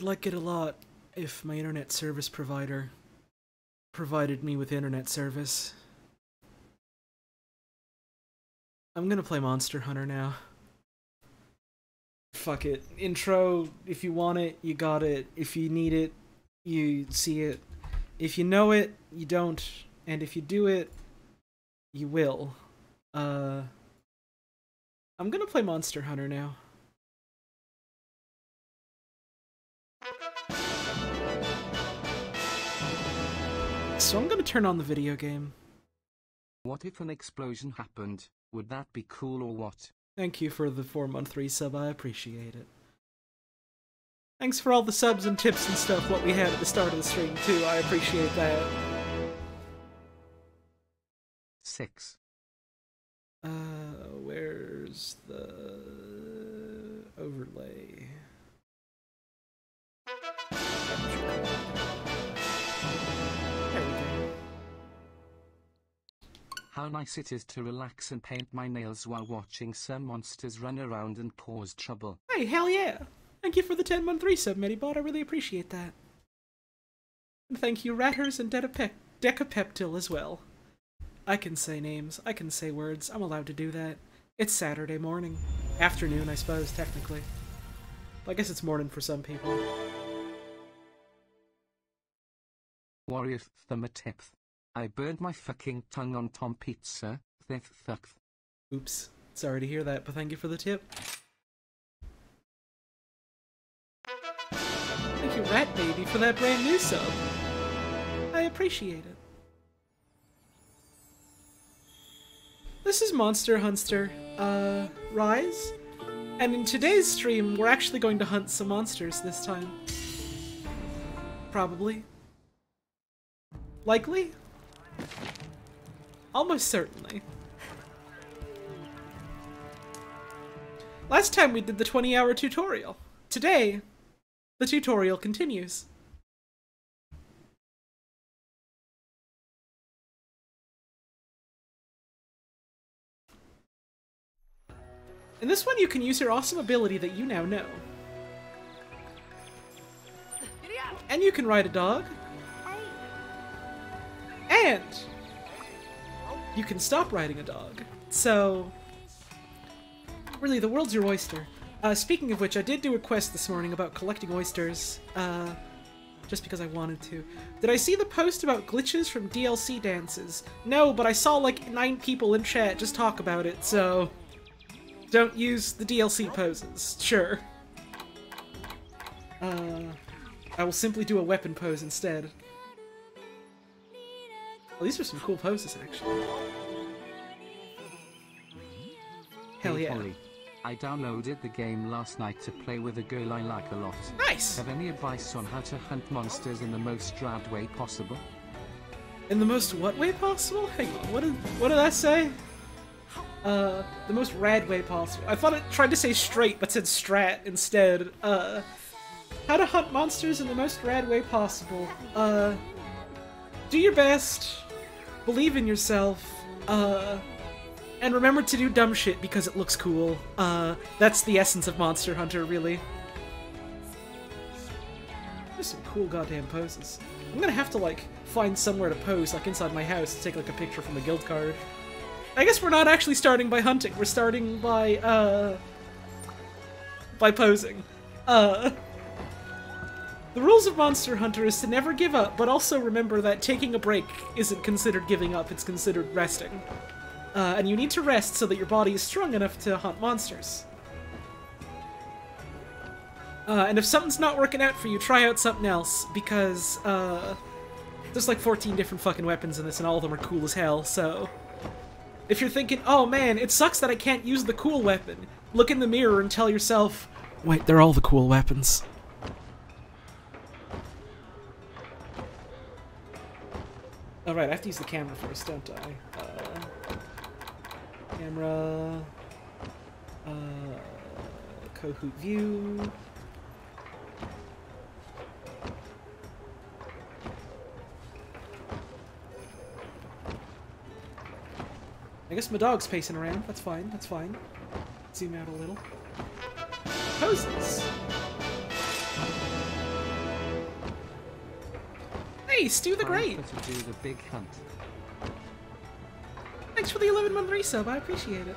I'd like it a lot if my internet service provider provided me with internet service. I'm gonna play Monster Hunter now. Fuck it. Intro, if you want it, you got it. If you need it, you see it. If you know it, you don't. And if you do it, you will. Uh, I'm gonna play Monster Hunter now. So I'm gonna turn on the video game. What if an explosion happened? Would that be cool or what? Thank you for the four month resub, I appreciate it. Thanks for all the subs and tips and stuff what we had at the start of the stream too, I appreciate that. 6. Uh, where's the overlay? How nice it is to relax and paint my nails while watching some monsters run around and cause trouble. Hey, hell yeah! Thank you for the 10 month resub, Medibot. I really appreciate that. And thank you, Ratters and Decapep- Decapeptil as well. I can say names, I can say words, I'm allowed to do that. It's Saturday morning. Afternoon, I suppose, technically. I guess it's morning for some people. Warrior Thummatipth. I burned my fucking tongue on Tom Pizza. Oops. Sorry to hear that, but thank you for the tip. Thank you, Rat Baby, for that brand new sub. I appreciate it. This is Monster Hunter, uh, Rise. And in today's stream, we're actually going to hunt some monsters this time. Probably. Likely? Almost certainly. Last time we did the 20 hour tutorial. Today, the tutorial continues. In this one, you can use your awesome ability that you now know. And you can ride a dog. And you can stop riding a dog. So, really, the world's your oyster. Uh, speaking of which, I did do a quest this morning about collecting oysters, uh, just because I wanted to. Did I see the post about glitches from DLC dances? No, but I saw like nine people in chat just talk about it, so don't use the DLC poses. Sure. Uh, I will simply do a weapon pose instead. Well, these are some cool poses, actually. Hell Hey, yeah. Holly. I downloaded the game last night to play with a girl I like a lot. Nice! Have any advice on how to hunt monsters in the most rad way possible? In the most what way possible? Hang on, what did, what did that say? Uh, the most rad way possible. I thought it tried to say straight, but said strat instead. Uh, how to hunt monsters in the most rad way possible. Uh, do your best, believe in yourself, uh, and remember to do dumb shit because it looks cool. Uh, that's the essence of Monster Hunter, really. There's some cool goddamn poses. I'm gonna have to, like, find somewhere to pose, like inside my house, to take, like, a picture from the guild card. I guess we're not actually starting by hunting, we're starting by, uh... by posing. Uh... The rules of Monster Hunter is to never give up, but also remember that taking a break isn't considered giving up, it's considered resting. Uh, and you need to rest so that your body is strong enough to hunt monsters. Uh, and if something's not working out for you, try out something else, because, uh, there's like 14 different fucking weapons in this, and all of them are cool as hell, so... If you're thinking, oh man, it sucks that I can't use the cool weapon, look in the mirror and tell yourself, wait, they're all the cool weapons. Alright, I have to use the camera first, don't I? Uh, camera... Uh, Kahoot view... I guess my dog's pacing around. That's fine. That's fine. Zoom out a little. Poses. Hey, Stu the Great! to do the big hunt. Thanks for the 11 month resub, I appreciate it.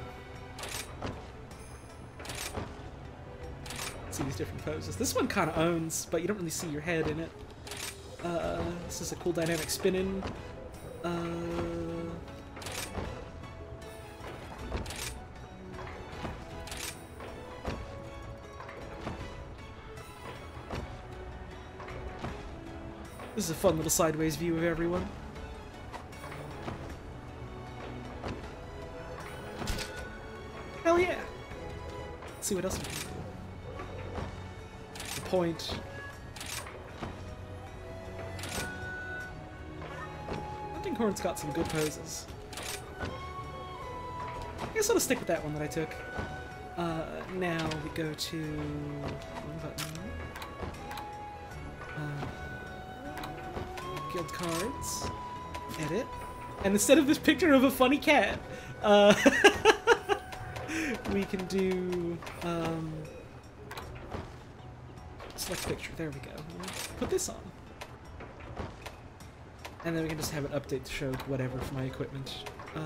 see these different poses. This one kind of owns, but you don't really see your head in it. Uh, this is a cool dynamic spinning. Uh, this is a fun little sideways view of everyone. Hell yeah! Let's see what else we can do. The point. Hunting Horn's got some good poses. I guess I'll stick with that one that I took. Uh, now we go to. Uh, guild cards. Edit. And instead of this picture of a funny cat, uh, we can do um, select picture. There we go. Put this on, and then we can just have it update to show whatever for my equipment. Uh,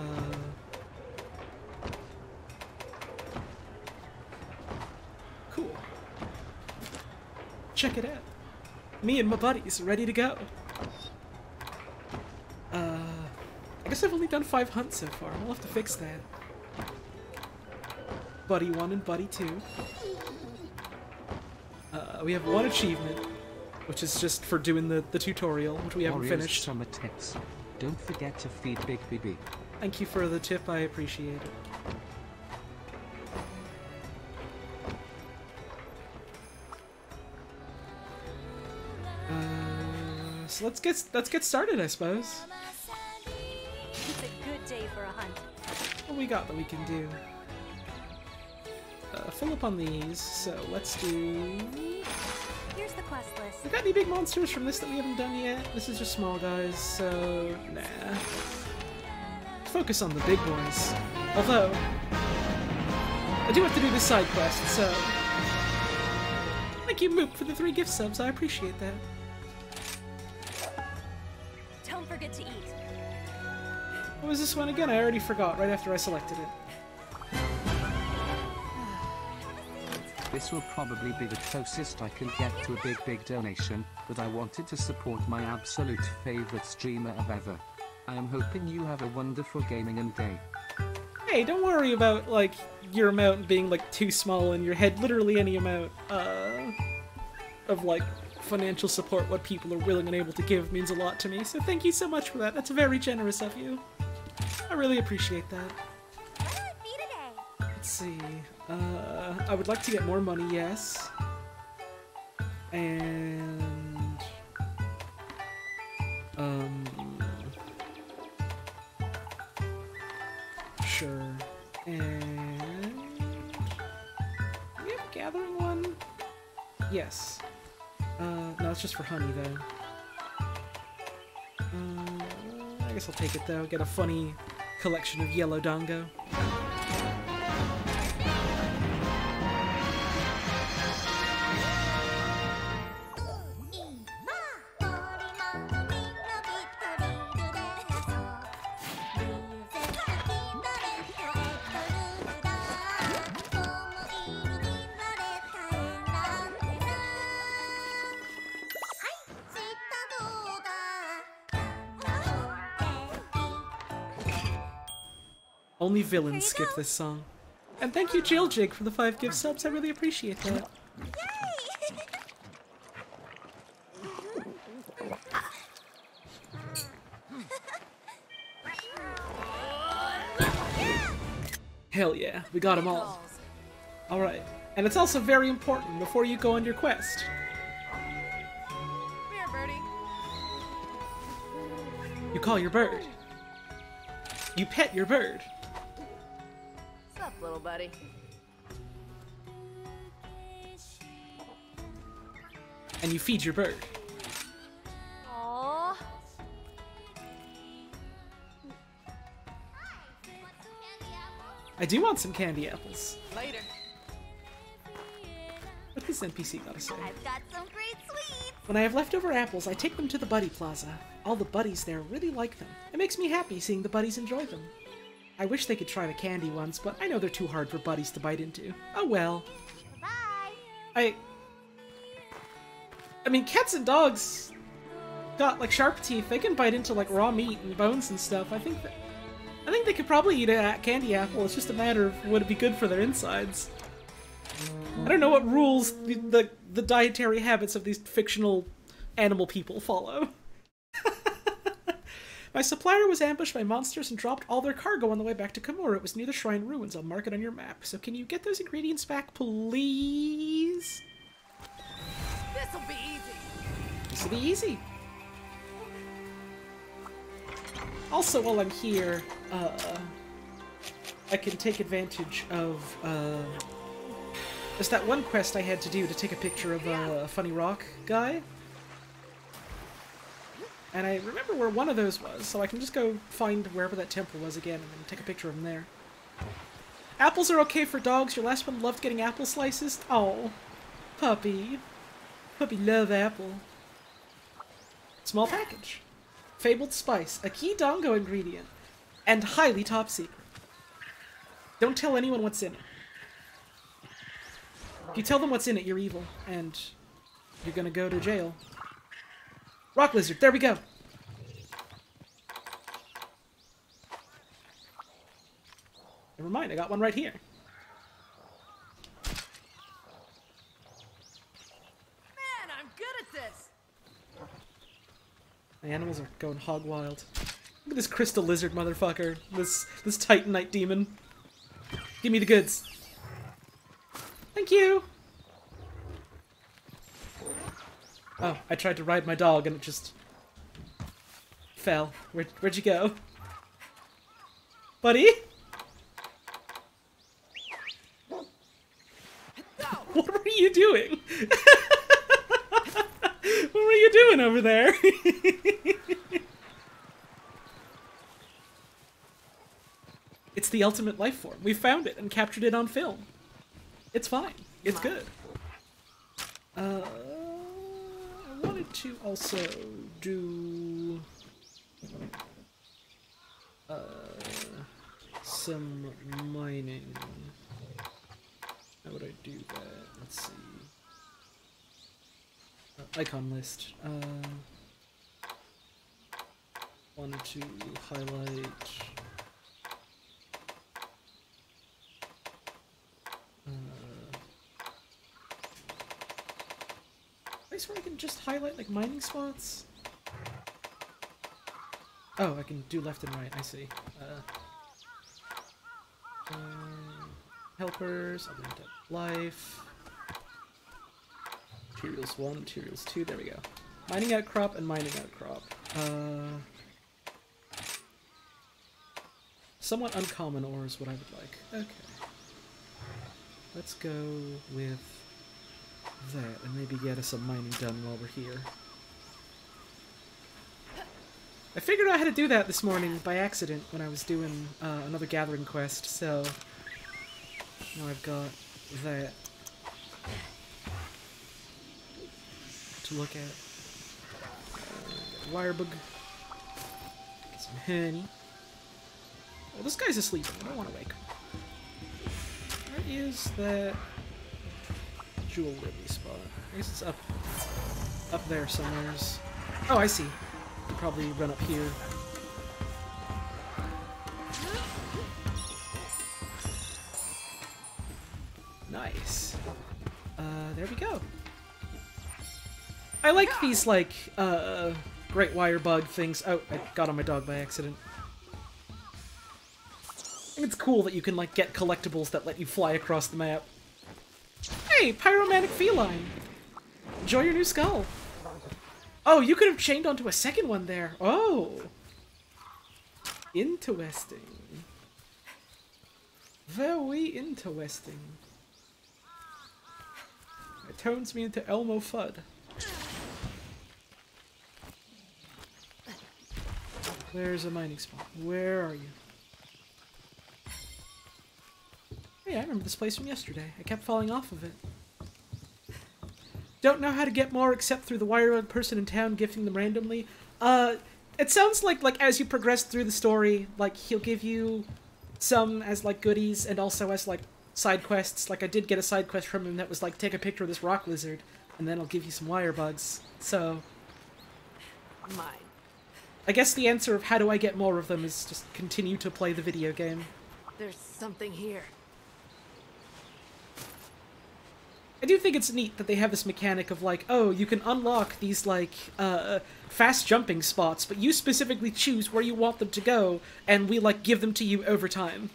cool. Check it out. Me and my buddies ready to go. Uh, I guess I've only done five hunts so far. I'll have to fix that. Buddy 1 and Buddy 2. Uh, we have one achievement, which is just for doing the, the tutorial, which we haven't Warriors finished. Summer tips. Don't forget to feed Big BB. Thank you for the tip, I appreciate it. So let's get let's get started, I suppose. It's a good day for a hunt. What we got that we can do? Uh, fill up on these. So let's do. Here's the quest list. We got any big monsters from this that we haven't done yet? This is just small guys, so nah. Focus on the big boys. Although, I do have to do this side quest, so. Thank you, Moop, for the three gift subs. I appreciate that. Don't forget to eat. What was this one again? I already forgot right after I selected it. This will probably be the closest I can get to a big big donation, but I wanted to support my absolute favorite streamer of ever. I am hoping you have a wonderful gaming and day. Hey, don't worry about like your amount being like too small in your head. Literally any amount uh, of like financial support, what people are willing and able to give means a lot to me. So thank you so much for that. That's very generous of you. I really appreciate that. Let's see. Uh, I would like to get more money, yes. And um, sure. And we have a gathering one. Yes. Uh, no, it's just for honey though. Uh, I guess I'll take it though. Get a funny collection of yellow dango. Villains skip this song. And thank you, Jill Jig, for the five gift subs. I really appreciate that. Hell yeah, we got them all. Alright. And it's also very important before you go on your quest. Come here, Birdie. You call your bird. You pet your bird. What's up, little buddy? And you feed your bird. Aww. I do want some candy apples. Later. What does NPC gotta say? I've got some great sweets. When I have leftover apples, I take them to the Buddy Plaza. All the buddies there really like them. It makes me happy seeing the buddies enjoy them. I wish they could try the candy ones, but I know they're too hard for buddies to bite into. Oh well. Bye. I... I mean, cats and dogs got, like, sharp teeth. They can bite into, like, raw meat and bones and stuff. I think that... I think they could probably eat a candy apple. It's just a matter of would it be good for their insides. I don't know what rules the, the, the dietary habits of these fictional animal people follow. My supplier was ambushed by monsters and dropped all their cargo on the way back to Kamura. It was near the shrine ruins. I'll mark it on your map. So can you get those ingredients back, please? This'll be easy. This will be easy. Also, while I'm here, uh, I can take advantage of uh, there's that one quest I had to do to take a picture of a funny rock guy. And I remember where one of those was, so I can just go find wherever that temple was again and then take a picture of him there. Apples are okay for dogs. Your last one loved getting apple slices. Oh, puppy. Puppy love apple. Small package. Fabled spice, a key dango ingredient, and highly top secret. Don't tell anyone what's in it. If you tell them what's in it, you're evil, and you're gonna go to jail. Rock lizard, there we go. Never mind, I got one right here. Man, I'm good at this. My animals are going hog wild. Look at this crystal lizard motherfucker. This this titanite demon. Give me the goods. Thank you. Oh, I tried to ride my dog and it just fell. Where'd, where'd you go? Buddy? What were you doing? what were you doing over there? it's the ultimate life form. We found it and captured it on film. It's fine. It's good. Uh, To also do uh, some mining. How would I do that? Let's see. Uh, icon list. Uh, to highlight. Place where I can just highlight like mining spots. Oh, I can do left and right. I see. Uh, um, helpers. Do life. Materials one, materials two. There we go. Mining outcrop and mining outcrop. Uh, somewhat uncommon ore is what I would like. Okay. Let's go with that and maybe get us some mining done while we're here. I figured out how to do that this morning by accident when I was doing uh, another gathering quest, so now I've got that to look at. Wirebug. Get some honey. Well, this guy's asleep. I don't want to wake him. Where is that jewel lily spot? I guess it's up, up there somewheres. Oh, I see. Probably run up here. Nice. Uh, there we go. I like these, like, uh, great wire bug things. Oh, I got on my dog by accident. It's cool that you can, like, get collectibles that let you fly across the map. Hey, Pyromantic Feline! Enjoy your new skull! Oh, you could have chained onto a second one there. Oh! Interesting. Very interesting. It turns me into Elmer Fudd. Where's a mining spot? Where are you? Hey, I remember this place from yesterday. I kept falling off of it. don't know how to get more except through the wired person in town gifting them randomly. Uh, it sounds like like as you progress through the story, like he'll give you some as like goodies and also as like side quests. Like I did get a side quest from him that was like take a picture of this rock lizard, and then I'll give you some wire bugs. So Mine. I guess the answer of how do I get more of them is just continue to play the video game. There's something here. I do think it's neat that they have this mechanic of like, oh, you can unlock these like uh, fast jumping spots, but you specifically choose where you want them to go, and we like give them to you over time.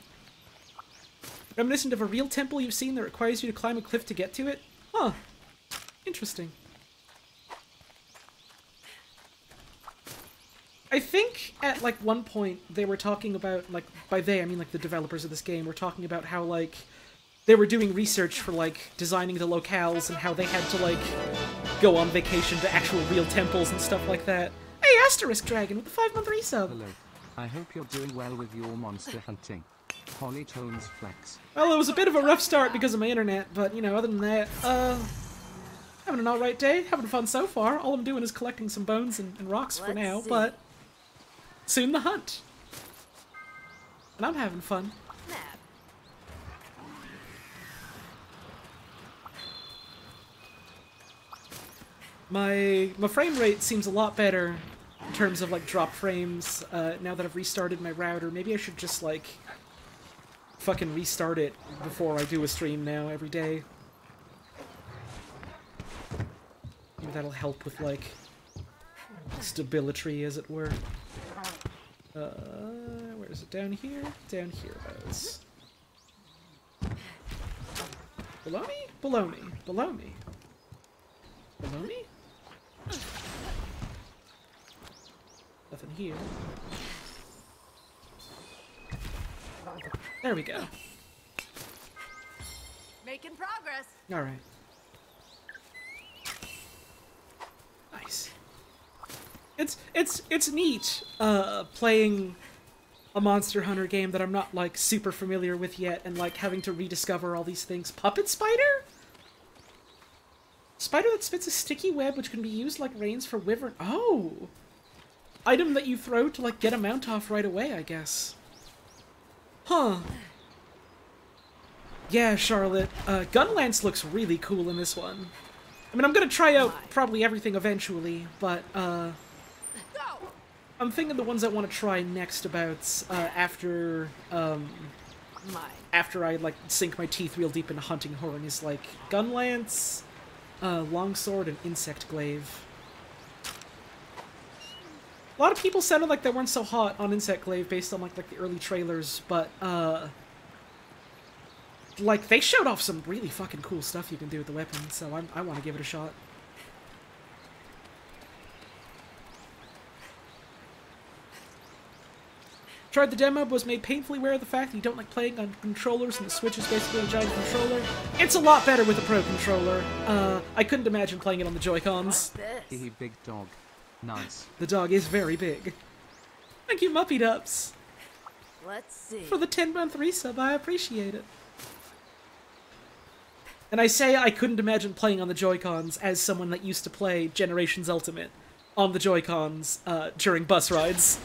Reminiscent of a real temple you've seen that requires you to climb a cliff to get to it? Huh. Interesting. I think at like one point they were talking about like by they I mean like the developers of this game were talking about how like they were doing research for like designing the locales and how they had to like go on vacation to actual real temples and stuff like that. Hey, Asterisk Dragon with the five month resub. Hello. I hope you're doing well with your monster hunting. Polytones flex. Well, it was a bit of a rough start because of my internet, but you know, other than that, uh, having an alright day, having fun so far. All I'm doing is collecting some bones and, and rocks for Let's now, see. but soon the hunt. And I'm having fun. Map. My my frame rate seems a lot better in terms of like drop frames uh, now that I've restarted my router. Maybe I should just like fucking restart it before I do a stream now every day. Maybe that'll help with like stability, as it were. Uh, where is it? Down here? Down here it is. Below me? Below me. Below me. Below me? Nothing here. There we go. Making progress. Alright. Nice. It's it's it's neat uh playing a Monster Hunter game that I'm not like super familiar with yet and like having to rediscover all these things. Puppet spider? Spider that spits a sticky web which can be used like reins for wyvern. Oh! Item that you throw to like get a mount off right away, I guess. Huh. Yeah, Charlotte. Uh, Gunlance looks really cool in this one. I mean, I'm gonna try out probably everything eventually, but uh, I'm thinking the ones I want to try next about uh, after um, after I like sink my teeth real deep into hunting horn is like Gunlance, uh, Longsword, and Insect Glaive. A lot of people sounded like they weren't so hot on Insect Glaive based on like like the early trailers, but uh, like they showed off some really fucking cool stuff you can do with the weapon, so I'm, I want to give it a shot. Tried the demo, but was made painfully aware of the fact that you don't like playing on controllers, and the Switch is basically a giant controller. It's a lot better with a Pro controller. Uh, I couldn't imagine playing it on the Joy-Cons. What's this? Hee big dog. Nice. The dog is very big. Thank you, Muppy Dups, Let's see. for the 10-month resub. I appreciate it. And I say I couldn't imagine playing on the Joy-Cons as someone that used to play Generations Ultimate on the Joy-Cons uh, during bus rides.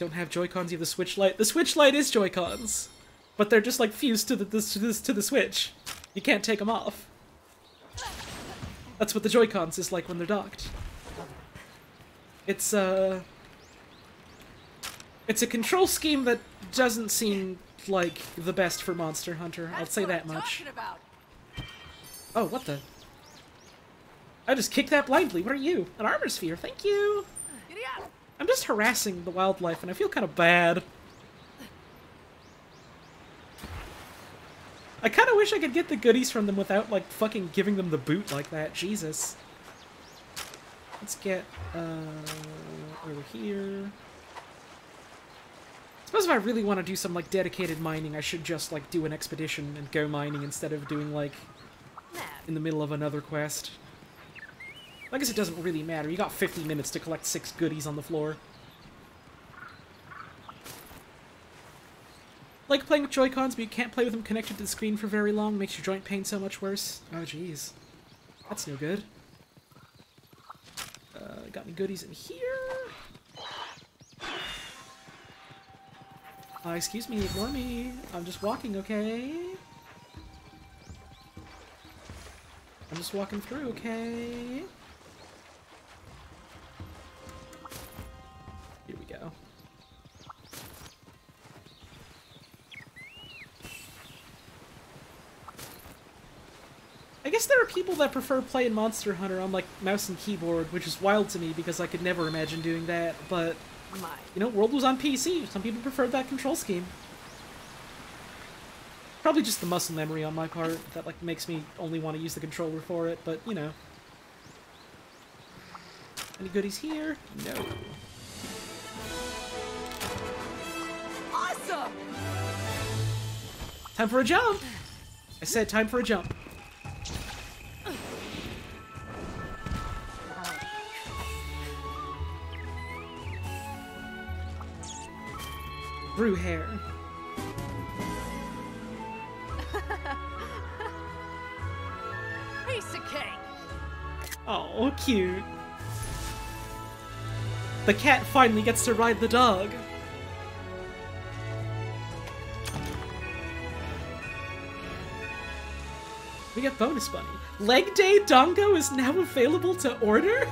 Don't have Joy-Cons, you have the Switch Lite. The Switch Lite is Joy-Cons, but they're just like fused to the, to the, to the Switch. You can't take them off. That's what the Joy-Cons is like when they're docked. It's, uh... It's a control scheme that doesn't seem like the best for Monster Hunter, I'll say that much. Oh, what the? I just kicked that blindly. What are you? An armor sphere, thank you! I'm just harassing the wildlife, and I feel kind of bad. I kind of wish I could get the goodies from them without, like, fucking giving them the boot like that. Jesus. Let's get, uh, over here. I suppose if I really want to do some, like, dedicated mining, I should just, like, do an expedition and go mining instead of doing, like, in the middle of another quest. I guess it doesn't really matter. You got 50 minutes to collect six goodies on the floor. Like playing with Joy-Cons, but you can't play with them connected to the screen for very long. Makes your joint pain so much worse. Oh, jeez. That's no good. Uh, got any goodies in here? Uh, excuse me, ignore me. I'm just walking, okay? I'm just walking through, okay? Guess there are people that prefer playing Monster Hunter on like mouse and keyboard, which is wild to me because I could never imagine doing that, but My. you know, World was on PC. Some people preferred that control scheme. Probably just the muscle memory on my part that like makes me only want to use the controller for it, but you know. Any goodies here? No. Awesome! Time for a jump! I said time for a jump. Brew hair. Piece of cake! Oh, cute. The cat finally gets to ride the dog. We get bonus bunny. Leg day dango is now available to order?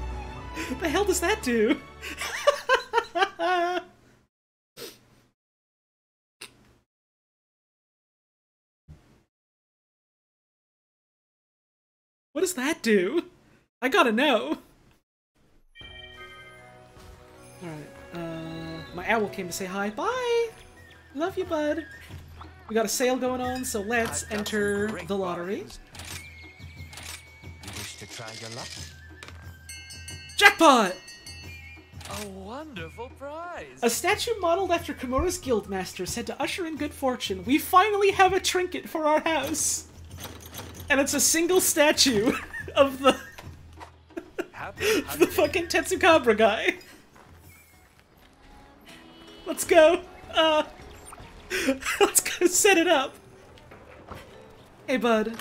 the hell does that do? what does that do? I gotta know. Alright, uh, my owl came to say hi. Bye! Love you, bud. We got a sale going on, so let's I've got some enter the lottery. You wish to try your luck? Jackpot! A wonderful prize! A statue modeled after Kamura's guildmaster said to usher in good fortune, we finally have a trinket for our house! And it's a single statue of the, the fucking Tetsucabra guy. Let's go. Uh, let's go set it up. Hey, bud.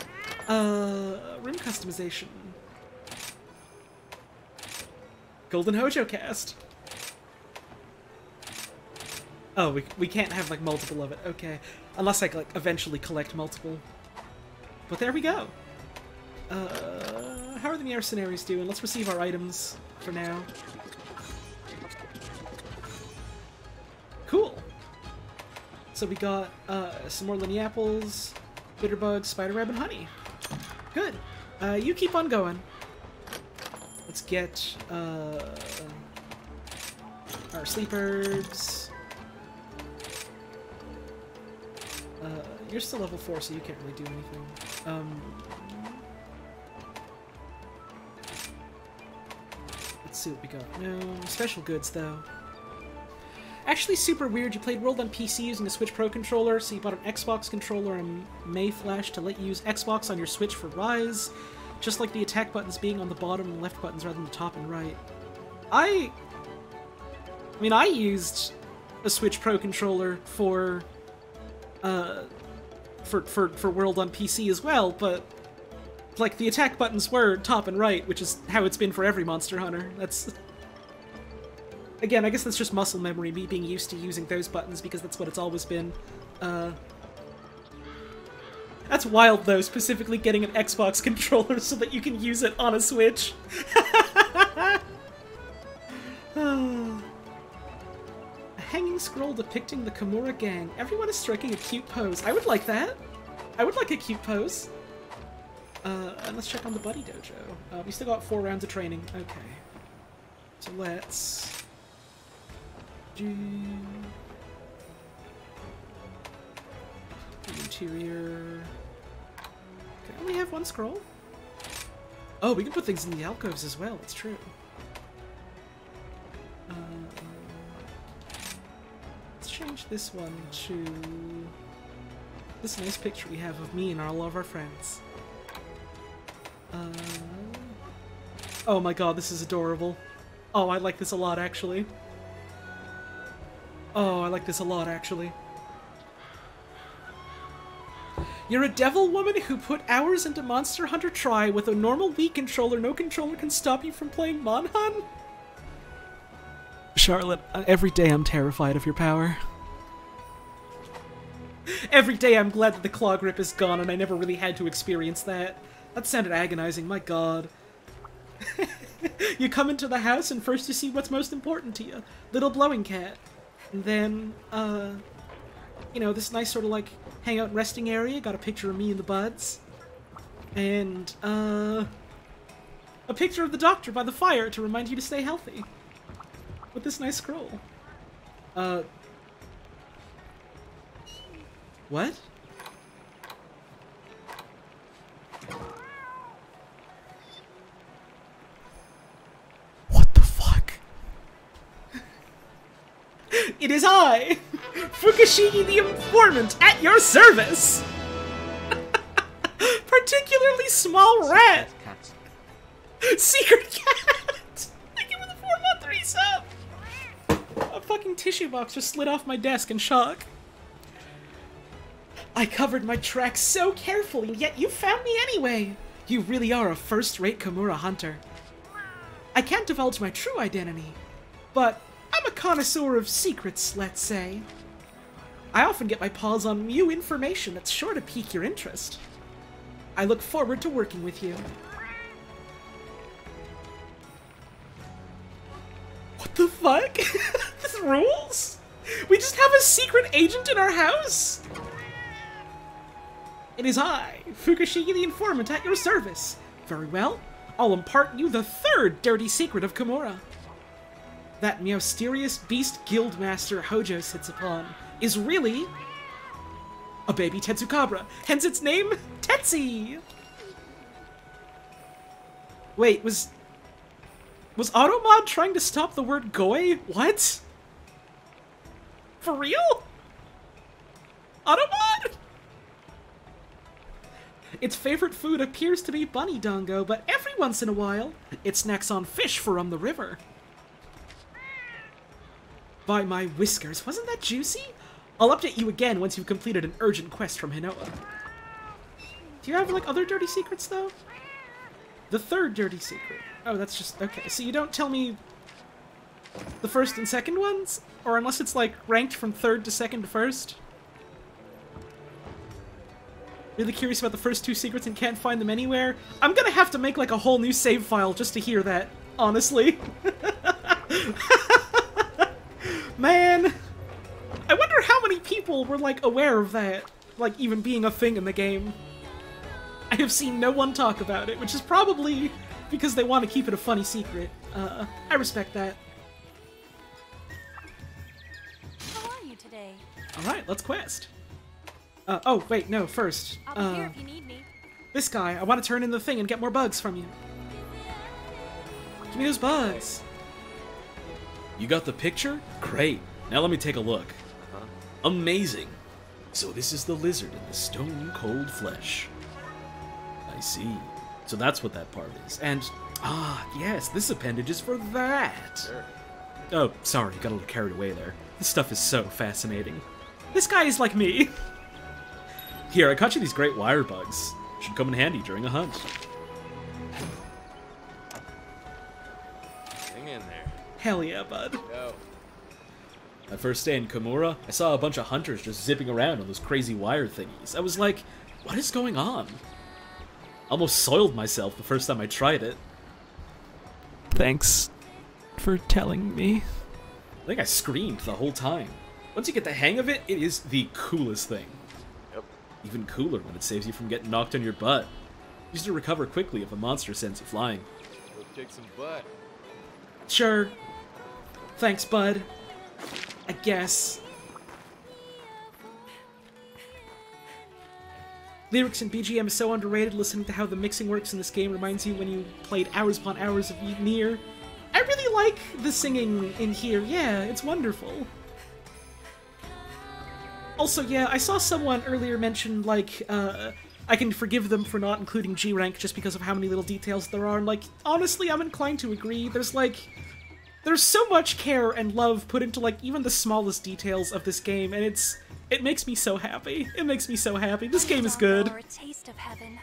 Uh, room customization. Golden Hojo cast. Oh, we, we can't have, like, multiple of it. Okay. Unless I, like, eventually collect multiple. But there we go. Uh, how are the mercenaries doing? Let's receive our items for now. Cool. So we got uh, some more linny apples, bitterbug, spider web, and honey. Good. Uh, you keep on going. Let's get uh, our sleep herbs. Uh, you're still level 4, so you can't really do anything. Um, let's see what we got. No, special goods, though. Actually, super weird. You played World on PC using a Switch Pro controller, so you bought an Xbox controller and Mayflash to let you use Xbox on your Switch for Rise, just like the attack buttons being on the bottom and left buttons rather than the top and right. I. I mean, I used a Switch Pro controller for. Uh. For, for, for World on PC as well, but like the attack buttons were top and right, which is how it's been for every Monster Hunter. That's again, I guess that's just muscle memory, me being used to using those buttons because that's what it's always been. Uh, that's wild, though, specifically getting an Xbox controller so that you can use it on a Switch. hanging scroll depicting the Kamura gang. Everyone is striking a cute pose. I would like that. I would like a cute pose. Uh, and let's check on the Buddy Dojo. Uh, we still got four rounds of training. Okay. So let's do the interior. Can I only have one scroll? Oh, we can put things in the alcoves as well. It's true. Change this one to this nice picture we have of me and all of our friends. Uh, oh my god, this is adorable. Oh, I like this a lot, actually. Oh, I like this a lot, actually. You're a devil woman who put hours into Monster Hunter Tri with a normal Wii controller. No controller can stop you from playing Monhun? Charlotte, uh, every day I'm terrified of your power. Every day I'm glad that the claw grip is gone and I never really had to experience that. That sounded agonizing, my god. you come into the house and first you see what's most important to you. Little blowing cat. And then, uh, you know, this nice sort of like hangout resting area. Got a picture of me and the buds. And, uh, a picture of the doctor by the fire to remind you to stay healthy. With this nice scroll. Uh, what? What the fuck? it is I, Fukushigi the Informant, at your service! Particularly small rat! Secret cat! Thank you for the four month resub! A fucking tissue box just slid off my desk in shock. I covered my tracks so carefully, yet you found me anyway! You really are a first-rate Kamura hunter. I can't divulge my true identity, but I'm a connoisseur of secrets, let's say. I often get my paws on new information that's sure to pique your interest. I look forward to working with you. What the fuck? this rules? We just have a secret agent in our house? It is I, Fukushigi the Informant, at your service. Very well. I'll impart you the third dirty secret of Kamura. That mysterious beast guildmaster Hojo sits upon is really a baby Tetsucabra, hence its name, Tetsi! Wait, was... Was Automod trying to stop the word Goy? What? For real? Automod? Its favorite food appears to be bunny dango, but every once in a while, it snacks on fish from the river. By my whiskers, wasn't that juicy? I'll update you again once you've completed an urgent quest from Hinoa. Do you have, like, other dirty secrets, though? The third dirty secret. Oh, that's just... Okay, so you don't tell me the first and second ones? Or unless it's, like, ranked from third to second to first? Really curious about the first two secrets and can't find them anywhere? I'm gonna have to make, like, a whole new save file just to hear that, honestly. Man! I wonder how many people were, like, aware of that, like, even being a thing in the game. I have seen no one talk about it, which is probably because they want to keep it a funny secret. Uh, I respect that. How are you today? Alright, let's quest. Uh, oh, wait, no, first. I'll be Uh, here if you need me. this guy, I want to turn in the thing and get more bugs from you. Give me those bugs. You got the picture? Great. Now let me take a look. Amazing. So this is the lizard in the stone cold flesh. I see. So that's what that part is. And ah, yes, this appendage is for that. Oh, sorry, got a little carried away there. This stuff is so fascinating. This guy is like me. Here, I caught you these great wire bugs. Should come in handy during a hunt. Hang in there. Hell yeah, bud. Go. My first day in Kamura, I saw a bunch of hunters just zipping around on those crazy wire thingies. I was like, what is going on? Almost soiled myself the first time I tried it. Thanks for telling me. I think I screamed the whole time. Once you get the hang of it, it is the coolest thing. Yep. Even cooler when it saves you from getting knocked on your butt. Used to recover quickly if a monster sends you flying. Go kick some butt. Sure. Thanks, bud. I guess. Lyrics and BGM is so underrated. Listening to how the mixing works in this game reminds you when you played hours upon hours of Nier. I really like the singing in here. Yeah, it's wonderful. Also, yeah, I saw someone earlier mention, like, uh, I can forgive them for not including G rank just because of how many little details there are. And, like, honestly, I'm inclined to agree. There's, like, there's so much care and love put into, like, even the smallest details of this game, and it's It makes me so happy. It makes me so happy. This game is good. Taste of heaven.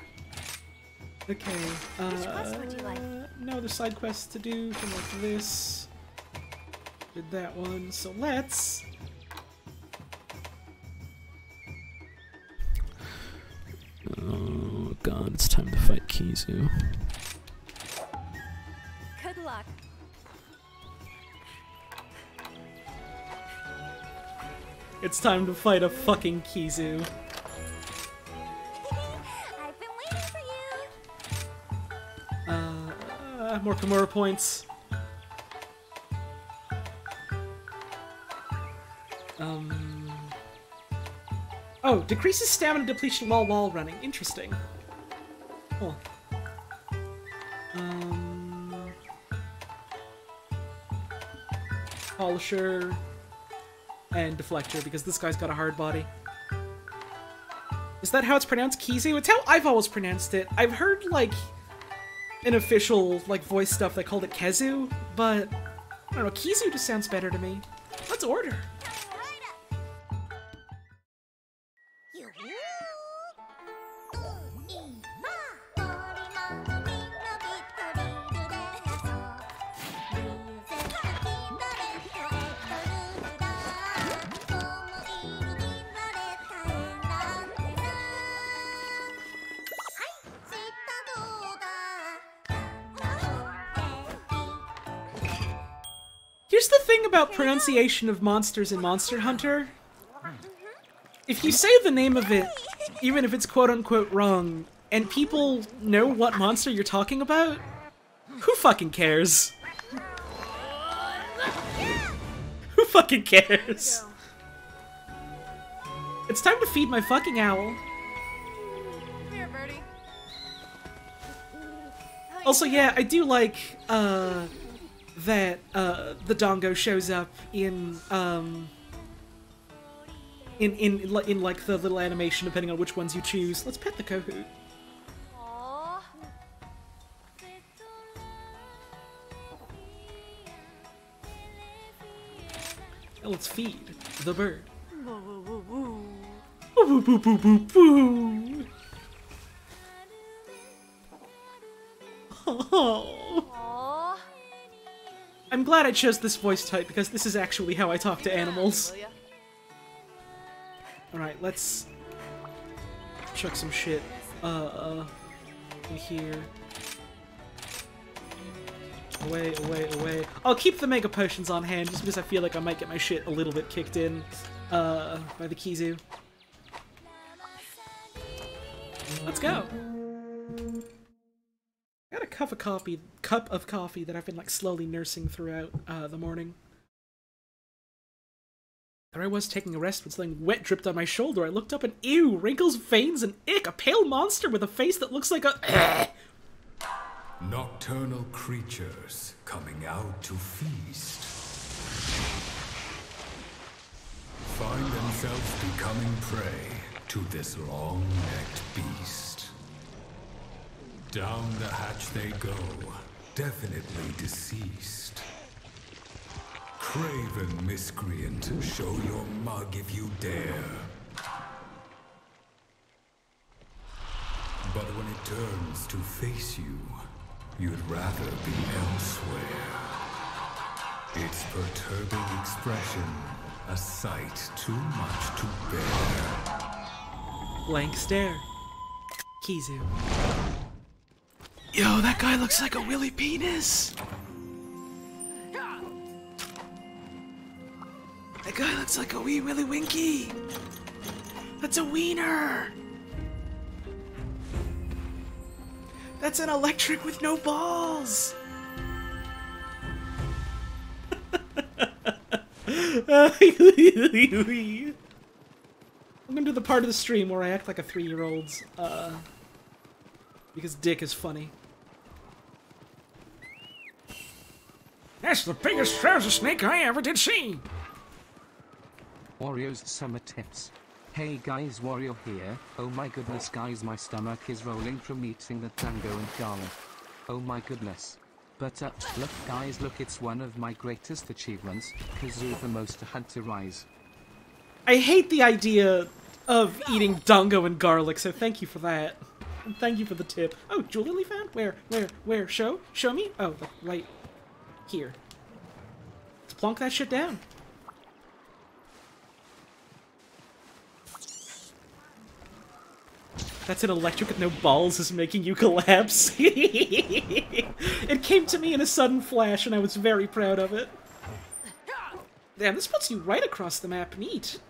Okay. Which quest would you like? Uh, no other side quests to do. From like this. Did that one. So let's. Oh god, it's time to fight Kizu. Good luck. It's time to fight a fucking Kizu. I've been waiting for you. Uh, more Kamura points. Um. Oh, decreases stamina depletion while wall running. Interesting. Cool. Um. Polisher and Deflector because this guy's got a hard body. Is that how it's pronounced? Kizu? It's how I've always pronounced it. I've heard like an official like voice stuff they called it Kezu, but I don't know. Kizu just sounds better to me. Let's order. About pronunciation of monsters in Monster Hunter. If you say the name of it, even if it's quote unquote wrong, and people know what monster you're talking about, who fucking cares? Who fucking cares? It's time to feed my fucking owl. Here, Birdie. Also, yeah, I do like uh, that uh, the Dango shows up in um, in in in, like the little animation, depending on which ones you choose. Let's pet the Cohoot. Now let's feed the bird. Boo, boo, boo. Oh. I'm glad I chose this voice type because this is actually how I talk to animals. Alright, let's chuck some shit uh, uh in here. Away, away, away. I'll keep the mega potions on hand just because I feel like I might get my shit a little bit kicked in uh by the Kizu. Let's go. Got a cup of coffee cup of coffee that I've been like slowly nursing throughout uh the morning. There I was taking a rest when something wet dripped on my shoulder. I looked up and ew, wrinkles, veins, and ick, a pale monster with a face that looks like a Nocturnal creatures coming out to feast. Find themselves becoming prey to this long-necked beast. Down the hatch they go, definitely deceased. Craven miscreant, show your mug if you dare. But when it turns to face you, you'd rather be elsewhere. Its perturbing expression, a sight too much to bear. blank stare. Kizu. Yo, that guy looks like a willy penis. That guy looks like a wee willy winky. That's a wiener. That's an electric with no balls. I'm gonna do the part of the stream where I act like a three-year-old, uh, because Dick is funny. That's the biggest trouser snake I ever did see. Wario's summer tips. Hey guys, Wario here. Oh my goodness, guys, my stomach is rolling from eating the dango and garlic. Oh my goodness. But uh, look guys, look, it's one of my greatest achievements. Kazoo the Most Hunter Rise. I hate the idea of eating dango and garlic, so thank you for that. And thank you for the tip. Oh, jewel lily found? Where? Where? Where? Show? Show me? Oh, the- right here. Let's plunk that shit down. That's an electric with no balls is making you collapse. it came to me in a sudden flash, and I was very proud of it. Damn, this puts you right across the map. Neat.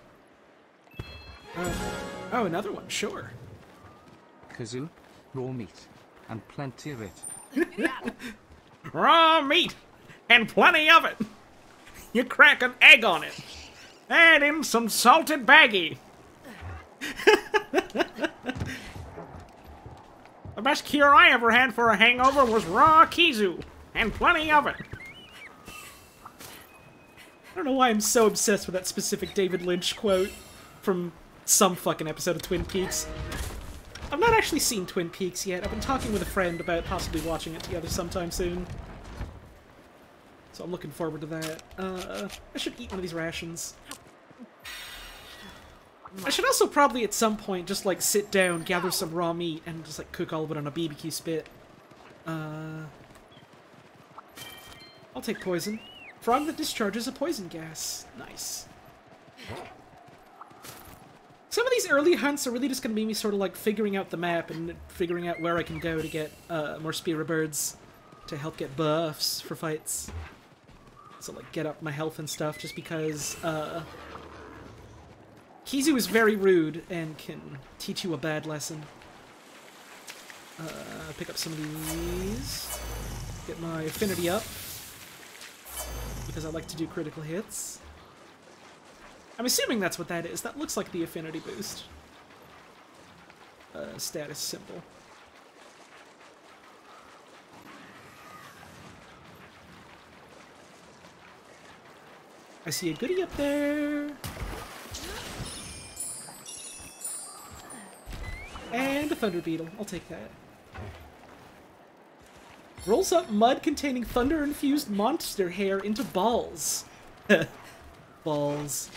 Uh, oh, another one. Sure. Kazoo, raw meat, and plenty of it. Raw meat and plenty of it. You crack an egg on it. Add in some salted baggy. the best cure I ever had for a hangover was raw kizu and plenty of it. I don't know why I'm so obsessed with that specific David Lynch quote from some fucking episode of Twin Peaks. I've not actually seen Twin Peaks yet. I've been talking with a friend about possibly watching it together sometime soon. So I'm looking forward to that. Uh, I should eat one of these rations. I should also probably at some point just like sit down, gather some raw meat, and just like cook all of it on a BBQ spit. Uh, I'll take poison. Frog that discharges a poison gas. Nice. Some of these early hunts are really just gonna be me sort of like figuring out the map and figuring out where I can go to get uh, more Spiribirds to help get buffs for fights. So like get up my health and stuff just because uh, Kizu is very rude and can teach you a bad lesson. Uh, pick up some of these. Get my affinity up. Because I like to do critical hits. I'm assuming that's what that is. That looks like the affinity boost. Uh, status symbol. I see a goodie up there. And a thunder beetle. I'll take that. Rolls up mud containing thunder-infused monster hair into balls. balls.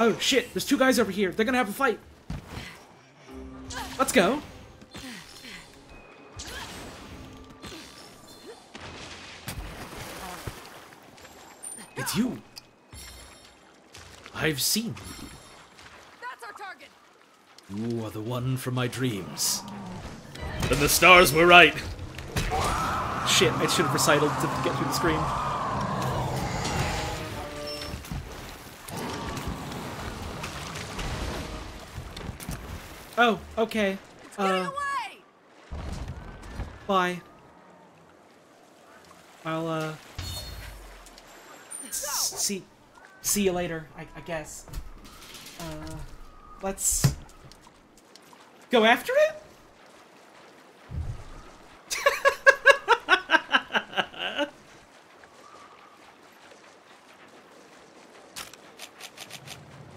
Oh shit, there's two guys over here. They're gonna have a fight. Let's go. It's you. I've seen you. That's our target. You are the one from my dreams. And the stars were right. Shit, I should have recited to get through the screen. Oh, okay. Get Uh, away! bye. I'll, uh... s- See, see you later, I, I guess. Uh, let's... Go after it?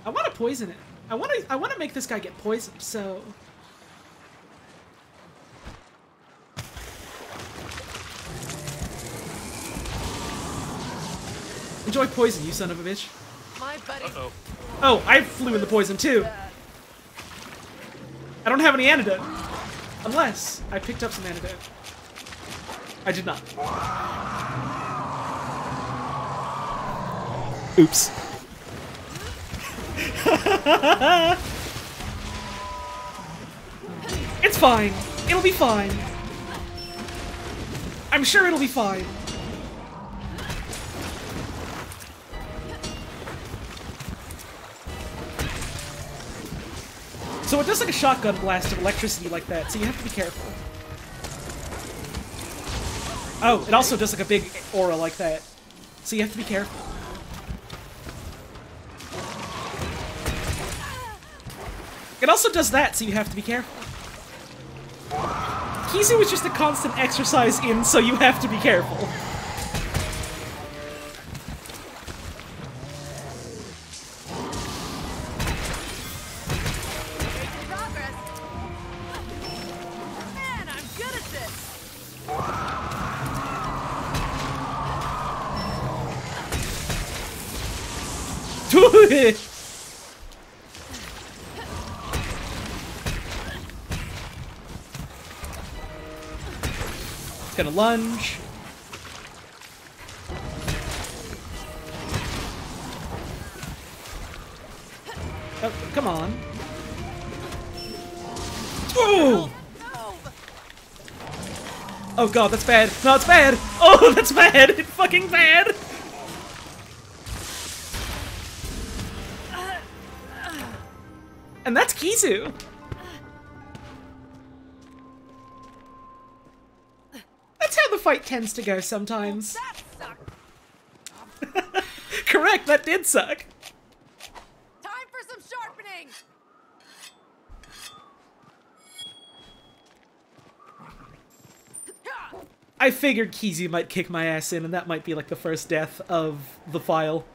I want to poison it. I want to. I want to make this guy get poisoned. So. Enjoy poison, you son of a bitch. My buddy. Uh-oh. Oh, I flew in the poison too. I don't have any antidote. Unless I picked up some antidote. I did not. Oops. it's fine. It'll be fine. I'm sure it'll be fine. So it does like a shotgun blast of electricity like that, so you have to be careful. Oh, it also does like a big aura like that, so you have to be careful. It also does that, so you have to be careful. Kizu is just a constant exercise in, so you have to be careful. Gonna lunge. Oh, come on. Oh! Oh god, that's bad. No, it's bad. Oh, that's bad. It's fucking bad. And that's Kizu. That's how the fight tends to go sometimes. That. Correct, that did suck. Time for some sharpening. I figured Kizu might kick my ass in, and that might be like the first death of the file.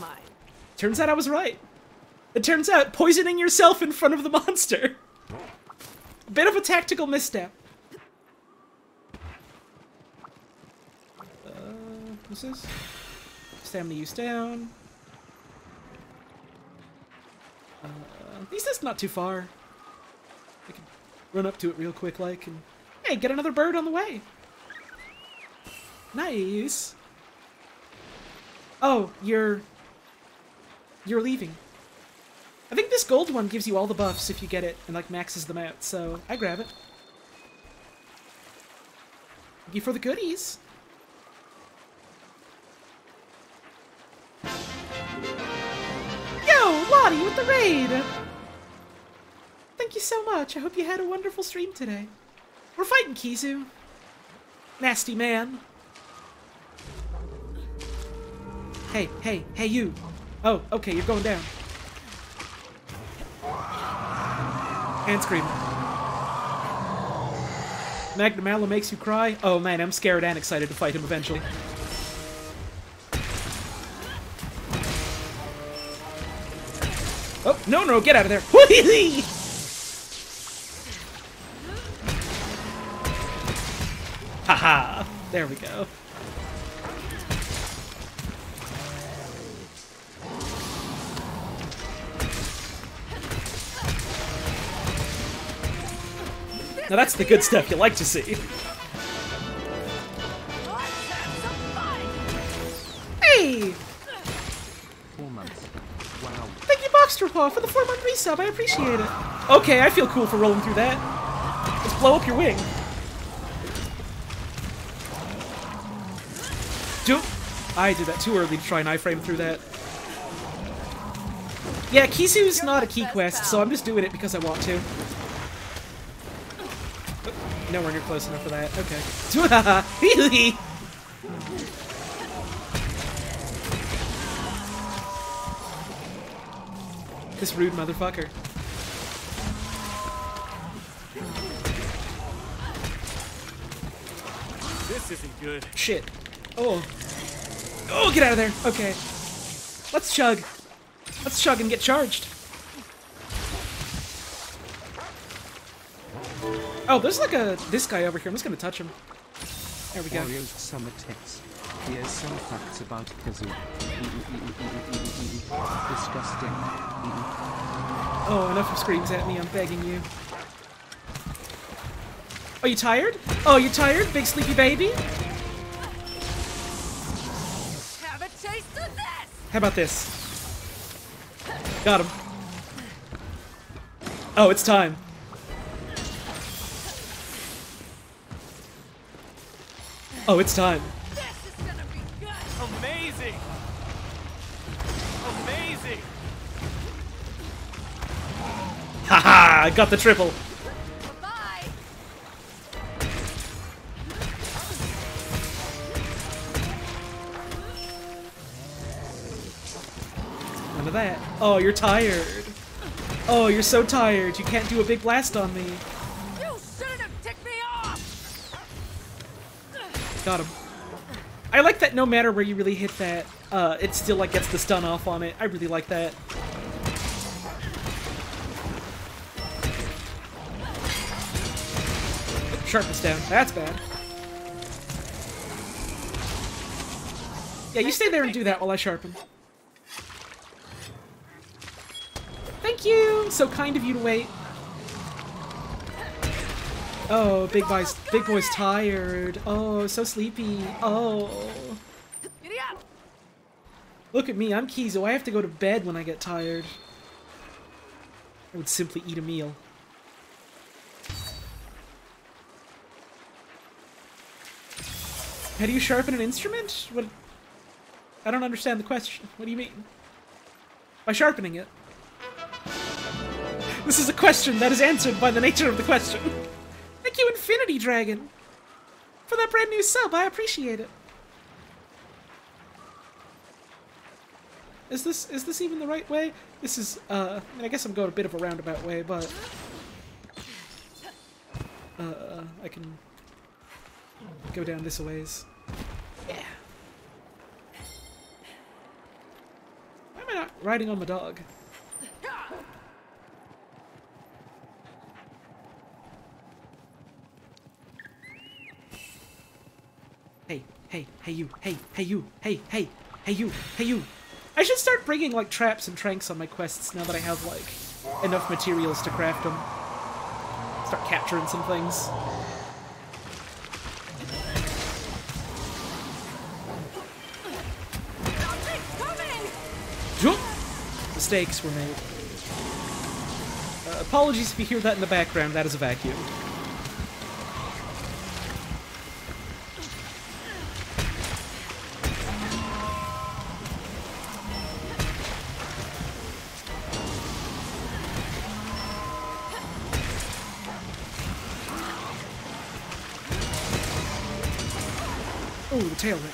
Mine. Turns out I was right. It turns out poisoning yourself in front of the monster. Bit of a tactical misstep. Uh, this? Stamina use down. Uh, at not too far. I can run up to it real quick, like, and hey, get another bird on the way. Nice. Oh, you're you're leaving. I think this gold one gives you all the buffs if you get it and like maxes them out, so I grab it. Thank you for the goodies. Lottie with the raid! Thank you so much. I hope you had a wonderful stream today. We're fighting Kizu. Nasty man. Hey, hey, hey, you. Oh, okay, you're going down. And scream. Magnamalo makes you cry? Oh man, I'm scared and excited to fight him eventually. No, no, get out of there. Haha, there we go. Now that's the good stuff you like to see. For the four-month resub. I appreciate it. Okay, I feel cool for rolling through that. Let's blow up your wing. Do I did that too early to try and iframe through that. Yeah, Kisu's not a key quest, so I'm just doing it because I want to. Nowhere near close enough for that. Okay. this rude motherfucker. This isn't good. Shit. Oh. Oh, get out of there. Okay. Let's chug. Let's chug and get charged. Oh, there's like a this guy over here. I'm just gonna touch him. There we go. Oreo's summer tips. Here's some facts about Kazoo. Disgusting. Oh, enough of screams at me. I'm begging you. Are you tired? Oh, you tired, big sleepy baby? Have a taste of this. How about this? Got him. Oh, it's time. Oh, it's time. I got the triple. Bye. None of that. Oh, you're tired. Oh, you're so tired. You can't do a big blast on me. You shouldn't have ticked me off. Got him. I like that no matter where you really hit that, uh, it still like gets the stun off on it. I really like that. Sharpness down. That's bad. Yeah, you stay there and do that while I sharpen. Thank you! So kind of you to wait. Oh, big boy's big boy's tired. Oh, so sleepy. Oh. Look at me, I'm Kizo. I have to go to bed when I get tired. I would simply eat a meal. How do you sharpen an instrument? What? I don't understand the question. What do you mean? By sharpening it. This is a question that is answered by the nature of the question. Thank you, Infinity Dragon, for that brand new sub. I appreciate it. Is this is this even the right way? This is uh I mean I guess I'm going a bit of a roundabout way, but uh I can go down this a ways. Yeah. Why am I not riding on my dog? Hey, hey, hey you, hey, hey you, hey, hey, hey you, hey you. I should start bringing like traps and tranks on my quests now that I have like enough materials to craft them. Start capturing some things. Mistakes were made. Uh, apologies if you hear that in the background, that is a vacuum. Oh, the tail whip.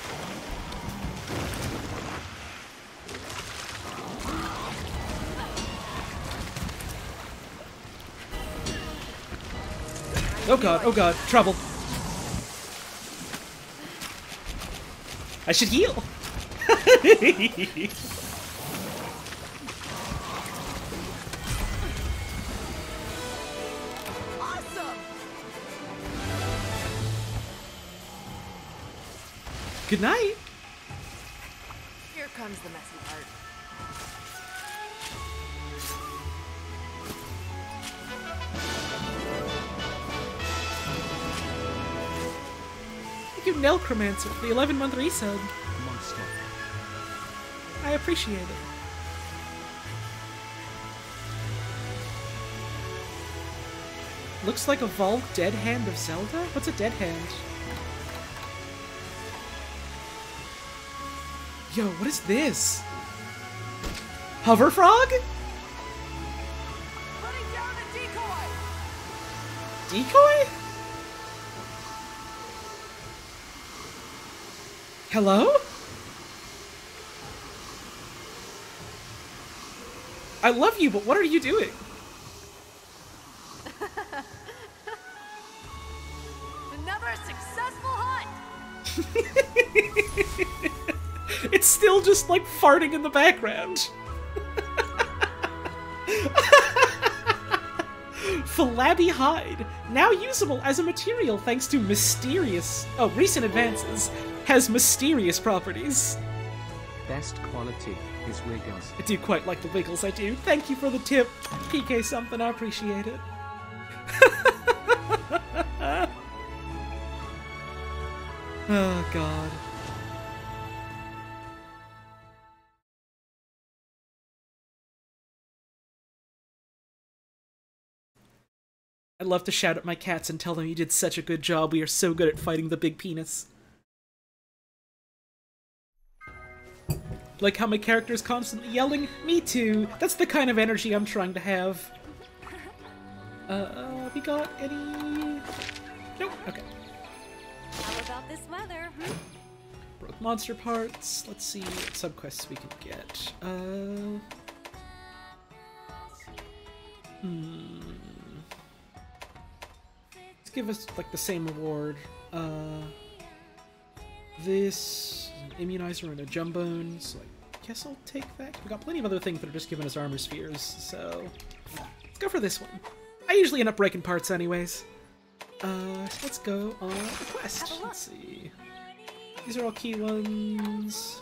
God, oh god, trouble. I should heal. Awesome! Good night. Here comes the messy part. Nelcromancer, for the 11 month resub. Monster. I appreciate it. Looks like a Volk Dead Hand of Zelda? What's a Dead Hand? Yo, what is this? Hover Frog? Putting down a decoy! Decoy? Hello? I love you, but what are you doing? Another successful hunt! It's still just like farting in the background. Flabby hide, now usable as a material thanks to mysterious, oh, recent advances, has mysterious properties. Best quality is Wiggles. I do quite like the wiggles, I do. Thank you for the tip, PK something, I appreciate it. oh, God. I'd love to shout at my cats and tell them you did such a good job. We are so good at fighting the big penis. Like how my character is constantly yelling, Me too! That's the kind of energy I'm trying to have. Uh, uh we got any... Nope, okay. How about this weather? Hmm? Broke monster parts. Let's see what subquests we can get. Uh... Hmm... Let's give us, like, the same reward. Uh... This... Immunizer and a jumbone, so I guess I'll take that. We got plenty of other things that are just giving us armor spheres, so... Let's go for this one. I usually end up breaking parts anyways. Uh, so let's go on the quest. Let's see. These are all key ones.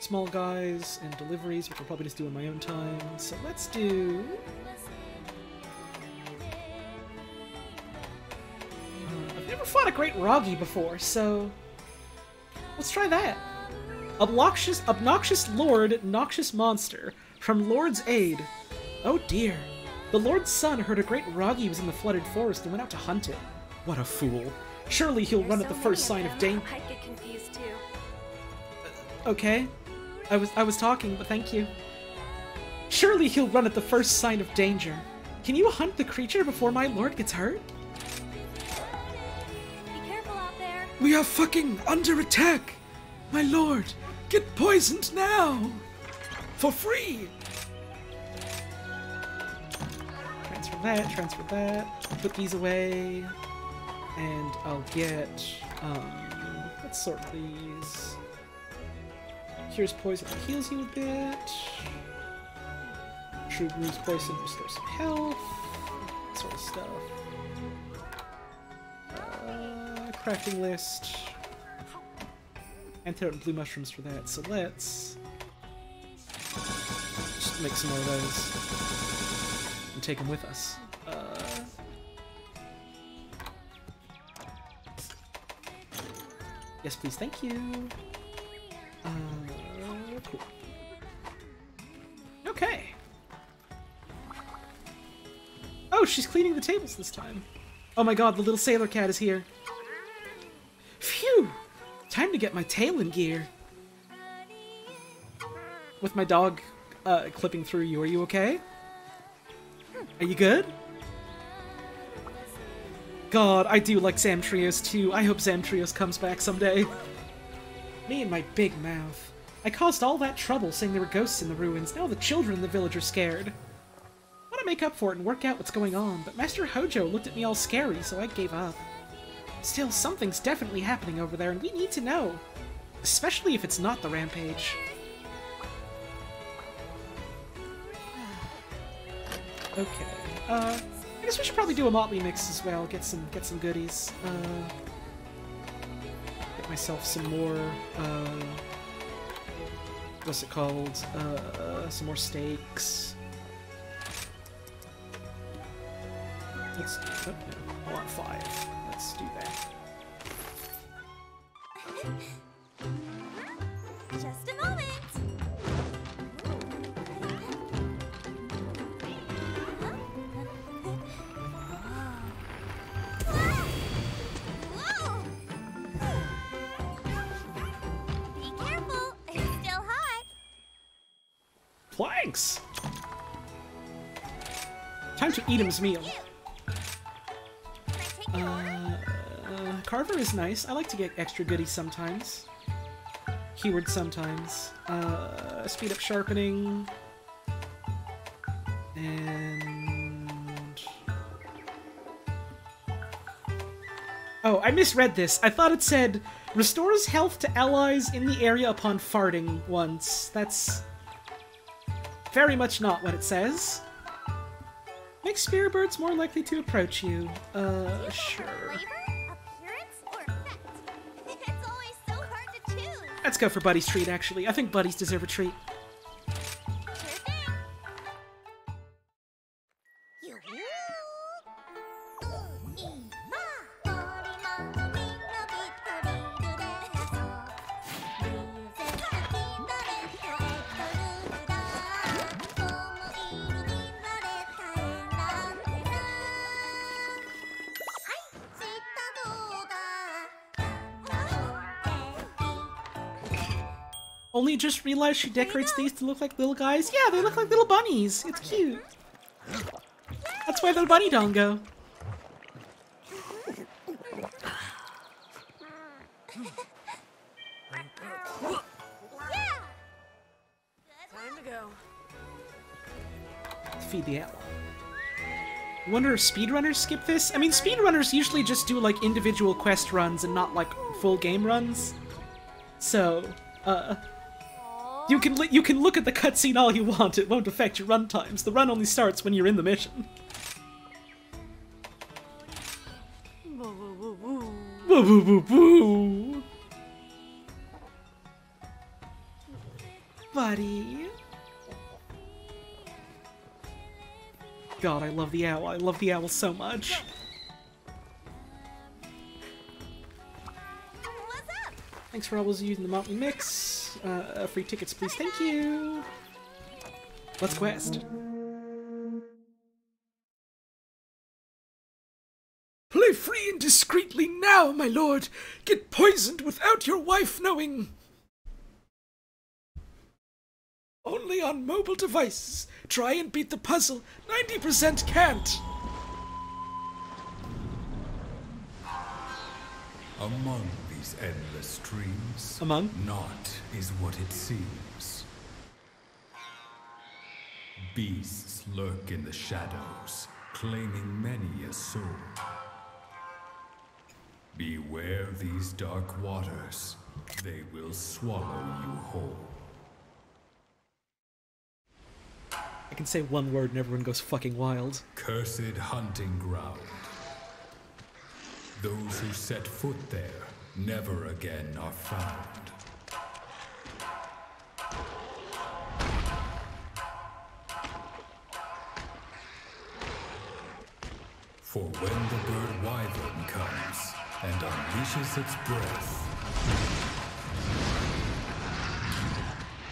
Small guys and deliveries, which I'll probably just do in my own time. So let's do... I've never fought a great Wroggi before, so let's try that. Obnoxious, obnoxious lord, noxious monster from Lord's aid. Oh dear. The Lord's son heard a great Wroggi was in the flooded forest and went out to hunt it. What a fool. Surely he'll run at the first sign of danger. I might get confused too. Okay. I was I was talking, but thank you. Surely he'll run at the first sign of danger. Can you hunt the creature before my lord gets hurt? We are fucking under attack! My lord, get poisoned now! For free! Transfer that, transfer that. Put these away. And I'll get um let's sort these. Here's poison heals you a bit. True Bruise Poison restores some health. Sort of stuff. Crafting list. and Antidote and blue mushrooms for that, so let's just make some more of those and take them with us. Uh, yes, please, thank you. Uh, cool. Okay. Oh, she's cleaning the tables this time. Oh my god, the little sailor cat is here. Phew! Time to get my tail in gear. With my dog uh, clipping through you, are you okay? Are you good? God, I do like Zamtrios too. I hope Zamtrios comes back someday. Me and my big mouth. I caused all that trouble saying there were ghosts in the ruins. Now the children in the village are scared. I want to make up for it and work out what's going on, but Master Hojo looked at me all scary, so I gave up. Still, something's definitely happening over there, and we need to know. Especially if it's not the rampage. Okay. Uh, I guess we should probably do a Motley mix as well. Get some get some goodies. Uh, get myself some more. Uh, what's it called? Uh, some more steaks. Let's. Oh, no, I want five. Let's do that. Just a moment. Be careful. It's still hot. Planks. Time to eat him's meal. Carver is nice. I like to get extra goodies sometimes. Keyword sometimes. Uh, speed up sharpening. And... Oh, I misread this. I thought it said, restores health to allies in the area upon farting once. That's very much not what it says. Makes spirit birds more likely to approach you. Uh, sure. Let's go for Buddy's treat, actually. I think buddies deserve a treat. Only just realized she decorates these to look like little guys. Yeah, they look like little bunnies. It's cute. That's why they're bunny dango. To. Feed the owl. Wonder if speedrunners skip this? I mean, speedrunners usually just do like individual quest runs and not like full game runs. So, uh, you can you can look at the cutscene all you want. It won't affect your run times. The run only starts when you're in the mission. Woo woo woo woo. Buddy. God, I love the owl. I love the owl so much. Thanks for always using the Motley Mix. Uh, free tickets, please. Thank you. Let's quest. Play free and discreetly now, my lord. Get poisoned without your wife knowing. Only on mobile devices. Try and beat the puzzle. 90% can't. Among these endless streams, Among? naught is what it seems. Beasts lurk in the shadows, claiming many a soul. Beware these dark waters, they will swallow you whole. I can say one word and everyone goes fucking wild. Cursed hunting ground. Those who set foot there never again are found. For when the bird wyvern comes and unleashes its breath,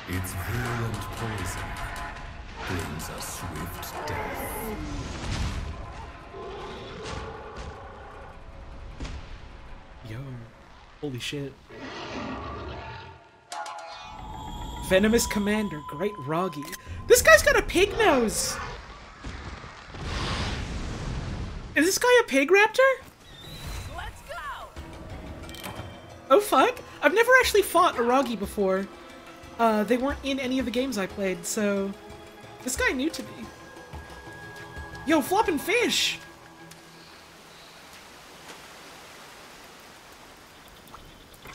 its virulent poison brings a swift death. Holy shit. Venomous Commander, Great Wroggi. This guy's got a pig nose! Is this guy a pig raptor? Let's go! Oh fuck! I've never actually fought a Wroggi before. Uh, they weren't in any of the games I played, so... This guy new to me. Yo, flopping fish!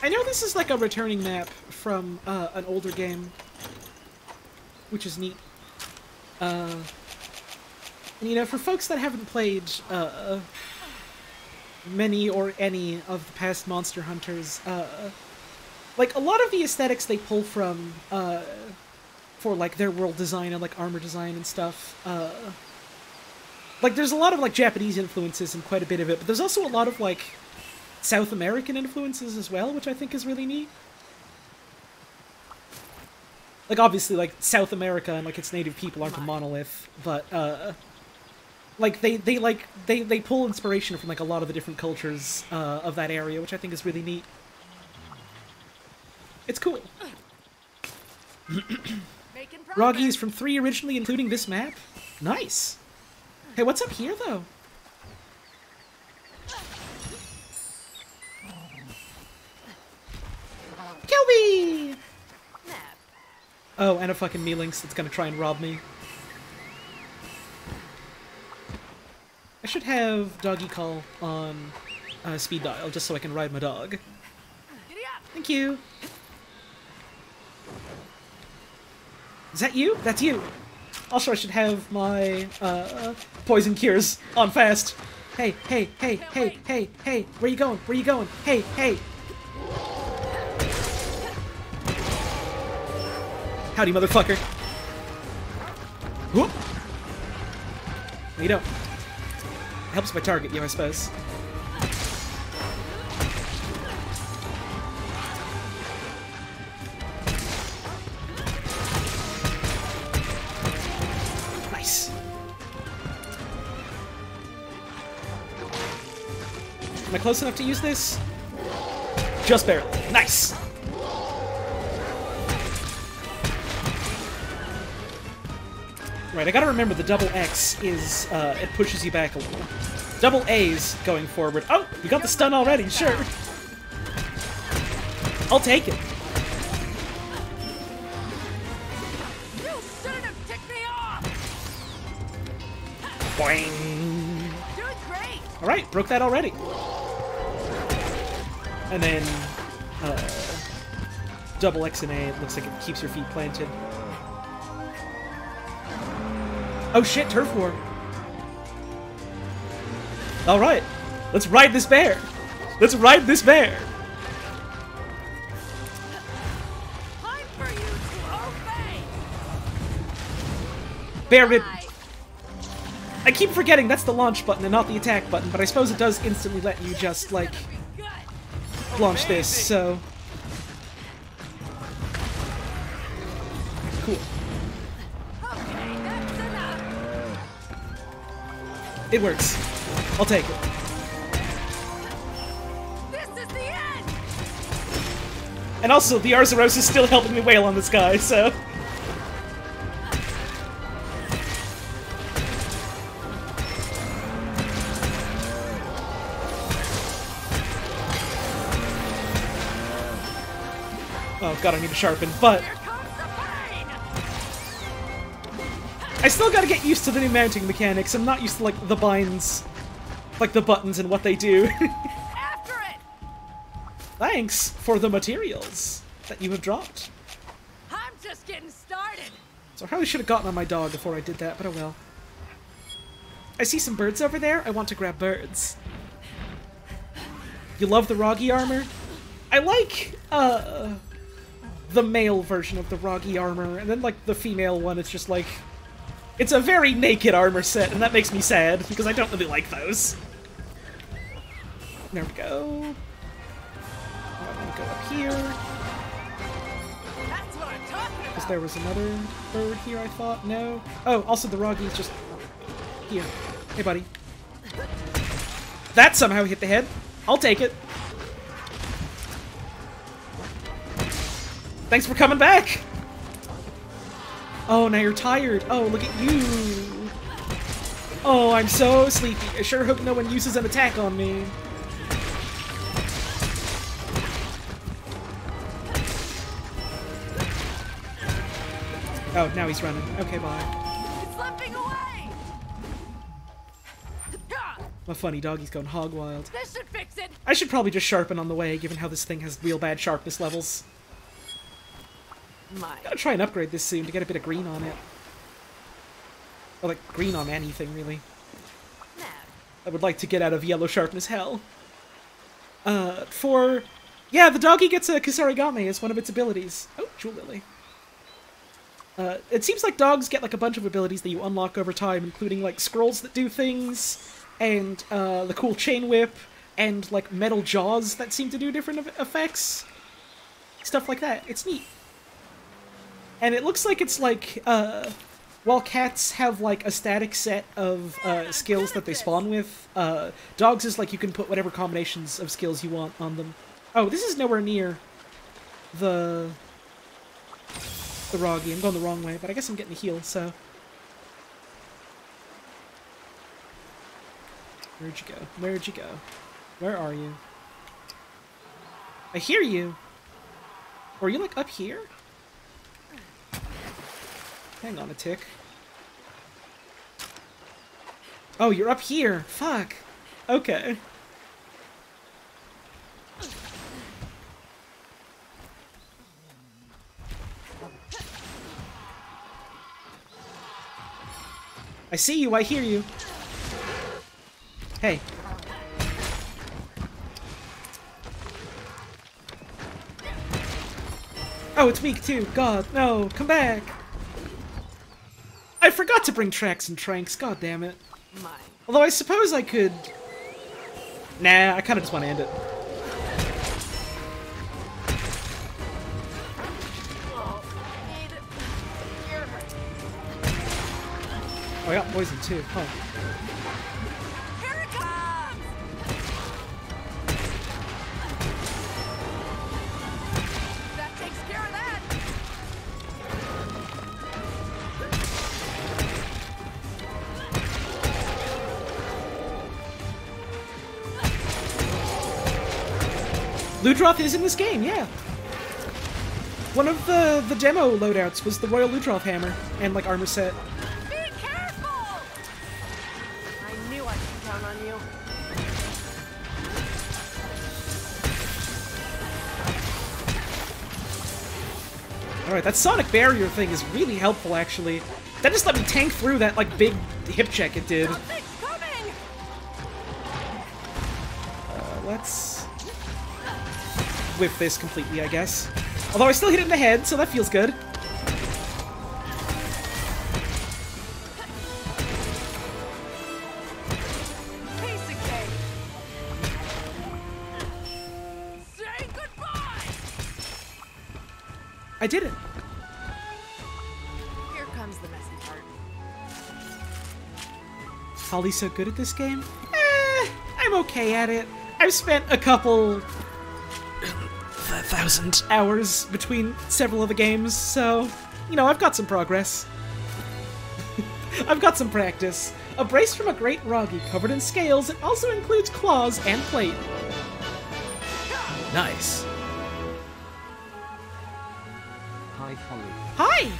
I know this is like a returning map from uh, an older game, which is neat. Uh, and, you know, for folks that haven't played uh, many or any of the past Monster Hunters, uh, like a lot of the aesthetics they pull from uh, for like their world design and like armor design and stuff. Uh, like there's a lot of like Japanese influences and quite a bit of it, but there's also a lot of like South American influences as well, which I think is really neat. Like obviously, like South America and like its native people aren't a monolith, but uh, like they they like they they pull inspiration from like a lot of the different cultures uh, of that area, which I think is really neat. It's cool. Making progress. Wroggi is from three originally, including this map. Nice. Hey, what's up here though? Kill me! Oh, and a fucking Melynx that's gonna try and rob me. I should have doggy call on uh, speed dial just so I can ride my dog. Thank you. Is that you? That's you. Also, I should have my uh, poison cures on fast. Hey, hey, hey, hey, hey, hey, where you going? Where you going? Hey, hey. Howdy, motherfucker. Whoop. You don't. Helps my target you, I suppose. Nice. Am I close enough to use this? Just barely. Nice. Right, I gotta remember the double X is, uh, it pushes you back a little. Double A's going forward. Oh, you got the stun already, sure. I'll take it. You shouldn't have ticked me off! Boing. Doing great! Alright, broke that already. And then, uh, double X and A, it looks like it keeps your feet planted. Oh shit, turf war. Alright, let's ride this bear. Let's ride this bear. Time for you to obey! Bear rib. I keep forgetting that's the launch button and not the attack button, but I suppose it does instantly let you just, like, launch this, so... It works. I'll take it. This is the end. And also, the Arzuros is still helping me wail on this guy, so. Oh god, I need to sharpen, but I still gotta get used to the new mounting mechanics. I'm not used to, like, the binds, like the buttons and what they do. After it. Thanks for the materials that you have dropped. I'm just getting started. So I probably should have gotten on my dog before I did that, but oh well. I see some birds over there. I want to grab birds. You love the Wroggi armor? I like, uh, the male version of the Wroggi armor, and then, like, the female one, it's just like... It's a very naked armor set, and that makes me sad, because I don't really like those. There we go. I'm gonna go up here. That's what I'm talking Because there was another bird here, I thought. No. Oh, also the Wroggi's just here. Hey, buddy. That somehow hit the head. I'll take it. Thanks for coming back. Oh, now you're tired. Oh, look at you. Oh, I'm so sleepy. I sure hope no one uses an attack on me. Oh, now he's running. Okay, bye. It's slipping away. My funny doggy's going hog wild. This should fix it. I should probably just sharpen on the way, given how this thing has real bad sharpness levels. My. Gotta try and upgrade this soon to get a bit of green on it. Or like green on anything, really. I would like to get out of yellow sharpness hell. Uh, for... Yeah, the doggy gets a Kusarigama as one of its abilities. Oh, Jewel Lily. Uh, it seems like dogs get like a bunch of abilities that you unlock over time, including like scrolls that do things, and uh, the cool chain whip, and like metal jaws that seem to do different effects. Stuff like that. It's neat. And it looks like it's like, uh, while cats have like a static set of uh, skills that they spawn with, uh, dogs is like you can put whatever combinations of skills you want on them. Oh, this is nowhere near the the Wroggi. I'm going the wrong way, but I guess I'm getting a heal, so. Where'd you go? Where'd you go? Where are you? I hear you. Or are you like up here? Hang on a tick. Oh, you're up here. Fuck. Okay. I see you, I hear you. Hey. Oh, it's weak too. God, no, come back. I forgot to bring tracks and tranks, god damn it. Although I suppose I could... Nah, I kinda just want to end it. Oh, Oh, I got poison too. Huh. Ludroth is in this game, yeah. One of the, the demo loadouts was the Royal Ludroth hammer and like armor set. Be careful. I knew I could count on you. Alright, that sonic barrier thing is really helpful actually. That just let me tank through that like big hip check it did. Coming. Uh, let's with this completely, I guess. Although I still hit it in the head, so that feels good. I did it. Here comes the messy part. Holly's so good at this game? Eh, I'm okay at it. I've spent a couple thousand hours between several of the games, so, you know, I've got some progress. I've got some practice. A brace from a great Wroggi covered in scales. It also includes claws and plate. Nice. Hi, Holly. Hi!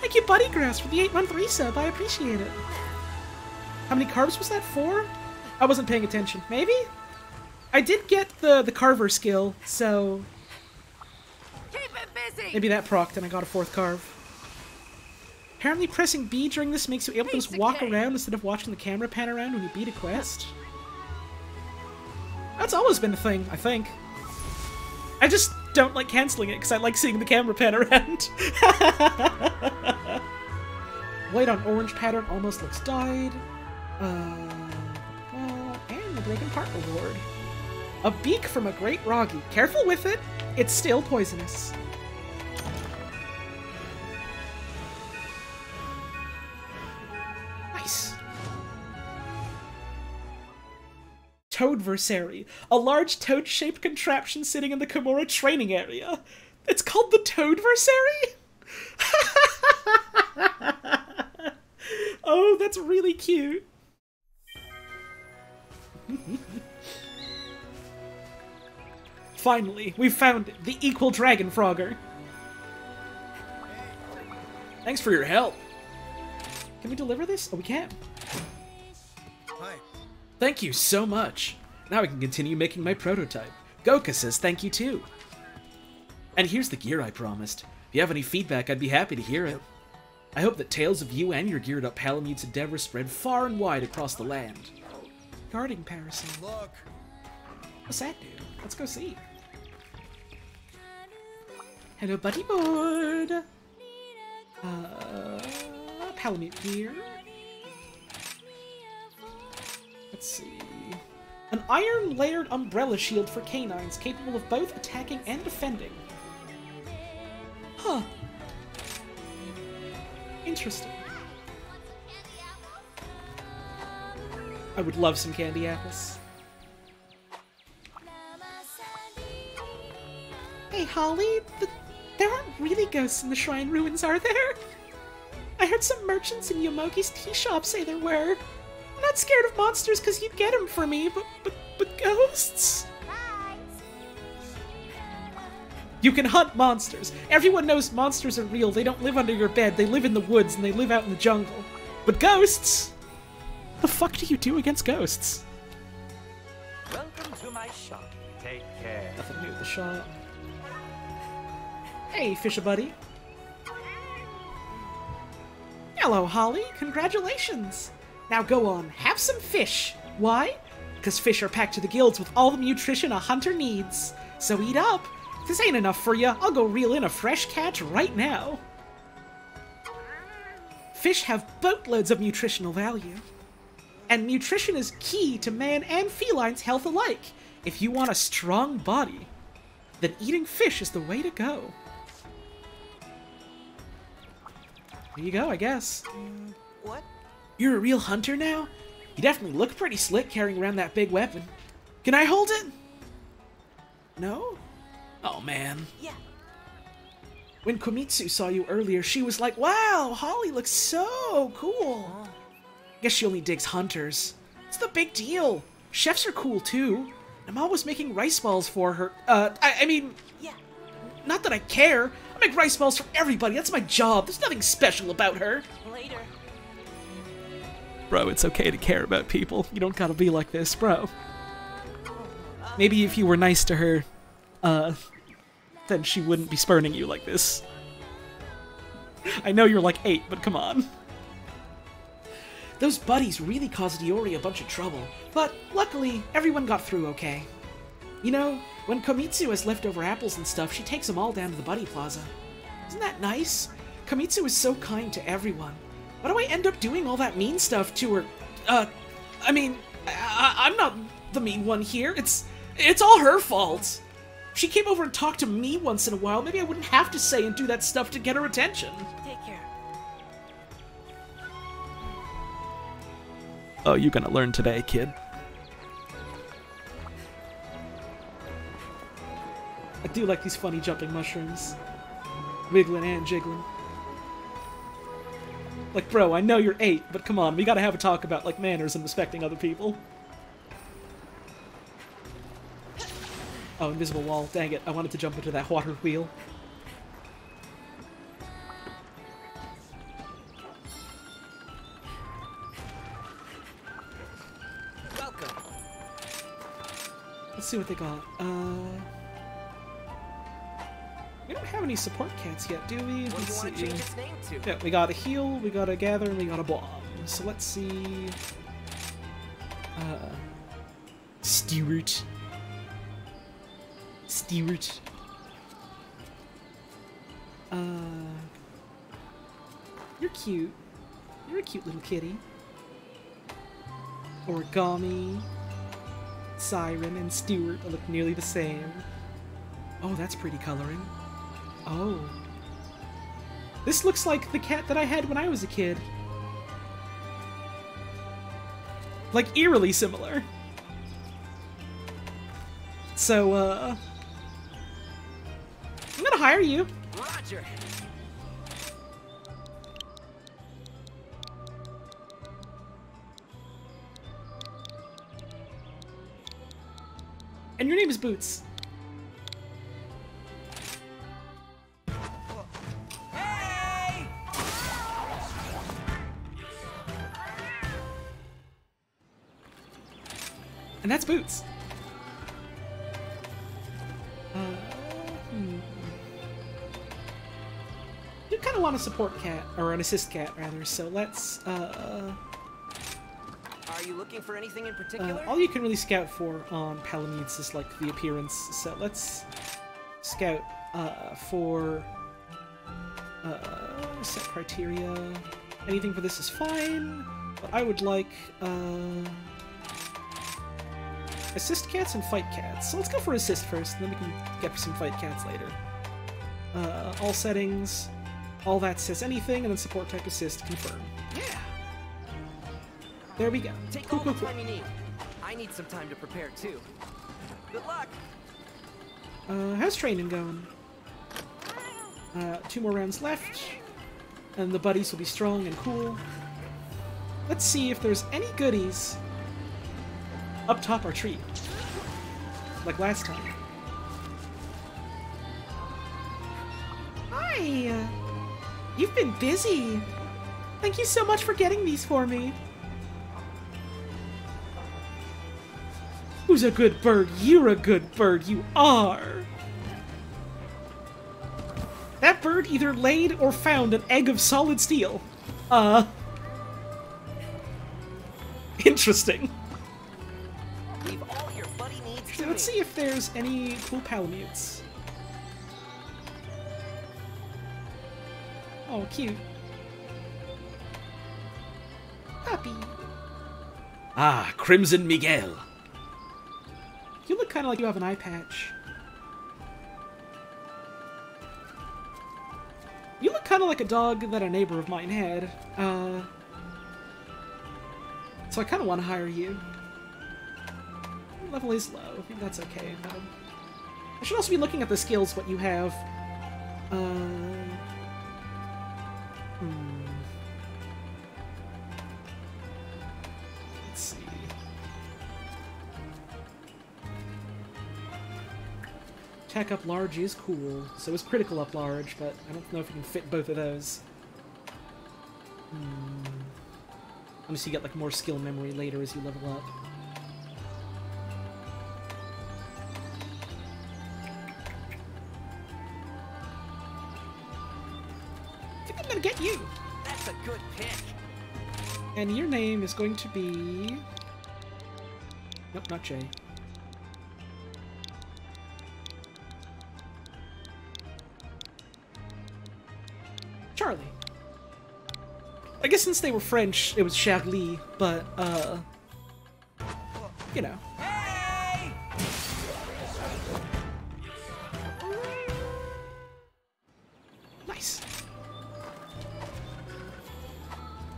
Thank you, Buddy Grass, for the 8 month resub. I appreciate it. How many carbs was that for? I wasn't paying attention. Maybe? I did get the, the Carver skill, so Keep it busy. Maybe that procced and I got a fourth carve. Apparently pressing B during this makes you able to just walk around instead of watching the camera pan around when you beat a quest. That's always been a thing, I think. I just don't like canceling it because I like seeing the camera pan around. White on orange pattern almost looks dyed. Uh, uh, and the broken part reward. A beak from a great Wroggi. Careful with it, it's still poisonous. Toadversary, a large toad-shaped contraption sitting in the Kamura training area. It's called the Toadversary? oh, that's really cute. Finally, we found it, the equal dragon frogger. Thanks for your help. Can we deliver this? Oh, we can. Thank you so much. Now I can continue making my prototype. Goka says thank you too. And here's the gear I promised. If you have any feedback, I'd be happy to hear it. I hope that tales of you and your geared up Palamutes endeavors spread far and wide across the land. Guarding Parasol. Look. What's that dude? Let's go see. Hello, buddy board. Uh, Palamute gear. Let's see. An iron layered umbrella shield for canines capable of both attacking and defending. Huh. Interesting. I would love some candy apples. Hey, Holly, th- there aren't really ghosts in the shrine ruins, are there? I heard some merchants in Yomogi's tea shop say there were. I'm not scared of monsters because you'd get them for me, but, but, but ghosts? You can hunt monsters. Everyone knows monsters are real. They don't live under your bed. They live in the woods and they live out in the jungle. But ghosts? What the fuck do you do against ghosts? Welcome to my shop. Take care. Nothing new at the shop. Hey, Fisher Buddy. Hello, Holly. Congratulations. Now go on, have some fish. Why? Because fish are packed to the gills with all the nutrition a hunter needs. So eat up. If this ain't enough for you, I'll go reel in a fresh catch right now. Fish have boatloads of nutritional value. And nutrition is key to man and felines' health alike. If you want a strong body, then eating fish is the way to go. There you go, I guess. Mm, what? You're a real hunter now? You definitely look pretty slick carrying around that big weapon. Can I hold it? No? Oh man. Yeah. When Komitsu saw you earlier, she was like, Wow, Holly looks so cool. I guess she only digs hunters. It's the big deal. Chefs are cool too. I'm always making rice balls for her. Uh, I, I mean, Yeah. not that I care. I make rice balls for everybody. That's my job. There's nothing special about her. Later. Bro, it's okay to care about people. You don't gotta be like this, bro. Maybe if you were nice to her, uh, then she wouldn't be spurning you like this. I know you're like eight, but come on. Those buddies really caused Iori a bunch of trouble, but luckily, everyone got through okay. You know, when Komitsu has leftover apples and stuff, she takes them all down to the Buddy Plaza. Isn't that nice? Komitsu is so kind to everyone. Why do I end up doing all that mean stuff to her? Uh, I mean, I- I'm not the mean one here. It's it's all her fault. If she came over and talked to me once in a while, maybe I wouldn't have to say and do that stuff to get her attention. Take care. Oh, you're gonna learn today, kid. I do like these funny jumping mushrooms. Wiggling and jiggling. Like, bro, I know you're eight, but come on, we gotta have a talk about, like, manners and respecting other people. Oh, invisible wall. Dang it, I wanted to jump into that water wheel. Welcome. Let's see what they got. Uh... We don't have any support cats yet, do we? Let's see. Yeah, we got a heal, we got a gather, and we got a bomb. So let's see. Uh, Stewart. Stewart. Uh, you're cute. You're a cute little kitty. Origami, Siren, and Stewart look nearly the same. Oh, that's pretty coloring. Oh. This looks like the cat that I had when I was a kid. Like, eerily similar. So, uh... I'm gonna hire you. Roger. And your name is Boots. And that's Boots. Uh, hmm. You kind of want a support cat, or an assist cat, rather, so let's, uh... Are you looking for anything in Uh, particular? all you can really scout for on Palamutes is like the appearance. So let's scout uh, for uh, set criteria. Anything for this is fine, but I would like uh, assist cats and fight cats. So let's go for assist first, and then we can get some fight cats later. Uh, all settings, all that says anything, and then support type assist confirm. Yeah. There we go. Take Cool, all cool, the cool. time you need. I need some time to prepare too. Good luck. Uh, how's training going? Uh, two more rounds left, and the buddies will be strong and cool. Let's see if there's any goodies up top our tree, like last time. Hi! uh, You've been busy. Thank you so much for getting these for me. Who's a good bird? You're a good bird. You are. That bird either laid or found an egg of solid steel. Uh. Interesting. Let's see if there's any cool palamutes. Oh, cute. Puppy. Ah, Crimson Miguel. You look kind of like you have an eye patch. You look kind of like a dog that a neighbor of mine had. Uh, so I kind of want to hire you. Level is low. I think that's okay. I should also be looking at the skills, what you have. Uh, hmm. Let's see. Attack up large is cool. So is critical up large, but I don't know if you can fit both of those. Hmm. Unless you get like more skill memory later as you level up. I think I'm gonna get you. That's a good pick. And your name is going to be. Nope, not Jay. Charlie. I guess since they were French, it was Charlie, but, uh. You know.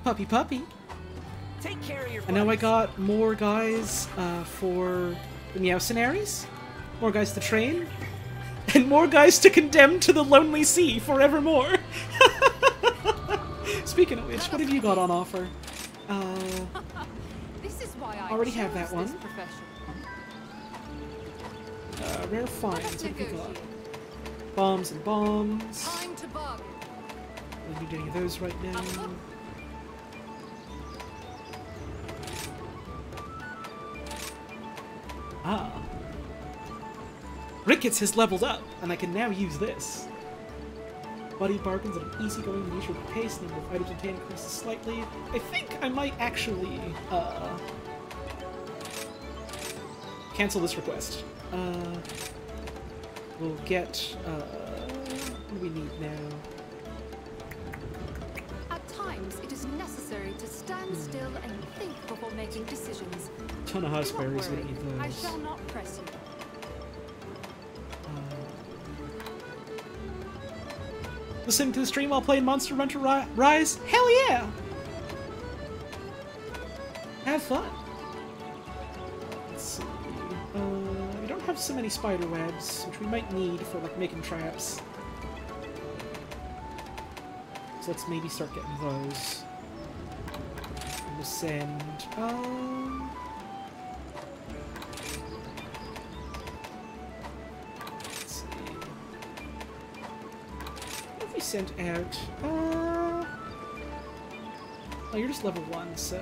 Puppy puppy. Take care of your And now I got more guys uh, for the Meowcenaries, more guys to train, and more guys to condemn to the lonely sea forevermore. Speaking of which, what have you got on offer? Uh, This is why I Already have that one. Uh, rare finds. What have you got? Bombs and bombs. Time to bargain. Need any of those right now. Ah. Ricketts has leveled up, and I can now use this. Buddy bargains at an easygoing, leisurely pace. Number of items obtained increases slightly. I think I might actually uh, cancel this request. Uh, we'll get. Uh, what do we need now? At times, it is necessary to stand still and think before making decisions. Ton of huskberries. We worry. don't need I shall not press you. Listening to the stream while playing Monster Hunter Rise? Hell yeah! Have fun. Let's see. Uh, we don't have so many spider webs, which we might need for like making traps. So let's maybe start getting those. And we'll send. Um, sent out? Uh, oh, you're just level one, so.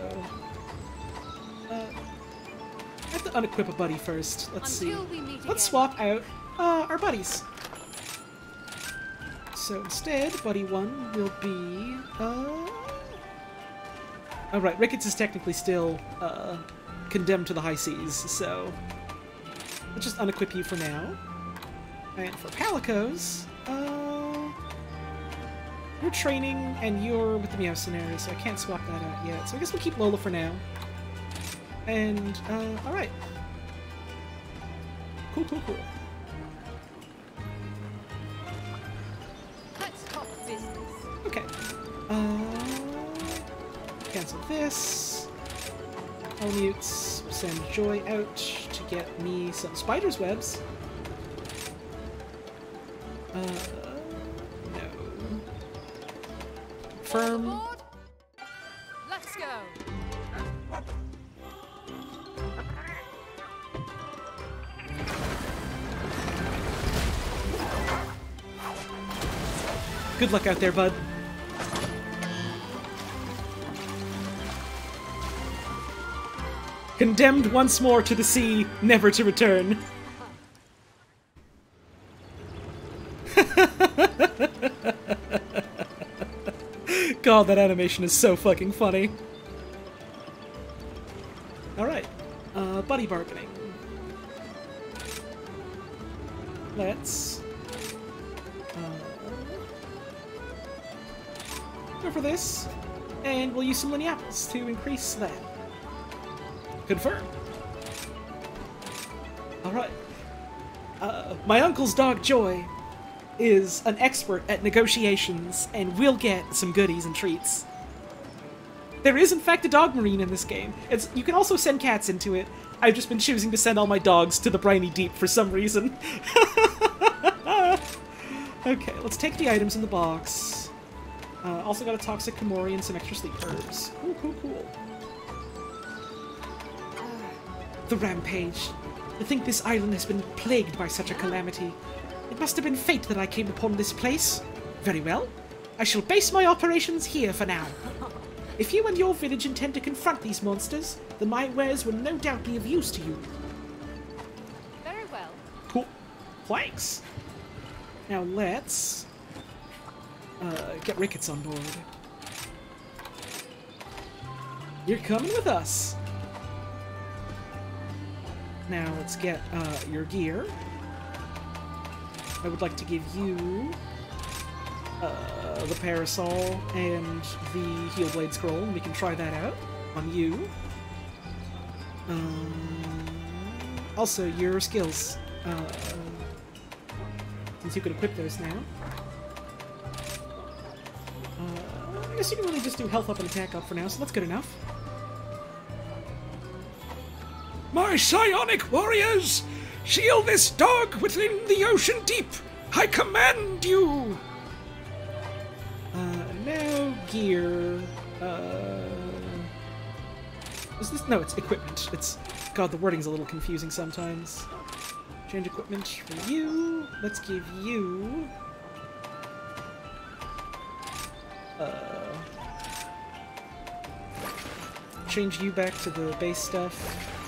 Uh, I have to unequip a buddy first. Let's Until see. Let's again. swap out uh, our buddies. So instead, buddy one will be. Uh... Oh, right, Ricketts is technically still uh, condemned to the high seas, so let's just unequip you for now. And for Palicos, uh, you're training and you're with the Meowcenaries, so I can't swap that out yet. So I guess we'll keep Lola for now. And, uh, alright. Cool, cool, cool. Let's talk business. Okay. Uh, cancel this. I'll mute. Send Joy out to get me some spider's webs. Uh, Firm. Aboard? Let's go. Good luck out there, bud. Condemned once more to the sea, never to return. God, that animation is so fucking funny. Alright. Uh, buddy bargaining. Let's go for this, and we'll use some Linny apples to increase that. Confirm. Alright. Uh, my uncle's dog Joy is an expert at negotiations, and will get some goodies and treats. There is, in fact, a dog marine in this game. It's you can also send cats into it. I've just been choosing to send all my dogs to the briny deep for some reason. okay, let's take the items in the box. Uh, also got a toxic Komori and some extra sleep herbs. Cool, cool, cool. The rampage. I think this island has been plagued by such a calamity. It must have been fate that I came upon this place. Very well. I shall base my operations here for now. If you and your village intend to confront these monsters, then my wares will no doubt be of use to you. Very well. Cool. Thanks. Now let's uh, get Ricketts on board. You're coming with us. Now let's get uh, your gear. I would like to give you uh, the parasol and the Heal blade scroll, and we can try that out on you. Um, also, your skills. Uh, since you can equip those now. Uh, I guess you can really just do health up and attack up for now, so that's good enough. My psionic warriors! Shield this dog within the ocean deep! I command you! Uh, now gear. Uh, is this? No, it's equipment. It's God. The wording's a little confusing sometimes. Change equipment for you. Let's give you. Uh, change you back to the base stuff.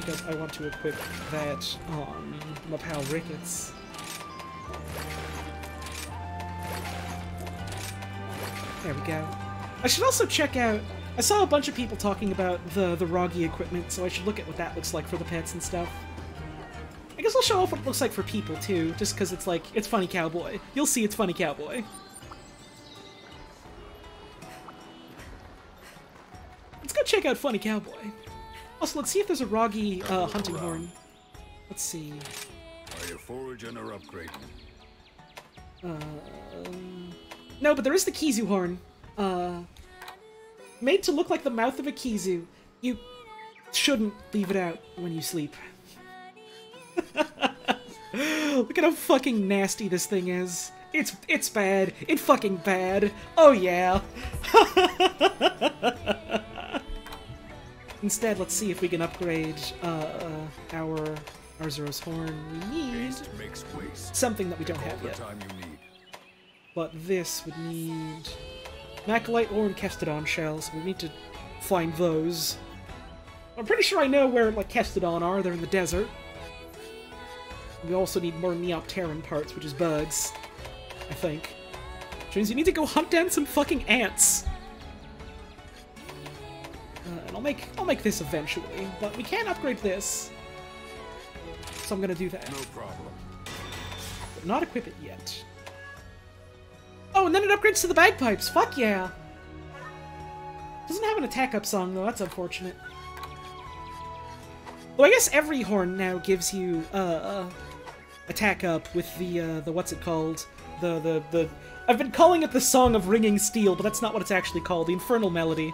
Because I want to equip that um, on my pal Ricketts. There we go. I should also check out. I saw a bunch of people talking about the the Wroggi equipment, so I should look at what that looks like for the pets and stuff. I guess I'll show off what it looks like for people too, just because it's like it's funny cowboy. You'll see it's funny cowboy. Let's go check out funny cowboy. Also, let's see if there's a Wroggi uh, hunting horn. Let's see. Are you foraging or upgrading? Um, no, but there is the Khezu horn. Uh, made to look like the mouth of a Khezu. You shouldn't leave it out when you sleep. look at how fucking nasty this thing is. It's it's bad. It's fucking bad. Oh yeah. Instead, let's see if we can upgrade uh, uh, our Arzuros horn. We need something that we don't have yet. time you need. But this would need Machalite or Kestodon shells. We need to find those. I'm pretty sure I know where like Kestodon are. They're in the desert. We also need more Neopteran parts, which is bugs. I think. Which means you need to go hunt down some fucking ants. I'll make I'll make this eventually, but we can't upgrade this. So I'm gonna do that. No problem. But not equip it yet. Oh, and then it upgrades to the bagpipes. Fuck yeah. Doesn't have an attack up song though. That's unfortunate. Well, I guess every horn now gives you uh, uh attack up with the uh, the what's it called? The the the. I've been calling it the Song of Ringing Steel, but that's not what it's actually called. The Infernal Melody.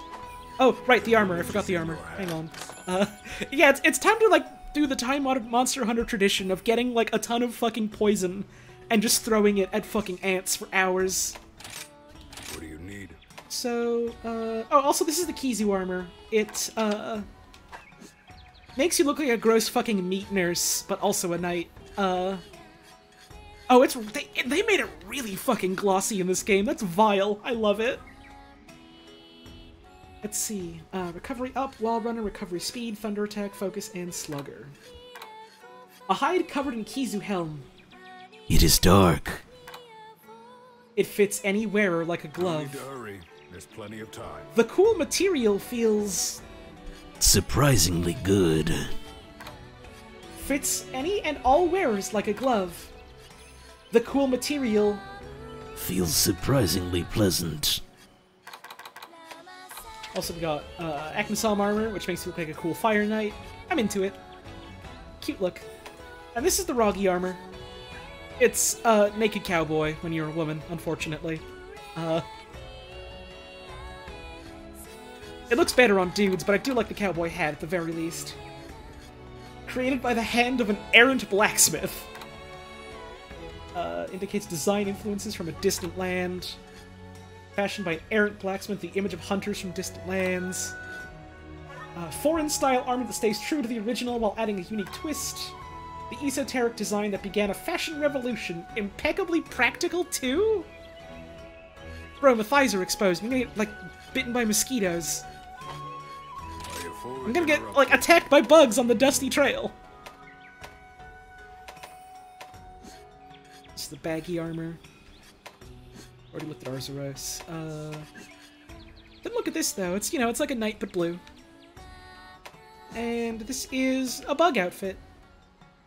Oh, right, the armor. I forgot the armor. Hang on. Uh, yeah, it's, it's time to like do the Time Monster Hunter tradition of getting like a ton of fucking poison and just throwing it at fucking ants for hours. What do you need? So, uh, oh, also this is the Khezu armor. It, uh, makes you look like a gross fucking meat nurse, but also a knight. Uh, oh, it's, they, they made it really fucking glossy in this game. That's vile. I love it. Let's see. Uh, recovery up, wall runner, recovery speed, thunder attack, focus, and slugger. A hide covered in Khezu helm. It is dark. It fits any wearer like a No glove. need to hurry. There's plenty of time. The cool material feels Surprisingly good. fits any and all wearers like a glove. The cool material Feels surprisingly pleasant. Also we got uh, Aknosom armor, which makes you look like a cool fire knight. I'm into it. Cute look. And this is the Wroggi armor. It's uh, naked cowboy when you're a woman, unfortunately. Uh, it looks better on dudes, but I do like the cowboy hat at the very least. Created by the hand of an errant blacksmith. Uh, indicates design influences from a distant land. Fashioned by an errant blacksmith, the image of hunters from distant lands. Uh, foreign style armor that stays true to the original while adding a unique twist. The esoteric design that began a fashion revolution. Impeccably practical too? Bro, my thighs are exposed. I'm gonna get, like, bitten by mosquitoes. I'm gonna get, like, attacked by bugs on the dusty trail. This is the Baggi armor. Already looked at Arzuros. Uh, then look at this, though. It's, you know, it's like a knight but blue. And this is a bug outfit.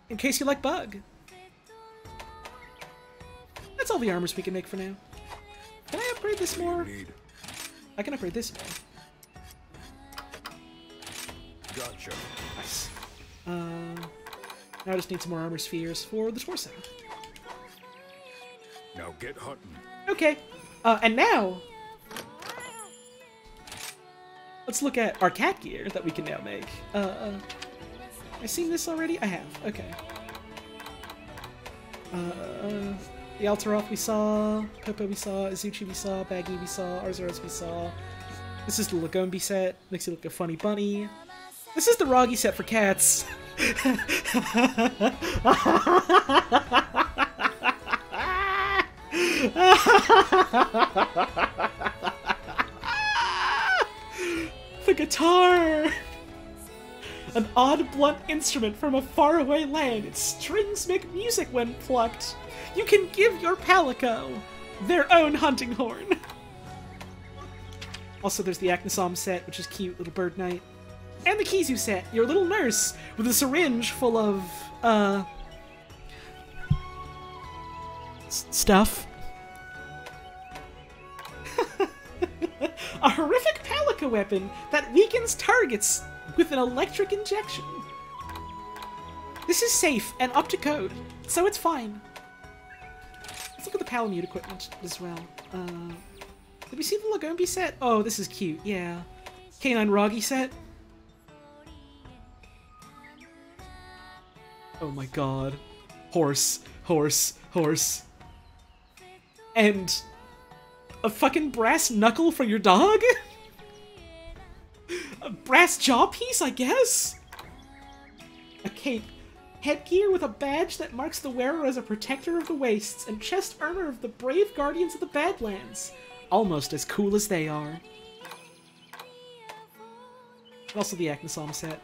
In case you like bug. That's all the armors we can make for now. Can I upgrade this more? I can upgrade this more. Gotcha. Nice. Uh, now I just need some more armor spheres for the torso. Now get hunting. Okay. Uh, and now... Let's look at our cat gear that we can now make. Uh, I seen this already? I have. Okay. Uh, the Alteroth we saw, Popo we saw, Izuchi we saw, Baggi we saw, Arzuros we saw. This is the Lagombi set. Makes you look a funny bunny. This is the Wroggi set for cats. the guitar! An odd blunt instrument from a faraway land. Its strings make music when plucked. You can give your palico their own hunting horn. Also, there's the Aknosom set, which is cute, little bird knight. And the Khezu set, your little nurse, with a syringe full of, uh... stuff. a horrific palico weapon that weakens targets with an electric injection. This is safe and up to code, so it's fine. Let's look at the Palamute equipment as well. Uh, did we see the Lagombi set? Oh, this is cute, yeah. Canine Wroggi set? Oh my god. Horse, horse, horse. And a fucking brass knuckle for your dog? a brass jaw piece, I guess? A cape. Headgear with a badge that marks the wearer as a protector of the wastes and chest armor of the brave guardians of the Badlands. Almost as cool as they are. Also the Aknosom set.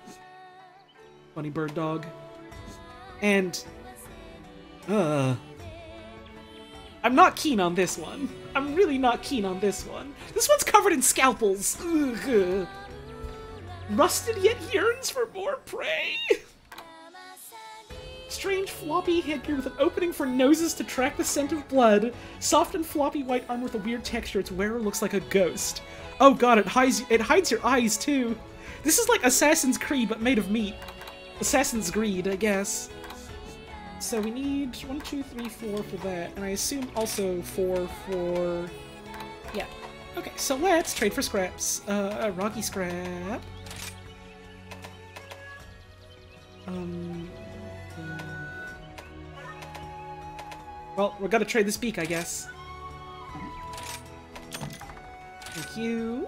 Funny bird dog. And... Uh... I'm not keen on this one. I'm really not keen on this one. This one's covered in scalpels. Ugh. Rusted yet yearns for more prey. Strange floppy headgear with an opening for noses to track the scent of blood. Soft and floppy white armor with a weird texture. Its wearer looks like a ghost. Oh god, it hides it hides your eyes too. This is like Assassin's Creed but made of meat. Assassin's Greed, I guess. So we need one, two, three, four for that, and I assume also four for... Yeah. Okay, so let's trade for scraps. Uh, a rocky scrap. Um... um, Well, we're gonna trade this beak, I guess. Thank you.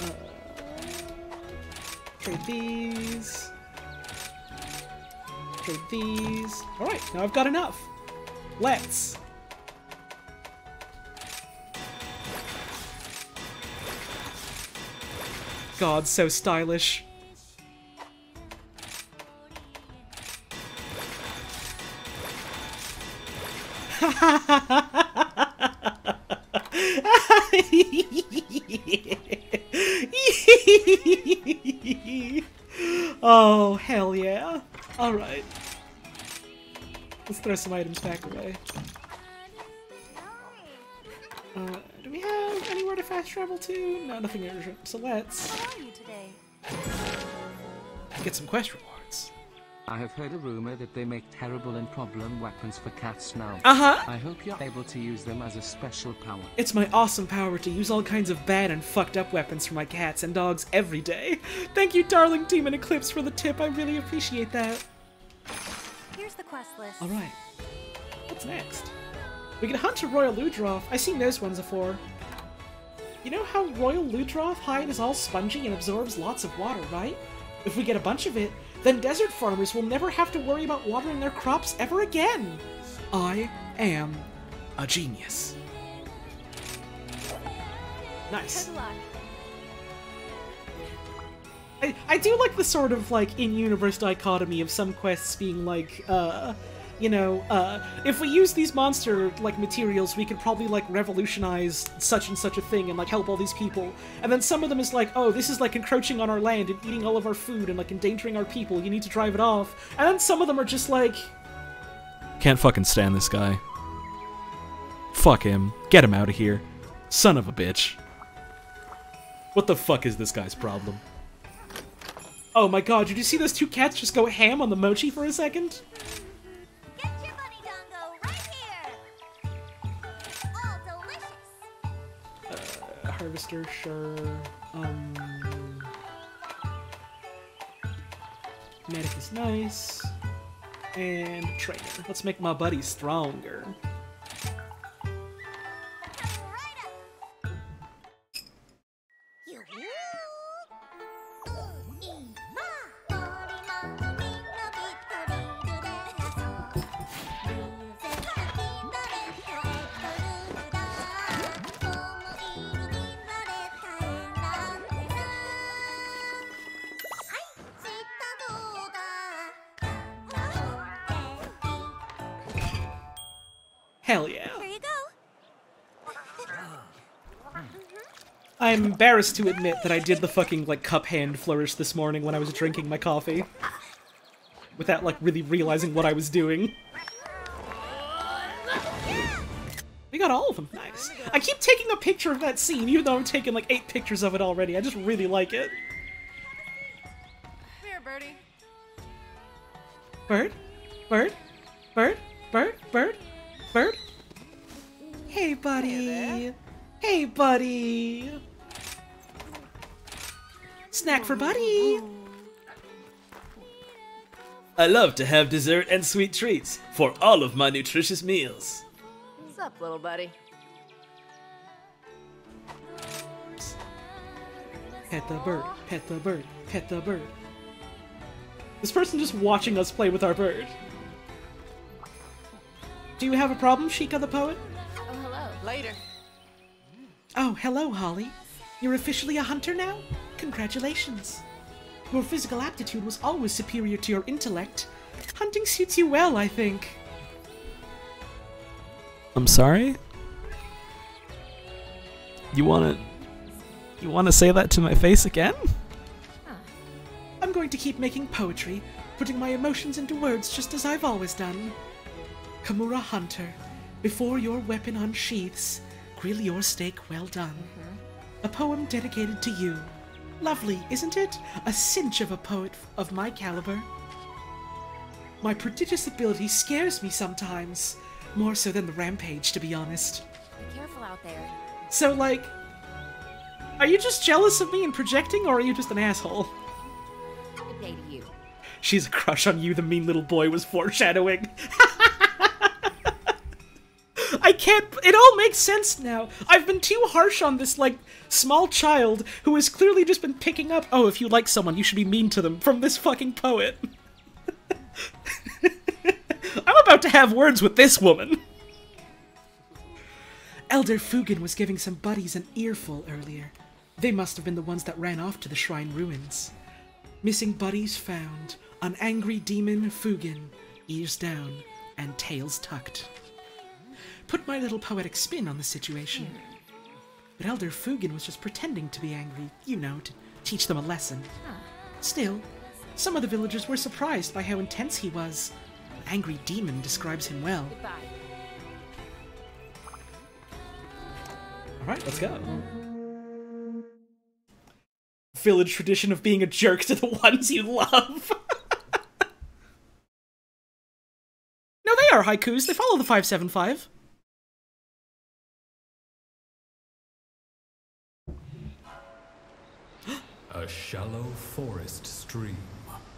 Uh, trade these. Trade these. Alright, now I've got enough. Let's. God, so stylish. Throw some items back away. Uh, do we have anywhere to fast travel to? No, nothing urgent. So let's How are you today? get some quest rewards. I have heard a rumor that they make terrible and problem weapons for cats now. Uh-huh. I hope you're able to use them as a special power. It's my awesome power to use all kinds of bad and fucked up weapons for my cats and dogs every day. Thank you, darling Demon Eclipse, for the tip. I really appreciate that. Quest list. Alright. What's next? We can hunt a Royal Ludroth. I've seen those ones before. You know how Royal Ludroth hide is all spongy and absorbs lots of water, right? If we get a bunch of it, then desert farmers will never have to worry about watering their crops ever again. I am a genius. Nice. I, I do like the sort of like in-universe dichotomy of some quests being like, uh, you know, uh, if we use these monster like materials, we could probably like revolutionize such and such a thing and like help all these people. And then some of them is like, oh, this is like encroaching on our land and eating all of our food and like endangering our people. You need to drive it off. And then some of them are just like, Can't fucking stand this guy. Fuck him. Get him out of here. Son of a bitch. What the fuck is this guy's problem? Oh my god, did you see those two cats just go ham on the mochi for a second? Get your bunny dango right here. All delicious. Harvester, sure. Um. Medic is nice. And trainer. Let's make my buddy stronger. I'm embarrassed to admit that I did the fucking like cup hand flourish this morning when I was drinking my coffee. Without like really realizing what I was doing. We got all of them. Nice. I keep taking a picture of that scene, even though I'm taking like eight pictures of it already. I just really like it. Here, Birdie. Bird? Bird? Bird? Bird? Bird? Bird? Hey, buddy. Hey, buddy. Snack for buddy. I love to have dessert and sweet treats for all of my nutritious meals. What's up, little buddy? Pet the bird. Pet the bird. Pet the bird. This person just watching us play with our bird. Do you have a problem, Sheikah the poet? Oh, hello. Later. Oh, hello, Holly. You're officially a hunter now? Congratulations. Your physical aptitude was always superior to your intellect. Hunting suits you well, I think. I'm sorry? You wanna. You wanna say that to my face again? I'm going to keep making poetry, putting my emotions into words just as I've always done. Kamura Hunter, before your weapon unsheaths, grill your steak well done. Mm-hmm. A poem dedicated to you. Lovely, isn't it? A cinch of a poet of my caliber. My prodigious ability scares me sometimes, more so than the rampage, to be honest. Be careful out there. So, like, are you just jealous of me and projecting, or are you just an asshole? Good day to you. She's a crush on you, the mean little boy was foreshadowing. I can't. It all makes sense now. I've been too harsh on this, like, small child who has clearly just been picking up, oh, if you like someone, you should be mean to them, from this fucking poet. I'm about to have words with this woman. Elder Fugen was giving some buddies an earful earlier. They must have been the ones that ran off to the shrine ruins. Missing buddies found, an angry demon Fugen, ears down and tails tucked. Put my little poetic spin on the situation. But Elder Fugen was just pretending to be angry, you know, to teach them a lesson. Still, some of the villagers were surprised by how intense he was. Angry demon describes him well. Goodbye. Alright, let's go. Village tradition of being a jerk to the ones you love. no, they are haikus. They follow the 575. A shallow forest stream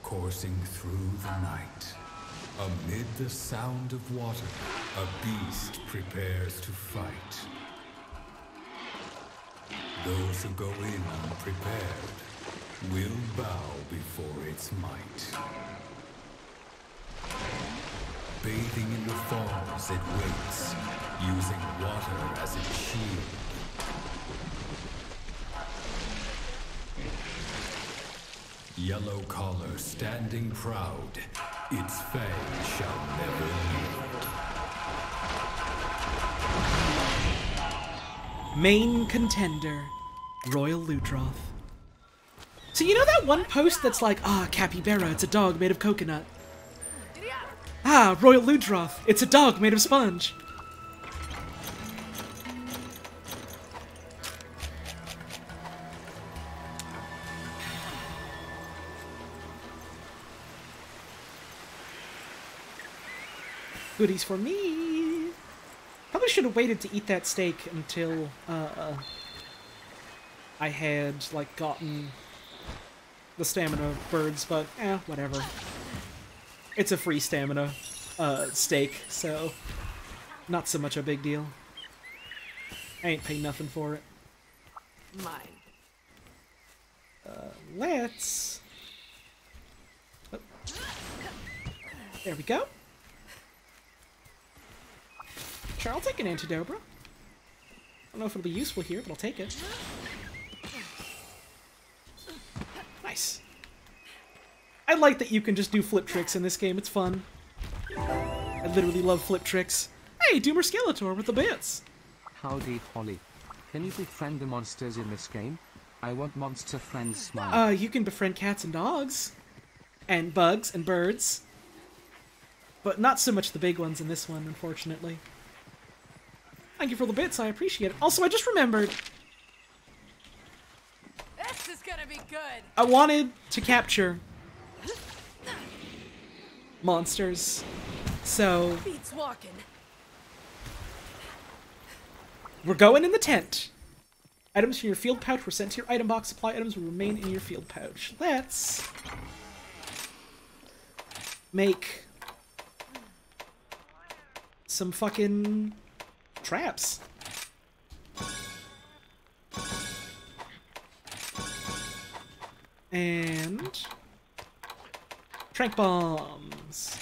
coursing through the night. Amid the sound of water, a beast prepares to fight. Those who go in unprepared will bow before its might. Bathing in the falls, it waits, using water as its shield. Yellow collar standing proud, its fang shall never yield. Main contender, Royal Ludroth. So you know that one post that's like, ah, capybara, it's a dog made of coconut. Ah, Royal Ludroth, it's a dog made of sponge. Goodies for me. Probably should have waited to eat that steak until uh, uh, I had like gotten the stamina of birds, but eh, whatever. It's a free stamina uh, stake, so not so much a big deal. I ain't paying nothing for it. Mine. Let's. Oh. There we go. Sure, I'll take an antidobra. I don't know if it'll be useful here, but I'll take it. Nice. I like that you can just do flip tricks in this game. It's fun. I literally love flip tricks. Hey, Doomer Skeletor with the bits. Howdy, Holly. Can you befriend the monsters in this game? I want monster friends smile. Uh, you can befriend cats and dogs, and bugs and birds, but not so much the big ones in this one, unfortunately. Thank you for the bits. I appreciate it. Also, I just remembered This is gonna be good. I wanted to capture monsters, so Beats walking. we're going in the tent. Items from your field pouch were sent to your item box. Supply items will remain in your field pouch. Let's make some fucking traps. And tranq bombs.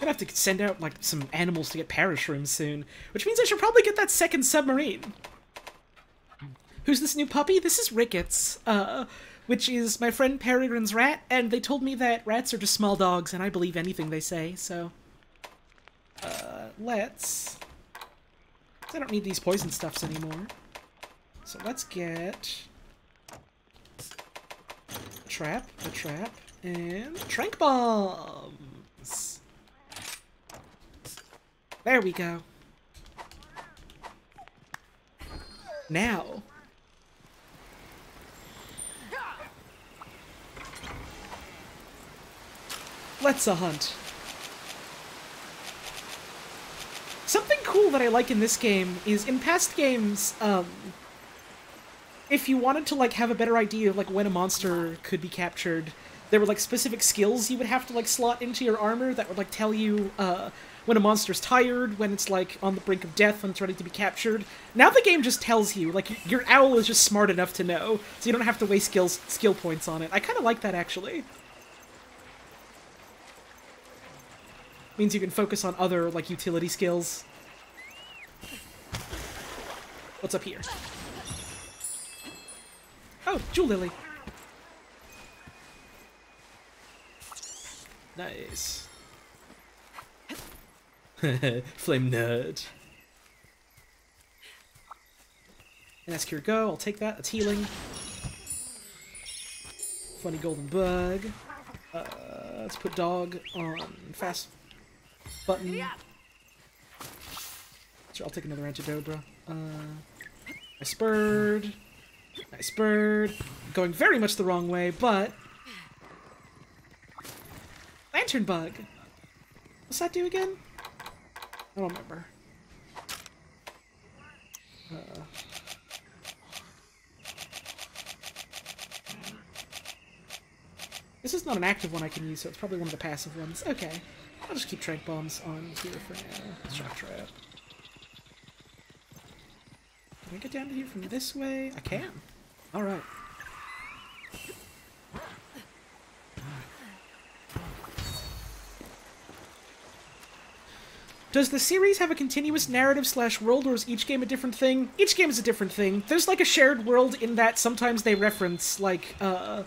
Gonna have to send out like some animals to get parashrooms soon, which means I should probably get that second submarine. Who's this new puppy? This is Ricketts, uh, which is my friend Peregrine's rat, and they told me that rats are just small dogs, and I believe anything they say, so. Uh, let's. I don't need these poison stuffs anymore. So let's get. A trap, a trap, and tranq bombs. There we go. Now. Let's a hunt. Something cool that I like in this game is in past games, um, if you wanted to like have a better idea of like when a monster could be captured, there were like specific skills you would have to like slot into your armor that would like tell you uh, when a monster's tired, when it's like on the brink of death, when it's ready to be captured. Now the game just tells you, like your owl is just smart enough to know, so you don't have to waste skills skill points on it. I kind of like that actually. Means you can focus on other like utility skills. What's up here? Oh, Jewel Lily. Nice. Flame nerd. And that's Cure Go. I'll take that. That's healing. Funny golden bug. Uh, let's put dog on fast button. Sure, I'll take another Antidobra. Uh, nice bird. Nice bird. Going very much the wrong way, but... Lantern bug. What's that do again? I don't remember. Uh, this is not an active one I can use, so it's probably one of the passive ones. Okay. I'll just keep tranq bombs on here for now. Shock trap. Can I get down to here from this way? I can. Alright. Does the series have a continuous narrative slash world, or is each game a different thing? Each game is a different thing. There's like a shared world in that sometimes they reference like uh,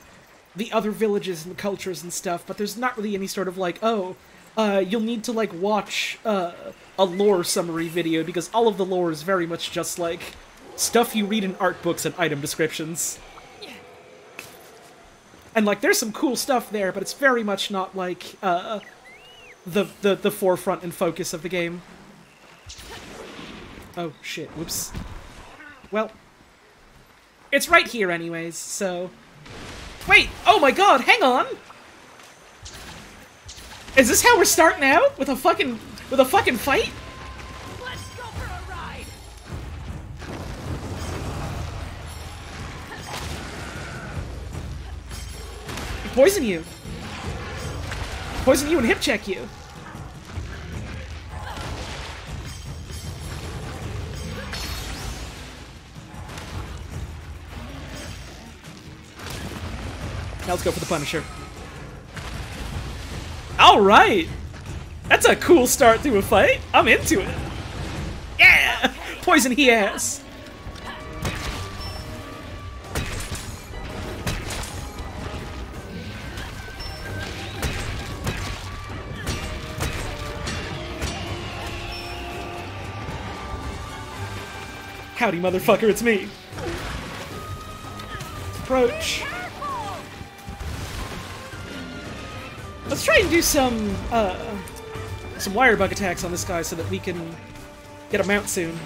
the other villages and the cultures and stuff, but there's not really any sort of like, oh, uh, you'll need to like watch uh, a lore summary video because all of the lore is very much just like stuff you read in art books and item descriptions. And like, there's some cool stuff there, but it's very much not like uh, the the the forefront and focus of the game. Oh shit! Whoops. Well, it's right here, anyways. So, wait. Oh my god! Hang on. Is this how we're starting out with a fucking with a fucking fight? Let's go for a ride. Poison you. Poison you and hip check you. Now let's go for the Punisher. Alright! That's a cool start to a fight. I'm into it. Yeah! Poison he has. Howdy, motherfucker, it's me. Approach. Let's try and do some, uh, some wire bug attacks on this guy so that we can get him out soon.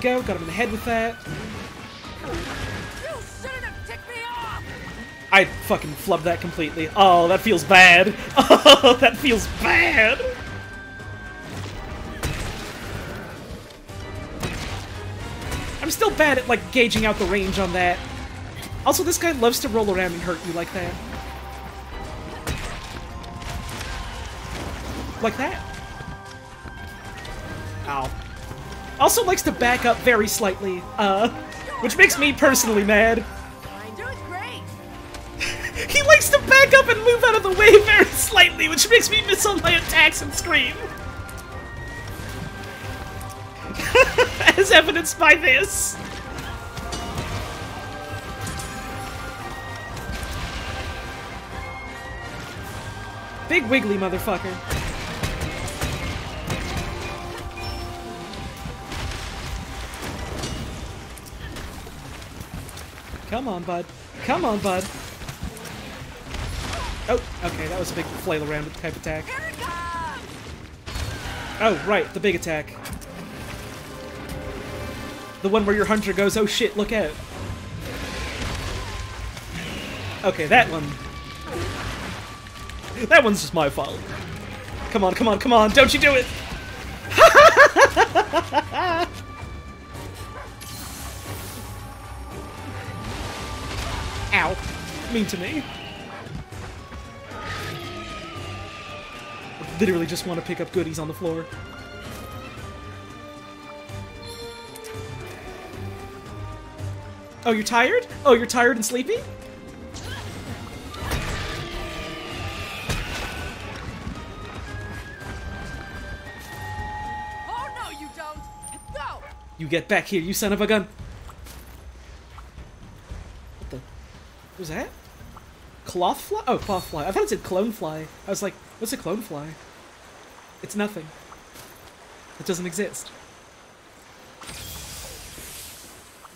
Go, got him in the head with that. You shouldn't have ticked me off! I fucking flubbed that completely. Oh, that feels bad. Oh, that feels bad. I'm still bad at, like, gauging out the range on that. Also, this guy loves to roll around and hurt you like that. Like that. Ow. Also likes to back up very slightly, uh, which makes me personally mad. I'm doing great! He likes to back up and move out of the way very slightly, which makes me miss all my attacks and scream. As evidenced by this. Big wiggly motherfucker. Come on, bud. Come on, bud. Oh, okay, that was a big flail around type attack. Oh, right, the big attack. The one where your hunter goes, oh shit, look out. Okay, that one. That one's just my fault. Come on, come on, come on, don't you do it! Ow. Mean to me. Literally just want to pick up goodies on the floor. Oh, you're tired? Oh, you're tired and sleepy? You get back here, you son of a gun! What the? What was that? Cloth fly? Oh, cloth fly. I thought it said clone fly. I was like, what's a clone fly? It's nothing. It doesn't exist.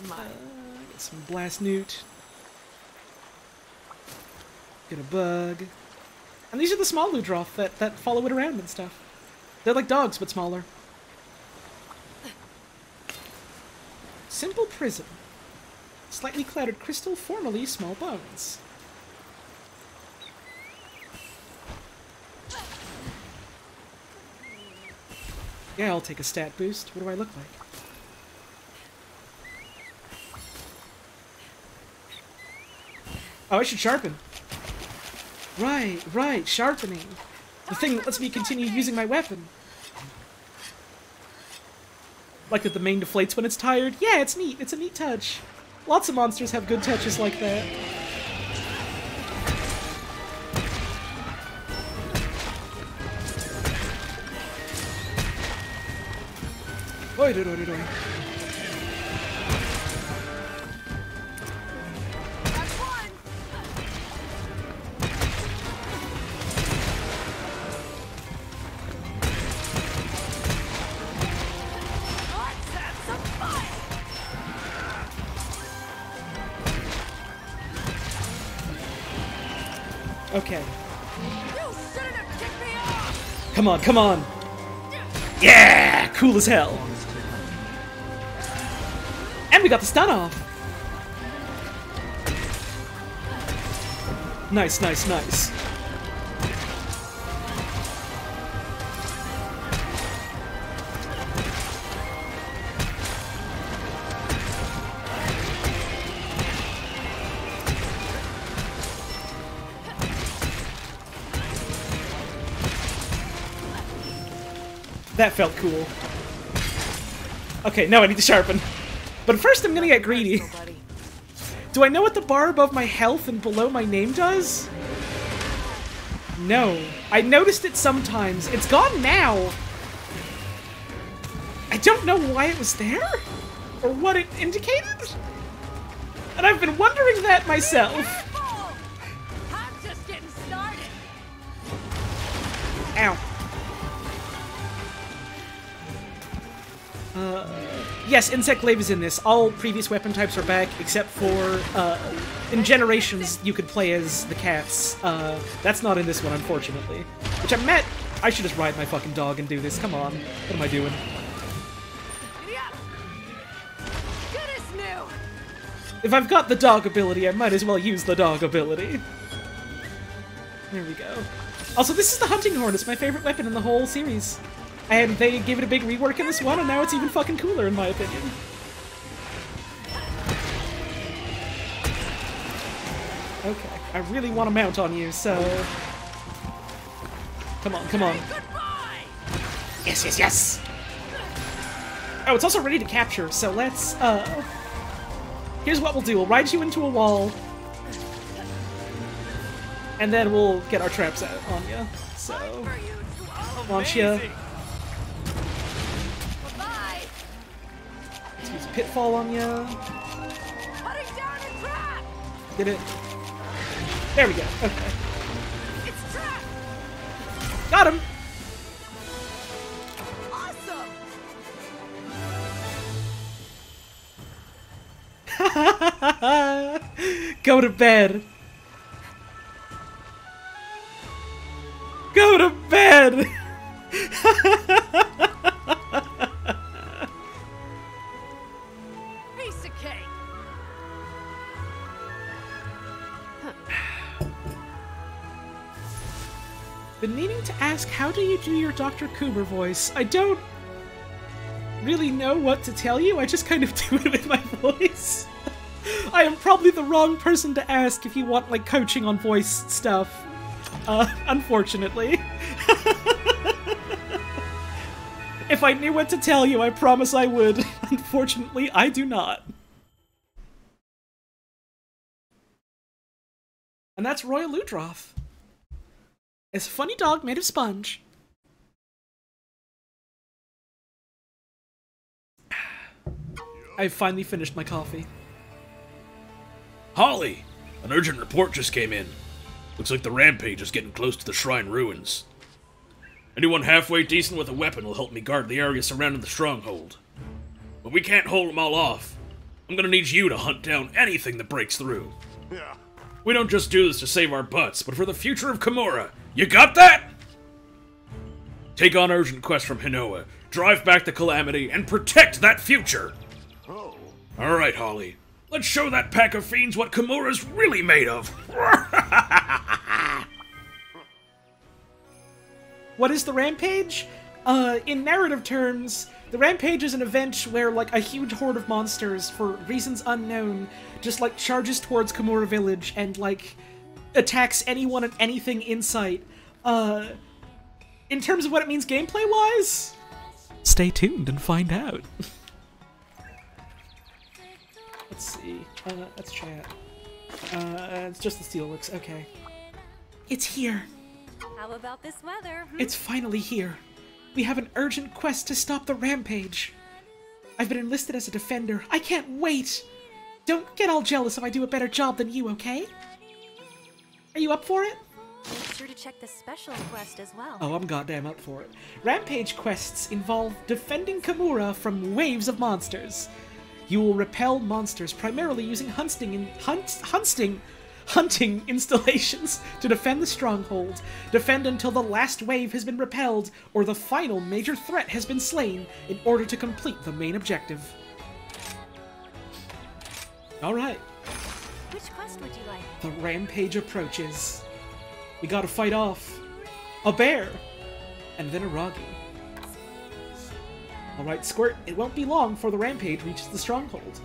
My. Uh, get some blast newt. Get a bug. And these are the small Ludroth that, that follow it around and stuff. They're like dogs, but smaller. Simple prism. Slightly clouded crystal, formerly small bones. Yeah, I'll take a stat boost. What do I look like? Oh, I should sharpen. Right, right, sharpening. The thing that lets me continue using my weapon. Like that the main deflates when it's tired? Yeah, it's neat. It's a neat touch. Lots of monsters have good touches like that. Oi, Come on, come on. Yeah! Cool as hell. And we got the stun off. Nice, nice, nice. That felt cool. Okay, now I need to sharpen. But first I'm gonna get greedy. Do I know what the bar above my health and below my name does? No. I noticed it sometimes. It's gone now. I don't know why it was there, or what it indicated. And I've been wondering that myself. Careful! I'm just getting started. Ow. Uh, yes, Insect Glaive is in this. All previous weapon types are back, except for, uh, in Generations, you could play as the cats. Uh, that's not in this one, unfortunately. Which I'm mad. I should just ride my fucking dog and do this. Come on. What am I doing? If I've got the dog ability, I might as well use the dog ability. There we go. Also, this is the hunting horn. It's my favorite weapon in the whole series. And they gave it a big rework in this one, and now it's even fucking cooler, in my opinion. Okay, I really want to mount on you, so... Come on, come on. Yes, yes, yes! Oh, it's also ready to capture, so let's, uh... Here's what we'll do. We'll ride you into a wall. And then we'll get our traps out on you. So, For you to launch you. Use pitfall on you. Putting down a trap! Did it? There we go. Okay. It's trapped! Got him! Awesome! Go to bed. Go to bed! Been meaning to ask, how do you do your Dr. Cooper voice? I don't really know what to tell you. I just kind of do it with my voice. I am probably the wrong person to ask if you want like coaching on voice stuff. Uh, unfortunately. if I knew what to tell you, I promise I would. Unfortunately, I do not. And that's Roy Ludroth. It's a funny dog made of sponge. I've finally finished my coffee. Holly! An urgent report just came in. Looks like the rampage is getting close to the shrine ruins. Anyone halfway decent with a weapon will help me guard the area surrounding the stronghold. But we can't hold them all off. I'm gonna need you to hunt down anything that breaks through. Yeah. We don't just do this to save our butts, but for the future of Kamura. You got that? Take on urgent quest from Hinoa, drive back the Calamity, and protect that future! Oh. Alright, Holly. Let's show that pack of fiends what Kamura's really made of! What is the Rampage? Uh, in narrative terms, the Rampage is an event where, like, a huge horde of monsters, for reasons unknown, just, like, charges towards Kimura Village and, like, attacks anyone and anything in sight. Uh, in terms of what it means gameplay-wise, stay tuned and find out. Let's see. Uh, let's chat. Uh, it's just the Steelworks. Okay. It's here. How about this weather? hmm? It's finally here. We have an urgent quest to stop the rampage. I've been enlisted as a defender. I can't wait! Don't get all jealous if I do a better job than you, okay? Are you up for it? Make sure to check the special quest as well. Oh, I'm goddamn up for it. Rampage quests involve defending Kamura from waves of monsters. You will repel monsters primarily using hunting in hunt hunting hunting installations to defend the stronghold. Defend until the last wave has been repelled or the final major threat has been slain in order to complete the main objective. All right, the rampage approaches. We gotta fight off a bear and then a Wroggi. Alright, Squirt, it won't be long before the rampage reaches the stronghold.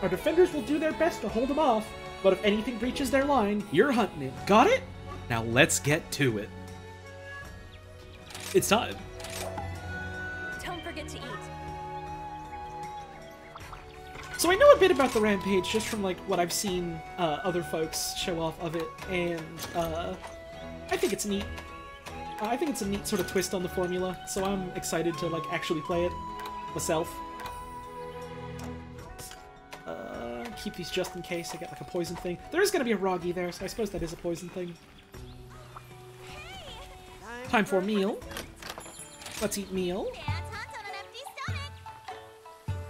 Our defenders will do their best to hold them off, but if anything breaches their line, you're hunting it. Got it? Now let's get to it. It's time. So I know a bit about the Rampage just from like what I've seen uh, other folks show off of it, and uh, I think it's neat. I think it's a neat sort of twist on the formula, so I'm excited to like actually play it myself. Uh, keep these just in case I get like a poison thing. There is gonna be a Wroggi there, so I suppose that is a poison thing. Time for meal. Let's eat meal.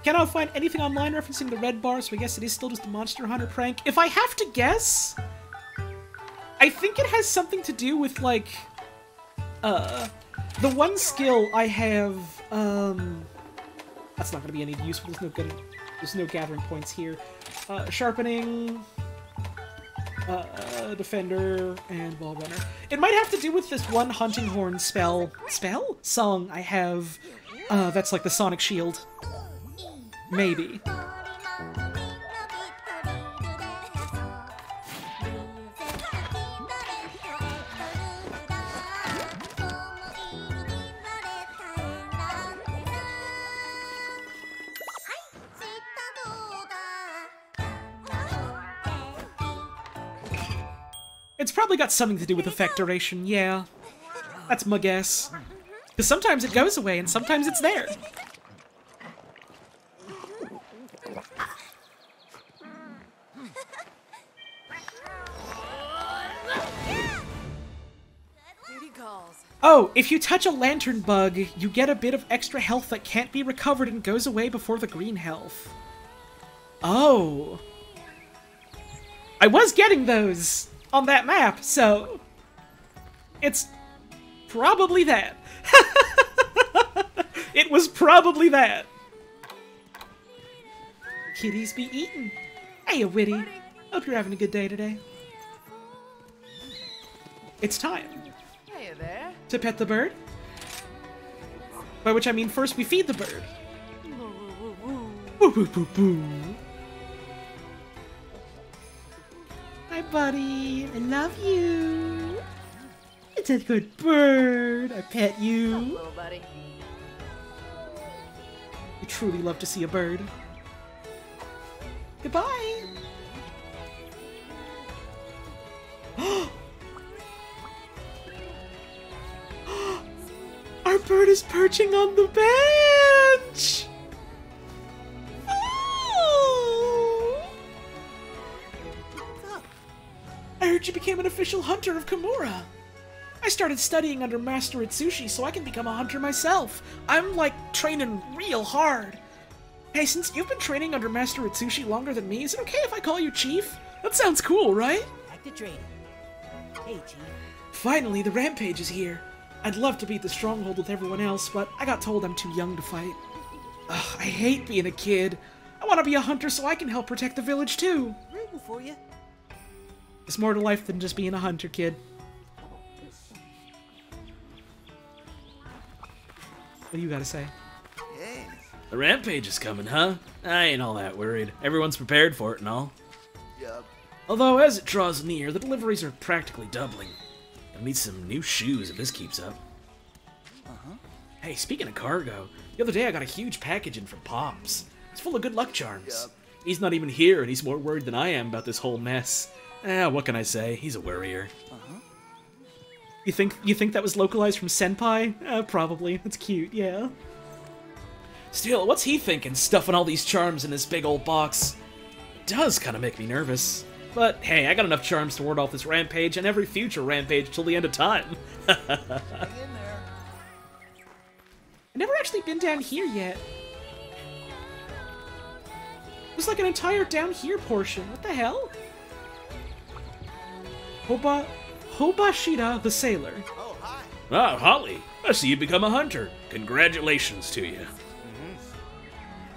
Cannot find anything online referencing the red bar, so I guess it is still just a Monster Hunter prank. If I have to guess, I think it has something to do with like, uh, the one skill I have. Um, that's not going to be any useful, There's no good. There's no gathering points here. Uh, sharpening, uh, defender, and wall runner. It might have to do with this one hunting horn spell spell song I have. Uh, that's like the Sonic Shield. Maybe. It's probably got something to do with effect duration, yeah. That's my guess. Because sometimes it goes away and sometimes it's there. Oh, if you touch a lantern bug, you get a bit of extra health that can't be recovered and goes away before the green health. Oh. I was getting those on that map, so it's probably that. it was probably that. Kitties be eating. Hey, Witty. Hope you're having a good day today. It's time Hey there. To pet the bird. By which I mean first we feed the bird. Boo boo boo boo. Hi, buddy. I love you. It's a good bird. I pet you. Hello, buddy. I truly love to see a bird. Goodbye. Our bird is perching on the bench. Oh. I heard you became an official hunter of Kamura. I started studying under Master Utsushi so I can become a hunter myself. I'm like training real hard. Hey, since you've been training under Master Utsushi longer than me, is it okay if I call you Chief? That sounds cool, right? Back to training. Hey, Chief. Finally, the rampage is here. I'd love to beat the stronghold with everyone else, but I got told I'm too young to fight. Ugh, I hate being a kid. I want to be a hunter so I can help protect the village too. Rooting for you. There's more to life than just being a hunter, kid. What do you gotta say? The rampage is coming, huh? I ain't all that worried. Everyone's prepared for it and all. Yup. Although, as it draws near, the deliveries are practically doubling. I'll need some new shoes if this keeps up. Uh-huh. Hey, speaking of cargo, the other day I got a huge package in from Pops. It's full of good luck charms. Yup. He's not even here, and he's more worried than I am about this whole mess. Ah, what can I say? He's a worrier. You think you think that was localized from Senpai? Uh, probably. That's cute. Yeah. Still, what's he thinking, stuffing all these charms in this big old box? It does kind of make me nervous. But hey, I got enough charms to ward off this rampage and every future rampage till the end of time. Hang in there. I've never actually been down here yet. There's like an entire down here portion. What the hell? Hoba Hobashida the sailor. Oh, hi. ah, Holly, I see you become a hunter. Congratulations to you.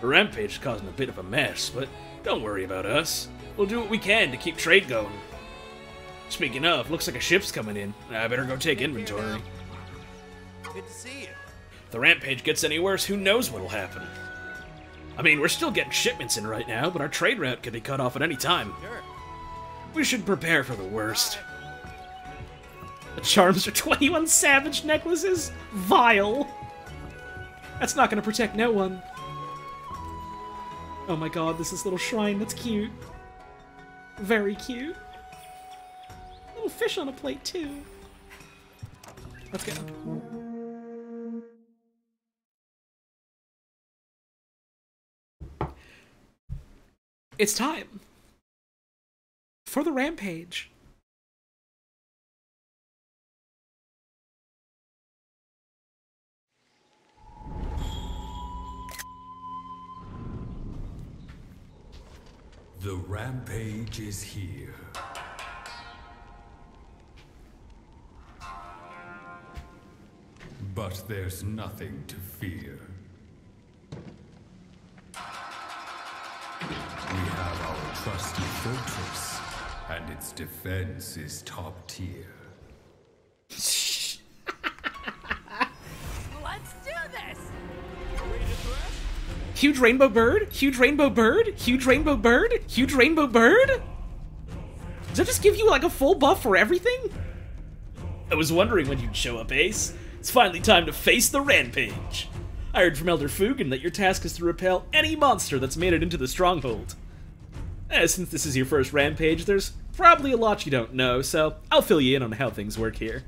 The rampage is causing a bit of a mess, but don't worry about us. We'll do what we can to keep trade going. Speaking of, looks like a ship's coming in. I better go take inventory. Good to see you. If the rampage gets any worse, who knows what'll happen? I mean, we're still getting shipments in right now, but our trade route could be cut off at any time. Sure. We should prepare for the worst. The charms are 21 savage necklaces? Vile. That's not gonna protect no one. Oh my god, this is little shrine. That's cute. Very cute. Little fish on a plate, too. Let's go. It's time for the rampage. The rampage is here. But there's nothing to fear. We have our trusty fortress, and its defense is top tier. Huge rainbow bird? Huge rainbow bird? Huge rainbow bird? Huge rainbow bird? Does that just give you like a full buff for everything? I was wondering when you'd show up, Ace. It's finally time to face the rampage. I heard from Elder Fugen that your task is to repel any monster that's made it into the stronghold. Eh, since this is your first rampage, there's probably a lot you don't know, so I'll fill you in on how things work here.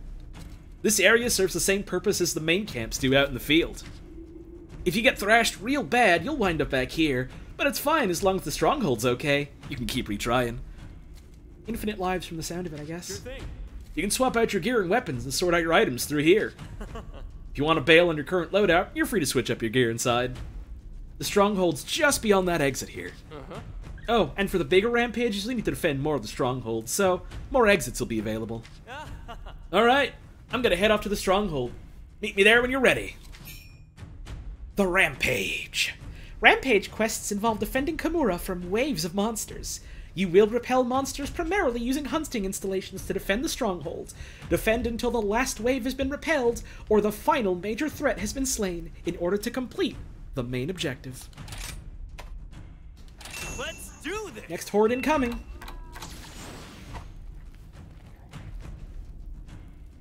This area serves the same purpose as the main camps do out in the field. If you get thrashed real bad, you'll wind up back here, but it's fine as long as the stronghold's okay. You can keep retrying. Infinite lives from the sound of it, I guess. You can swap out your gear and weapons and sort out your items through here. if you want to bail on your current loadout, you're free to switch up your gear inside. The stronghold's just beyond that exit here. Uh-huh. Oh, and for the bigger rampages, we need to defend more of the stronghold, so more exits will be available. Alright, I'm gonna head off to the stronghold. Meet me there when you're ready. The rampage. Rampage quests involve defending Kamura from waves of monsters. You will repel monsters primarily using hunting installations to defend the stronghold. Defend until the last wave has been repelled or the final major threat has been slain in order to complete the main objective. Let's do this! Next horde incoming.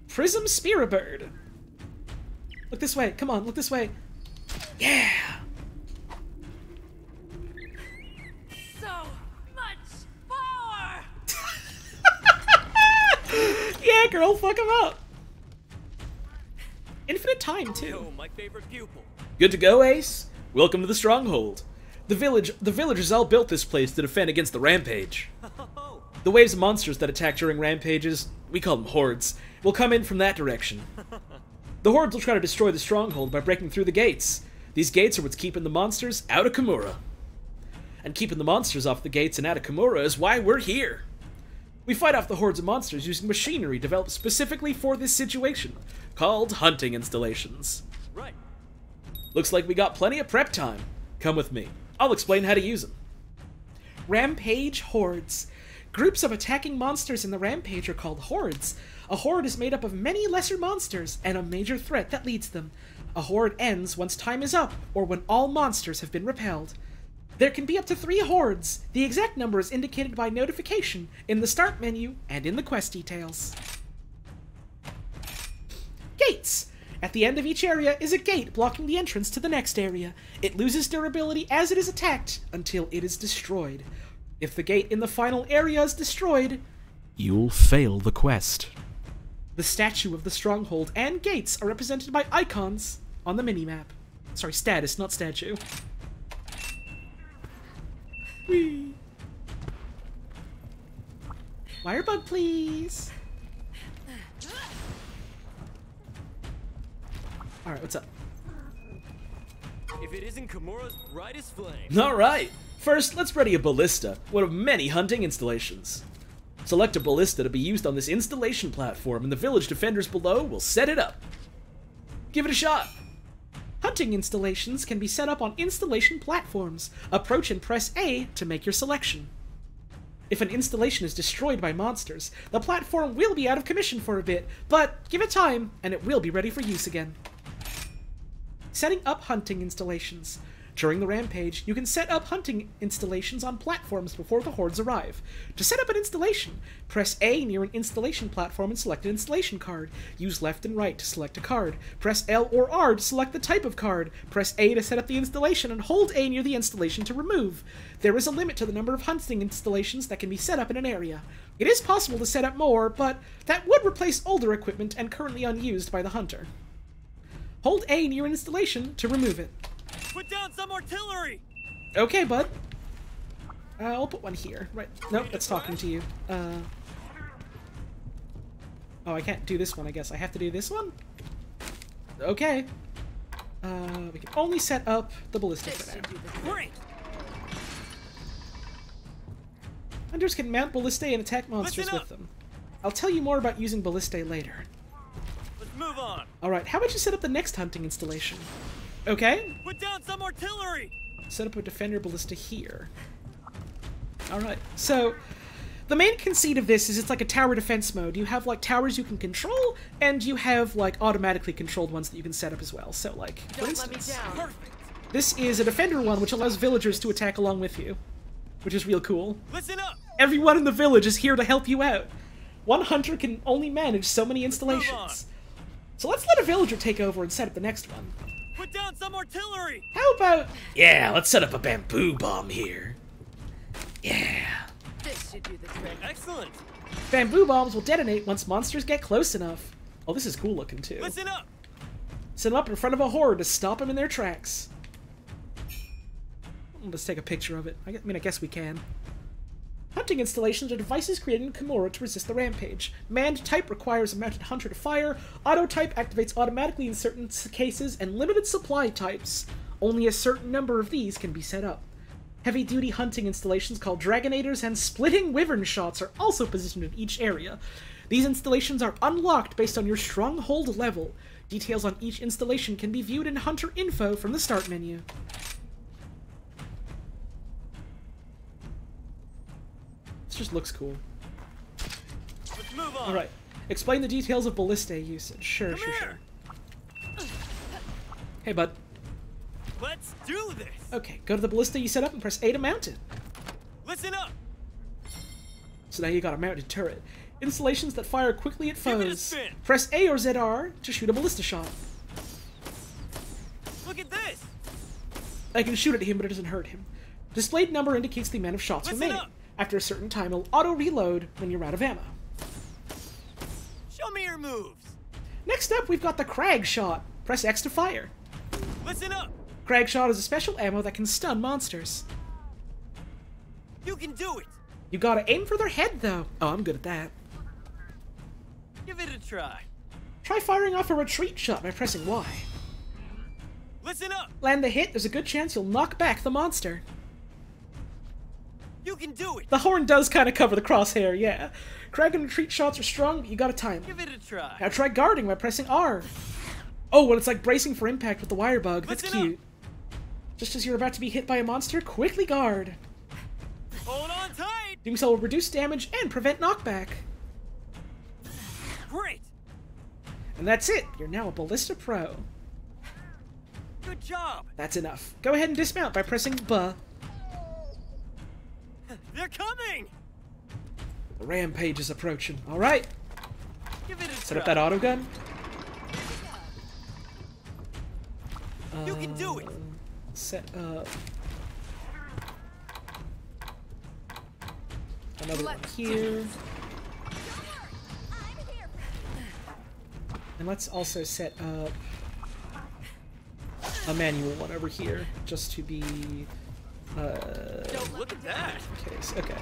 Prism Bird. Look this way. Come on, look this way. Yeah. So much power! Yeah, girl, fuck him up. Infinite time too. Oh, my favorite pupil. Good to go, Ace? Welcome to the stronghold. The village the villagers all built this place to defend against the rampage. The waves of monsters that attack during rampages, we call them hordes, will come in from that direction. The hordes will try to destroy the stronghold by breaking through the gates. These gates are what's keeping the monsters out of Kamura. And keeping the monsters off the gates and out of Kamura is why we're here. We fight off the hordes of monsters using machinery developed specifically for this situation, called hunting installations. Right. Looks like we got plenty of prep time. Come with me. I'll explain how to use them. Rampage hordes. Groups of attacking monsters in the rampage are called hordes. A horde is made up of many lesser monsters and a major threat that leads them. A horde ends once time is up or when all monsters have been repelled. There can be up to three hordes. The exact number is indicated by notification in the start menu and in the quest details. Gates! At the end of each area is a gate blocking the entrance to the next area. It loses durability as it is attacked until it is destroyed. If the gate in the final area is destroyed, You'll fail the quest. The statue of the stronghold and gates are represented by icons on the minimap. Sorry, status, not statue. Whee! Wirebug, please. Alright, what's up? If it isn't Kamura's brightest flame. Alright, first let's ready a ballista, one of many hunting installations. Select a ballista to be used on this installation platform, and the village defenders below will set it up. Give it a shot. Hunting installations can be set up on installation platforms. Approach and press A to make your selection. If an installation is destroyed by monsters, the platform will be out of commission for a bit, but give it time and it will be ready for use again. Setting up hunting installations. During the rampage, you can set up hunting installations on platforms before the hordes arrive. To set up an installation, press A near an installation platform and select an installation card. Use left and right to select a card. Press L or R to select the type of card. Press A to set up the installation and hold A near the installation to remove. There is a limit to the number of hunting installations that can be set up in an area. It is possible to set up more, but that would replace older equipment and currently unused by the hunter. Hold A near an installation to remove it. Put down some artillery! Okay, bud. Uh, I'll put one here. Right. Nope, that's talking to you. Uh. Oh, I can't do this one, I guess. I have to do this one? Okay. Uh, we can only set up the ballista for now. Great! Hunters can mount ballistae and attack monsters with them. I'll tell you more about using ballistae later. Let's move on! Alright, how about you set up the next hunting installation? Okay, Put down some artillery! set up a defender ballista here. Alright, so the main conceit of this is it's like a tower defense mode. You have like towers you can control, and you have like automatically controlled ones that you can set up as well. So like, for Don't let me instance, down. Perfect! this is a defender one which allows villagers to attack along with you, which is real cool. Listen up! Everyone in the village is here to help you out. One hunter can only manage so many installations. So let's let a villager take over and set up the next one. Put down some artillery! How about Yeah, let's set up a bamboo bomb here. Yeah. This should do the trick. Excellent! bamboo bombs will detonate once monsters get close enough? Oh, this is cool looking too. Listen up! Set them up in front of a horde to stop them in their tracks. Let's take a picture of it. I I mean, I guess we can. Hunting installations are devices created in Kamura to resist the rampage. Manned type requires a mounted hunter to fire. Auto type activates automatically in certain cases, and limited supply types. Only a certain number of these can be set up. Heavy duty hunting installations called Dragonators and Splitting Wyvern Shots are also positioned in each area. These installations are unlocked based on your stronghold level. Details on each installation can be viewed in Hunter Info from the start menu. Just looks cool. Let's move on! Alright. Explain the details of ballistae usage. Sure, Come sure, here! sure. Hey, bud. Let's do this! Okay, go to the ballista you set up and press A to mount it. Listen up! So now you got a mounted turret. Installations that fire quickly at a foes. Press A or ZR to shoot a ballista shot. Look at this! I can shoot at him, but it doesn't hurt him. Displayed number indicates the amount of shots Listen remaining. up. After a certain time, it'll auto reload when you're out of ammo. Show me your moves! Next up, we've got the Crag shot. Press X to fire. Listen up! Crag shot is a special ammo that can stun monsters. You can do it! You gotta aim for their head, though. Oh, I'm good at that. Give it a try. Try firing off a retreat shot by pressing Y. Listen up! Land the hit, there's a good chance you'll knock back the monster. You can do it! The horn does kind of cover the crosshair, yeah. Crag and retreat shots are strong, but you gotta time. Give it a try. Now try guarding by pressing R. Oh, well, it's like bracing for impact with the wire bug. That's Listen up. cute. Just as you're about to be hit by a monster, quickly guard. Hold on tight! Doing so will reduce damage and prevent knockback. Great! And that's it. You're now a Ballista Pro. Good job! That's enough. Go ahead and dismount by pressing B. They're coming! The rampage is approaching. All right. Give it a Set up that auto gun. You can do it! Um, set up. Another one here. I'm here. And let's also set up a manual one over here, just to be uh, Look at that! case. Okay.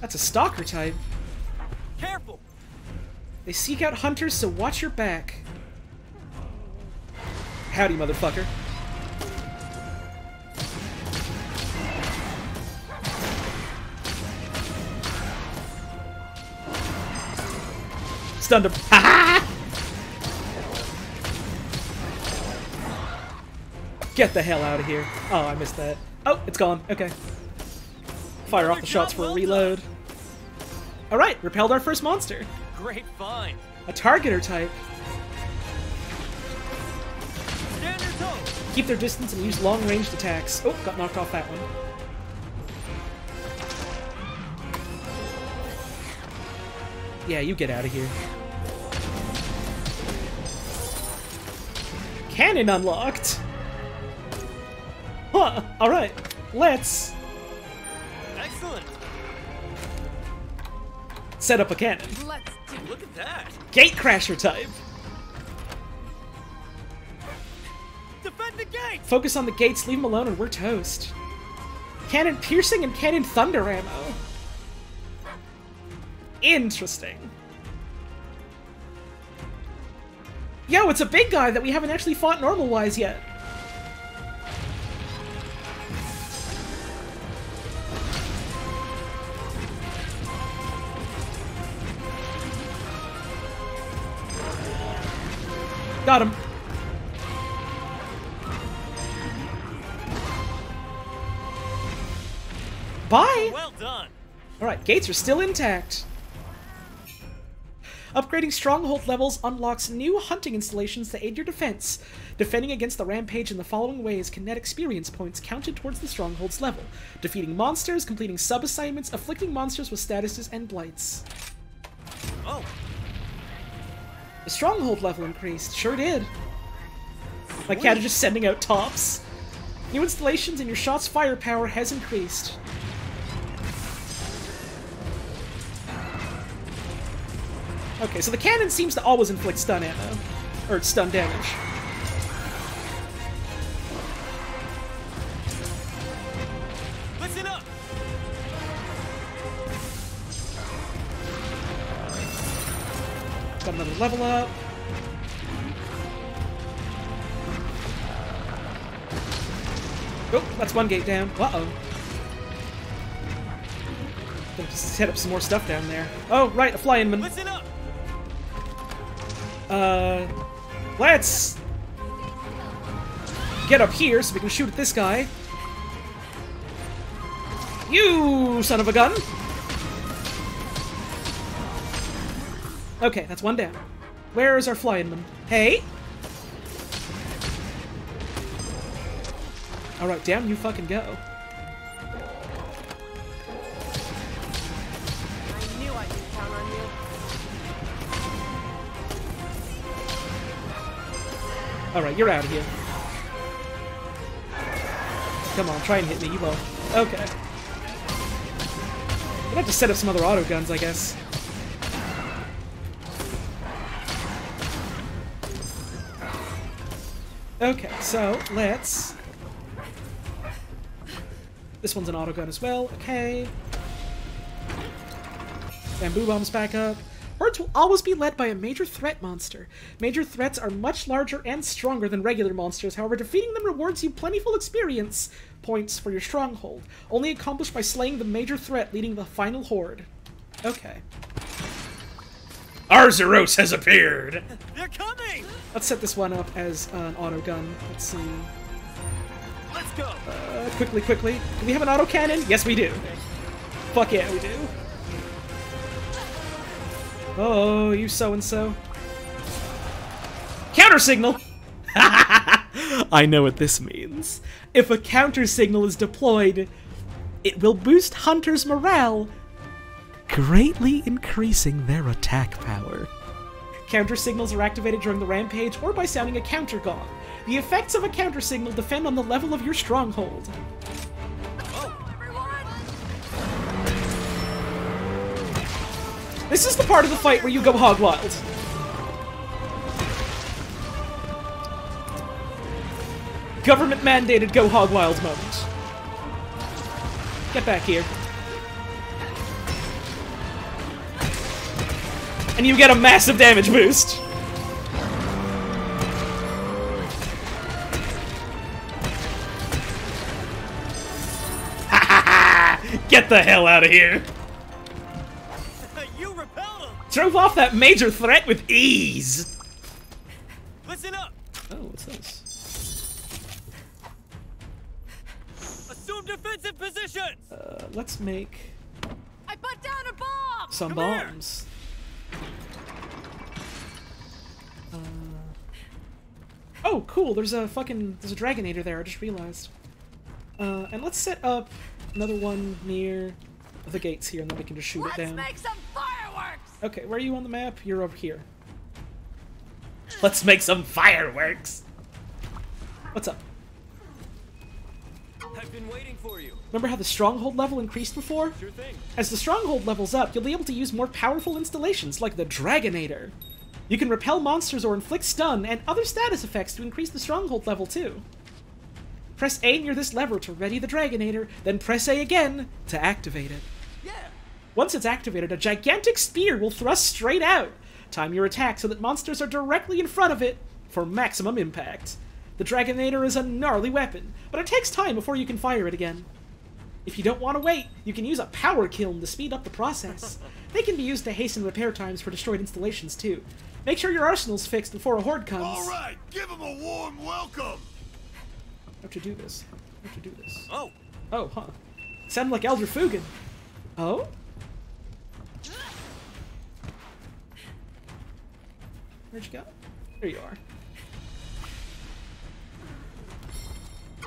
That's a stalker type. Careful! They seek out hunters, so watch your back. Howdy, motherfucker. Stunned him. Get the hell out of here. Oh, I missed that. Oh, it's gone. Okay. Fire off the shots for a reload. Alright, repelled our first monster. Great find! A targeter type. Stand your toe! Keep their distance and use long-ranged attacks. Oh, got knocked off that one. Yeah, you get out of here. Cannon unlocked! Huh, alright. Let's Excellent. set up a cannon. Let's do Look at that. Gatecrasher type. Defend the gate. Focus on the gates, leave them alone, and we're toast. Cannon piercing and cannon thunder ammo. Interesting. Yo, it's a big guy that we haven't actually fought normal-wise yet. Got him. Bye! Well done. Alright, gates are still intact. Upgrading stronghold levels unlocks new hunting installations to aid your defense. Defending against the rampage in the following ways can net experience points counted towards the stronghold's level. Defeating monsters, completing sub-assignments, afflicting monsters with statuses and blights. Oh, The stronghold level increased. Sure did. My cat is just sending out tops. New installations and your shot's firepower has increased. Okay, so the cannon seems to always inflict stun ammo. Or stun damage. Got another level up. Oh, that's one gate down. Uh-oh. Gonna just set up some more stuff down there. Oh, right, a flying man. Listen up. Uh, let's get up here so we can shoot at this guy. You son of a gun! Okay, that's one down. Where is our flying man? Hey! Alright, down you fucking go. Alright, you're out of here. Come on, try and hit me, you won't. Okay. We'd have to set up some other auto guns, I guess. Okay, so let's... This one's an auto gun as well, okay. Bamboo bombs back up. Hordes will always be led by a major threat monster. Major threats are much larger and stronger than regular monsters, however, defeating them rewards you plentiful experience points for your stronghold, only accomplished by slaying the major threat leading the final horde. Okay. Arzeros has appeared! They're coming. Let's set this one up as an auto gun. Let's see. Let's go. Uh, quickly, quickly. Do we have an auto cannon? Yes, we do. Fuck yeah, we do. Oh, you so and so. Counter signal! I know what this means. If a counter signal is deployed, it will boost hunters' morale, greatly increasing their attack power. Counter signals are activated during the rampage or by sounding a counter gong. The effects of a counter signal depend on the level of your stronghold. This is the part of the fight where you go hog wild. Government mandated go hog wild moment. Get back here. And you get a massive damage boost. Get the hell out of here. you repelled them. Drove off that major threat with ease. Listen up. Oh, what's this? Assume defensive positions. Uh, let's make I put down a bomb! some Come here. Bombs. Uh, Oh, cool. There's a fucking there's a Dragonator there. I just realized. Uh, and let's set up another one near the gates here, and then we can just shoot Let's it down. make some fireworks! Okay, where are you on the map? You're over here. Let's make some fireworks. What's up? I've been waiting for you. Remember how the stronghold level increased before? Sure thing. As the stronghold levels up, you'll be able to use more powerful installations like the Dragonator. You can repel monsters or inflict stun and other status effects to increase the stronghold level too. Press A near this lever to ready the Dragonator, then press A again to activate it. Yeah. Once it's activated, a gigantic spear will thrust straight out. Time your attack so that monsters are directly in front of it for maximum impact. The Dragonator is a gnarly weapon, but it takes time before you can fire it again. If you don't want to wait, you can use a power kiln to speed up the process. they can be used to hasten repair times for destroyed installations too. Make sure your arsenal's fixed before a horde comes. All right, give him a warm welcome. How to do this? How to do this? Oh, Oh, huh. Sound like Elder Fugen. Oh? Where'd you go? There you are.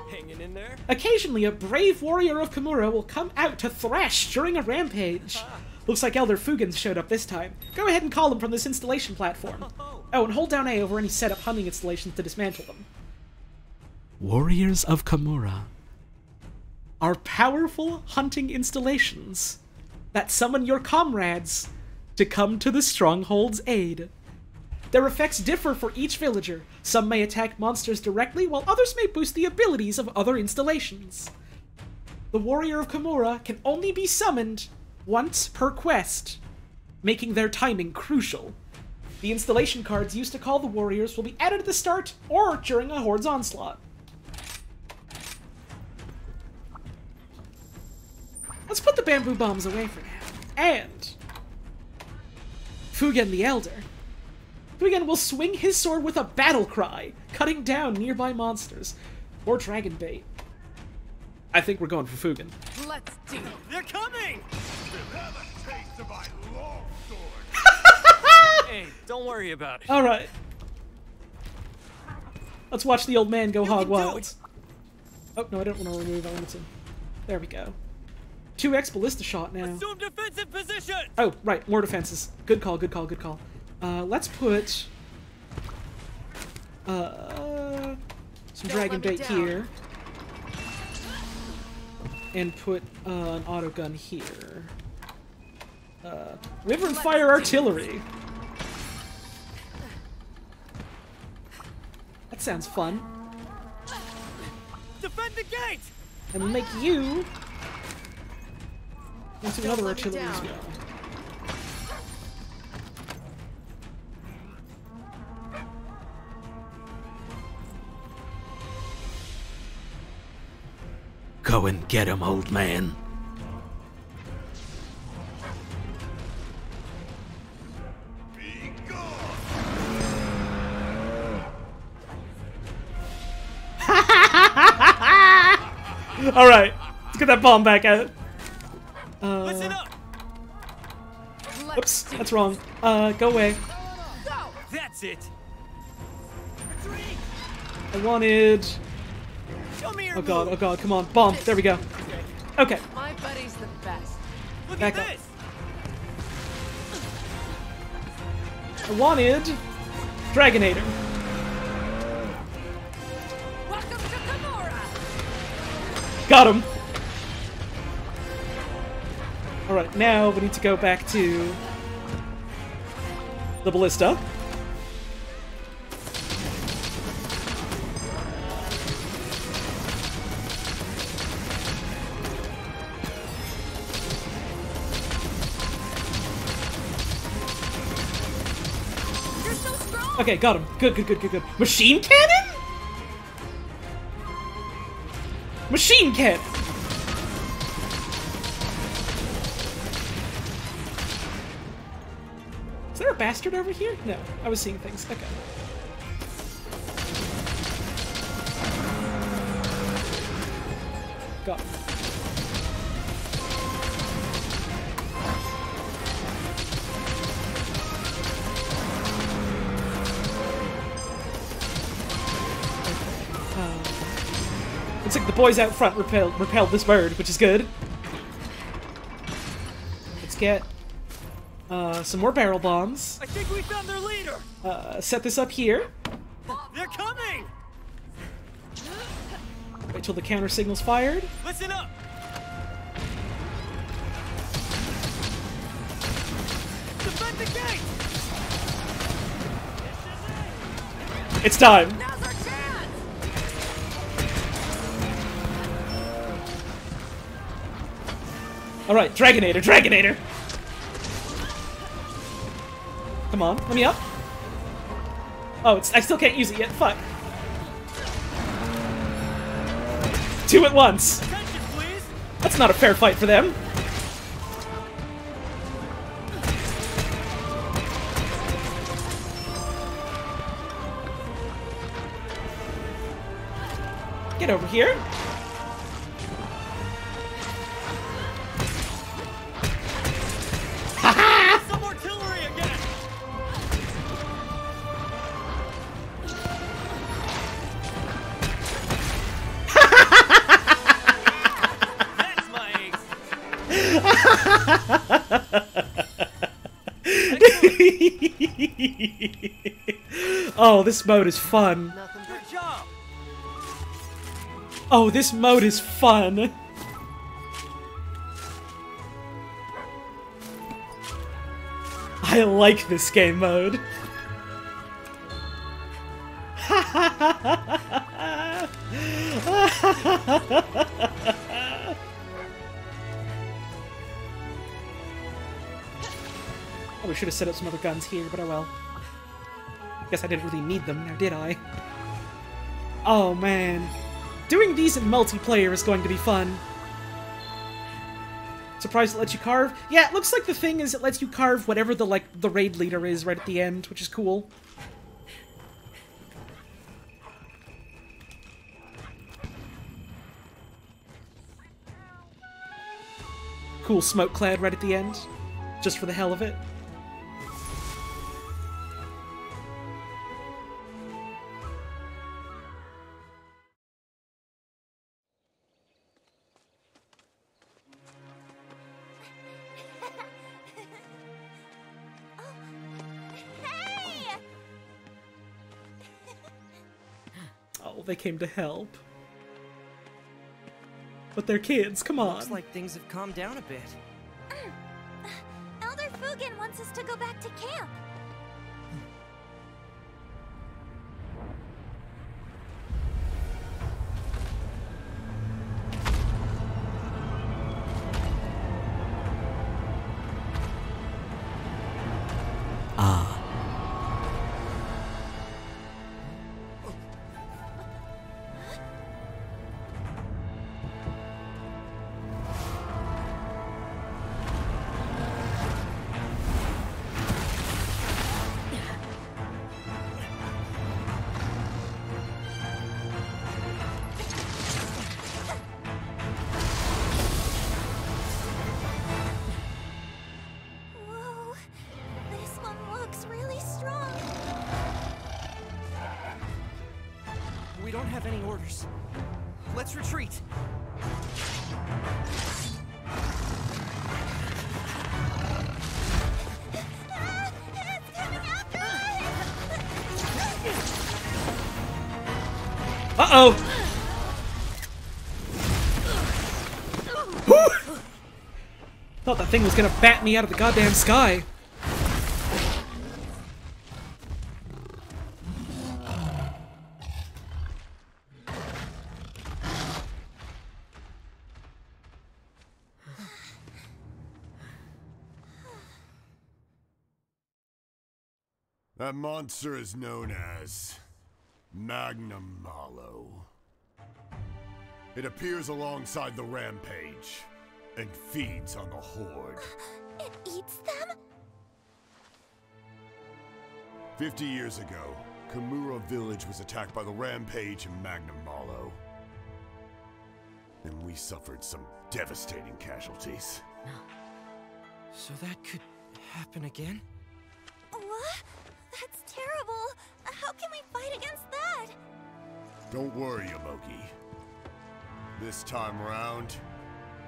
Hanging in there. Occasionally, a brave warrior of Kamura will come out to thrash during a rampage. Ah. Looks like Elder Fugen showed up this time. Go ahead and call him from this installation platform. Oh, oh. oh, and hold down A over any setup hunting installations to dismantle them. Warriors of Kamura are powerful hunting installations that summon your comrades to come to the stronghold's aid. Their effects differ for each villager. Some may attack monsters directly, while others may boost the abilities of other installations. The Warrior of Kamura can only be summoned once per quest, making their timing crucial. The installation cards used to call the warriors will be added at the start or during a horde's onslaught. Let's put the bamboo bombs away for now. And Fugen the Elder. Fugen will swing his sword with a battle cry, cutting down nearby monsters. Or dragon bait. I think we're going for Fugen. Let's do it. They're coming. Have a taste of my long sword. Hey, don't worry about it. Alright. Let's watch the old man go hog wild. Oh, no, I don't want to remove Elementon. There we go. 2x ballista shot now. Assume defensive position. Oh, right, more defenses. Good call, good call, good call. Uh, let's put... Uh, some Don't dragon bait down. here. And put uh, an auto gun here. Uh, river and fire artillery. That sounds fun. Defend the gate. And we'll make you into another artillery as well. Go and get him, old man. Be gone. All right, let's get that bomb back out. Uh, Listen up. Oops, that's wrong. Uh, go away. That's it. I wanted. Show me your Oh god, oh god, come on, bomb. There we go. Okay, My buddy's the best. Look back at up. I wanted Dragonator. Welcome to Kamura! Got him. All right, now we need to go back to the ballista. Okay, got him. Good, good, good, good, good. Machine cannon? Machine cannon. Is there a bastard over here? No, I was seeing things. Okay. Got him. Boys out front repelled, repelled this bird, which is good. Let's get uh, some more barrel bombs. I think we found their leader. Uh, set this up here. They're coming. Wait till the counter signal's fired. Listen up. Defend the gate. It's time. All right, Dragonator, Dragonator. Come on, let me up. Oh, I still can't use it yet. Fuck. Two at once. That's not a fair fight for them. Get over here. Oh, this mode is fun. Oh, this mode is fun. I like this game mode. Oh, we should have set up some other guns here, but oh well. Guess I didn't really need them, now did I? Oh man. Doing these in multiplayer is going to be fun. Surprised it lets you carve? Yeah, it looks like the thing is it lets you carve whatever the like the raid leader is right at the end, which is cool. Cool smoke clad right at the end. Just for the hell of it. They came to help. But they're kids, come on. Looks like things have calmed down a bit. Elder Fugen wants us to go back to camp. That thing was gonna bat me out of the goddamn sky. That monster is known as Magnamalo. It appears alongside the Rampage and feeds on the Horde. It eats them? Fifty years ago, Kamura Village was attacked by the Rampage and Magnamalo. And we suffered some devastating casualties. So that could happen again? What? That's terrible. How can we fight against that? Don't worry, Yomogi. This time round,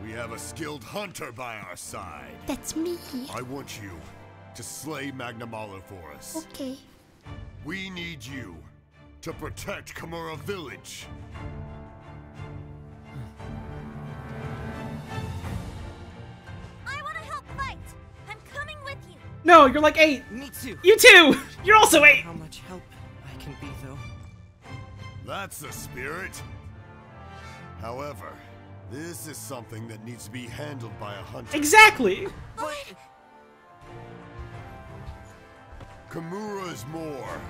we have a skilled hunter by our side. That's me. I want you to slay Magnamalo for us. Okay. We need you to protect Kamura Village. I want to help fight. I'm coming with you. No, you're like eight. Me too. You too. You're also eight. How much help I can be, though. That's the spirit. However, this is something that needs to be handled by a hunter. Exactly. Kamura is more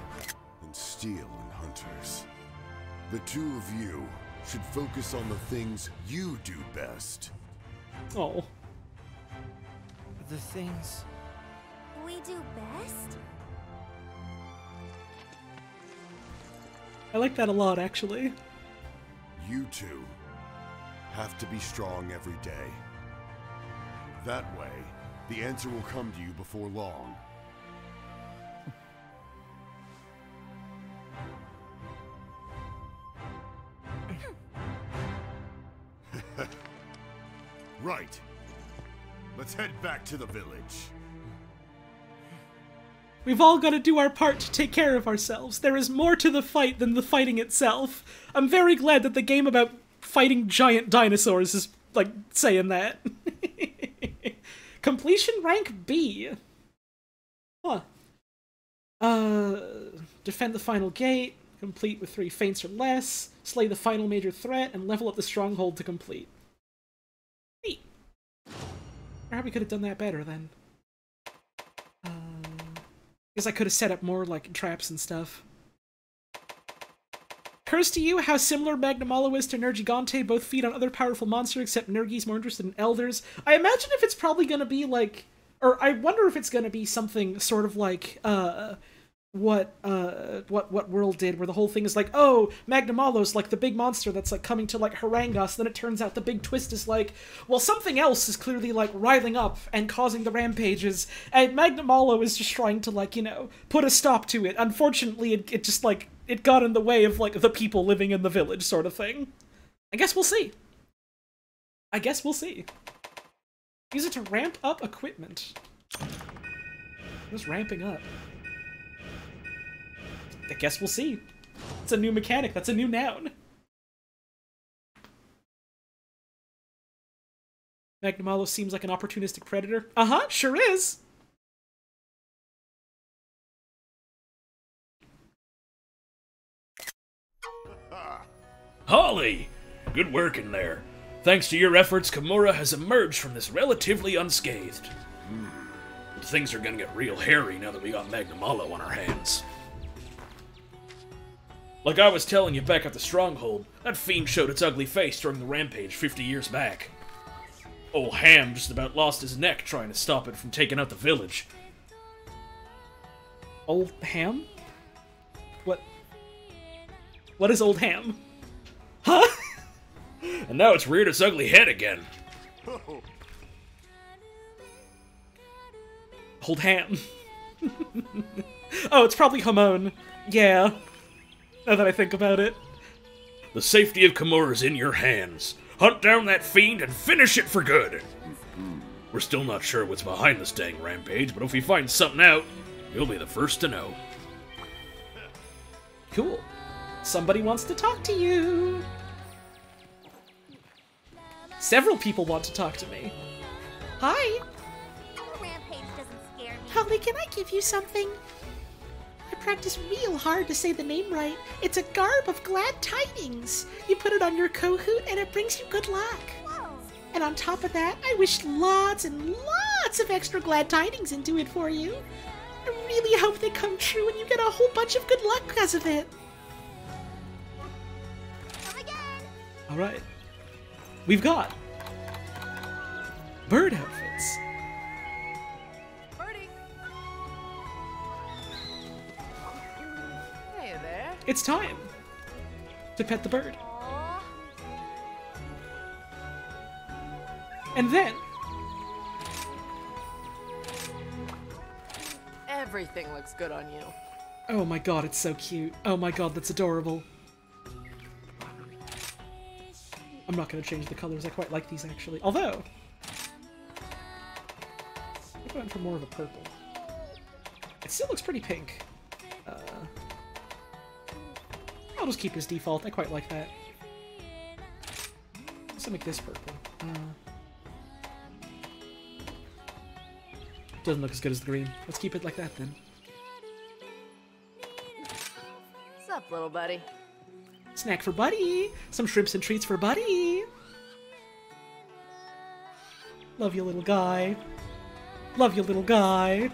than steel and hunters. The two of you should focus on the things you do best. Oh. The things. We do best? I like that a lot, actually. You two have to be strong every day. That way, the answer will come to you before long. right. Let's head back to the village. We've all got to do our part to take care of ourselves. There is more to the fight than the fighting itself. I'm very glad that the game about fighting giant dinosaurs is, like, saying that. Completion rank B. Huh. Uh, defend the final gate, complete with three feints or less, slay the final major threat, and level up the stronghold to complete. Neat. Probably could have done that better then. Uh, guess I could have set up more like traps and stuff. Curse to you how similar Magnamalo is to Nergigante, both feed on other powerful monsters, except Nergi's more interested in elders. I imagine if it's probably gonna be like or I wonder if it's gonna be something sort of like uh what uh what what world did where the whole thing is like oh magnamalo's like the big monster that's like coming to like harangue us. Then it turns out the big twist is like well something else is clearly like riling up and causing the rampages. And magnamalo is just trying to like you know put a stop to it. Unfortunately it, it just like it got in the way of like the people living in the village sort of thing i guess we'll see i guess we'll see use it to ramp up equipment just ramping up I guess we'll see. It's a new mechanic. That's a new noun. Magnamalo seems like an opportunistic predator. Uh-huh, sure is. Holly! Good work in there. Thanks to your efforts, Kamura has emerged from this relatively unscathed. Hmm. Things are gonna get real hairy now that we got Magnamalo on our hands. Like I was telling you back at the Stronghold, that fiend showed its ugly face during the rampage 50 years back. Old Ham just about lost his neck trying to stop it from taking out the village. Old Ham? What? What is Old Ham? Huh? And now it's reared its ugly head again. Hold Ham. oh, it's probably Hamon. Yeah. Now that I think about it. The safety of Kamura is in your hands. Hunt down that fiend and finish it for good. We're still not sure what's behind this dang rampage, but if we find something out, you'll be the first to know. Cool. Somebody wants to talk to you. Several people want to talk to me. Hi. Rampage doesn't scare me. Holly, can I give you something? I practice real hard to say the name right. It's a garb of glad tidings. You put it on your Cohoot and it brings you good luck. Whoa. And on top of that, I wish lots and lots of extra glad tidings into it for you. I really hope they come true and you get a whole bunch of good luck because of it. Come again. All right. We've got bird outfits. Birdie. Hey there. It's time to pet the bird. And then Everything looks good on you. Oh my god, it's so cute. Oh my god, that's adorable. I'm not going to change the colors. I quite like these actually. Although, I'm going for more of a purple. It still looks pretty pink. Uh, I'll just keep his default. I quite like that. Let's make this purple. Uh, doesn't look as good as the green. Let's keep it like that then. What's up, little buddy? Snack for Buddy! Some shrimps and treats for Buddy! Love you, little guy. Love you, little guy.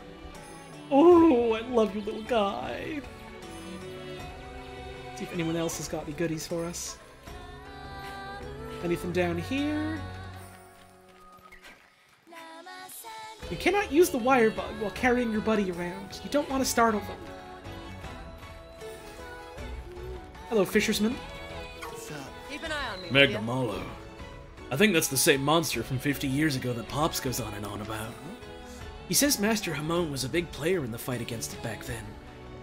Oh, I love you, little guy. See if anyone else has got any goodies for us. Anything down here? You cannot use the wire bug while carrying your buddy around. You don't want to startle them. Hello, fishersman. Keep an eye on me. will Mega? Molo. I think that's the same monster from 50 years ago that Pops goes on and on about. He says Master Hamon was a big player in the fight against it back then.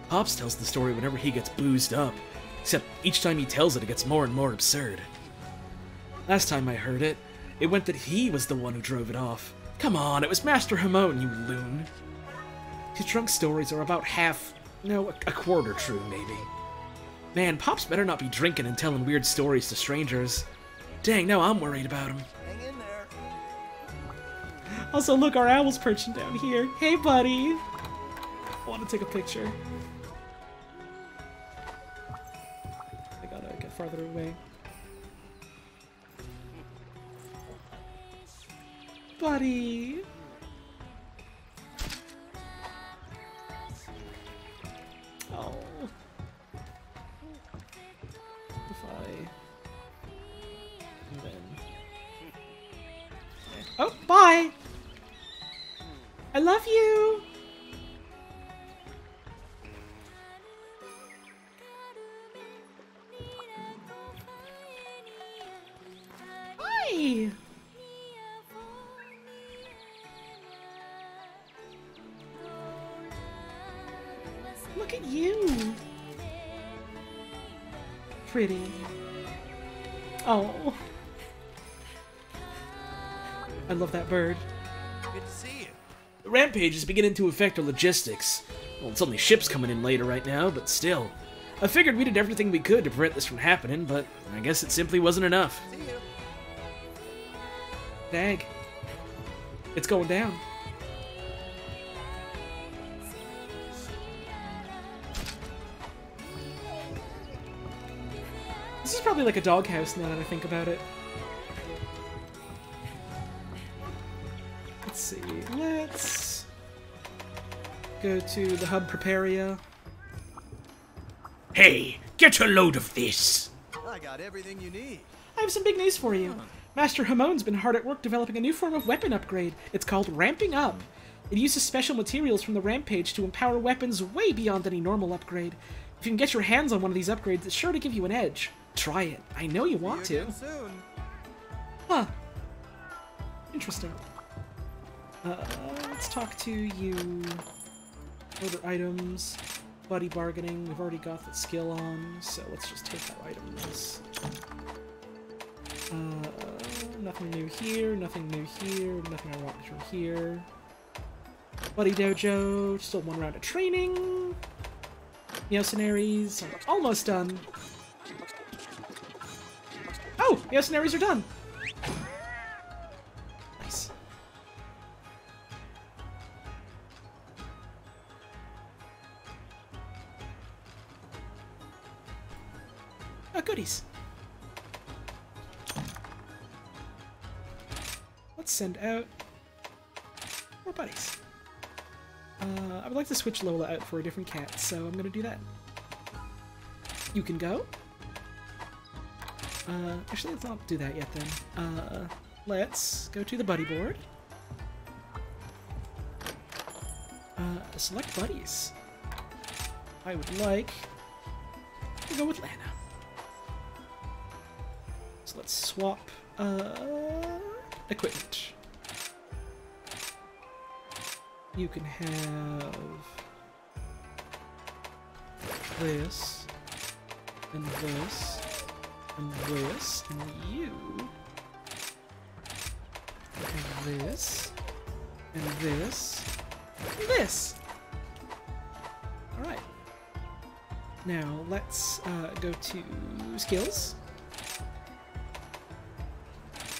Pops tells the story whenever he gets boozed up, except each time he tells it, it gets more and more absurd. Last time I heard it, it went that he was the one who drove it off. Come on, it was Master Hamon, you loon. His drunk stories are about half, no, a quarter true, maybe. Man, Pops better not be drinking and telling weird stories to strangers. Dang, now I'm worried about him. Hang in there. Also, look, our owl's perching down here. Hey, buddy. I want to take a picture. I gotta get farther away. Buddy. Oh. Oh, bye! I love you! Hi! Look at you! Pretty. Oh. I love that bird. Good to see you. The rampage is beginning to affect our logistics. Well, it's only ships coming in later right now, but still. I figured we did everything we could to prevent this from happening, but I guess it simply wasn't enough. See you. Dag. It's going down. This is probably like a doghouse now that I think about it. Let's see. Let's go to the hub preparia. Hey, get a load of this. I got everything you need. I have some big news for you. Master Hamon's been hard at work developing a new form of weapon upgrade. It's called Ramping Up. It uses special materials from the Rampage to empower weapons way beyond any normal upgrade. If you can get your hands on one of these upgrades, it's sure to give you an edge. Try it. I know you want to. again soon. Huh. Interesting. Uh, let's talk to you. Order items. Buddy bargaining. We've already got the skill on, so let's just take our items. Uh, nothing new here, nothing new here, nothing I want from here. Buddy Dojo, still one round of training. Meowcenaries, almost done. Oh, Meowcenaries are done. Goodies. Let's send out more buddies. Uh, I would like to switch Lola out for a different cat, so I'm gonna do that. You can go. Uh, actually, let's not do that yet then. Uh, let's go to the buddy board. Uh, select buddies. I would like to go with Lana. So let's swap uh, equipment. You can have this and this and this, and you. And this, and this, and this. Alright. Now, let's uh, go to skills.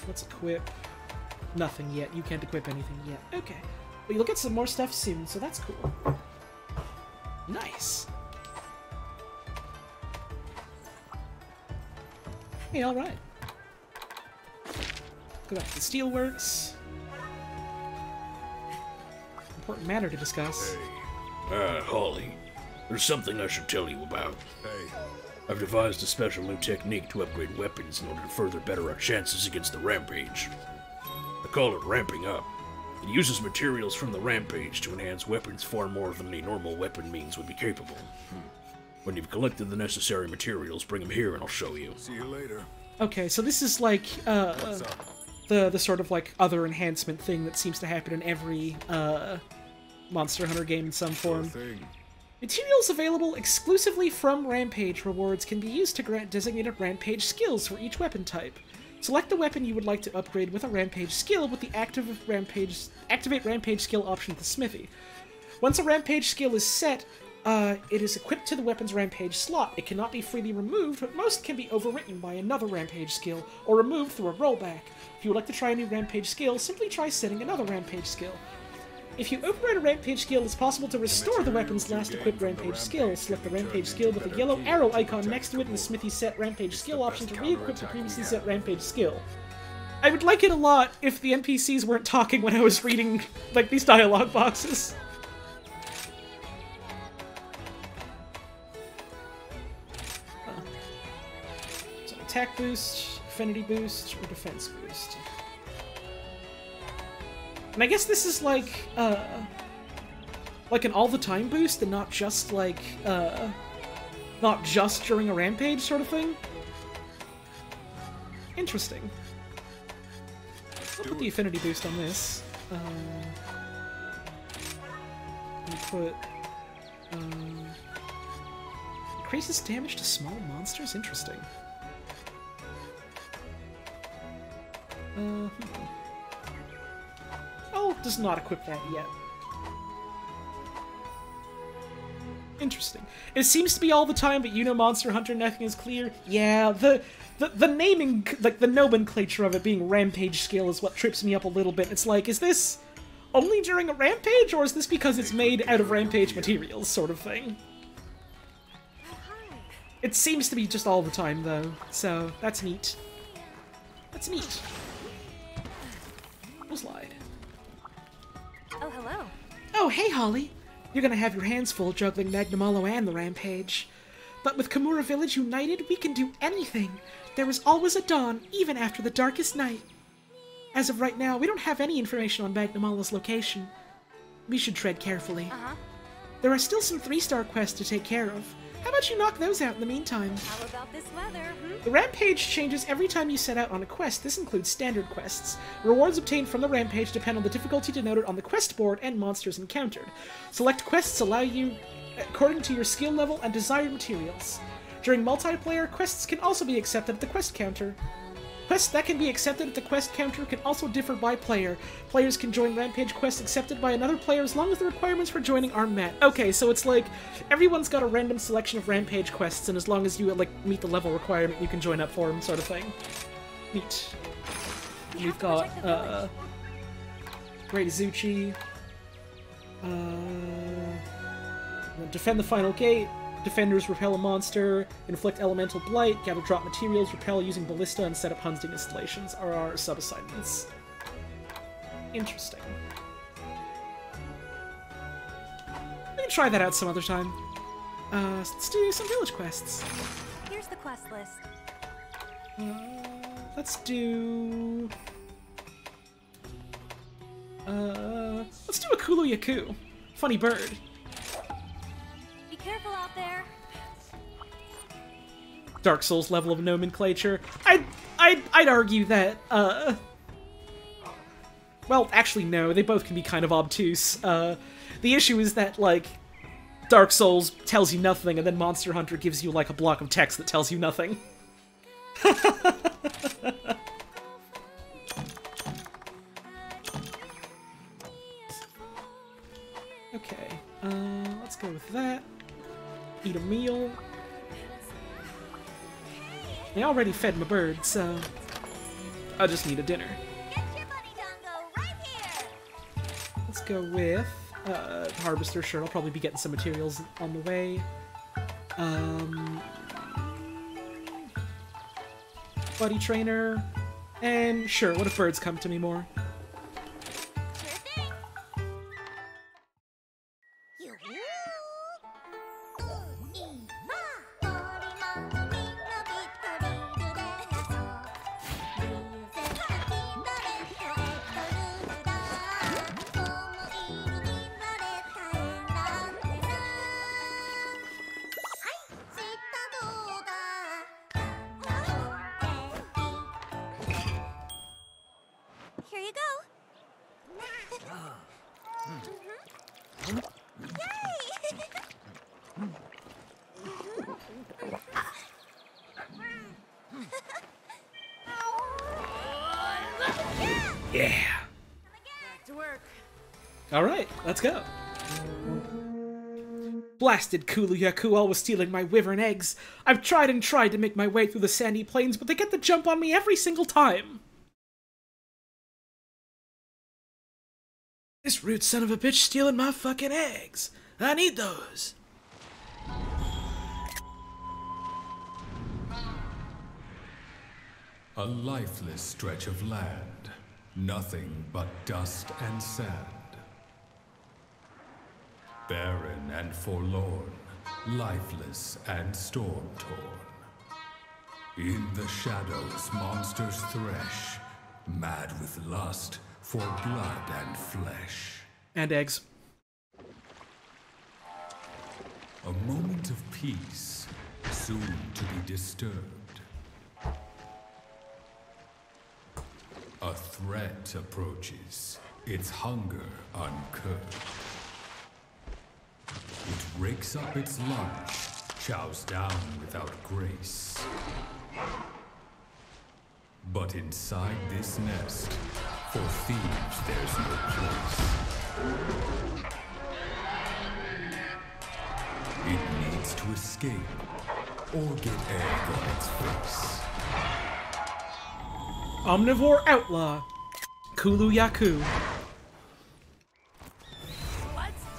Let's equip. Nothing yet. You can't equip anything yet. Okay. But you'll get some more stuff soon, so that's cool. Nice. Hey, alright. Go back to the steelworks. Important matter to discuss. Ah, Holly. There's something I should tell you about. Hey, I've devised a special new technique to upgrade weapons in order to further better our chances against the Rampage. I call it ramping up. It uses materials from the Rampage to enhance weapons far more than a normal weapon means would be capable. When you've collected the necessary materials, bring them here and I'll show you. see you later. Okay, so this is like uh, the the sort of like other enhancement thing that seems to happen in every uh, Monster Hunter game in some form. Thing. Materials available exclusively from Rampage rewards can be used to grant designated Rampage skills for each weapon type. Select the weapon you would like to upgrade with a Rampage skill with the active Rampage activate Rampage skill option at the smithy. Once a Rampage skill is set, uh, it is equipped to the weapon's Rampage slot. It cannot be freely removed, but most can be overwritten by another Rampage skill or removed through a rollback. If you would like to try a new Rampage skill, simply try setting another Rampage skill. If you override a Rampage skill, it's possible to restore the weapon's last equipped Rampage skill. Select the Rampage skill with the yellow arrow icon next to it in the Smithy set Rampage skill option to re-equip the previously set Rampage skill. I would like it a lot if the NPCs weren't talking when I was reading, like, these dialogue boxes. Attack boost, affinity boost, or defense boost. And I guess this is like, uh, like an all-the-time boost and not just like, uh, not just during a rampage sort of thing. Interesting. I'll put the affinity boost on this. Um, put, um, increases damage to small monsters? Interesting. Uh, hmm. Oh, does not equip that yet. Interesting. It seems to be all the time, but you know Monster Hunter, nothing is clear. Yeah, the, the the naming, like the nomenclature of it being Rampage skill is what trips me up a little bit. It's like, is this only during a Rampage, or is this because it's made out of Rampage materials, sort of thing? It seems to be just all the time, though, so that's neat. That's neat. Slide. Oh. Hey, Holly. You're gonna have your hands full juggling Magnamalo and the Rampage. But with Kamura Village united, we can do anything. There is always a dawn, even after the darkest night. As of right now, we don't have any information on Magnamalo's location. We should tread carefully. Uh-huh. There are still some three-star quests to take care of. How about you knock those out in the meantime? How about this weather, hmm? The Rampage changes every time you set out on a quest. This includes standard quests. Rewards obtained from the Rampage depend on the difficulty denoted on the quest board and monsters encountered. Select quests allow you according to your skill level and desired materials. During multiplayer, quests can also be accepted at the quest counter. Quests that can be accepted at the quest counter can also differ by player. Players can join Rampage quests accepted by another player as long as the requirements for joining are met. Okay, so it's like everyone's got a random selection of Rampage quests, and as long as you like meet the level requirement, you can join up for them, sort of thing. Neat. We've got uh, Great Izuchi. Uh, defend the final gate. Defenders repel a monster, inflict elemental blight, gather drop materials, repel using ballista, and set up hunting installations are our sub assignments. Interesting. We can try that out some other time. Uh, let's do some village quests. Here's the quest list. Uh, let's do. Uh, let's do a Kulu Yaku. Funny bird. Out there. Dark Souls level of nomenclature. I'd, I'd, I'd argue that, uh... Well, actually, no, they both can be kind of obtuse. Uh, the issue is that, like, Dark Souls tells you nothing, and then Monster Hunter gives you, like, a block of text that tells you nothing. Okay, uh, let's go with that. Eat a meal. They already fed my bird, so I just need a dinner. Let's go with uh, Harvester. Sure, I'll probably be getting some materials on the way. Um, buddy trainer, and sure, what if birds come to me more? Alright, let's go. Blasted Kulu always stealing my wyvern eggs. I've tried and tried to make my way through the sandy plains, but they get the jump on me every single time. This rude son of a bitch stealing my fucking eggs. I need those. A lifeless stretch of land, nothing but dust and sand. Barren and forlorn, lifeless and storm torn. In the shadows, monsters thresh, mad with lust for blood and flesh. And eggs. A moment of peace, soon to be disturbed. A threat approaches, its hunger uncurbed. It rakes up its lunch, chows down without grace. But inside this nest, for thieves there's no place. It needs to escape, or get egg on its face. Omnivore Outlaw. Kulu Yaku.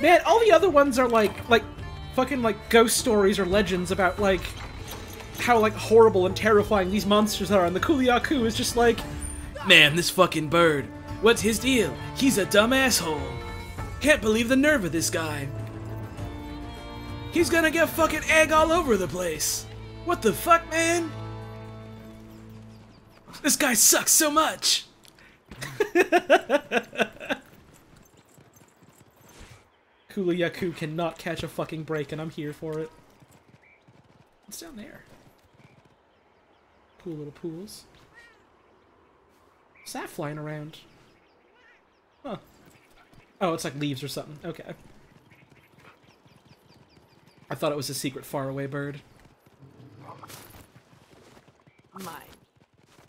Man, all the other ones are like, like, fucking like ghost stories or legends about like how like horrible and terrifying these monsters are, and the Kulu Yaku is just like, Man, this fucking bird. What's his deal? He's a dumb asshole. Can't believe the nerve of this guy. He's gonna get fucking egg all over the place. What the fuck, man? This guy sucks so much. Kulu Yaku cannot catch a fucking break, and I'm here for it. What's down there? Cool little pools. What's that flying around? Huh. Oh, it's like leaves or something. Okay. I thought it was a secret faraway bird. Mine.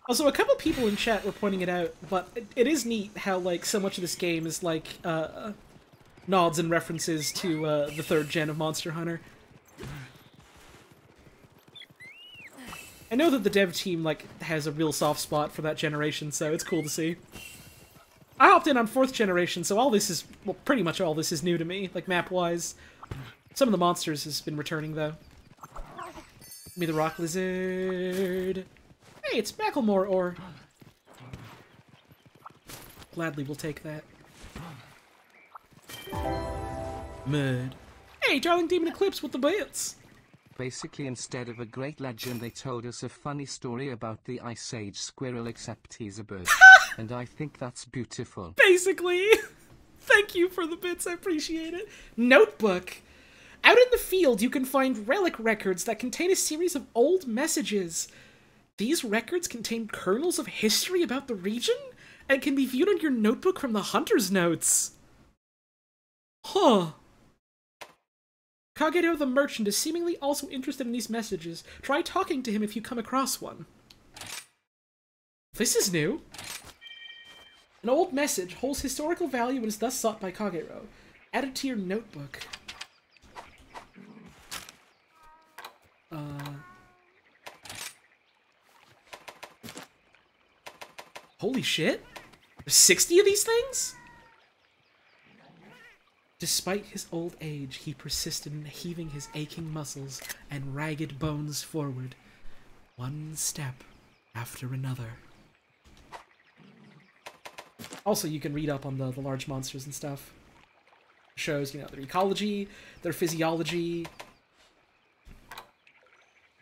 Also, a couple people in chat were pointing it out, but it, it is neat how like so much of this game is like uh, nods and references to uh, the third gen of Monster Hunter. I know that the dev team like has a real soft spot for that generation, so it's cool to see. I hopped in on fourth generation, so all this is well, pretty much all this is new to me, like map wise. Some of the monsters has been returning though. Give me the rock lizard. Hey, it's Machalite ore. Gladly will take that. Mud. Hey, Darling Demon Eclipse with the bits. Basically, instead of a great legend, they told us a funny story about the Ice Age squirrel, except he's a bird. and I think that's beautiful. Basically. Thank you for the bits, I appreciate it. Notebook. Out in the field, you can find relic records that contain a series of old messages. These records contain kernels of history about the region and can be viewed on your notebook from the hunter's notes. Huh. Kagero the merchant is seemingly also interested in these messages. Try talking to him if you come across one. This is new. An old message holds historical value and is thus sought by Kagero. Add it to your notebook. Uh, holy shit! There's 60 of these things? Despite his old age, he persisted in heaving his aching muscles and ragged bones forward, one step after another. Also, you can read up on the, the large monsters and stuff. Shows, you know, their ecology, their physiology,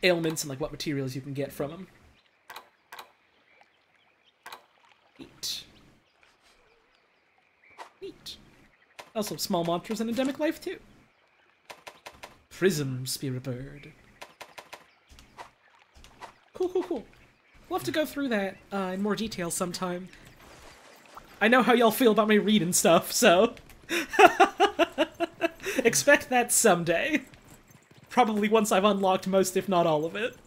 ailments, and like what materials you can get from them. Neat. Neat. Also, small monsters and endemic life too. Prism Spiribird. Cool, cool, cool. We'll have to go through that uh, in more detail sometime. I know how y'all feel about me reading stuff, so expect that someday. Probably once I've unlocked most, if not all of it.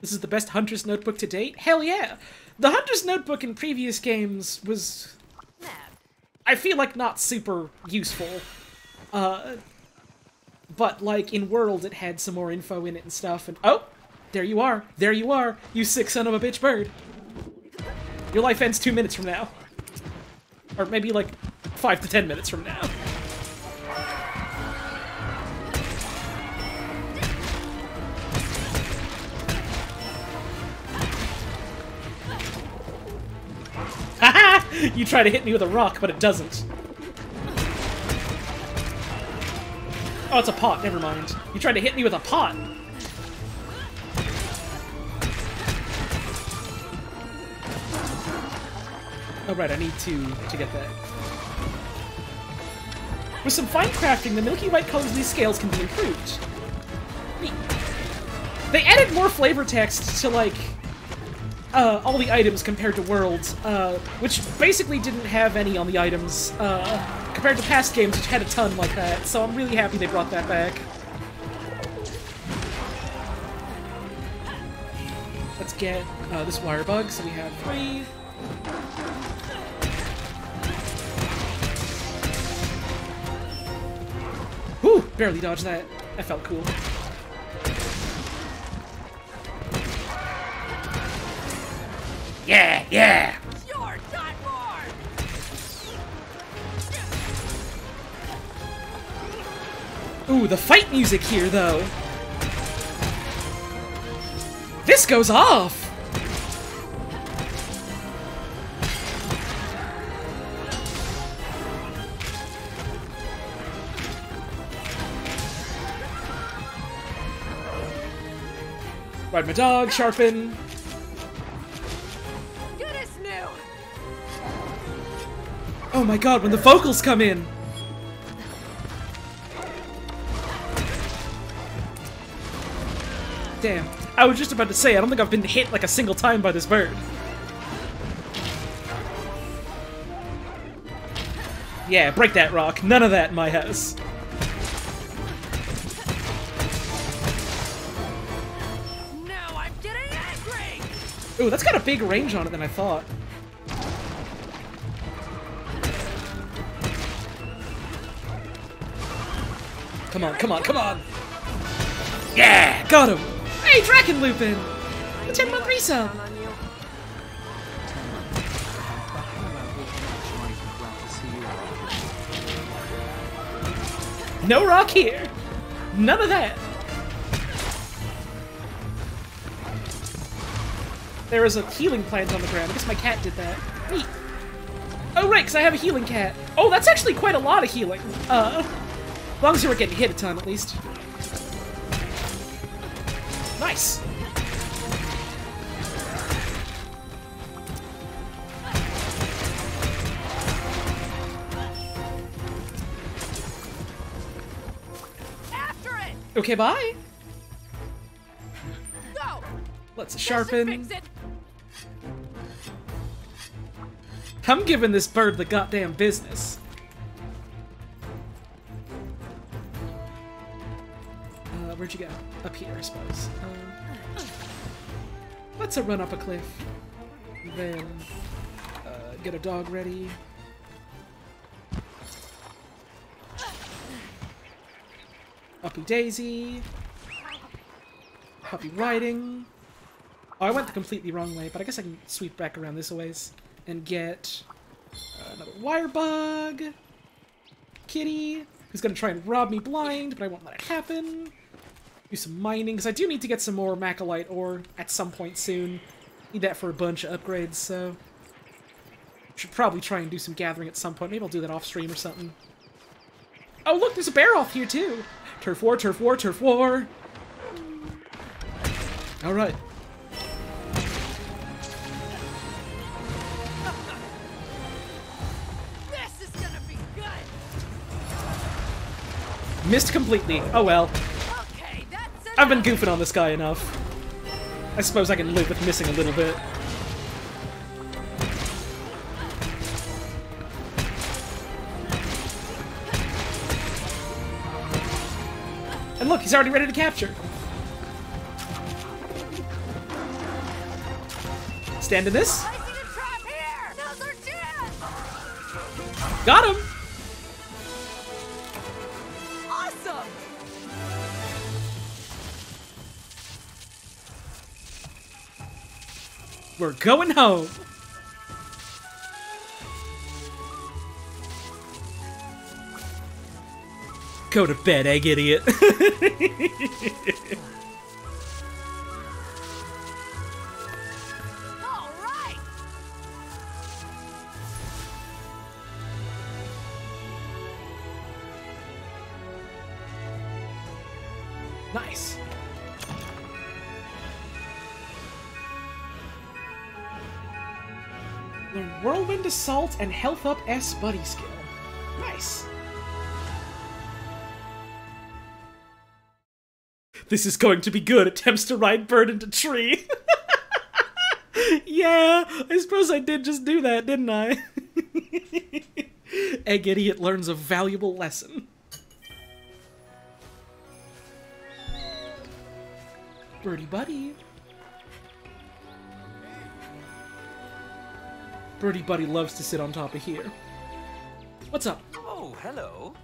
This is the best Hunter's Notebook to date? Hell yeah! The Hunter's Notebook in previous games was... I feel like not super useful. Uh, but, like, in World it had some more info in it and stuff, and... Oh! There you are! There you are! You sick son of a bitch bird! Your life ends two minutes from now. Or maybe, like, five to ten minutes from now. Haha! you try to hit me with a rock, but it doesn't. Oh, it's a pot. Never mind. You tried to hit me with a pot. Oh, right. I need to to get that. With some fine crafting, the milky white colors of these scales can be improved. They added more flavor text to, like, uh, all the items compared to Worlds, uh, which basically didn't have any on the items, uh, compared to past games which had a ton like that, so I'm really happy they brought that back. Let's get uh, this wire bug, so we have three. Whew! Barely dodged that. That felt cool. Yeah, yeah! You're done! Ooh, the fight music here, though. This goes off! Ride my dog, sharpen. Oh my god, when the vocals come in! Damn. I was just about to say, I don't think I've been hit like a single time by this bird. Yeah, break that rock. None of that in my house. Now I'm getting angry! Ooh, that's got a big range on it than I thought. Come on, come on, come on! Yeah, got him! Hey, Dragon Lupin! A 10 month resub! No rock here! None of that! There is a healing plant on the ground. I guess my cat did that. Neat. Oh, right, because I have a healing cat. Oh, that's actually quite a lot of healing. Uh, as long as you were getting hit a ton, at least. Nice. After it! Okay, bye. Go! Let's This sharpen. I'm giving this bird the goddamn business. Where'd you go? Up here, I suppose. Let's a run up a cliff. Then uh, get a dog ready. Uppy Daisy. Puppy riding. Oh, I went the completely wrong way, but I guess I can sweep back around this ways and get uh, another wire bug. Kitty, who's gonna try and rob me blind, but I won't let it happen. Do some mining, because I do need to get some more Machalite ore at some point soon. Need that for a bunch of upgrades, so... Should probably try and do some gathering at some point. Maybe I'll do that off stream or something. Oh, look, there's a bear off here, too! Turf war, turf war, turf war! Alright. This is gonna be good. Missed completely. Oh well. Okay, that's it. I've been goofing on this guy enough. I suppose I can live with missing a little bit. And look, he's already ready to capture. Stand in this. I see We're going home. Go to bed, egg idiot. Assault and Health Up S Buddy skill. Nice. This is going to be good. Attempts to ride bird into tree. yeah, I suppose I did just do that, didn't I? Egg Idiot learns a valuable lesson. Birdie Buddy. Birdie Buddy loves to sit on top of here. What's up? Oh, hello.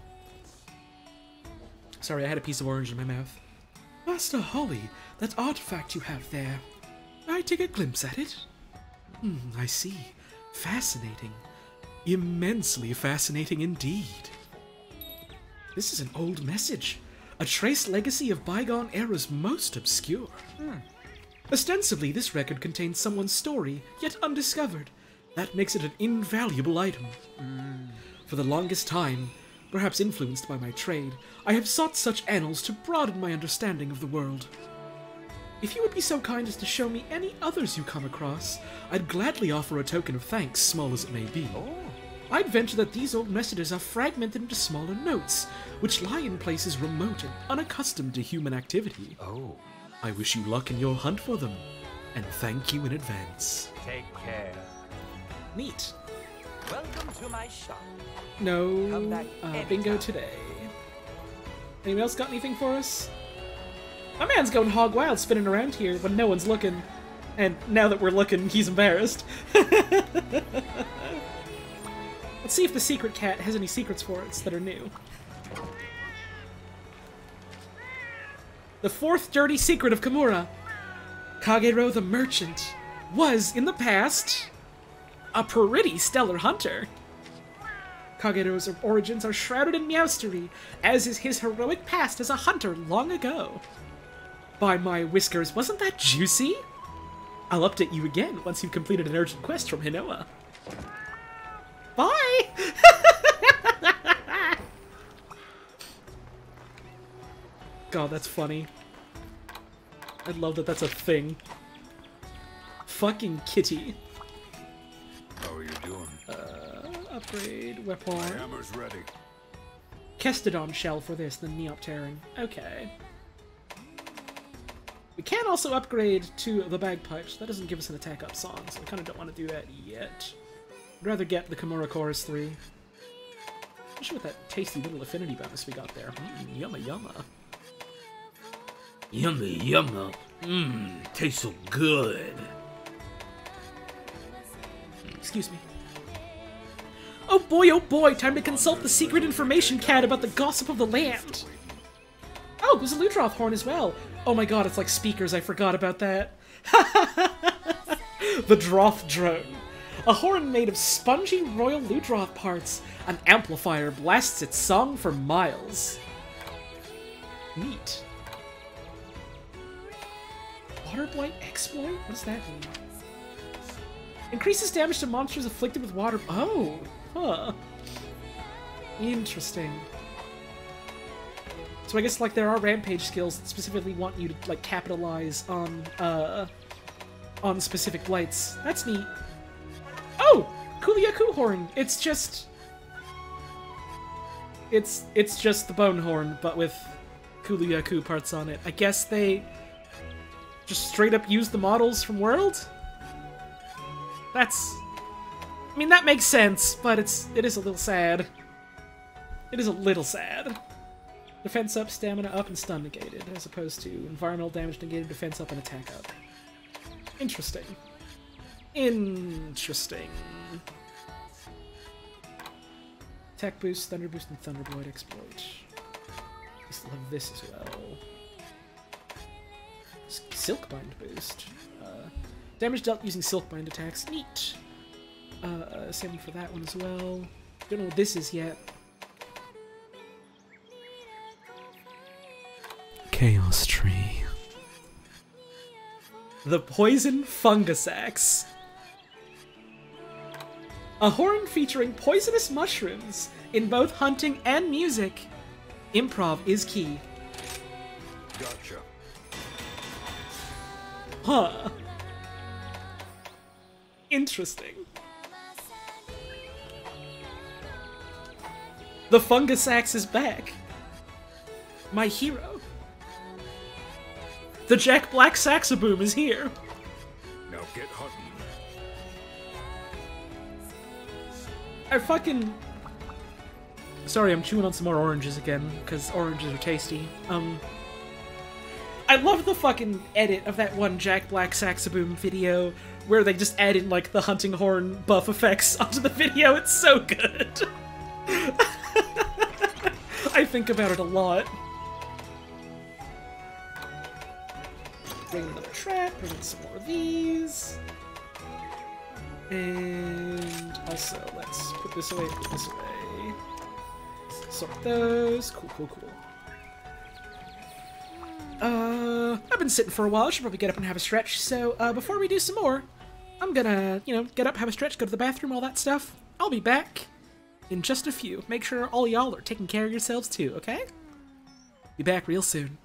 Sorry, I had a piece of orange in my mouth. Master Holly, that artifact you have there. May I take a glimpse at it? Hmm, I see. Fascinating. Immensely fascinating indeed. This is an old message. A trace legacy of bygone eras most obscure. Hmm. Ostensibly, this record contains someone's story, yet undiscovered. That makes it an invaluable item. For the longest time, perhaps influenced by my trade, I have sought such annals to broaden my understanding of the world. If you would be so kind as to show me any others you come across, I'd gladly offer a token of thanks, small as it may be. Oh. I'd venture that these old messages are fragmented into smaller notes, which lie in places remote and unaccustomed to human activity. Oh. I wish you luck in your hunt for them, and thank you in advance. Take care. Neat. Welcome to my shop. No uh, bingo today. Anyone else got anything for us? My man's going hog wild spinning around here when no one's looking. And now that we're looking, he's embarrassed. Let's see if the secret cat has any secrets for us that are new. The fourth dirty secret of Kamura. Kagero the Merchant was, in the past, a pretty stellar hunter. Kagero's origins are shrouded in meowstery, as is his heroic past as a hunter long ago. By my whiskers, wasn't that juicy? I'll update you again once you've completed an urgent quest from Hinoa. Bye! God, that's funny. I love that that's a thing. Fucking kitty. How are you doing? Uh, upgrade, weapon. My hammer's ready. Kestodon shell for this, the Neopteran. Okay. We can also upgrade to the bagpipes. That doesn't give us an attack up song, so I kind of don't want to do that yet. I'd rather get the Kamura Chorus 3. Especially with that tasty little affinity bonus we got there. Mm, yumma yumma. Yummy, yummy. Mmm, tastes so good. Excuse me. Oh boy, oh boy, time to consult the secret information cat about the gossip of the land. Oh, there's a Ludroth horn as well. Oh my god, it's like speakers, I forgot about that. the Droth drone. A horn made of spongy royal Ludroth parts. An amplifier blasts its song for miles. Neat. Waterblight exploit? What does that mean? Increases damage to monsters afflicted with water. Oh, huh. Interesting. So I guess like there are rampage skills that specifically want you to like capitalize on uh on specific blights. That's neat. Oh, Kulu Yaku horn. It's just it's it's just the bone horn, but with Kulu Yaku parts on it. I guess they just straight up use the models from World. That's I mean that makes sense, but it's it is a little sad. It is a little sad. Defense up, stamina up, and stun negated, as opposed to environmental damage negated, defense up, and attack up. Interesting. Interesting. Attack boost, thunder boost, and thunderbolt exploit. I still have this as well. S- Silkbind boost. Damage dealt using Silkbind attacks. Neat. Uh, uh, same for that one as well. Don't know what this is yet. Chaos Tree. The Poison Fungus Axe. A horn featuring poisonous mushrooms in both hunting and music. Improv is key. Gotcha. Huh. Interesting. The fungus axe is back. My hero. The Jack Black Saxaboom is here. Now get hunting. I fucking. Sorry, I'm chewing on some more oranges again because oranges are tasty. Um, I love the fucking edit of that one Jack Black Saxaboom video where they just add in like the hunting horn buff effects onto the video. It's so good. I think about it a lot. Bring another trap, bring in some more of these. And also, let's put this away, put this away. Sort those. Cool, cool, cool. Uh, I've been sitting for a while. I should probably get up and have a stretch. So, uh, before we do some more, I'm gonna, you know, get up, have a stretch, go to the bathroom, all that stuff. I'll be back in just a few. Make sure all y'all are taking care of yourselves too, okay? Be back real soon.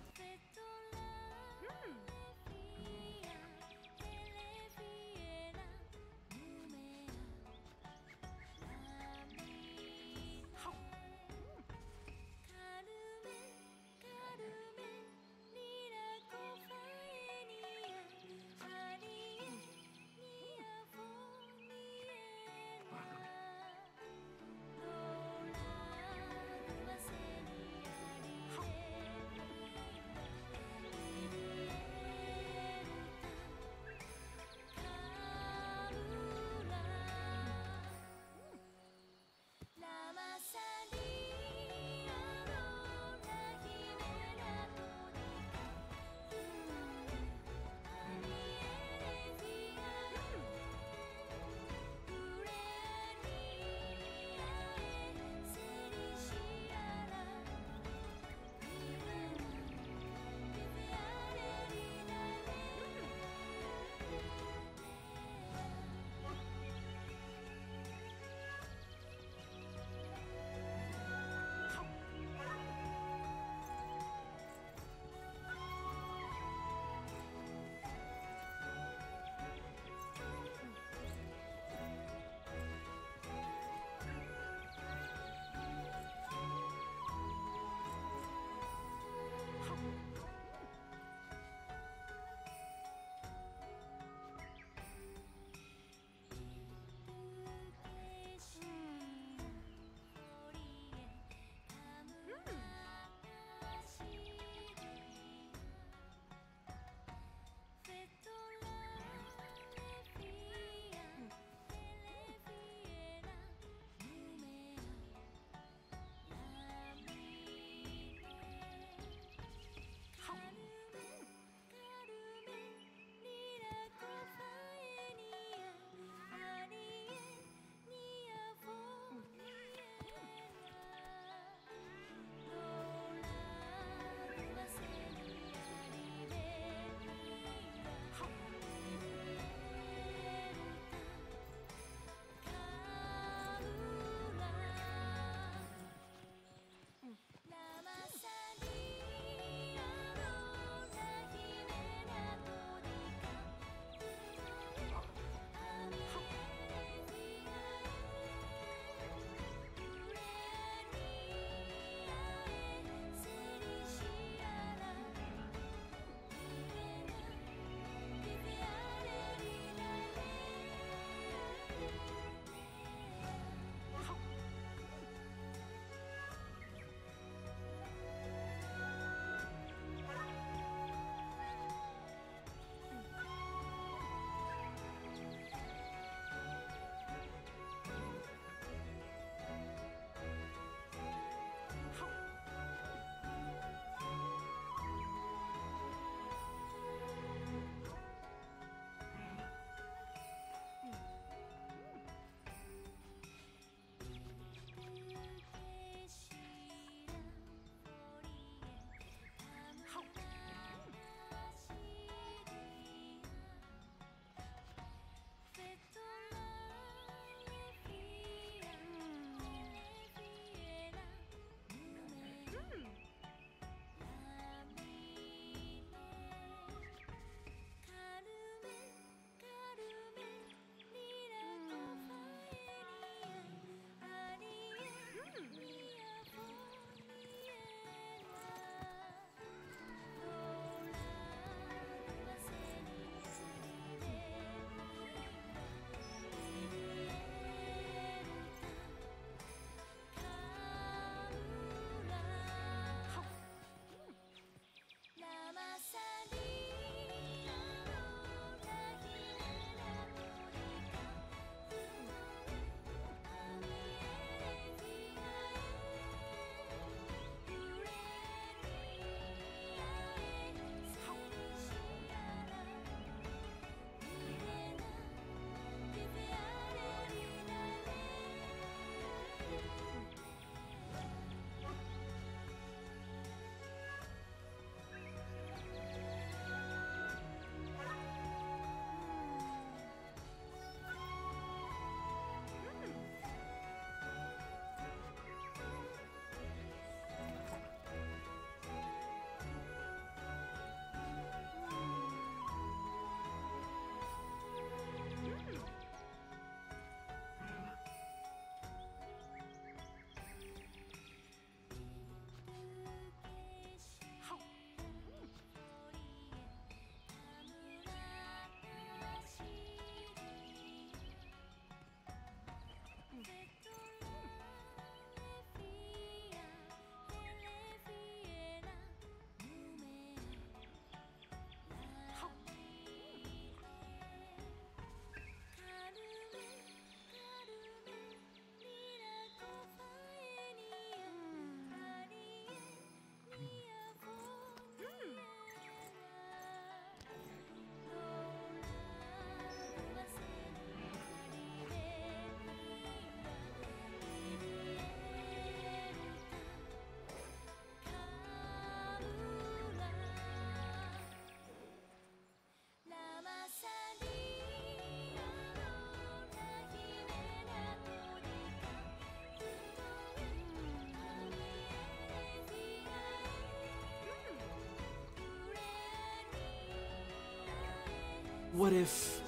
What if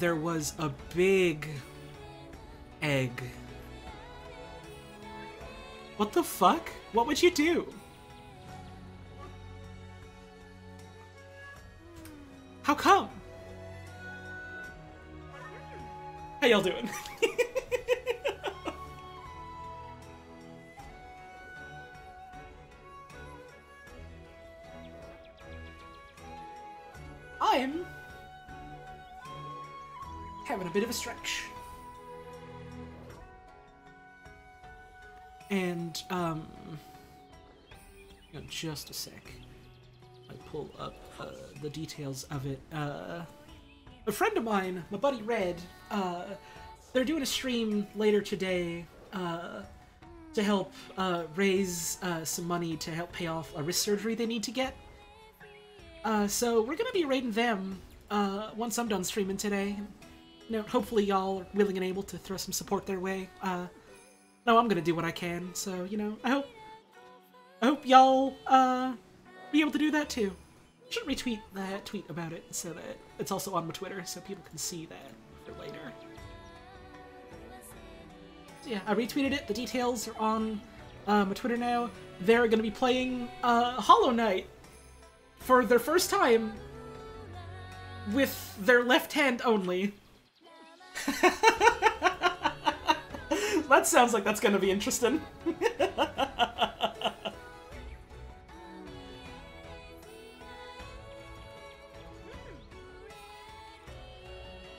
there was a big egg? What the fuck? What would you do? How come? How y'all doing? bit of a stretch. And, um, hang on just a sec. I pull up uh, the details of it. Uh, a friend of mine, my buddy Red, uh, they're doing a stream later today uh, to help uh, raise uh, some money to help pay off a wrist surgery they need to get. Uh, so we're gonna be raiding them uh, once I'm done streaming today. Know, hopefully y'all are willing and able to throw some support their way. Uh, no, I'm gonna do what I can. So you know, I hope I hope y'all uh, be able to do that too. Should retweet that tweet about it so that it's also on my Twitter so people can see that later. So yeah, I retweeted it. The details are on uh, my Twitter now. They're gonna be playing uh, Hollow Knight for their first time with their left hand only. that sounds like that's gonna be interesting. I'm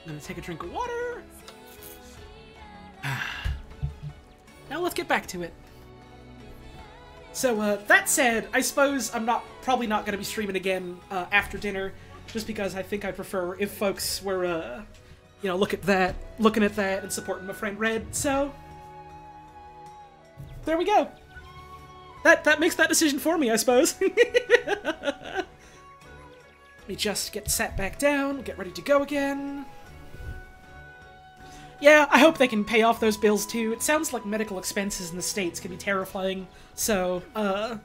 gonna take a drink of water. now let's get back to it. So uh, that said, I suppose I'm not probably not gonna be streaming again uh, after dinner, just because I think I prefer if folks were, uh, you know, look at that, looking at that, and supporting my friend Red. So there we go. That that makes that decision for me, I suppose. Let me just get sat back down, get ready to go again. Yeah, I hope they can pay off those bills too. It sounds like medical expenses in the States can be terrifying, so, uh,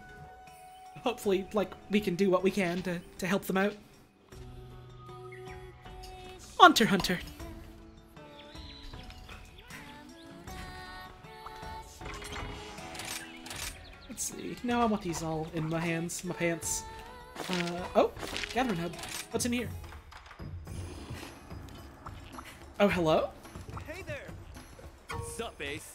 hopefully, like, we can do what we can to, to help them out. Hunter Hunter. No, I want these all in my hands, my pants. Uh, oh, gathering hub. What's in here? Oh, hello? Hey there! Sup, Ace?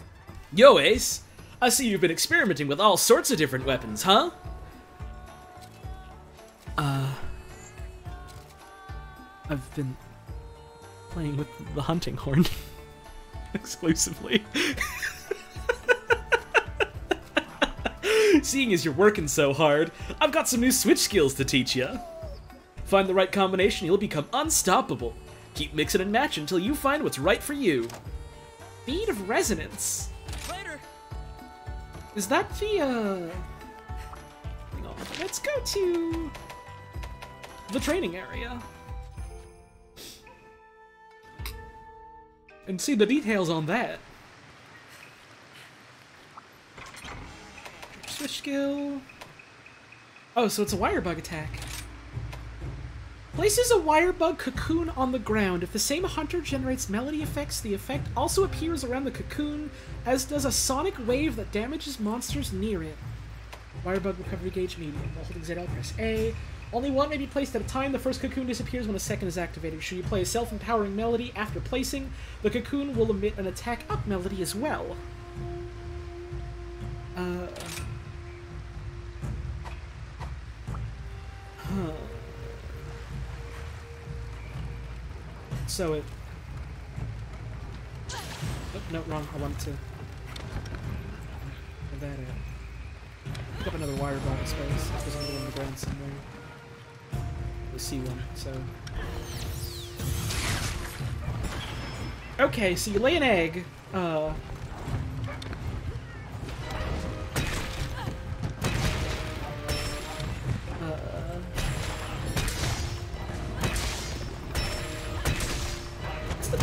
Yo, Ace! I see you've been experimenting with all sorts of different weapons, huh? Uh, I've been playing with the hunting horn exclusively. Seeing as you're working so hard, I've got some new switch skills to teach you. Find the right combination, you'll become unstoppable. Keep mixing and matching until you find what's right for you. Bead of Resonance. Later! Is that the, uh... Hang on. Let's go to... the training area. And see the details on that. Switch skill. Oh, so it's a wire bug attack. Places a wire bug cocoon on the ground. If the same hunter generates melody effects, the effect also appears around the cocoon, as does a sonic wave that damages monsters near it. Wire bug recovery gauge medium. While holding ZL, press A. Only one may be placed at a time. The first cocoon disappears when a second is activated. Should you play a self-empowering melody after placing, the cocoon will emit an attack up melody as well. Uh... So it... Oh, no, wrong. I wanted to... Get that out. Pick up another wire bug, I suppose. There's another one on the ground somewhere. We see one, so... Okay, so you lay an egg, uh,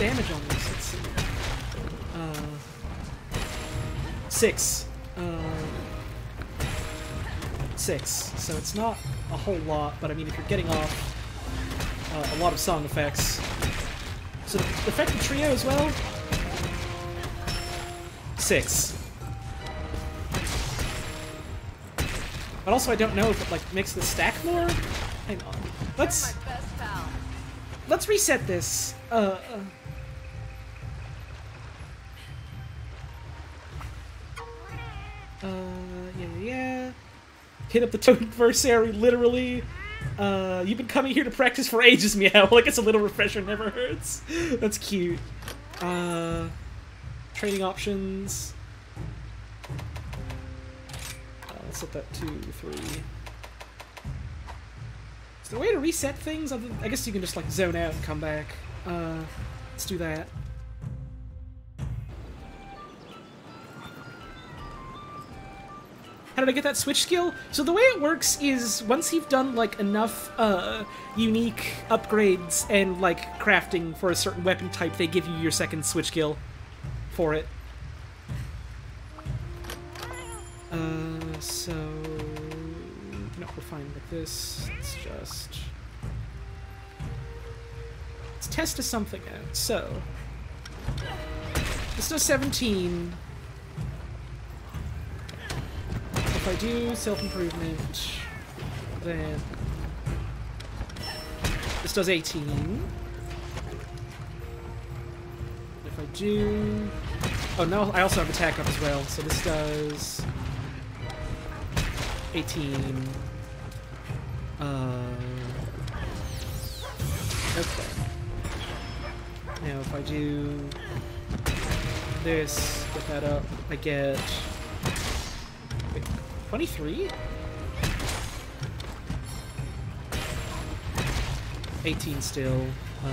damage on this? Let's see. Uh, six. Uh, six. So it's not a whole lot, but I mean, if you're getting off uh, a lot of song effects. So the effective trio as well. Six. But also, I don't know if it like makes the stack more. Hang on. Let's let's reset this. Uh. Uh, yeah, yeah, yeah. Hit up the toad adversary, literally. Uh, you've been coming here to practice for ages, meow. Like it's a little refresher, never hurts. That's cute. Uh, training options. Uh, let's set that to three. Is there a way to reset things? I guess you can just like zone out and come back. Uh, let's do that. How did I get that switch skill? So the way it works is once you've done like enough uh, unique upgrades and like crafting for a certain weapon type, they give you your second switch skill for it. Uh, so no, we're fine with this. It's just let's test something out. So this does 17. If I do self-improvement, then this does 18. If I do... Oh, no, I also have attack up as well, so this does... 18. Uh... Okay. Now, if I do this, get that up, I get... Wait, 23? 18 still. Uh.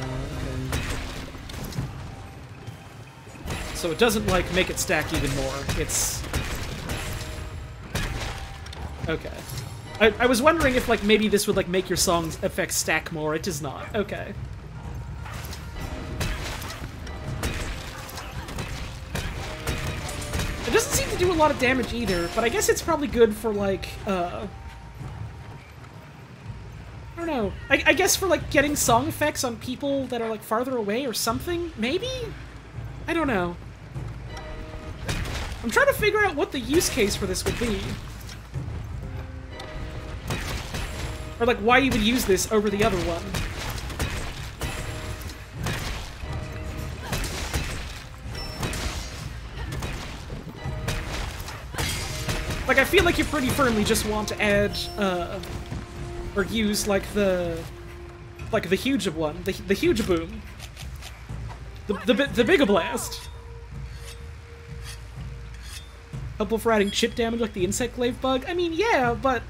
So it doesn't, like, make it stack even more. It's... Okay. I, I was wondering if, like, maybe this would, like, make your song's effects stack more. It does not. Okay. It doesn't seem to do a lot of damage either, but I guess it's probably good for, like, uh... I don't know. I, I guess for, like, getting song effects on people that are, like, farther away or something? Maybe? I don't know. I'm trying to figure out what the use case for this would be. Or, like, why you would use this over the other one. Like, I feel like you pretty firmly just want to add, uh, or use, like, the, like, the huge of one, the, the huge boom. The, the, the Big Blast. Helpful for adding chip damage like the Insect Glaive bug? I mean, yeah, but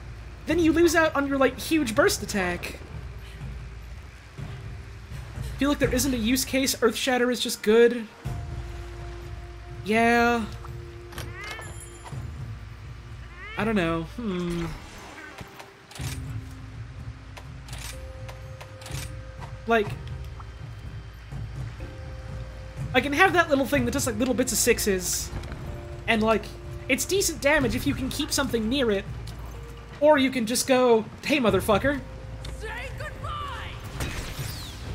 then you lose out on your, like, huge burst attack. feel like there isn't a use case. Earth Shatter is just good. Yeah. I don't know. Hmm. Like, I can have that little thing that does like little bits of sixes, and like, it's decent damage if you can keep something near it, or you can just go, hey motherfucker,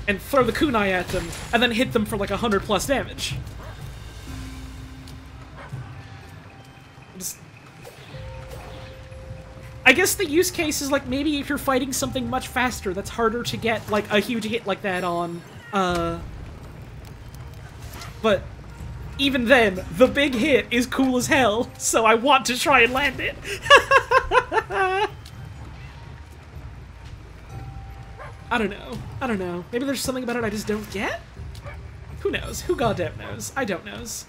and throw the kunai at them, and then hit them for like a hundred plus damage. I guess the use case is like maybe if you're fighting something much faster that's harder to get like a huge hit like that on. Uh, but even then, the big hit is cool as hell, so I want to try and land it. I don't know. I don't know. Maybe there's something about it I just don't get? Who knows? Who goddamn knows? I don't knows.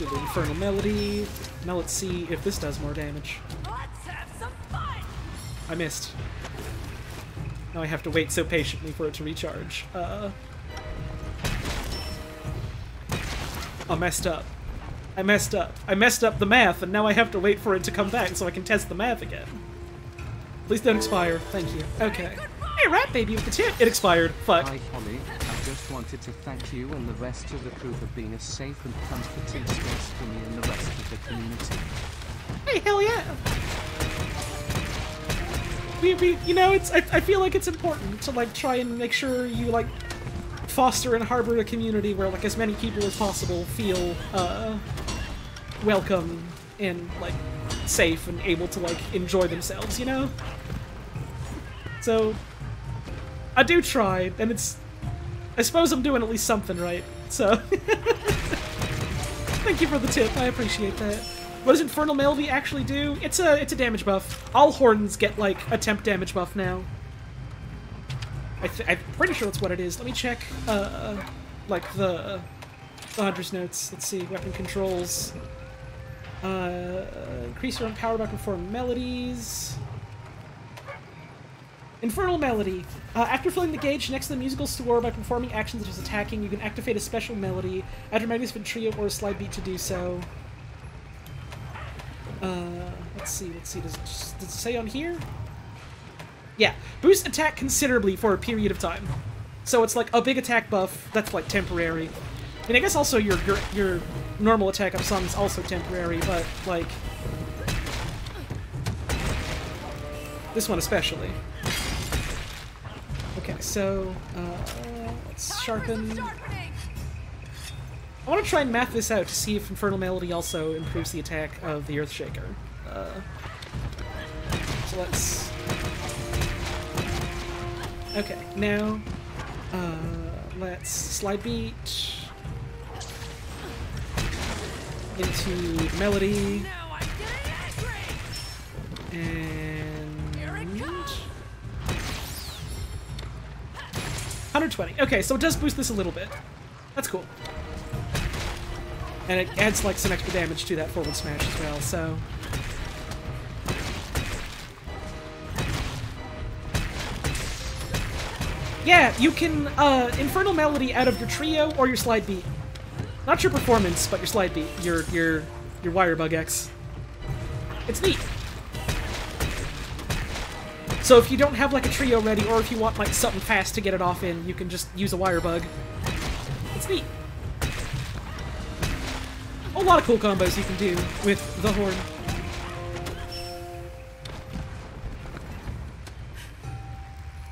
Do the Infernal Melody. Now let's see if this does more damage. I missed. Now I have to wait so patiently for it to recharge. Uh... I messed up. I messed up. I messed up the math, and now I have to wait for it to come back so I can test the math again. Please don't expire. Thank you. Okay. Hey, Rat Baby with the tip! It expired. Fuck. Hi Holly, I just wanted to thank you and the rest of the crew for being a safe and comforting space for me and the rest of the community. Hey, hell yeah! We, we, you know, it's. I, I feel like it's important to like try and make sure you like foster and harbor a community where like as many people as possible feel uh, welcome and like safe and able to like enjoy themselves. You know. So I do try, and it's. I suppose I'm doing at least something right. So thank you for the tip. I appreciate that. What does Infernal Melody actually do? It's a it's a damage buff. All horns get like a temp damage buff now. I I'm pretty sure that's what it is. Let me check. Uh, like the the hunter's notes. Let's see. Weapon controls. Uh, increase your own power by performing melodies. Infernal Melody. Uh, after filling the gauge next to the musical score by performing actions such as attacking, you can activate a special melody, add a magnificent trio or a slide beat to do so. Uh, let's see, let's see, does, does it say on here? Yeah, boost attack considerably for a period of time. So it's like a big attack buff that's like temporary. And I guess also your your, your normal attack up song is also temporary, but like this one especially. So uh, let's sharpen. I want to try and math this out to see if Infernal Melody also improves the attack of the Earthshaker. Uh, so let's. Okay, now uh, let's slide beat into melody and 120. Okay, so it does boost this a little bit. That's cool. And it adds like some extra damage to that forward smash as well, so... Yeah, you can uh, Infernal Melody out of your trio or your slide beat. Not your performance, but your slide beat, your your your wire bug X. It's neat. So if you don't have like a trio ready, or if you want like something fast to get it off in, you can just use a wire bug. It's neat. A lot of cool combos you can do with the horn.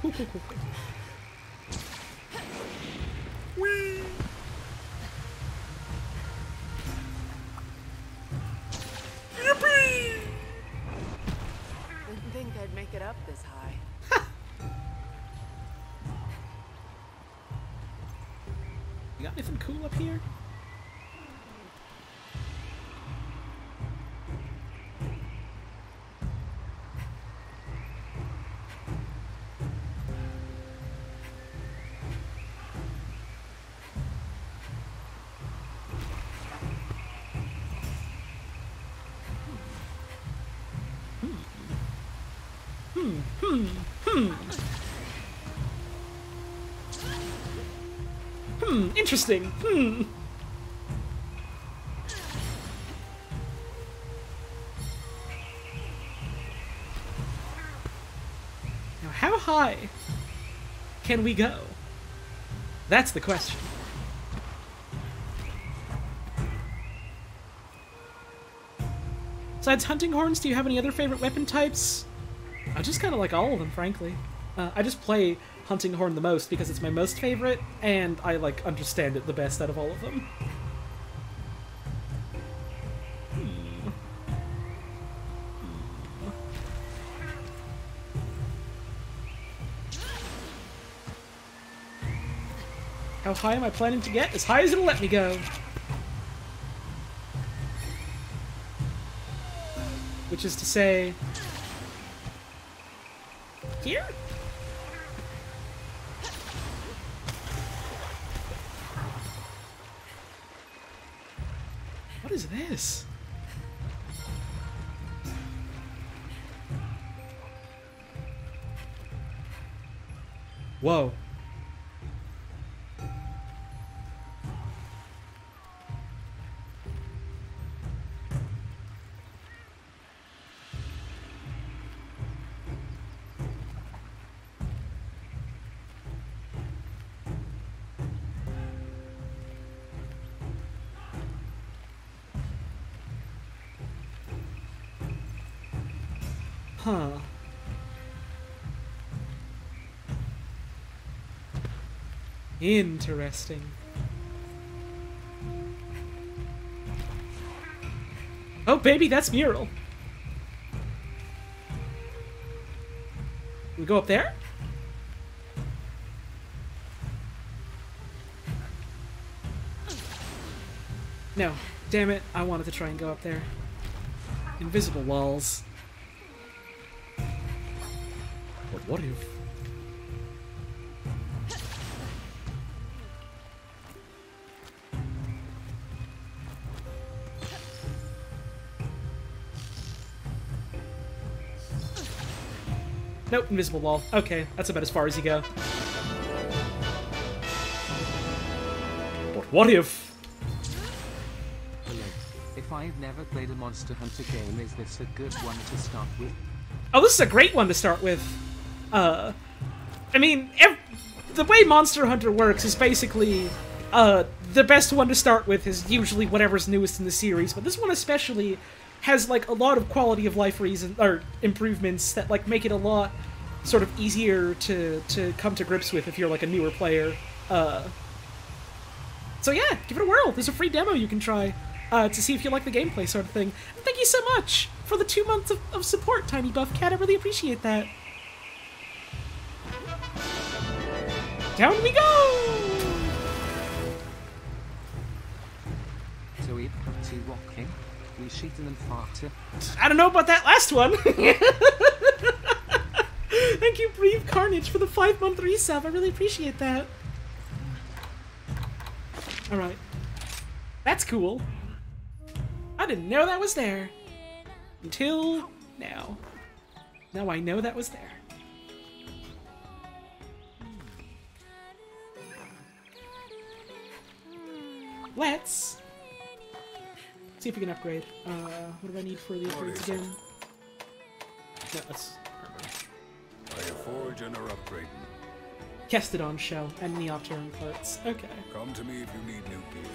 Cool, cool, cool, up here? Hmm, hmm, hmm. Hmm, interesting. Hmm. Now, how high can we go? That's the question. Besides hunting horns, do you have any other favorite weapon types? I just kind of like all of them, frankly. Uh, I just play hunting horn the most because it's my most favorite, and I like understand it the best out of all of them. Hmm. How high am I planning to get? As high as it'll let me go. Which is to say... Here? What is this? Whoa. Interesting. Oh, baby, that's Mural. We go up there? No. Damn it, I wanted to try and go up there. Invisible walls. But what if? Nope, invisible wall. Okay, that's about as far as you go. But what if? If I've never played a Monster Hunter game, is this a good one to start with? Oh, this is a great one to start with. Uh, I mean, ev- the way Monster Hunter works is basically, uh, the best one to start with is usually whatever's newest in the series, but this one especially has like a lot of quality of life reason or improvements that like make it a lot sort of easier to to come to grips with if you're like a newer player. Uh, so yeah, give it a whirl. There's a free demo you can try uh, to see if you like the gameplay sort of thing. And thank you so much for the two months of, of support, Tiny Buff Cat. I really appreciate that. Down we go! So we to rocking, I don't know about that last one. Thank you, Breathe Carnage, for the five month resub. I really appreciate that. Alright. That's cool. I didn't know that was there. Until now. Now I know that was there. Let's see if we can upgrade. Uh, what do I need for the upgrades again? No, that's Are you forging or upgrading? Kestodon shell and Neopteran parts. Okay. Come to me if you need new gear.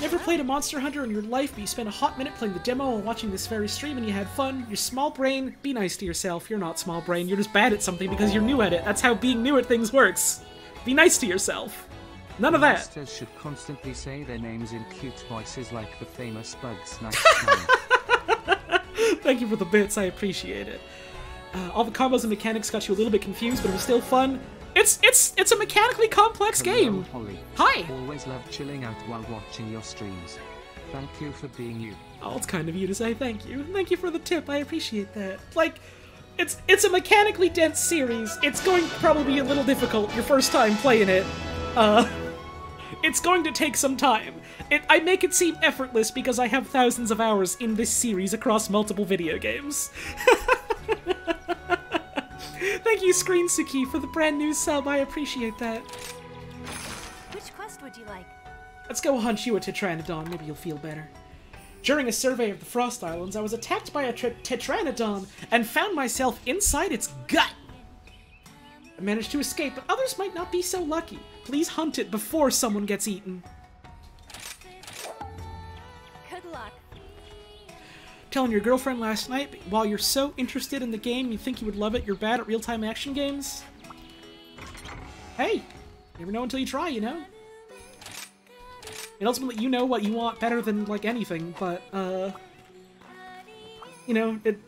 Never played a Monster Hunter in your life, but you spent a hot minute playing the demo and watching this very stream and you had fun. You're small brain. Be nice to yourself. You're not small brain. You're just bad at something because you're new at it. That's how being new at things works. Be nice to yourself. None of that. Should constantly say their names in cute voices like the famous Bugsnax. Thank you for the bits. I appreciate it. Uh, all the combos and mechanics got you a little bit confused, but it was still fun. It's it's it's a mechanically complex game. Holly. Hi. Always love chilling out while watching your streams. Thank you for being you. Oh, it's kind of you to say thank you. Thank you for the tip. I appreciate that. Like, it's it's a mechanically dense series. It's going to probably be a little difficult your first time playing it. Uh, it's going to take some time. It, I make it seem effortless because I have thousands of hours in this series across multiple video games. Thank you, Screensuki, for the brand new sub. I appreciate that. Which quest would you like? Let's go hunt you a Tetranodon. Maybe you'll feel better. During a survey of the Frost Islands, I was attacked by a Tetranodon and found myself inside its gut. I managed to escape, but others might not be so lucky. Please hunt it before someone gets eaten. Good luck. Telling your girlfriend last night, while you're so interested in the game, you think you would love it, you're bad at real-time action games? Hey, you never know until you try, you know? And ultimately, you know what you want better than, like, anything, but, uh... You know, it...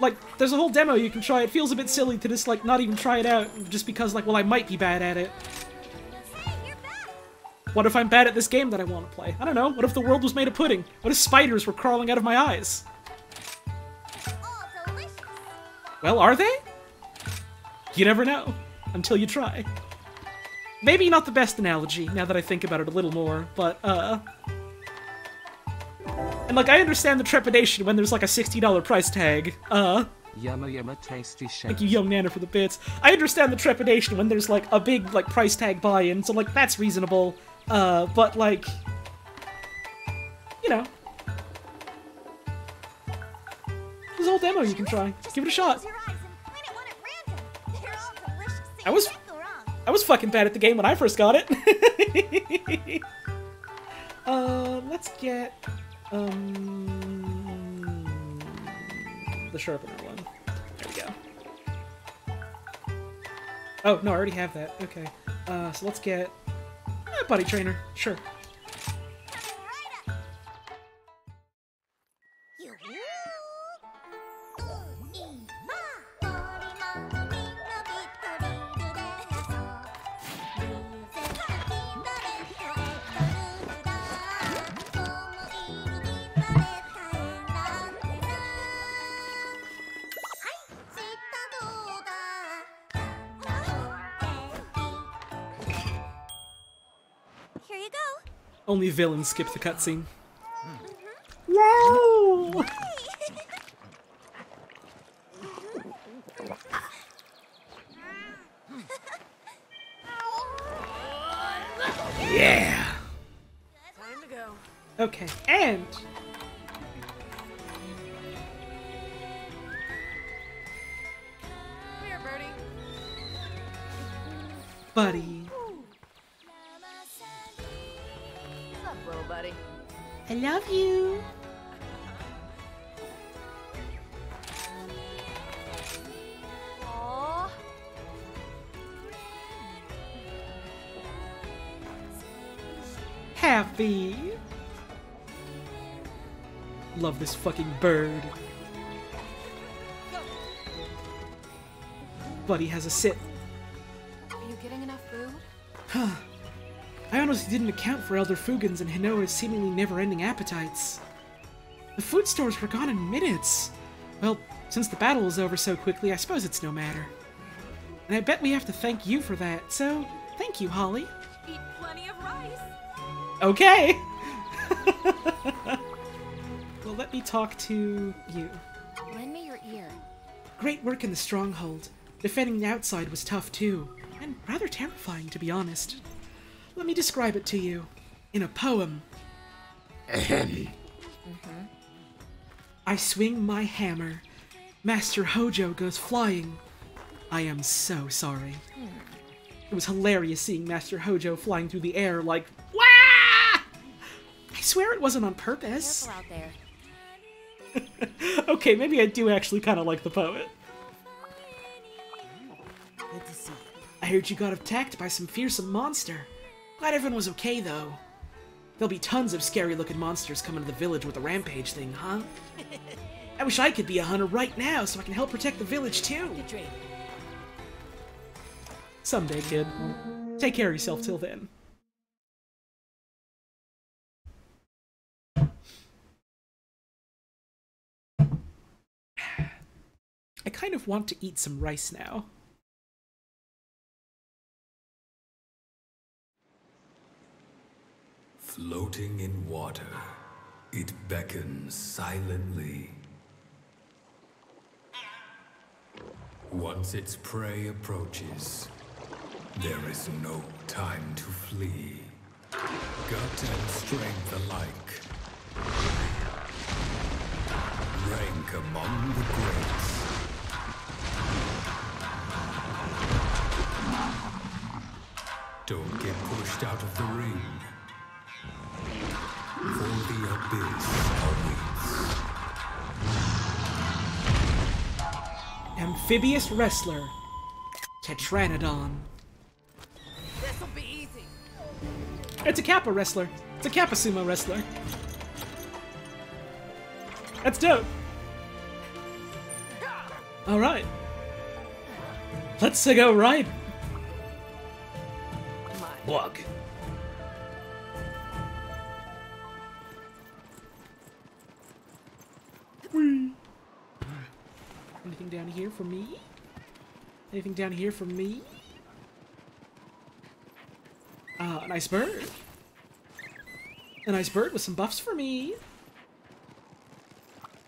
Like, there's a whole demo you can try. It feels a bit silly to just, like, not even try it out, just because, like, well, I might be bad at it. What if I'm bad at this game that I want to play? I don't know. What if the world was made of pudding? What if spiders were crawling out of my eyes? Well, are they? You never know. Until you try. Maybe not the best analogy, now that I think about it a little more, but, uh... And, like, I understand the trepidation when there's, like, a $60 price tag. Uh... Yumma yumma tasty shake. Thank you, Young Nana, for the bits. I understand the trepidation when there's, like, a big, like, price tag buy-in, so, like, that's reasonable. Uh, but, like... You know. this whole demo you can try. Give it a shot. I was... I was fucking bad at the game when I first got it. uh, let's get... Um... the sharpener one. There we go. Oh, no, I already have that. Okay. Uh, so let's get... Eh, buddy trainer. Sure. Only villains skip the cutscene. Whoa! Yeah! Time to go. Okay, and... Here, Birdie. Buddy. I love you. Aww. Happy. Love this fucking bird. Buddy has a sit. Are you getting enough food? Huh. I honestly didn't account for Elder Fugen's and Hinoa's seemingly never-ending appetites. The food stores were gone in minutes. Well, since the battle was over so quickly, I suppose it's no matter. And I bet we have to thank you for that, so thank you, Holly. Eat plenty of rice. Okay! well, let me talk to you. Lend me your ear. Great work in the stronghold. Defending the outside was tough too, and rather terrifying to be honest. Let me describe it to you in a poem. Mm-hmm. I swing my hammer. Master Hojo goes flying. I am so sorry. It was hilarious seeing Master Hojo flying through the air like, Wah! I swear it wasn't on purpose. Out there. okay, maybe I do actually kind of like the poet. Good to see you. I heard you got attacked by some fearsome monster. Glad everyone was okay, though. There'll be tons of scary looking monsters coming to the village with the rampage thing, huh? I wish I could be a hunter right now so I can help protect the village, too. Someday, kid. Take care of yourself till then. I kind of want to eat some rice now. Floating in water, it beckons silently. Once its prey approaches, there is no time to flee. Gut and strength alike. Rank among the greats. Don't get pushed out of the ring. For the abyss awaits. Amphibious wrestler. Tetranodon. This'll be easy. It's a Kappa wrestler. It's a Kappa sumo wrestler. That's dope. Alright. Let's go right. ride. Bug. Anything down here for me? Anything down here for me? Ah, a nice bird. A nice bird with some buffs for me.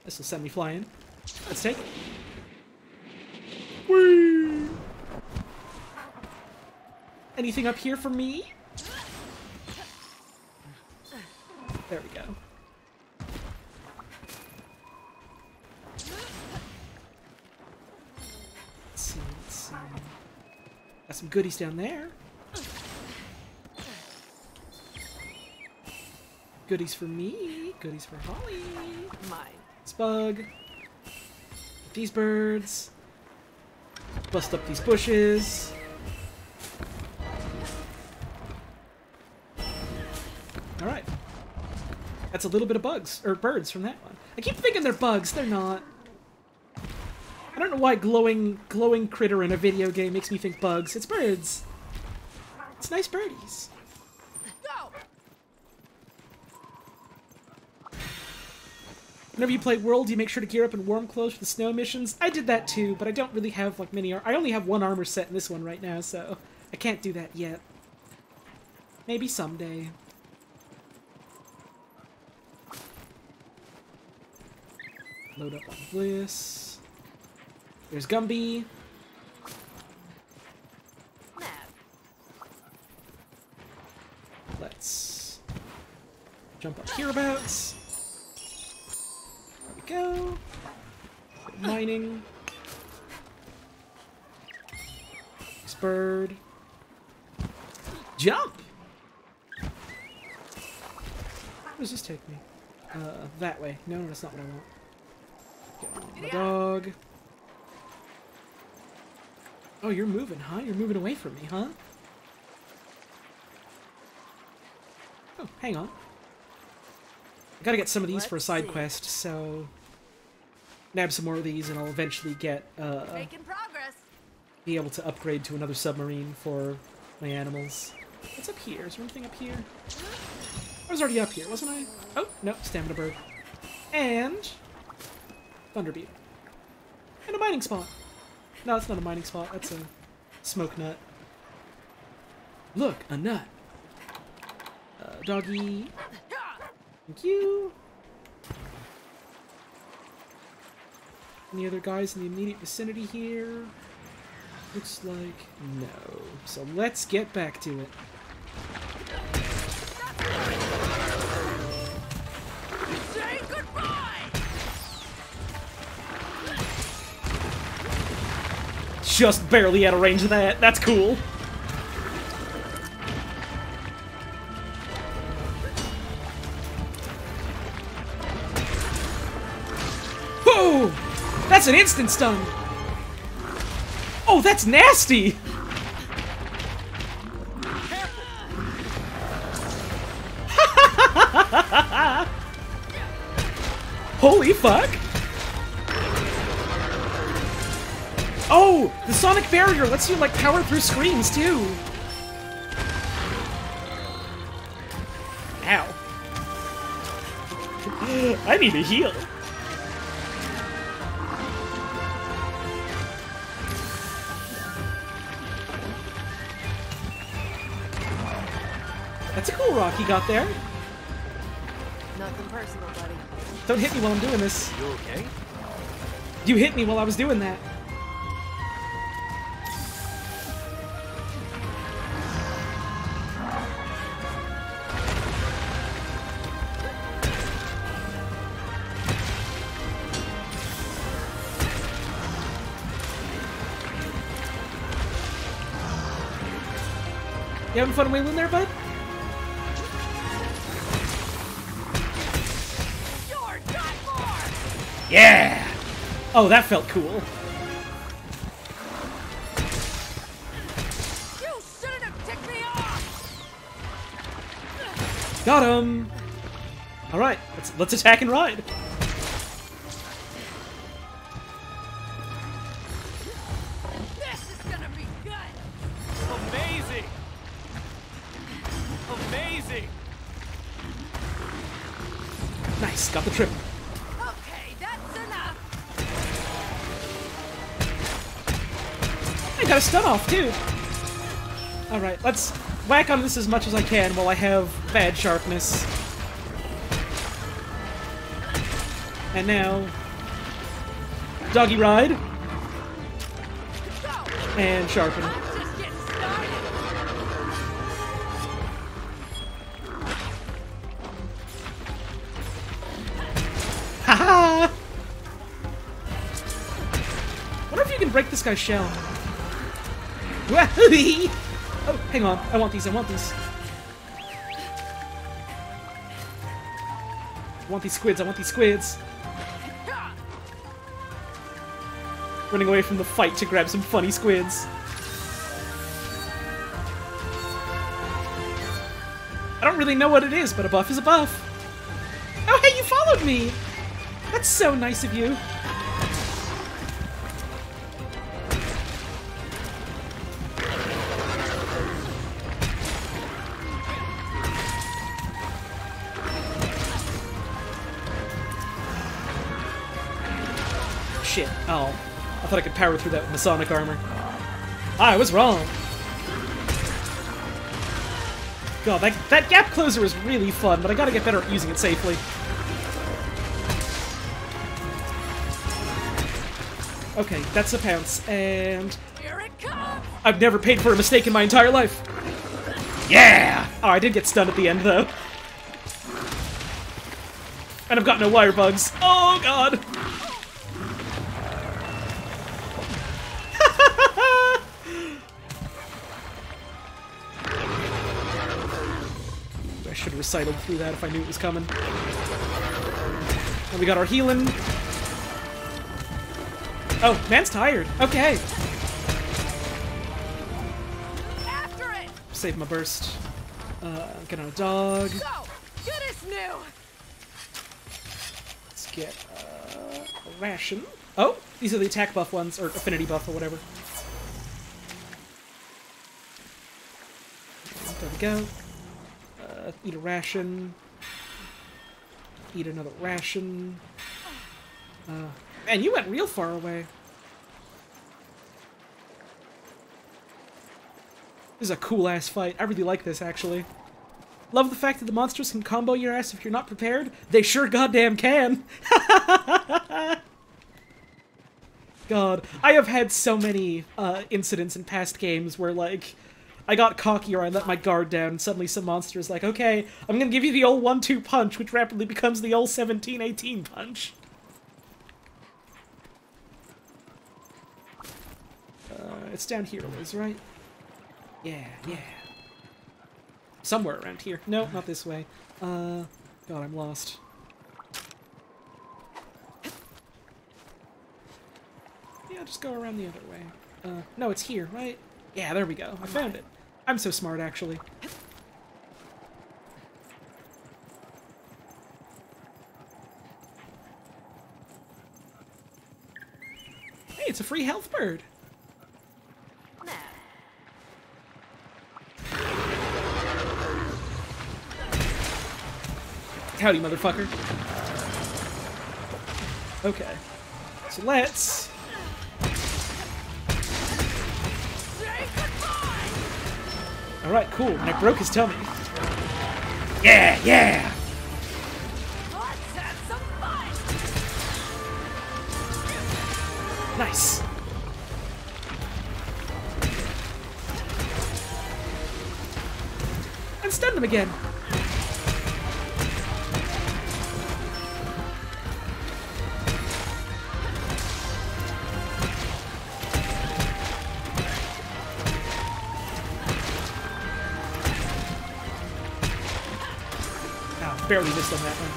This will send me flying. Let's take it. Whee! Anything up here for me? There we go. Got some goodies down there. Goodies for me. Goodies for Holly. Mine. Spug. these birds. Bust up these bushes. Alright. That's a little bit of bugs, or birds from that one. I keep thinking they're bugs, they're not. I don't know why glowing glowing critter in a video game makes me think bugs. It's birds. It's nice birdies. Whenever you play World, you make sure to gear up in warm clothes for the snow missions. I did that too, but I don't really have like many. I only have one armor set in this one right now, so I can't do that yet. Maybe someday. Load up on this. There's Gumby. Let's jump up hereabouts. There we go. Mining. This bird. Jump! Where does this take me? Uh, that way. No, that's not what I want. Get on the dog. Oh, you're moving, huh? You're moving away from me, huh? Oh, hang on. I gotta get some of these for a side quest, so... Nab some more of these and I'll eventually get, uh... Making progress. Be able to upgrade to another submarine for my animals. What's up here? Is there anything up here? I was already up here, wasn't I? Oh, no, Stamina Bird. And... Thunderbeat. And a mining spot. No, it's not a mining spot. That's a smoke nut. Look, a nut. Uh, doggy. Thank you. Any other guys in the immediate vicinity here? Looks like no. So let's get back to it. Just barely out of range of that. That's cool. Whoa! That's an instant stun! Oh, that's nasty! Holy fuck! Oh, the sonic barrier lets you like power through screens too. Ow. I need a heal. That's a cool rock he got there. Nothing personal, buddy. Don't hit me while I'm doing this. You okay? You hit me while I was doing that. Fun wheeling there, bud? You're done for. Yeah! Oh, that felt cool. You shouldn't have ticked me off. Got him! Alright, let's, let's attack and ride. Too! Alright, let's whack on this as much as I can while I have bad sharpness. And now... Doggy ride. And sharpen. Haha! wonder if you can break this guy's shell. Oh, hang on. I want these, I want these. I want these squids, I want these squids. running away from the fight to grab some funny squids. I don't really know what it is, but a buff is a buff. Oh, hey, you followed me! That's so nice of you. Thought I could power through that with Masonic armor. Ah, I was wrong. God, that, that gap closer is really fun, but I gotta get better at using it safely. Okay, that's a pounce, and... Here it comes! I've never paid for a mistake in my entire life! Yeah! Oh, I did get stunned at the end, though. And I've got no wire bugs. Oh, God! I should have recited through that if I knew it was coming. And we got our healing. Oh, man's tired. Okay. After it! Save my burst. Uh, get on a dog. So, goodness new! Let's get uh, a ration. Oh, these are the attack buff ones, or affinity buff, or whatever. There we go. Uh, eat a ration. Eat another ration. Uh, man, you went real far away. This is a cool ass fight. I really like this actually. Love the fact that the monsters can combo your ass if you're not prepared. They sure goddamn can. God, I have had so many uh, incidents in past games where like I got cocky or I let my guard down, and suddenly some monster is like, "Okay, I'm gonna give you the old one-two punch," which rapidly becomes the old 17-18 punch. Uh, it's down here, Liz, right? Yeah, yeah. Somewhere around here. No, not this way. Uh, God, I'm lost. Yeah, just go around the other way. Uh, no, it's here, right? Yeah, there we go. I found it. I'm so smart, actually. Hey, it's a free health bird. Howdy, motherfucker. Okay. So let's... Alright, cool. And I broke his tummy. Yeah, yeah! Let's have some fun! Nice. And stun them again. Barely missed on that one.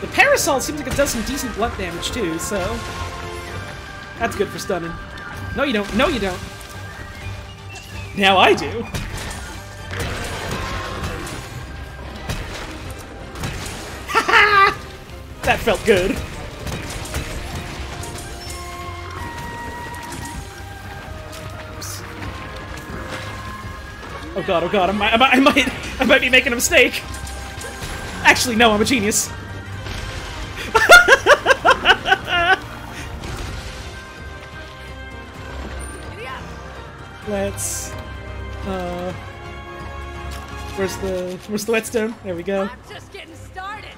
The parasol seems like it does some decent blunt damage too, so that's good for stunning. No, you don't. No, you don't. Now I do. Ha That felt good. Oops. Oh god, oh god, I might, I might, I might be making a mistake. Actually, no, I'm a genius. Let's. Uh. Where's the Where's the whetstone? There we go. I'm just getting started!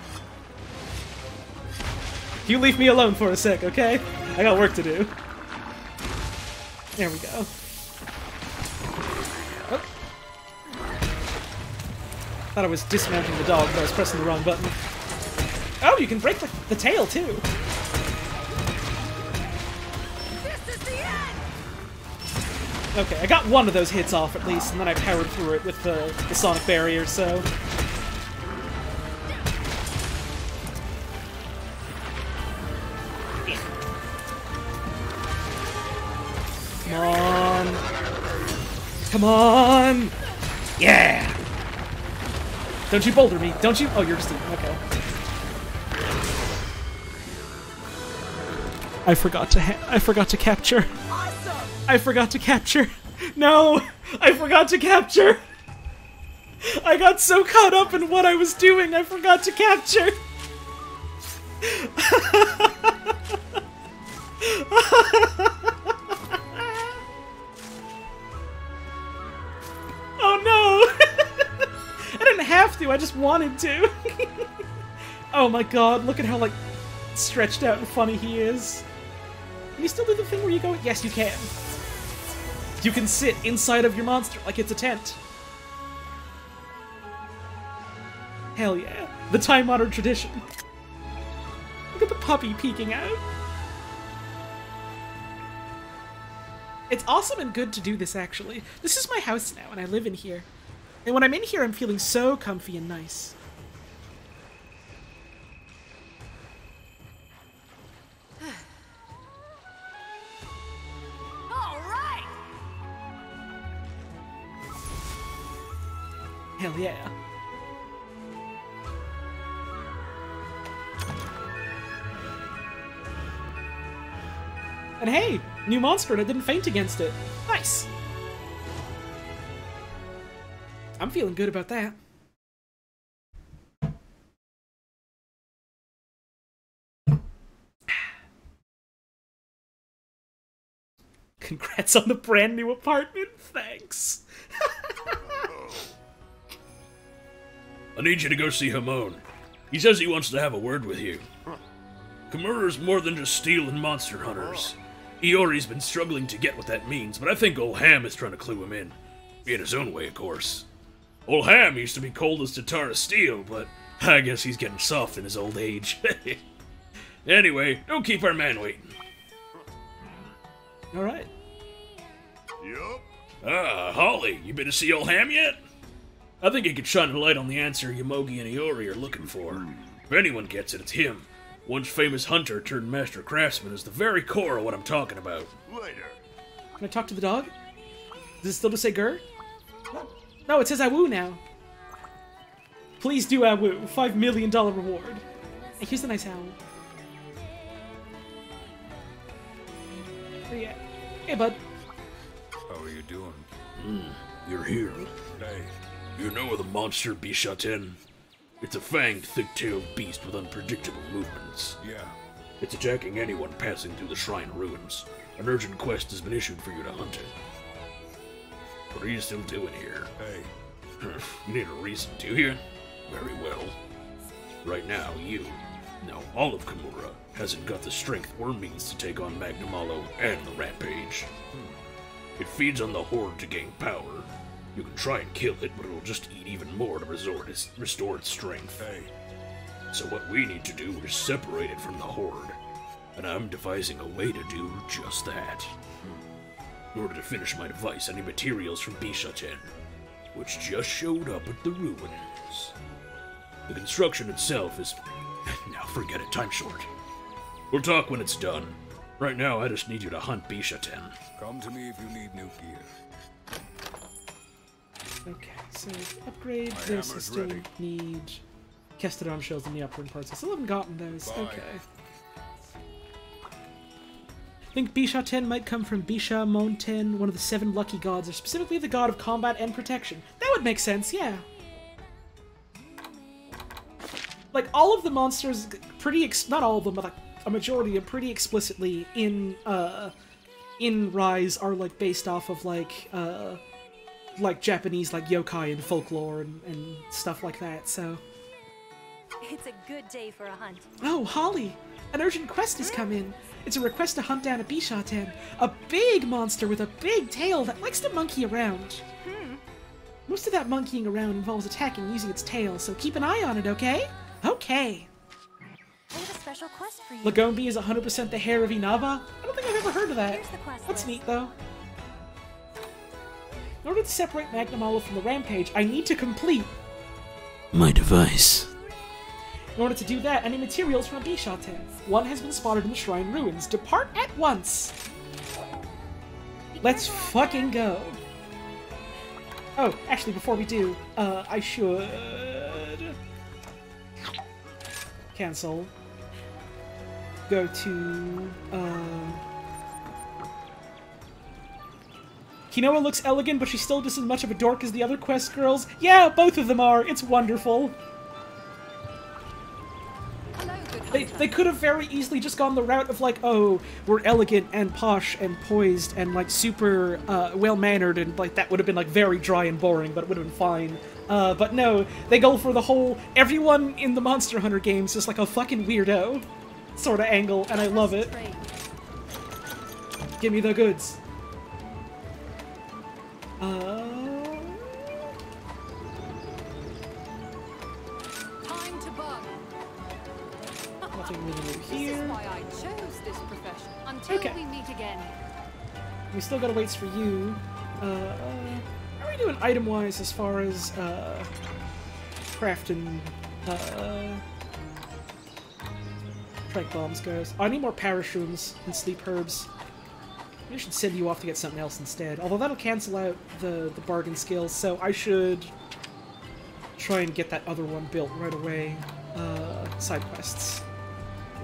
You leave me alone for a sec, okay? I got work to do. There we go. thought I was dismounting the dog, but I was pressing the wrong button. Oh, you can break the, the tail, too! Okay, I got one of those hits off at least, and then I powered through it with the, the sonic barrier, so... Come on! Come on! Don't you boulder me. Don't you? Oh, you're just. Okay. I forgot to ha I forgot to capture. Awesome. I forgot to capture. No! I forgot to capture! I got so caught up in what I was doing, I forgot to capture! just wanted to. oh my god, look at how, like, stretched out and funny he is. Can you still do the thing where you go? Yes, you can. You can sit inside of your monster like it's a tent. Hell yeah. The time honored tradition. Look at the puppy peeking out. It's awesome and good to do this, actually. This is my house now, and I live in here. And when I'm in here, I'm feeling so comfy and nice. All right. Hell yeah. And hey, new monster and I didn't faint against it. Nice. I'm feeling good about that. Congrats on the brand new apartment. Thanks. I need you to go see Hamon. He says he wants to have a word with you. Kamura's more than just stealing monster hunters. Iori's been struggling to get what that means, but I think old Ham is trying to clue him in. In his own way, of course. Old Ham used to be cold as Tatara steel, but I guess he's getting soft in his old age. anyway, don't keep our man waiting. Alright. Yup. Ah, Holly, you been to see old Ham yet? I think he could shine a light on the answer Yomogi and Iori are looking for. If anyone gets it, it's him. Once famous hunter turned master craftsman is the very core of what I'm talking about. Later. Can I talk to the dog? Does it still just say Gur? No, it says I woo now. Please do Awu. Five million dollar reward. Hey, here's the nice owl. Oh yeah. Hey, bud. How are you doing? Hmm, you're here. Hey. You know of the monster Bishaten? It's a fanged, thick-tailed beast with unpredictable movements. Yeah. It's attacking anyone passing through the shrine ruins. An urgent quest has been issued for you to hunt it. What are you still doing here? Hey. you need a reason, do you? Very well. Right now, you, now all of Kamura, hasn't got the strength or means to take on Magnamalo and the Rampage. Hmm. It feeds on the Horde to gain power. You can try and kill it, but it'll just eat even more to resort its, restore its strength. Hey. So what we need to do is separate it from the Horde. And I'm devising a way to do just that. In order to finish my device, I need materials from Bishaten, which just showed up at the ruins. The construction itself is... now forget it, time short. We'll talk when it's done. Right now, I just need you to hunt Bishaten. Come to me if you need new gear. Okay, so upgrade My this. I hammer's still ready. need Kestodon shells in the upward parts. I still haven't gotten those. Bye. Okay. I think Bishaten might come from Bishamonten, one of the seven lucky gods, or specifically the god of combat and protection. That would make sense, yeah. Like, all of the monsters, pretty, ex- not all of them, but like a majority are pretty explicitly in, uh, in Rise are like based off of like, uh, like Japanese like yokai and folklore and, and stuff like that, so. It's a good day for a hunt. Oh, Holly! An urgent quest has come in. It's a request to hunt down a Bishaten, a big monster with a big tail that likes to monkey around. Hmm. Most of that monkeying around involves attacking using its tail, so keep an eye on it, okay? Okay. I have a special quest for you. Lagombi is 100% the hare of Inaba? I don't think I've ever heard of that. Here's the quest That's list. neat, though. In order to separate Magnamalo from the Rampage, I need to complete My device. In order to do that, any materials from a Bishaten. One has been spotted in the shrine ruins. Depart at once! Let's fucking go! Oh, actually, before we do, uh, I should cancel. Go to um. Hinoa looks elegant, but she's still just as much of a dork as the other quest girls. Yeah, both of them are. It's wonderful. They, they could have very easily just gone the route of like, oh, we're elegant and posh and poised and like super uh, well mannered and like that would have been like very dry and boring, but it would have been fine. Uh, but no, they go for the whole everyone in the Monster Hunter games is like a fucking weirdo sort of angle, and I love it. Give me the goods. Uh, nothing really new This is why I chose this profession. Until Okay. we meet again. We still gotta wait for you. Uh, how are we doing item-wise as far as uh, crafting uh, tranq bombs goes? Oh, I need more parashrooms and sleep herbs. I should send you off to get something else instead. Although that'll cancel out the, the bargain skills, so I should try and get that other one built right away. Uh, side quests.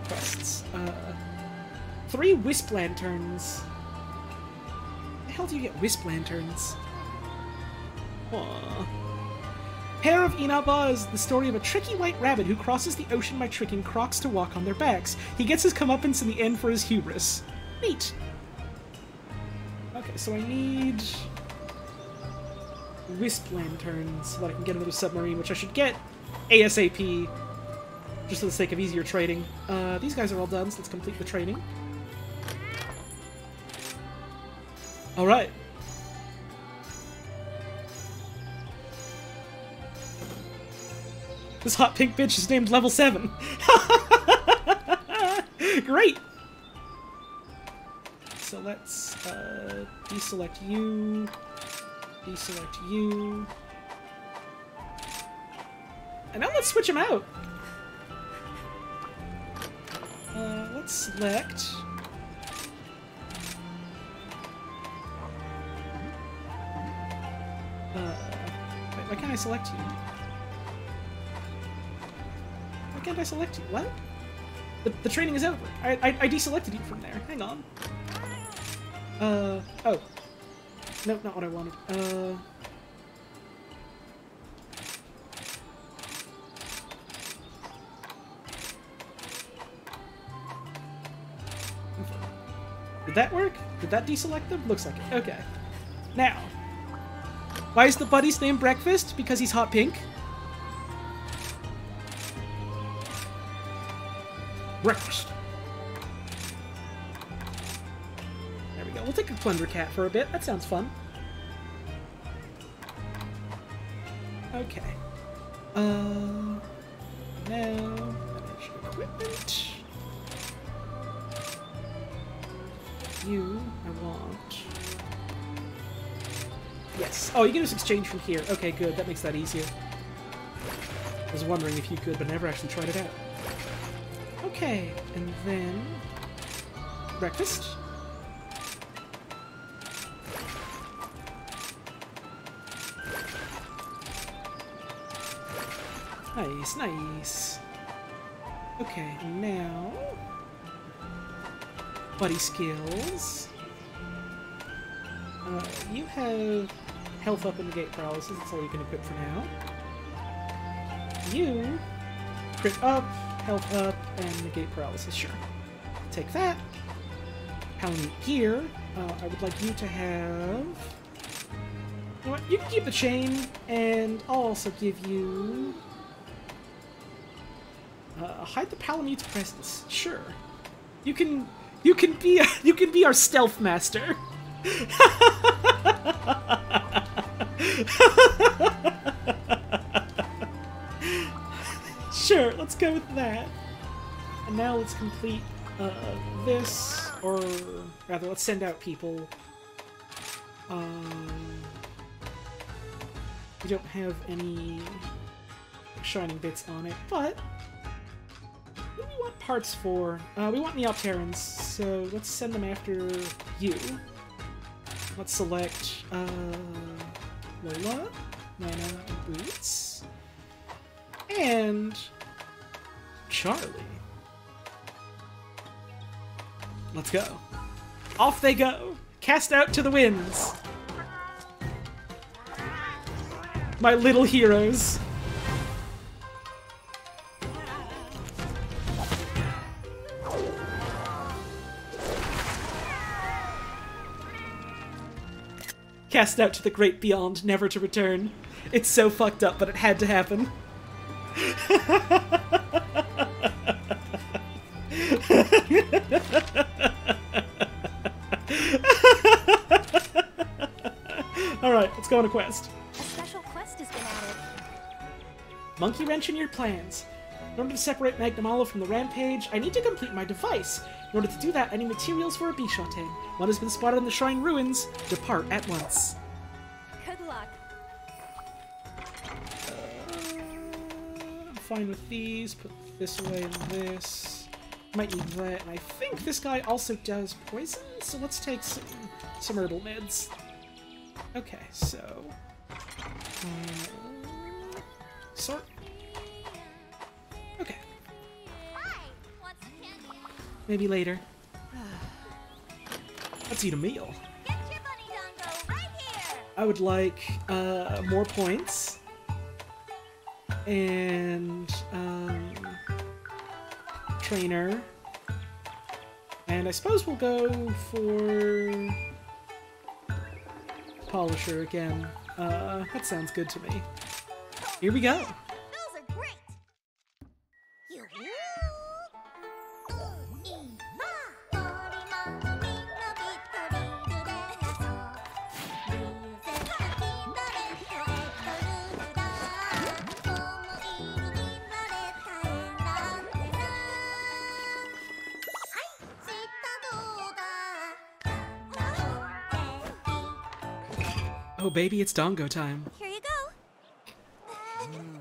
Quests. Uh, three wisp lanterns. the hell do you get wisp lanterns? Aw. Pair of Inaba is the story of a tricky white rabbit who crosses the ocean by tricking crocs to walk on their backs. He gets his comeuppance in the end for his hubris. Neat. Okay, so I need wisp lanterns so that I can get another submarine, which I should get ASAP, just for the sake of easier trading. Uh, these guys are all done, so let's complete the training. Alright. This hot pink bitch is named level 7. Great! So let's uh, deselect you, deselect you, and now let's switch them out. Select. Uh, why can't I select you? Why can't I select you? What? The, the training is over. I, I, I deselected you from there. Hang on. Uh, oh. No, not what I wanted. Uh... Did that work? Did that deselect them? Looks like it. Okay. Now. Why is the buddy's name Breakfast? Because he's hot pink? Breakfast. There we go. We'll take a Plunder Cat for a bit. That sounds fun. Okay. Uh, now, manage equipment. You, I want. Yes. Oh, you can just exchange from here. Okay, good. That makes that easier. I was wondering if you could, but I never actually tried it out. Okay, and then breakfast. Nice, nice. Okay, now buddy skills. Uh, you have health up and negate paralysis. That's all you can equip for now. You crit up, health up, and negate paralysis. Sure. Take that. Paladin gear. Uh, I would like you to have. You know? You can keep the chain, and I'll also give you. Uh, hide the Palamute's presence. Sure. You can. You can be. You can be our stealth master. sure, let's go with that. And now let's complete uh, this, or rather, let's send out people. Um, we don't have any shining bits on it, but parts for? Uh, we want the Neopterans, so let's send them after you. Let's select uh, Lola, Nana Boots, and Charlie. Let's go. Off they go. Cast out to the winds. My little heroes. Cast out to the great beyond, never to return. It's so fucked up, but it had to happen. Alright, let's go on a quest. A special quest has been added. Monkey wrench in your plans. In order to separate Magnamalo from the Rampage, I need to complete my device. In order to do that, I need materials for a Bishaten. One has been spotted in the shrine ruins. Depart at once. Good luck. I'm fine with these. Put this away and this. Might need that. And I think this guy also does poison, so let's take some, some herbal meds. Okay, so... Uh, sort. Maybe later. Let's eat a meal. I would like uh, more points. And um, trainer. And I suppose we'll go for polisher again. Uh, that sounds good to me. Here we go. Oh, baby, it's Dango time. Here you go. Mm.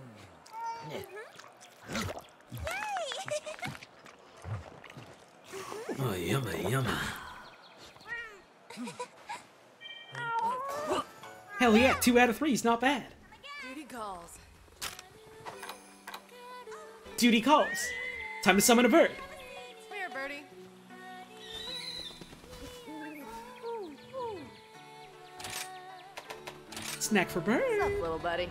Oh, yummy, yummy. Hell yeah, two out of three is not bad. Duty calls. Duty calls. Time to summon a bird. Snack for bird. What's up, little buddy?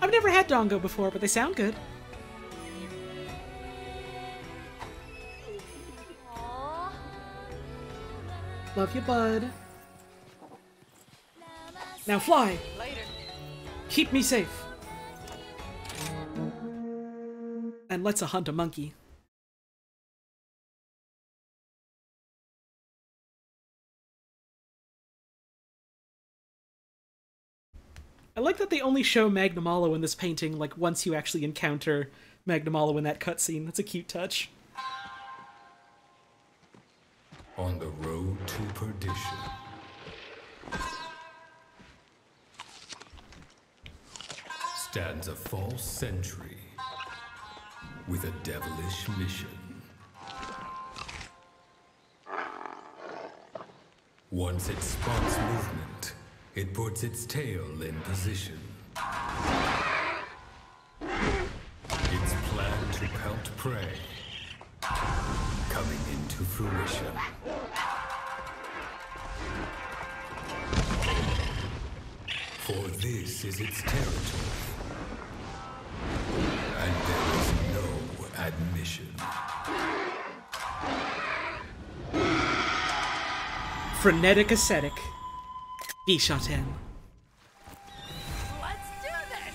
I've never had Dango before, but they sound good. Love you, bud. Now fly. Later. Keep me safe. And let's a hunt a monkey. I like that they only show Magnamalo in this painting, like, once you actually encounter Magnamalo in that cutscene. That's a cute touch. On the road to perdition. Stands a false sentry with a devilish mission. Once it spots movement, it puts its tail in position. Its plan to pelt prey coming into fruition. For this is its territory. And there is no admission. Frenetic ascetic. Bishaten. Let's do this!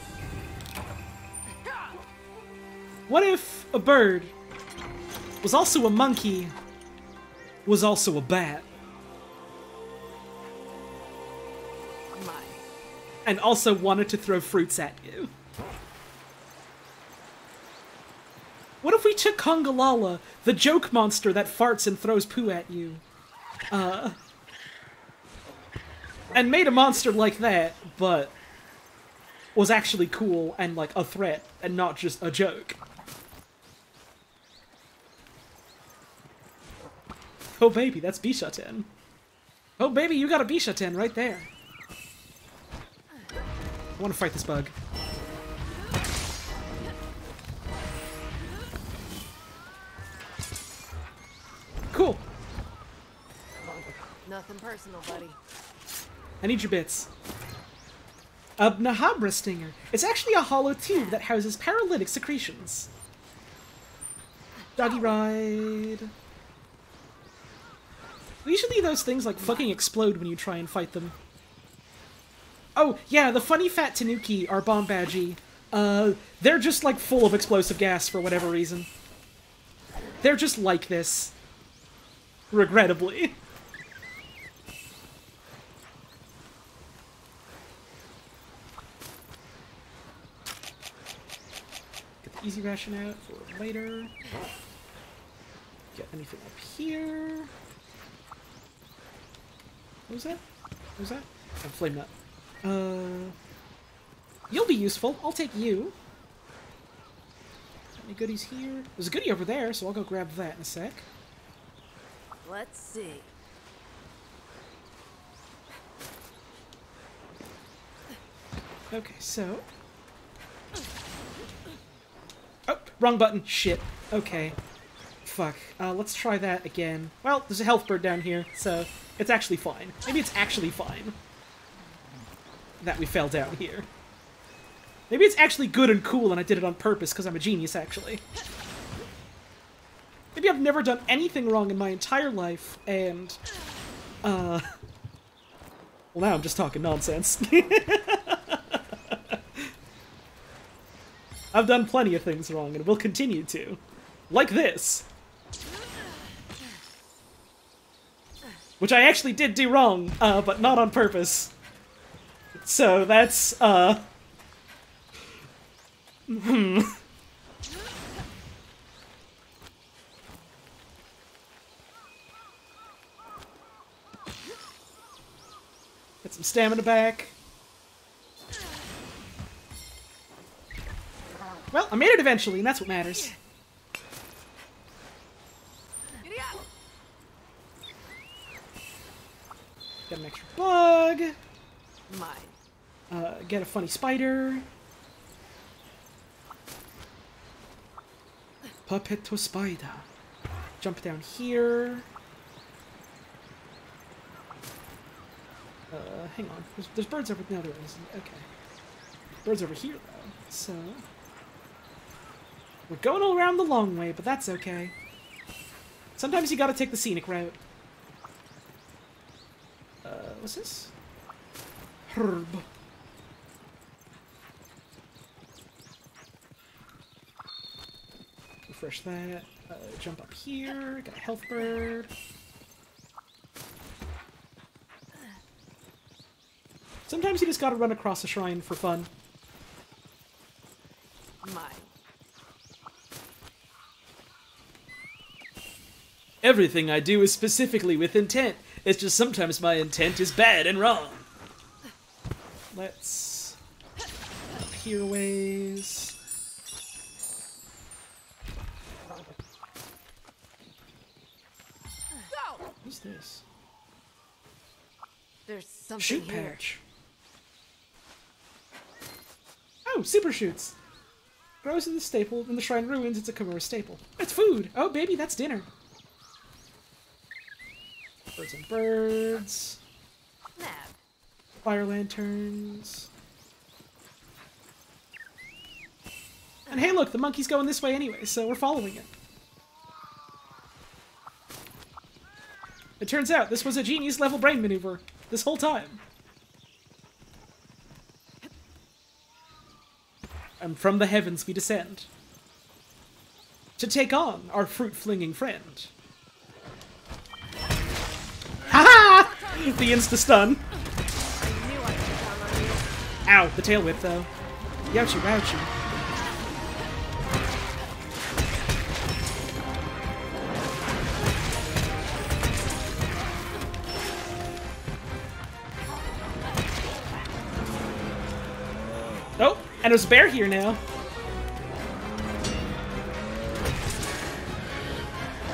What if a bird was also a monkey, was also a bat, My. and also wanted to throw fruits at you? What if we took Congalala, the joke monster that farts and throws poo at you, uh, and made a monster like that, but was actually cool and like a threat and not just a joke? Oh baby, that's Bishaten. Oh baby, you got a Bishaten right there. I want to fight this bug. Cool. Nothing personal, buddy. I need your bits. A Nahabra stinger. It's actually a hollow tube that houses paralytic secretions. Doggy ride. Usually those things like fucking explode when you try and fight them. Oh, yeah, the funny fat Tanuki are Bombadgy. Uh, they're just like full of explosive gas for whatever reason. They're just like this. Regrettably. easy ration out for later. Get anything up here. What was that? What was that? Oh, flame nut. Uh, you'll be useful. I'll take you. Any goodies here? There's a goodie over there, so I'll go grab that in a sec. Let's see. Okay, so... Oh, wrong button. Shit. Okay. Fuck. Uh, let's try that again. Well, there's a health bird down here, so it's actually fine. Maybe it's actually fine that we fell down here. Maybe it's actually good and cool and I did it on purpose because I'm a genius, actually. Maybe I've never done anything wrong in my entire life, and... Uh... Well, now I'm just talking nonsense. I've done plenty of things wrong, and will continue to. Like this. Which I actually did do wrong, uh, but not on purpose. So that's, uh... Hmm. Get some stamina back. Well, I made it eventually, and that's what matters. Get an extra bug. Mine. Uh, get a funny spider. Puppet Spider. Jump down here. Uh, hang on. There's, there's birds over... No, there isn't. Okay. Birds over here, though. So... We're going all around the long way, but that's okay. Sometimes you gotta take the scenic route. Uh, what's this? Herb. Refresh that. Uh, jump up here. Got a health bird. Sometimes you just gotta run across a shrine for fun. Mine. Everything I do is specifically with intent. It's just sometimes my intent is bad and wrong. Let's here ways. Go! What's this? There's something Shoot here. patch. Oh, super shoots. Grows in the staple in the shrine ruins. It's a Kamura staple. It's food. Oh, baby, that's dinner. Birds and birds. Fire lanterns. And hey, look, the monkey's going this way anyway, so we're following it. It turns out this was a genius level brain maneuver this whole time. And from the heavens we descend. To take on our fruit flinging friend. The insta stun. I knew I could count on you. Ow, the tail whip though. Youchy wouchy. Oh, and there's a bear here now.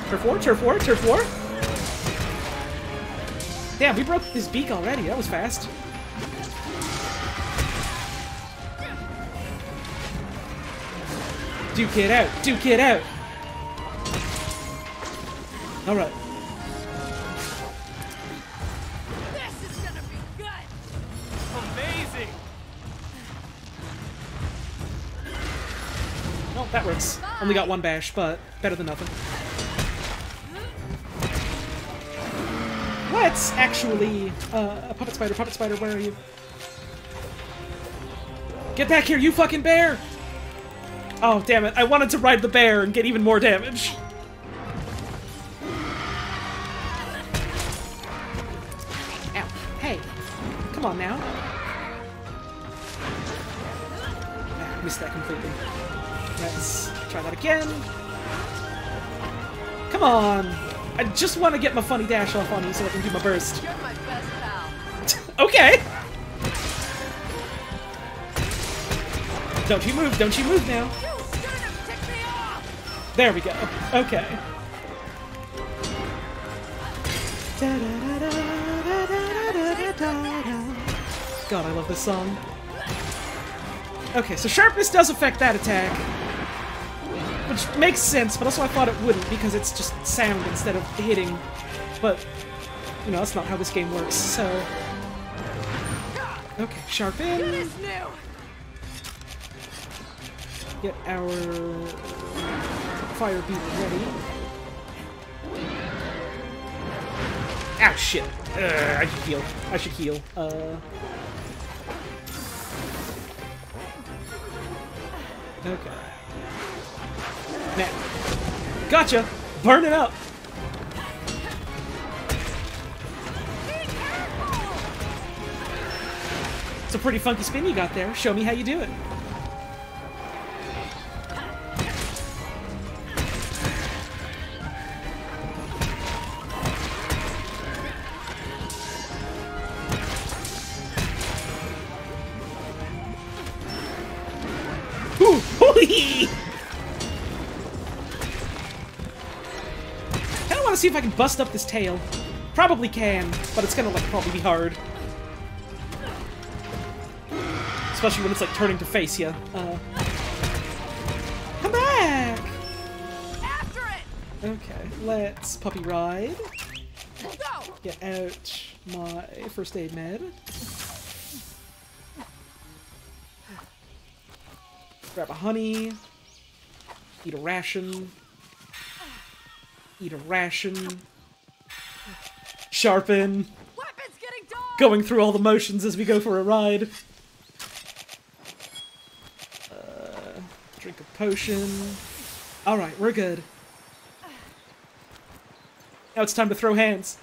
Turf war, turf war, turf war. Damn, we broke his beak already. That was fast. Duke it out! Duke it out! Alright. This is gonna be good! Amazing! No, that works. Only got one bash, but better than nothing. Let's actually... Uh, a Puppet Spider, Puppet Spider, where are you? Get back here, you fucking bear! Oh, damn it. I wanted to ride the bear and get even more damage. Ow. Hey. Come on now. Ah, missed that completely. Let's try that again. Come on! I just want to get my funny dash off on you so I can do my burst. You're my best pal. Okay! Don't you move, don't you move now. You should have ticked me off. There we go. Okay. God, I love this song. Okay, so sharpness does affect that attack. Which makes sense, but also I thought it wouldn't because it's just sound instead of hitting. But, you know, that's not how this game works, so... Okay, as new. Get our fire beat ready. Ow, shit. Ugh, I should heal. I should heal. Uh... Okay. Man. Gotcha! Burn it up! It's a pretty funky spin you got there. Show me how you do it. See if I can bust up this tail. Probably can, but it's gonna like probably be hard. Especially when it's like turning to face you. Uh, come back! After it. Okay, let's puppy ride. Go. Get out my first aid med. Grab a honey. Eat a ration. Eat a ration. Sharpen. Weapons getting dog. Going through all the motions as we go for a ride. Uh, drink a potion. Alright, we're good. Now it's time to throw hands.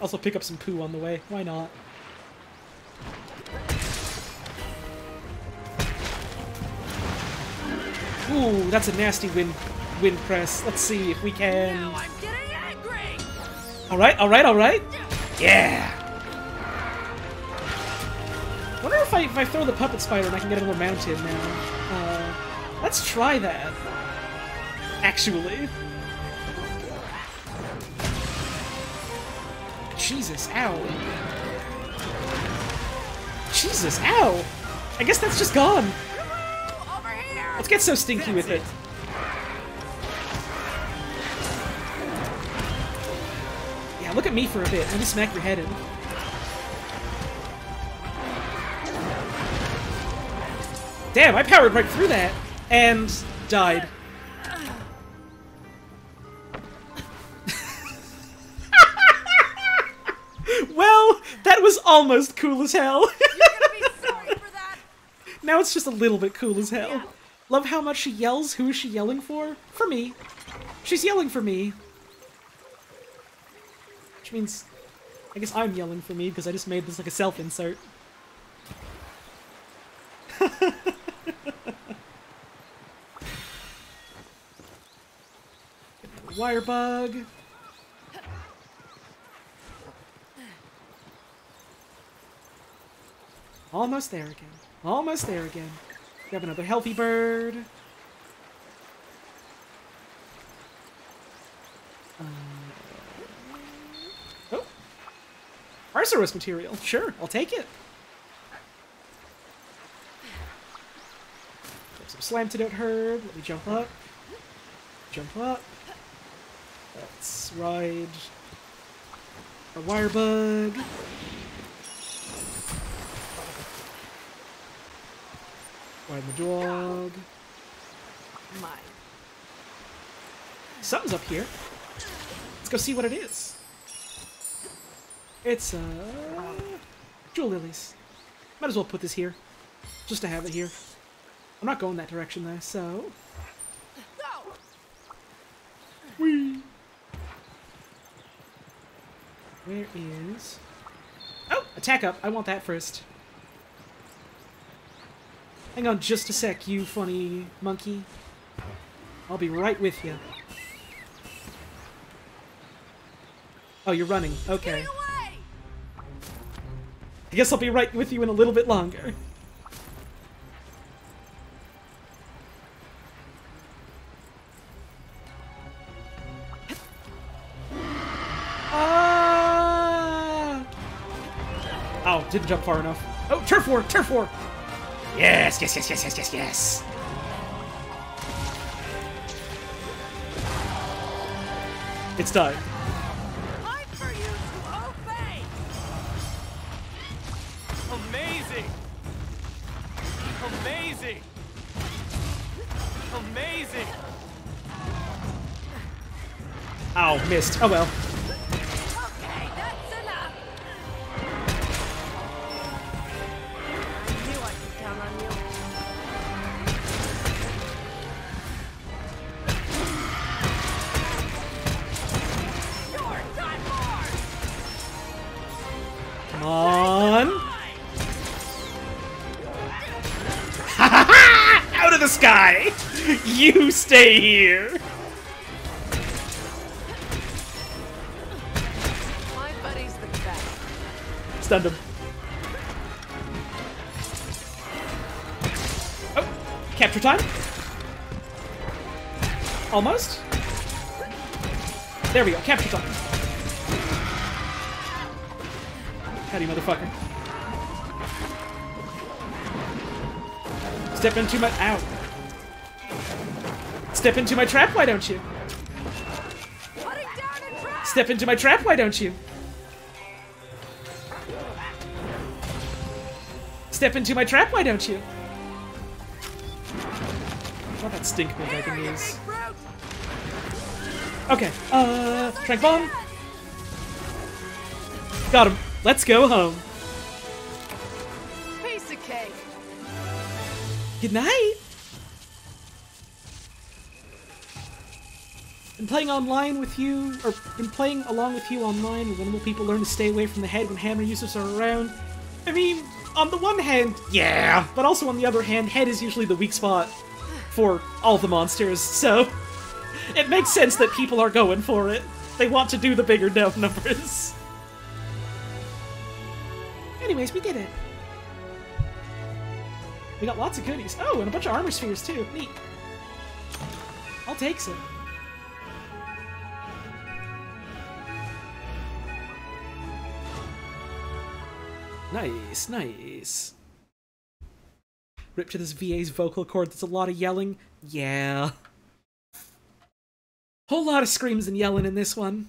Also pick up some poo on the way. Why not? Ooh, that's a nasty wind wind press. Let's see if we can. Now I'm getting angry. All right, all right, all right. Yeah. Wonder if I if I throw the puppet spider and I can get another mounted now. Uh, let's try that. Actually. Jesus, ow. Jesus, ow. I guess that's just gone. Let's get so stinky with it. Look at me for a bit. Let me smack your head in. Damn, I powered right through that and died. well, that was almost cool as hell. now it's just a little bit cool as hell. Love how much she yells. Who is she yelling for? For me. She's yelling for me. Which means, I guess I'm yelling for me because I just made this like a self-insert. Wire bug. Almost there again. Almost there again. Grab another healthy bird. Arzuros material. Sure, I'll take it. Some Slam to don't hurt. Let me jump up. Jump up. Let's ride a wire bug. Ride the dog. Mine. Something's up here. Let's go see what it is. It's, uh... Jewel lilies. Might as well put this here. Just to have it here. I'm not going that direction, though, so... Whee! Where is... Oh! Attack up! I want that first. Hang on just a sec, you funny monkey. I'll be right with you. Oh, you're running. Okay. I guess I'll be right with you in a little bit longer. Ah! Oh, didn't jump far enough. Oh, turf war, turf war. Yes, yes, yes, yes, yes, yes, yes. It's time. Time Amazing! Ow, missed. Oh well. Stay here! My buddy's the best. Stunned him. Oh, capture time. Almost. There we go, capture time. Howdy, motherfucker. Step into my- ow. Step into my trap, why don't you? Step into my trap, why don't you? Step into my trap, why don't you? What that stink move I can use. Okay, uh, Tranq Bomb. Got him. Let's go home. Piece of cake. Good night. Playing online with you, or been playing along with you online when will people learn to stay away from the head when hammer users are around? I mean, on the one hand, yeah, but also on the other hand, head is usually the weak spot for all the monsters, so it makes sense that people are going for it. They want to do the bigger death numbers. Anyways, we did it. We got lots of goodies. Oh, and a bunch of armor spheres too. Neat. I'll take some. Nice, nice. Rip to this VA's vocal cord. There's a lot of yelling. Yeah. Whole lot of screams and yelling in this one.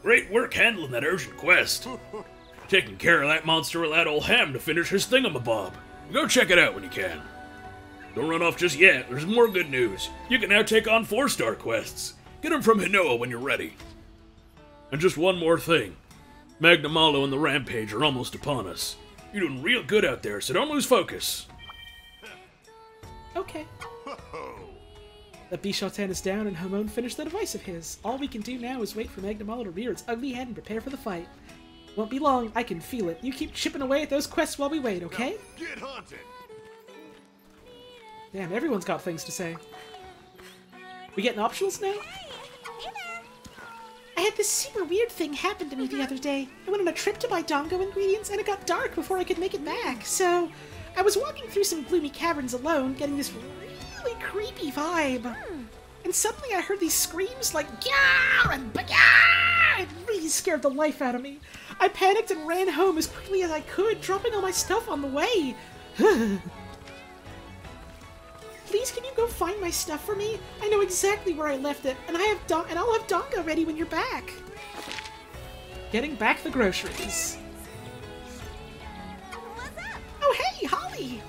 Great work handling that urgent quest. Taking care of that monster that old ham to finish his thingamabob. Go check it out when you can. Don't run off just yet, there's more good news. You can now take on 4-star quests. Get them from Hinoa when you're ready. And just one more thing. Magnamalo and the Rampage are almost upon us. You're doing real good out there, so don't lose focus. Okay. That Bishaten is down and Hamon finished the device of his. All we can do now is wait for Magnamalo to rear its ugly head and prepare for the fight. Won't be long, I can feel it. You keep chipping away at those quests while we wait, okay? Get hunted! Damn, everyone's got things to say. We getting optionals now? I had this super weird thing happen to me the other day. I went on a trip to buy Dango ingredients and it got dark before I could make it back. So I was walking through some gloomy caverns alone, getting this really creepy vibe. And suddenly I heard these screams like "Gyar!" and "Bagar!" It really scared the life out of me. I panicked and ran home as quickly as I could, dropping all my stuff on the way. Please, can you go find my stuff for me? I know exactly where I left it, and I have Don and I'll have dango ready when you're back. Getting back the groceries. Oh, hey, Holly!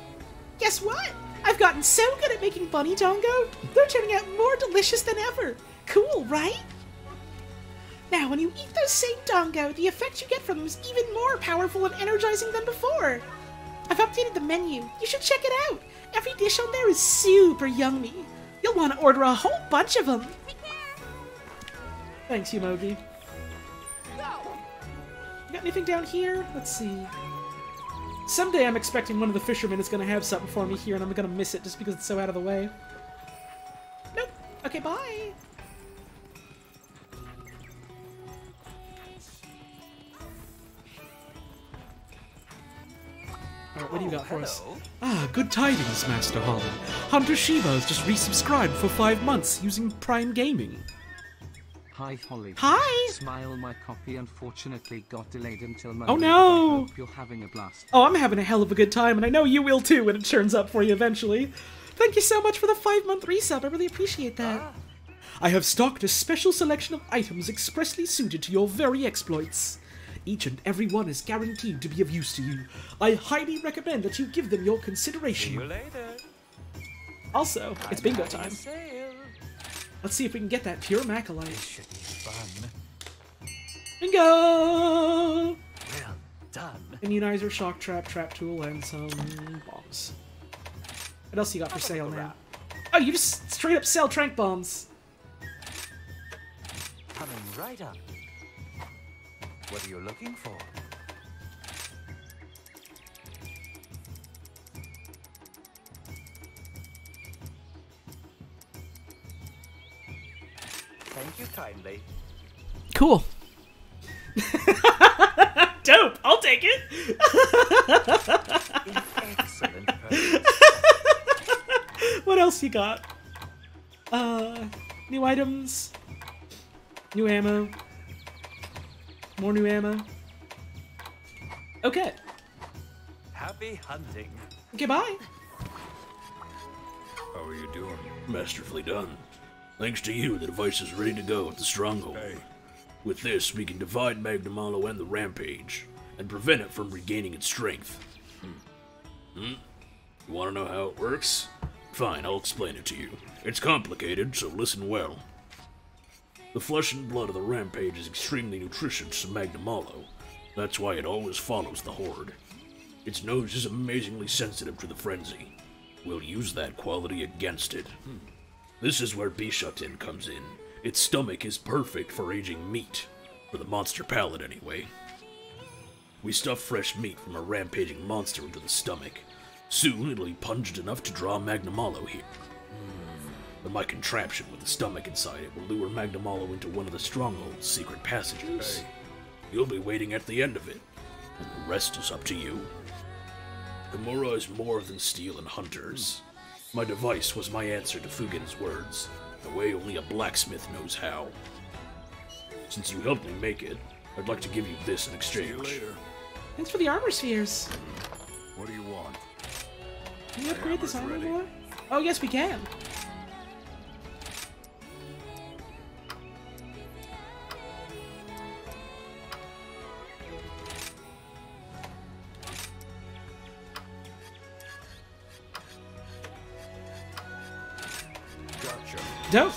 Guess what? I've gotten so good at making bunny dango, they're turning out more delicious than ever. Cool, right? Now, when you eat those same dango, the effect you get from them is even more powerful and energizing than before. I've updated the menu. You should check it out. Every dish on there is super yummy. You'll want to order a whole bunch of them. Thanks, Yomogi. You got anything down here? Let's see. Someday I'm expecting one of the fishermen is going to have something for me here, and I'm going to miss it just because it's so out of the way. Nope. Okay, bye. Alright, what do you got for us? Ah, good tidings, Master Holly. Hunter Shiva has just resubscribed for five months using Prime Gaming. Hi, Holly. Hi! Smile, my copy unfortunately got delayed until Monday. Oh, no! Hope you're having a blast. Oh, I'm having a hell of a good time, and I know you will too when it turns up for you eventually. Thank you so much for the five month resub. I really appreciate that. I have stocked a special selection of items expressly suited to your very exploits. Each and every one is guaranteed to be of use to you. I highly recommend that you give them your consideration. See you later. Also, it's bingo time. Let's see if we can get that pure This Machalite. should be fun. Bingo! Well done. Immunizer, shock trap, trap tool, and some bombs. What else you got for sale now? Oh, you just straight up sell tranq bombs. Coming right up. What are you looking for? Thank you kindly. Cool. Dope. I'll take it. Excellent what else you got? Uh, new items, new ammo, more new ammo. Okay. Happy hunting. Okay, bye. How are you doing? Masterfully done. Thanks to you, the device is ready to go at the stronghold. Hey. With this, we can divide Magnamalo and the Rampage, and prevent it from regaining its strength. Hmm? Hmm? You want to know how it works? Fine, I'll explain it to you. It's complicated, so listen well. The flesh and blood of the Rampage is extremely nutritious to Magnamalo. That's why it always follows the Horde. Its nose is amazingly sensitive to the frenzy. We'll use that quality against it. This is where Bishaten comes in. Its stomach is perfect for aging meat. For the monster palate, anyway. We stuff fresh meat from a rampaging monster into the stomach. Soon it'll be pungent enough to draw Magnamalo here. But my contraption with the stomach inside it will lure Magnamalo into one of the stronghold's secret passages. You'll be waiting at the end of it, and the rest is up to you. Kamura is more than steel and hunters. My device was my answer to Fugen's words, the way only a blacksmith knows how. Since you helped me make it, I'd like to give you this in See you exchange. later. Thanks for the armor spheres. What do you want? Can you upgrade this armor armor's more? Oh, yes, we can. Dope.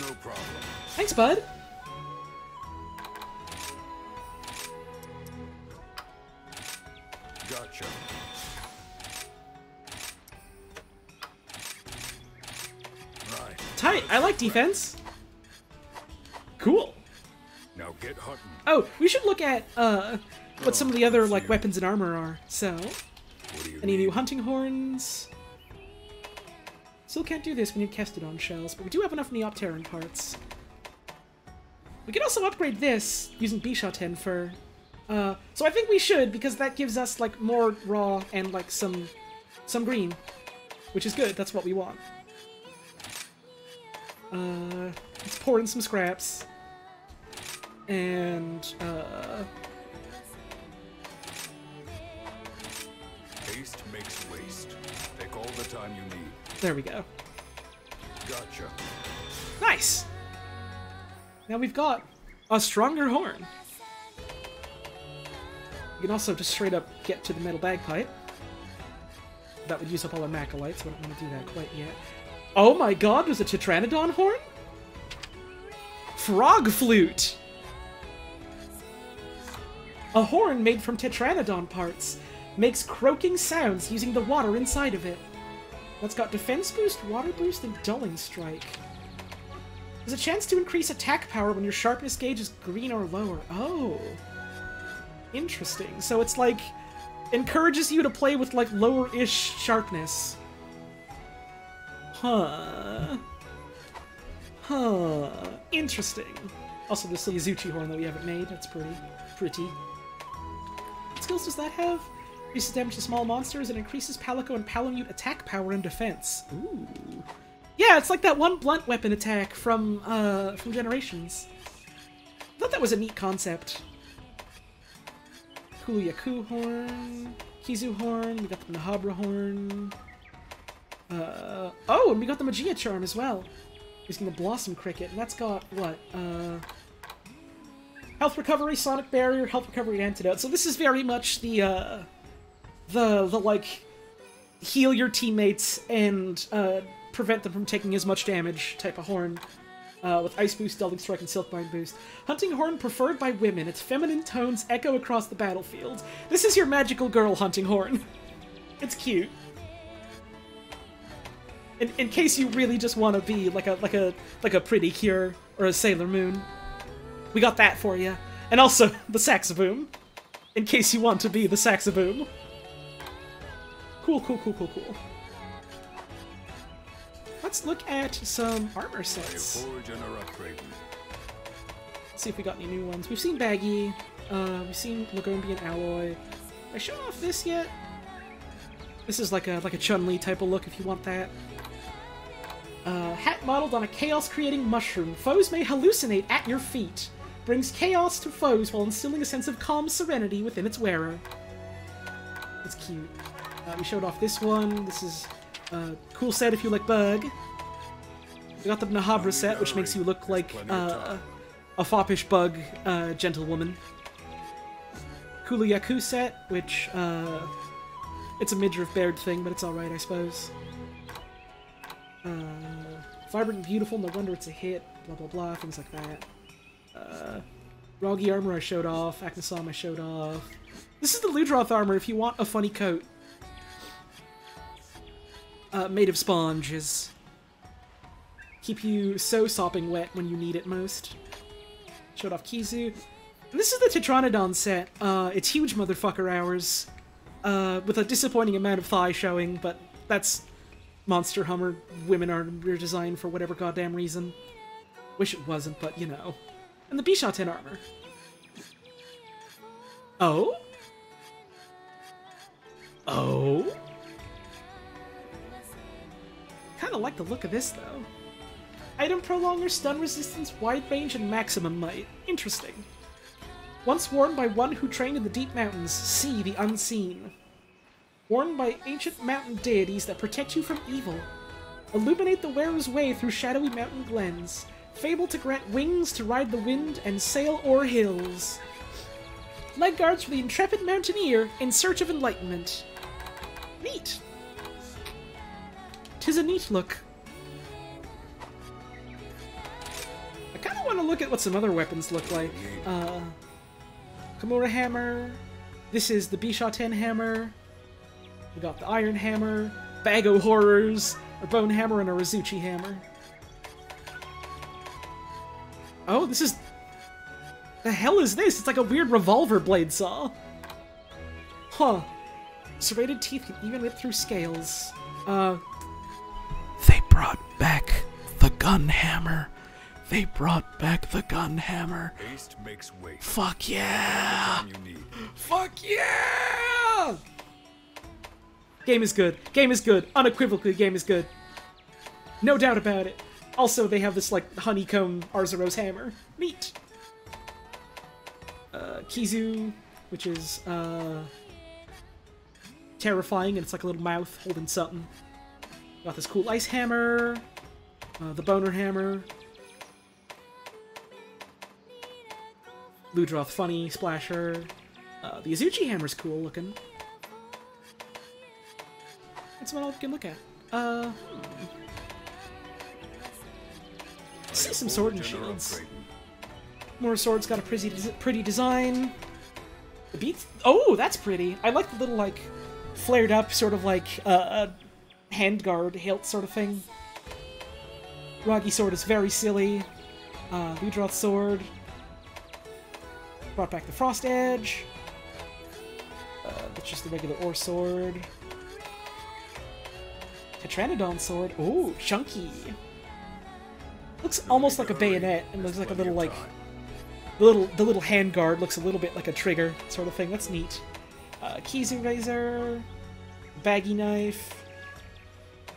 No problem. Thanks, bud. Gotcha. Right. Tight. I like defense. Cool. Now get hunting. Oh, we should look at uh what some of the other like weapons and armor are. So, What do you any need? new hunting horns? Still can't do this. We need Kestodon shells, but we do have enough Neopteran parts. We can also upgrade this using Bishaten for Uh, so I think we should because that gives us like more raw and like some some green, which is good. That's what we want. Uh, let's pour in some scraps. And uh, Haste makes waste. Take all the time you need. there we go. Gotcha. Nice. Now we've got a stronger horn. You can also just straight up get to the metal bagpipe. That would use up all our Machalites. We don't want to do that quite yet. Oh my god, there's a Tetranodon horn? Frog flute! A horn made from Tetranodon parts. Makes croaking sounds using the water inside of it. That's got defense boost, water boost, and dulling strike. There's a chance to increase attack power when your sharpness gauge is green or lower. Oh. Interesting. So it's like encourages you to play with like lower-ish sharpness. Huh. Huh. Interesting. Also, there's the Izuchi horn that we haven't made. That's pretty. Pretty. What skills does that have? Increases damage to small monsters and increases Palico and Palamute attack power and defense. Ooh. Yeah, it's like that one blunt weapon attack from uh from Generations. I thought that was a neat concept. Kulu Yaku horn, Khezu horn, we got the Nahabra horn. Uh oh, and we got the Magia charm as well. Using the Blossom Cricket, and that's got what? Uh Health recovery, sonic barrier, health recovery, antidote. So this is very much the uh the the like heal your teammates and uh prevent them from taking as much damage type of horn. Uh, with Ice Boost, Dulling Strike, and Silkbind Boost. Hunting Horn preferred by women. Its feminine tones echo across the battlefield. This is your magical girl hunting horn. It's cute. In, in case you really just want to be like a like a like a pretty cure or a Sailor Moon, we got that for you. And also the Saxaboom, in case you want to be the Saxaboom. Cool, cool, cool, cool, cool. Let's look at some armor sets. Forge and are upgrading. Let's see if we got any new ones. We've seen Baggi. Uh, we've seen Lagombian Alloy. I show off this yet? This is like a like a Chun-Li type of look if you want that. Uh, hat modeled on a chaos-creating mushroom. Foes may hallucinate at your feet. Brings chaos to foes while instilling a sense of calm serenity within its wearer. It's cute. Uh, we showed off this one. This is a cool set if you like Bug. We got the Nahabra set, which makes you look like uh, a foppish bug uh, gentlewoman. Kulu Yaku set, which uh, it's a midriff bared thing, but it's alright, I suppose. Uh, vibrant and beautiful, no wonder it's a hit, blah blah blah, things like that. Uh, Wroggi armor I showed off, Aknosom I showed off. This is the Ludroth armor if you want a funny coat. Uh, made of sponges. Keep you so sopping wet when you need it most. Showed off Khezu. And this is the Tetranodon set. Uh, it's huge motherfucker hours. Uh, with a disappointing amount of thigh showing, but that's Monster Hunter women are designed for whatever goddamn reason. Wish it wasn't, but you know. And the Bishaten armor. Oh? Oh? Kinda like the look of this, though. Item prolonger, stun resistance, wide range, and maximum might. Interesting. Once worn by one who trained in the deep mountains, see the unseen. Worn by ancient mountain deities that protect you from evil. Illuminate the wearer's way through shadowy mountain glens. Fable to grant wings to ride the wind and sail o'er hills. Leg guards for the intrepid mountaineer in search of enlightenment. Neat. Tis a neat look. I kind of want to look at what some other weapons look like. Uh, Kamura Hammer. This is the Bishaten Hammer. We got the Iron Hammer, Bag Horrors, a Bone Hammer, and a Rizuchi Hammer. Oh, this is... The hell is this? It's like a weird revolver blade saw. Huh. Serrated teeth can even rip through scales. Uh... They brought back the gun hammer. They brought back the gun hammer. Haste makes waste. Fuck yeah! Every time you need. Fuck yeah! Game is good. Game is good. Unequivocally, game is good. No doubt about it. Also, they have this, like, honeycomb Arzuros hammer. Neat. Uh, Khezu, which is, uh... Terrifying, and it's like a little mouth holding something. Got this cool ice hammer. Uh, the boner hammer. Ludroth funny splasher. Uh, the Izuchi hammer's cool looking. That's what I can look at. Uh, hmm. See some sword and shields. More swords got a pretty pretty design. The beats. Oh, that's pretty. I like the little like flared up sort of like uh, handguard hilt sort of thing. Ragi sword is very silly. Uh, Ludroth sword. Brought back the Frost Edge. Uh, that's just the regular ore sword. Tetranodon sword. Ooh, chunky. Looks almost like a bayonet, and looks like a little like the little the little hand guard looks a little bit like a trigger sort of thing. That's neat. Uh, Khezu razor, Baggi knife,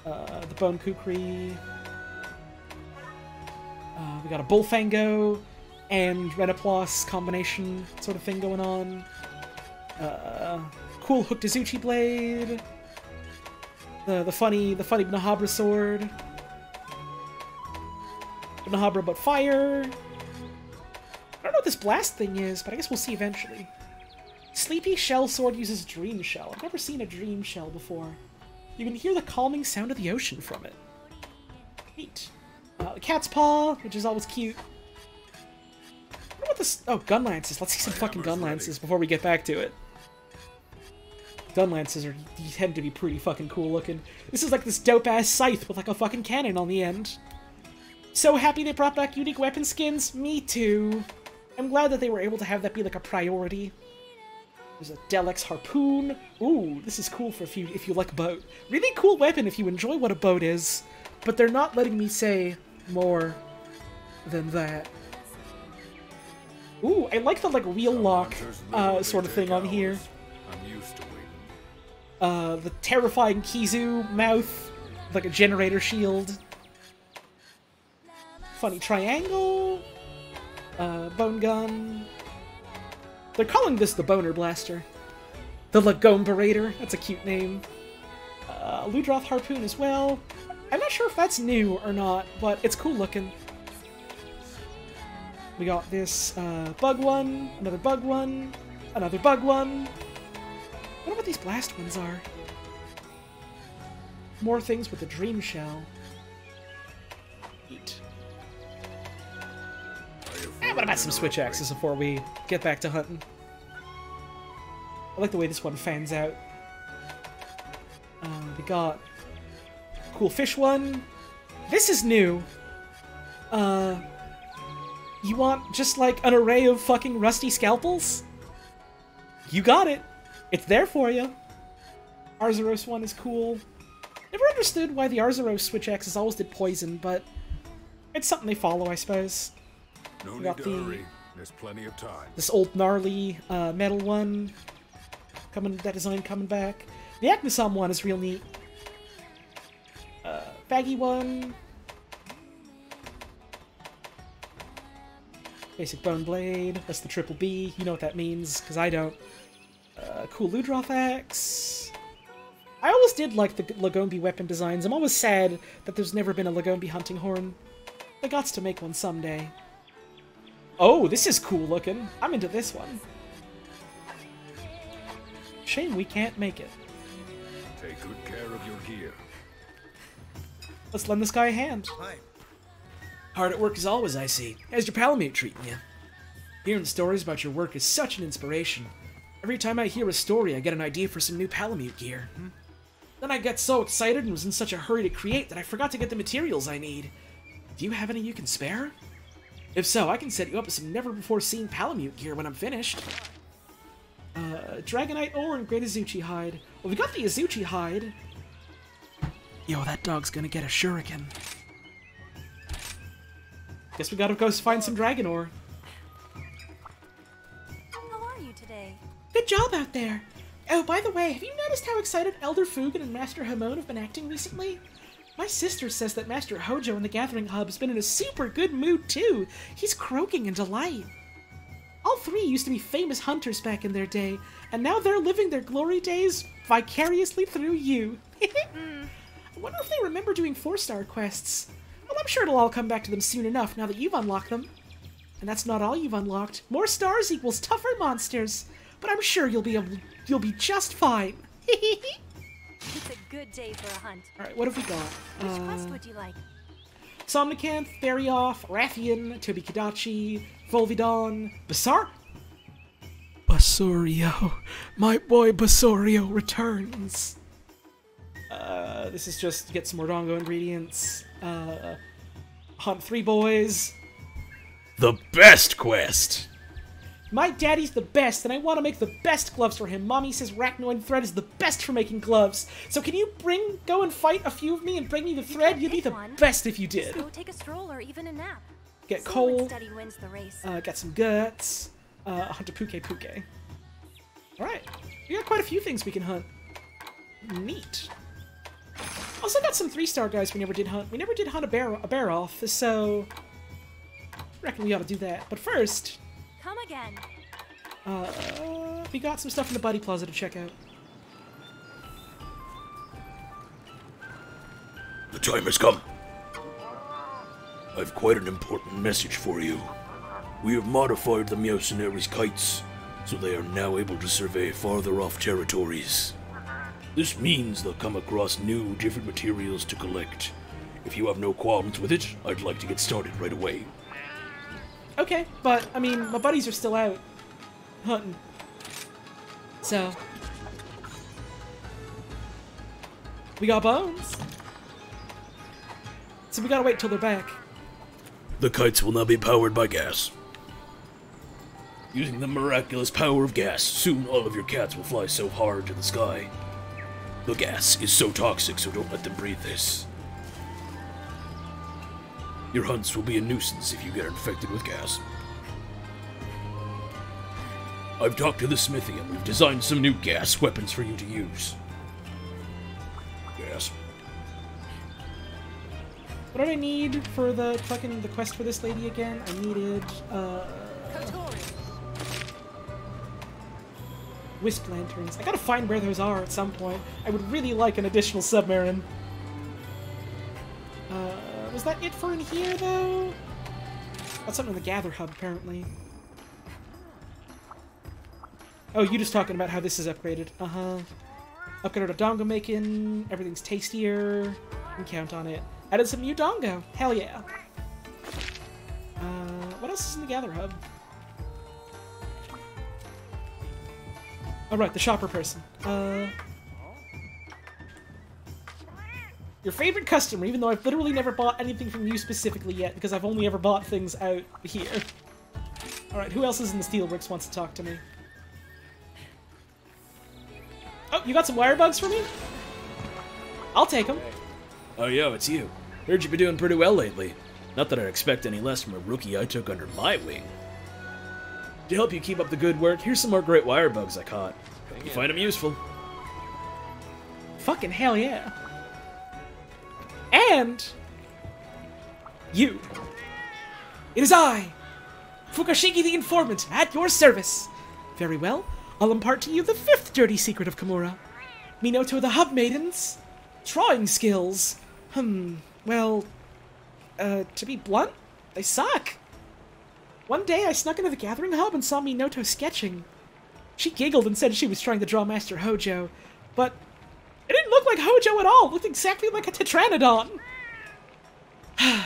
uh, the bone kukri. Uh, we got a bullfango and Rhenoplos combination sort of thing going on. Uh, cool hooked Izuchi blade. The the funny the funny Nahabra sword. Nahabra but fire. I don't know what this blast thing is, but I guess we'll see eventually. Sleepy Shell Sword uses Dream Shell. I've never seen a Dream Shell before. You can hear the calming sound of the ocean from it. Neat. Uh, Cat's Paw, which is always cute. I wonder what this... Oh, gun lances. Let's see some fucking gun lances before we get back to it. Gun lances are tend to be pretty fucking cool looking. This is like this dope-ass scythe with like a fucking cannon on the end. So happy they brought back unique weapon skins. Me too. I'm glad that they were able to have that be like a priority. There's a Delex harpoon. Ooh, this is cool for if you if you like boat. Really cool weapon if you enjoy what a boat is. But they're not letting me say more than that. Ooh, I like the like wheel lock uh, sort of thing on here. Uh, the terrifying Khezu mouth, like a generator shield. Funny triangle. Uh, bone gun. They're calling this the Boner Blaster. The Lagomberator. That's a cute name. Uh, Ludroth Harpoon as well. I'm not sure if that's new or not, but it's cool looking. We got this uh, bug one, another bug one, another bug one. I wonder what these blast ones are. More things with the dream shell. Eh, what about some switch axes before we get back to hunting? I like the way this one fans out. Uh, we got cool fish one. This is new. Uh, you want just like an array of fucking rusty scalpels? You got it. It's there for you. Arzuros one is cool. Never understood why the Arzuros switch axes always did poison, but it's something they follow, I suppose. No got to the- hurry. There's plenty of time. This old gnarly uh, metal one coming, that design coming back. The Aknosom one is real neat. Uh, Baggi one. Basic bone blade. That's the triple B. You know what that means, because I don't. Uh, cool Ludroth axe. I always did like the Lagombi weapon designs. I'm always sad that there's never been a Lagombi hunting horn. They got to make one someday. Oh, this is cool looking. I'm into this one. Shame we can't make it. Take good care of your gear. Let's lend this guy a hand. Hi. Hard at work as always, I see. How's your Palamute treating you? Hearing stories about your work is such an inspiration. Every time I hear a story, I get an idea for some new Palamute gear. Hmm. Then I get so excited and was in such a hurry to create that I forgot to get the materials I need. Do you have any you can spare? If so, I can set you up with some never-before-seen Palamute gear when I'm finished. Uh, Dragonite ore and Great Izuchi hide. Well, we got the Izuchi hide. Yo, that dog's gonna get a shuriken. Guess we gotta go find some dragon ore. How are you today? Good job out there. Oh, by the way, have you noticed how excited Elder Fugen and Master Hamon have been acting recently? My sister says that Master Hojo in the Gathering Hub has been in a super good mood too. He's croaking in delight. All three used to be famous hunters back in their day, and now they're living their glory days vicariously through you. I wonder if they remember doing four-star quests. Well, I'm sure it'll all come back to them soon enough now that you've unlocked them. And that's not all you've unlocked. More stars equals tougher monsters. But I'm sure you'll be you'll be just fine. It's a good day for a hunt. All right, what have we got? Which quest Uh, would you like? Somnacanth, Therioth, Rathian, Tobi Kadachi, Volvidon, Basar. Basorio. My boy Basorio returns. Uh, this is just to get some more Dango ingredients. Uh, hunt three boys. The best quest! My daddy's the best, and I want to make the best gloves for him. Mommy says Rachnoid thread is the best for making gloves. So can you bring, go and fight a few of me and bring me the thread? You'd be the one. best if you Just did. go take a stroll or even a nap. Get Slow coal. wins the race. Uh, got some guts. Uh, hunt a puke puke. Alright. We got quite a few things we can hunt. Neat. Also got some three-star guys we never did hunt. We never did hunt a bear a bear off, so reckon we ought to do that. But first, Come again. uh, we got some stuff in the Buddy Plaza to check out. The time has come. I've quite an important message for you. We have modified the Meowcenaries' kites, so they are now able to survey farther off territories. This means they'll come across new, different materials to collect. If you have no qualms with it, I'd like to get started right away. Okay, but I mean, my buddies are still out hunting. So we got bones. So we gotta wait till they're back. The kites will now be powered by gas. Using the miraculous power of gas, soon all of your cats will fly so hard to the sky. The gas is so toxic, so don't let them breathe this. Your hunts will be a nuisance if you get infected with gas. I've talked to the smithy and we've designed some new gas weapons for you to use. Gas. What did I need for the fucking the quest for this lady again? I needed uh wisp lanterns. I gotta find where those are at some point. I would really like an additional submarine. Uh, was that it for in here though? That's something in the gather hub apparently. Oh, you just talking about how this is upgraded. Uh huh. Upgraded a dango making. Everything's tastier. You can count on it. Added some new dango. Hell yeah. Uh, what else is in the gather hub? Oh, right, the shopper person. Uh, your favorite customer, even though I've literally never bought anything from you specifically yet, because I've only ever bought things out here. Alright, who else is in the Steelworks wants to talk to me? Oh, you got some wire bugs for me? I'll take them. Oh, yo, it's you. Heard you've been doing pretty well lately. Not that I'd expect any less from a rookie I took under my wing. To help you keep up the good work, here's some more great wire bugs I caught. Hope you find them useful. Fucking hell yeah. And you. It is I, Fukushiki the Informant, at your service. Very well, I'll impart to you the fifth dirty secret of Kamura. Minoto the Hub Maidens. Drawing skills. Hmm, well, uh, to be blunt, they suck. One day I snuck into the Gathering Hub and saw Minoto sketching. She giggled and said she was trying to draw Master Hojo, but it didn't look like Hojo at all. It looked exactly like a Tetranodon.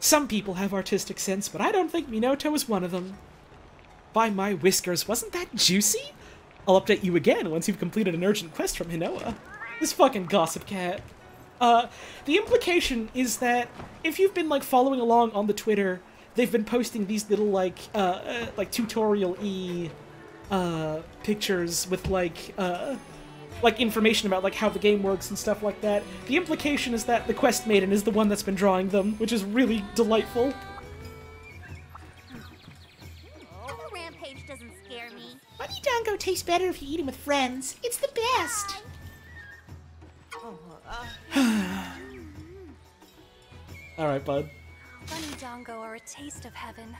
Some people have artistic sense, but I don't think Minoto is one of them. By my whiskers, wasn't that juicy? I'll update you again once you've completed an urgent quest from Hinoa. This fucking gossip cat. Uh, the implication is that if you've been like following along on the Twitter, they've been posting these little like uh, uh like tutorial e uh pictures with like uh like information about like how the game works and stuff like that. The implication is that the quest maiden is the one that's been drawing them, which is really delightful. Oh, rampage doesn't scare me. Bunny dango tastes better if you eat him with friends. It's the best. All right, bud. Bunny dango are a taste of heaven.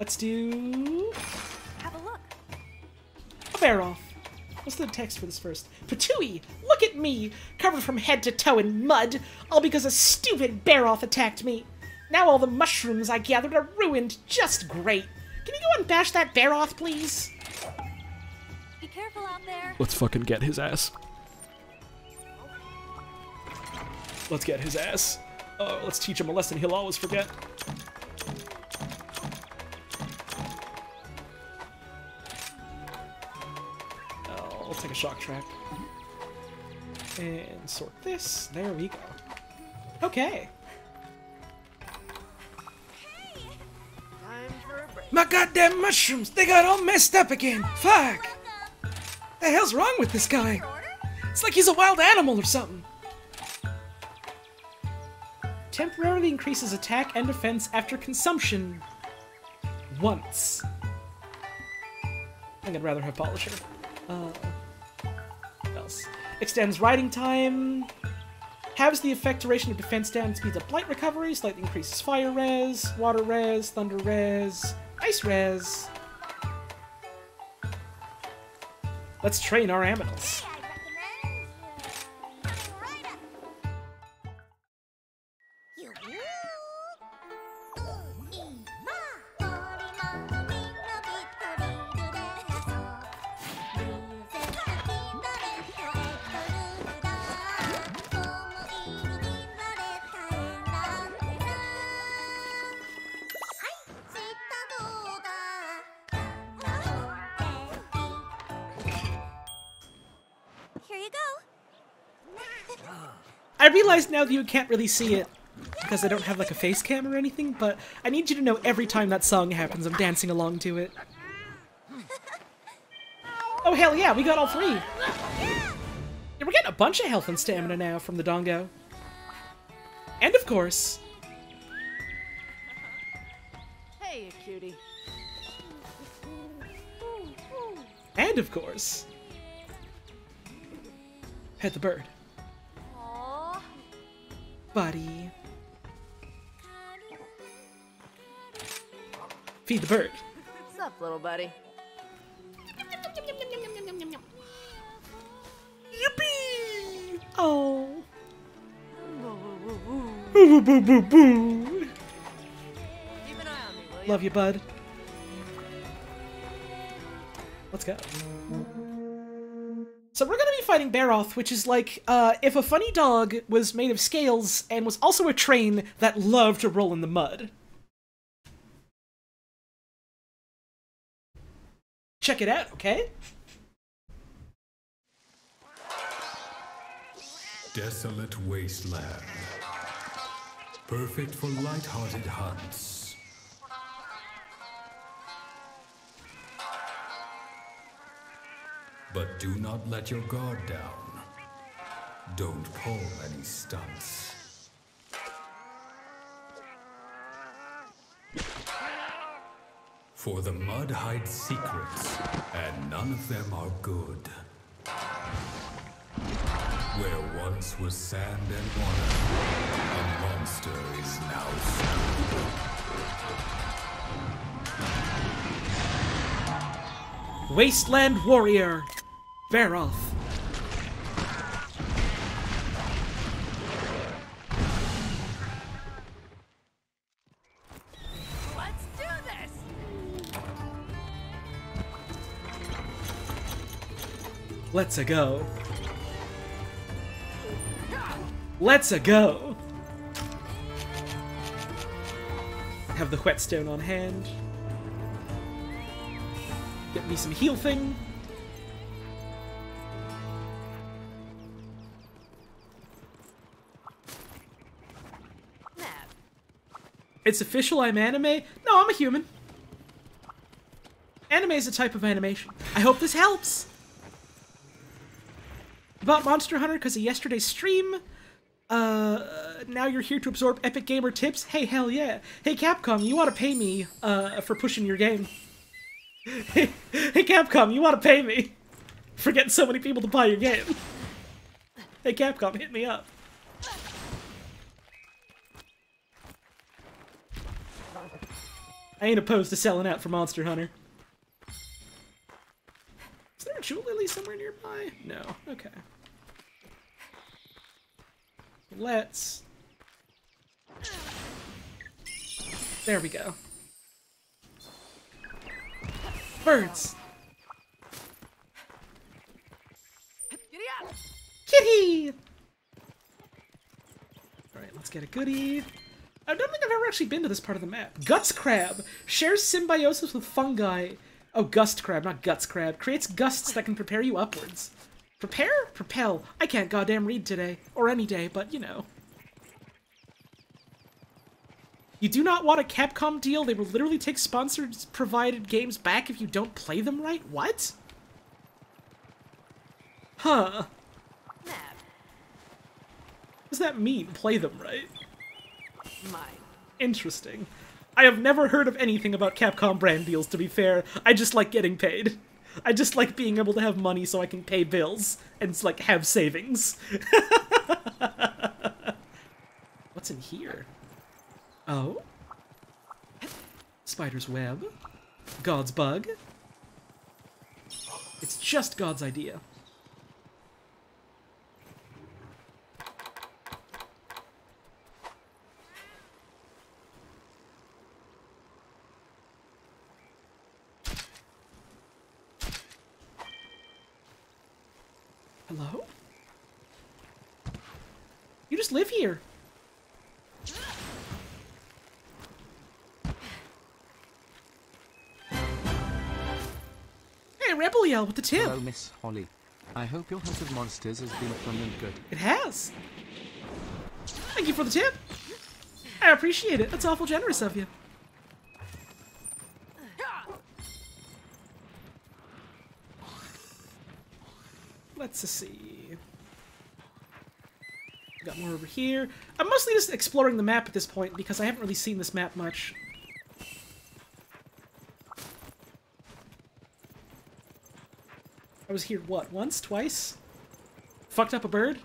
Let's do. Have a look. A bear off. What's the text for this first? Patooey, look at me, covered from head to toe in mud, all because a stupid bear off attacked me. Now all the mushrooms I gathered are ruined. Just great. Can you go and bash that bear off, please? Be careful out there. Let's fucking get his ass. Let's get his ass. Oh, let's teach him a lesson he'll always forget. I'll take a shock trap. And sort this. There we go. Okay. My goddamn mushrooms! They got all messed up again! Fuck! The hell's wrong with this guy? It's like he's a wild animal or something. Temporarily increases attack and defense after consumption. Once. I think I'd rather have Polisher. Uh? Extends riding time. Has the effect duration of defense down, speeds up light recovery, slightly increases fire res, water res, thunder res, ice res. Let's train our aminals. Realize now that you can't really see it because I don't have like a face cam or anything, but I need you to know every time that song happens, I'm dancing along to it. Oh hell yeah, we got all three! Yeah, we're getting a bunch of health and stamina now from the Dango. And of course, Hey, you cutie. and of course, pet the bird. Buddy. Feed the bird. What's up, little buddy? Yippee! Oh. Boo boo boo boo boo. Keep an eye on me, will? Love you, bud. Let's go. So we're gonna be fighting Barroth, which is like, uh, if a funny dog was made of scales and was also a train that loved to roll in the mud. Check it out, okay? Desolate wasteland. Perfect for light-hearted hunts. But do not let your guard down. Don't pull any stunts. For the mud hides secrets, and none of them are good. Where once was sand and water, a monster is now Wasteland Warrior, Barroth. Let's do this! Let's a go. Let's a go. Have the whetstone on hand. Get me some heal thing. It's official, I'm anime? No, I'm a human. Anime is a type of animation. I hope this helps! About Monster Hunter because of yesterday's stream. Uh, now you're here to absorb Epic Gamer tips? Hey, hell yeah. Hey, Capcom, you want to pay me, uh, for pushing your game. hey, hey, Capcom, you want to pay me for getting so many people to buy your game? Hey, Capcom, hit me up. I ain't opposed to selling out for Monster Hunter. Is there a Jewel Lily somewhere nearby? No. Okay. Let's... There we go. Birds! Kitty! Alright, let's get a goodie. I don't think I've ever actually been to this part of the map. Guts Crab shares symbiosis with fungi. Oh, Gust Crab, not Guts Crab. Creates gusts that can prepare you upwards. Prepare? Propel. I can't goddamn read today. Or any day, but you know. You do not want a Capcom deal? They will literally take sponsored provided games back if you don't play them right? What? Huh. What does that mean, play them right? Mine. Interesting. I have never heard of anything about Capcom brand deals, to be fair. I just like getting paid. I just like being able to have money so I can pay bills and like have savings. What's in here? Oh? Spider's web. God's bug. It's just God's idea. Hello? You just live here. Hey, Rebel Yell with the tip. Hello, Miss Holly. I hope your hunt of monsters has been fun and good. It has. Thank you for the tip. I appreciate it. That's awful generous of you. Let's see. Got more over here. I'm mostly just exploring the map at this point because I haven't really seen this map much. I was here, what, once? Twice? Fucked up a bird?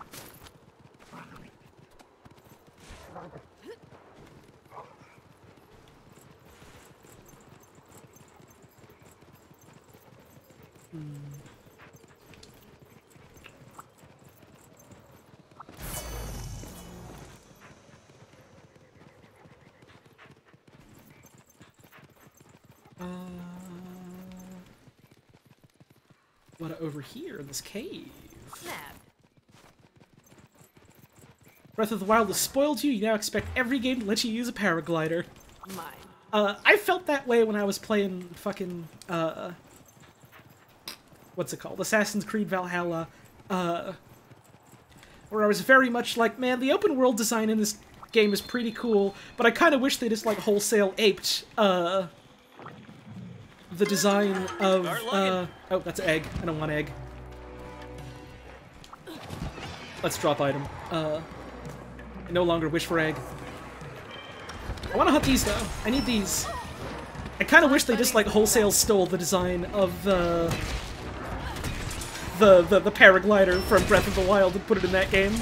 Here in this cave? Snap. Breath of the Wild has spoiled you. You now expect every game to let you use a paraglider. Mine. Uh, I felt that way when I was playing fucking uh, what's it called? Assassin's Creed Valhalla. Uh, where I was very much like, man, the open world design in this game is pretty cool, but I kind of wish they just like wholesale aped uh the design of uh oh that's egg. I don't want egg. Let's drop item. Uh, I no longer wish for egg. I want to hunt these though. I need these. I kind of wish they just like wholesale stole the design of the the the the paraglider from Breath of the Wild and put it in that game.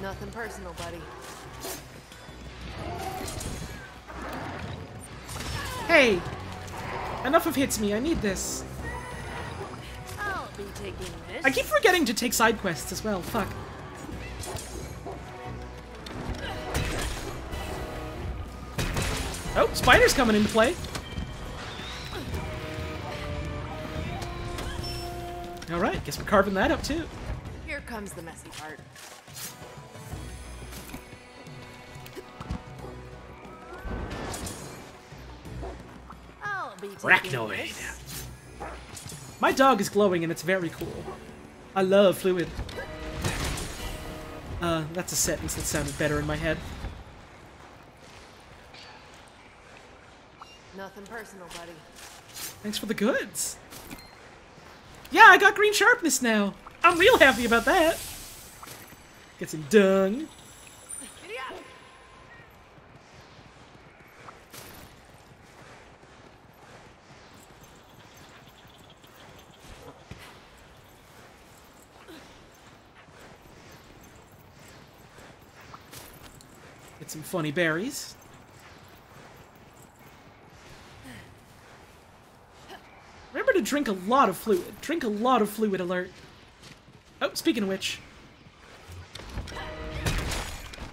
Nothing personal, buddy. Hey, enough of hits me. I need this. I'll be taking this. I keep forgetting to take side quests as well. Fuck. Oh, spider's coming into play. Alright, guess we're carving that up too. Here comes the messy part. Arachnoid. My dog is glowing and it's very cool. I love fluid. Uh, that's a sentence that sounded better in my head. Nothing personal, buddy. Thanks for the goods. Yeah, I got green sharpness now. I'm real happy about that. Get some dung. Get some funny berries. Remember to drink a lot of fluid. Drink a lot of fluid alert. Oh, speaking of which.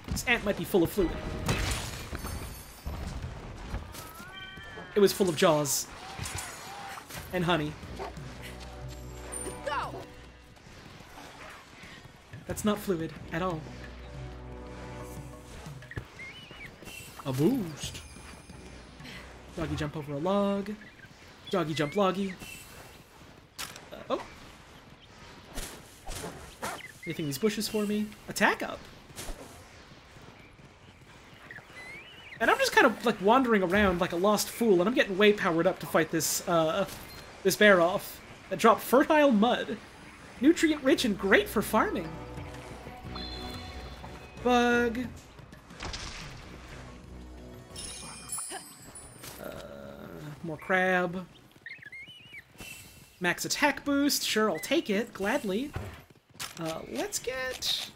This ant might be full of fluid. It was full of jaws. And honey. That's not fluid at all. A boost. Doggy jump over a log. Doggy jump loggy. Uh, oh. Anything in these bushes for me? Attack up. And I'm just kind of like wandering around like a lost fool, and I'm getting way powered up to fight this uh, this Barroth that dropped fertile mud, nutrient rich and great for farming. Bug. More crab. Max attack boost. Sure, I'll take it gladly. Uh, let's get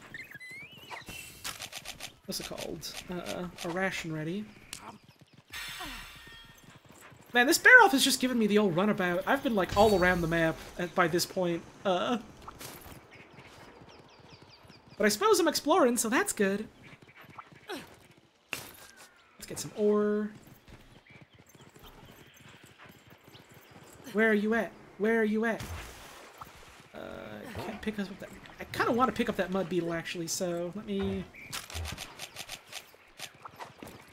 what's it called? Uh, a ration ready. Man, this bear off has just given me the old runabout. I've been like all around the map at, by this point. Uh, but I suppose I'm exploring, so that's good. Let's get some ore. Where are you at? Where are you at? Uh, I can't pick up that. I kind of want to pick up that mud beetle actually, so let me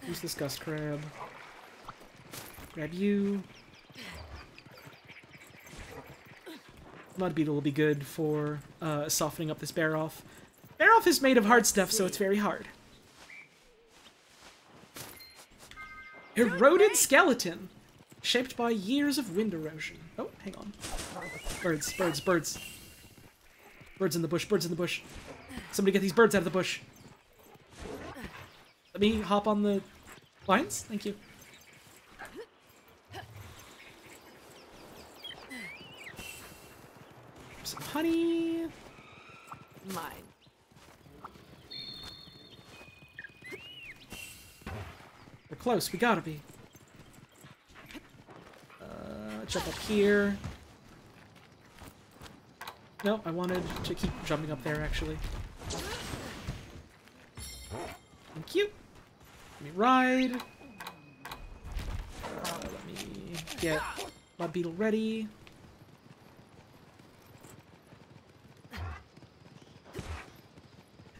use this gust crab. Grab you. Mud beetle will be good for uh, softening up this Barroth. Bear off is made of hard stuff, so it's very hard. Eroded skeleton, shaped by years of wind erosion. Oh, hang on. Birds, birds, birds. Birds in the bush, birds in the bush. Somebody get these birds out of the bush. Let me hop on the vines. Thank you. Some honey. Mine. We're close. We gotta be. Uh, jump up here. No, I wanted to keep jumping up there, actually. Thank you. Let me ride. Uh, let me get my Beetle ready.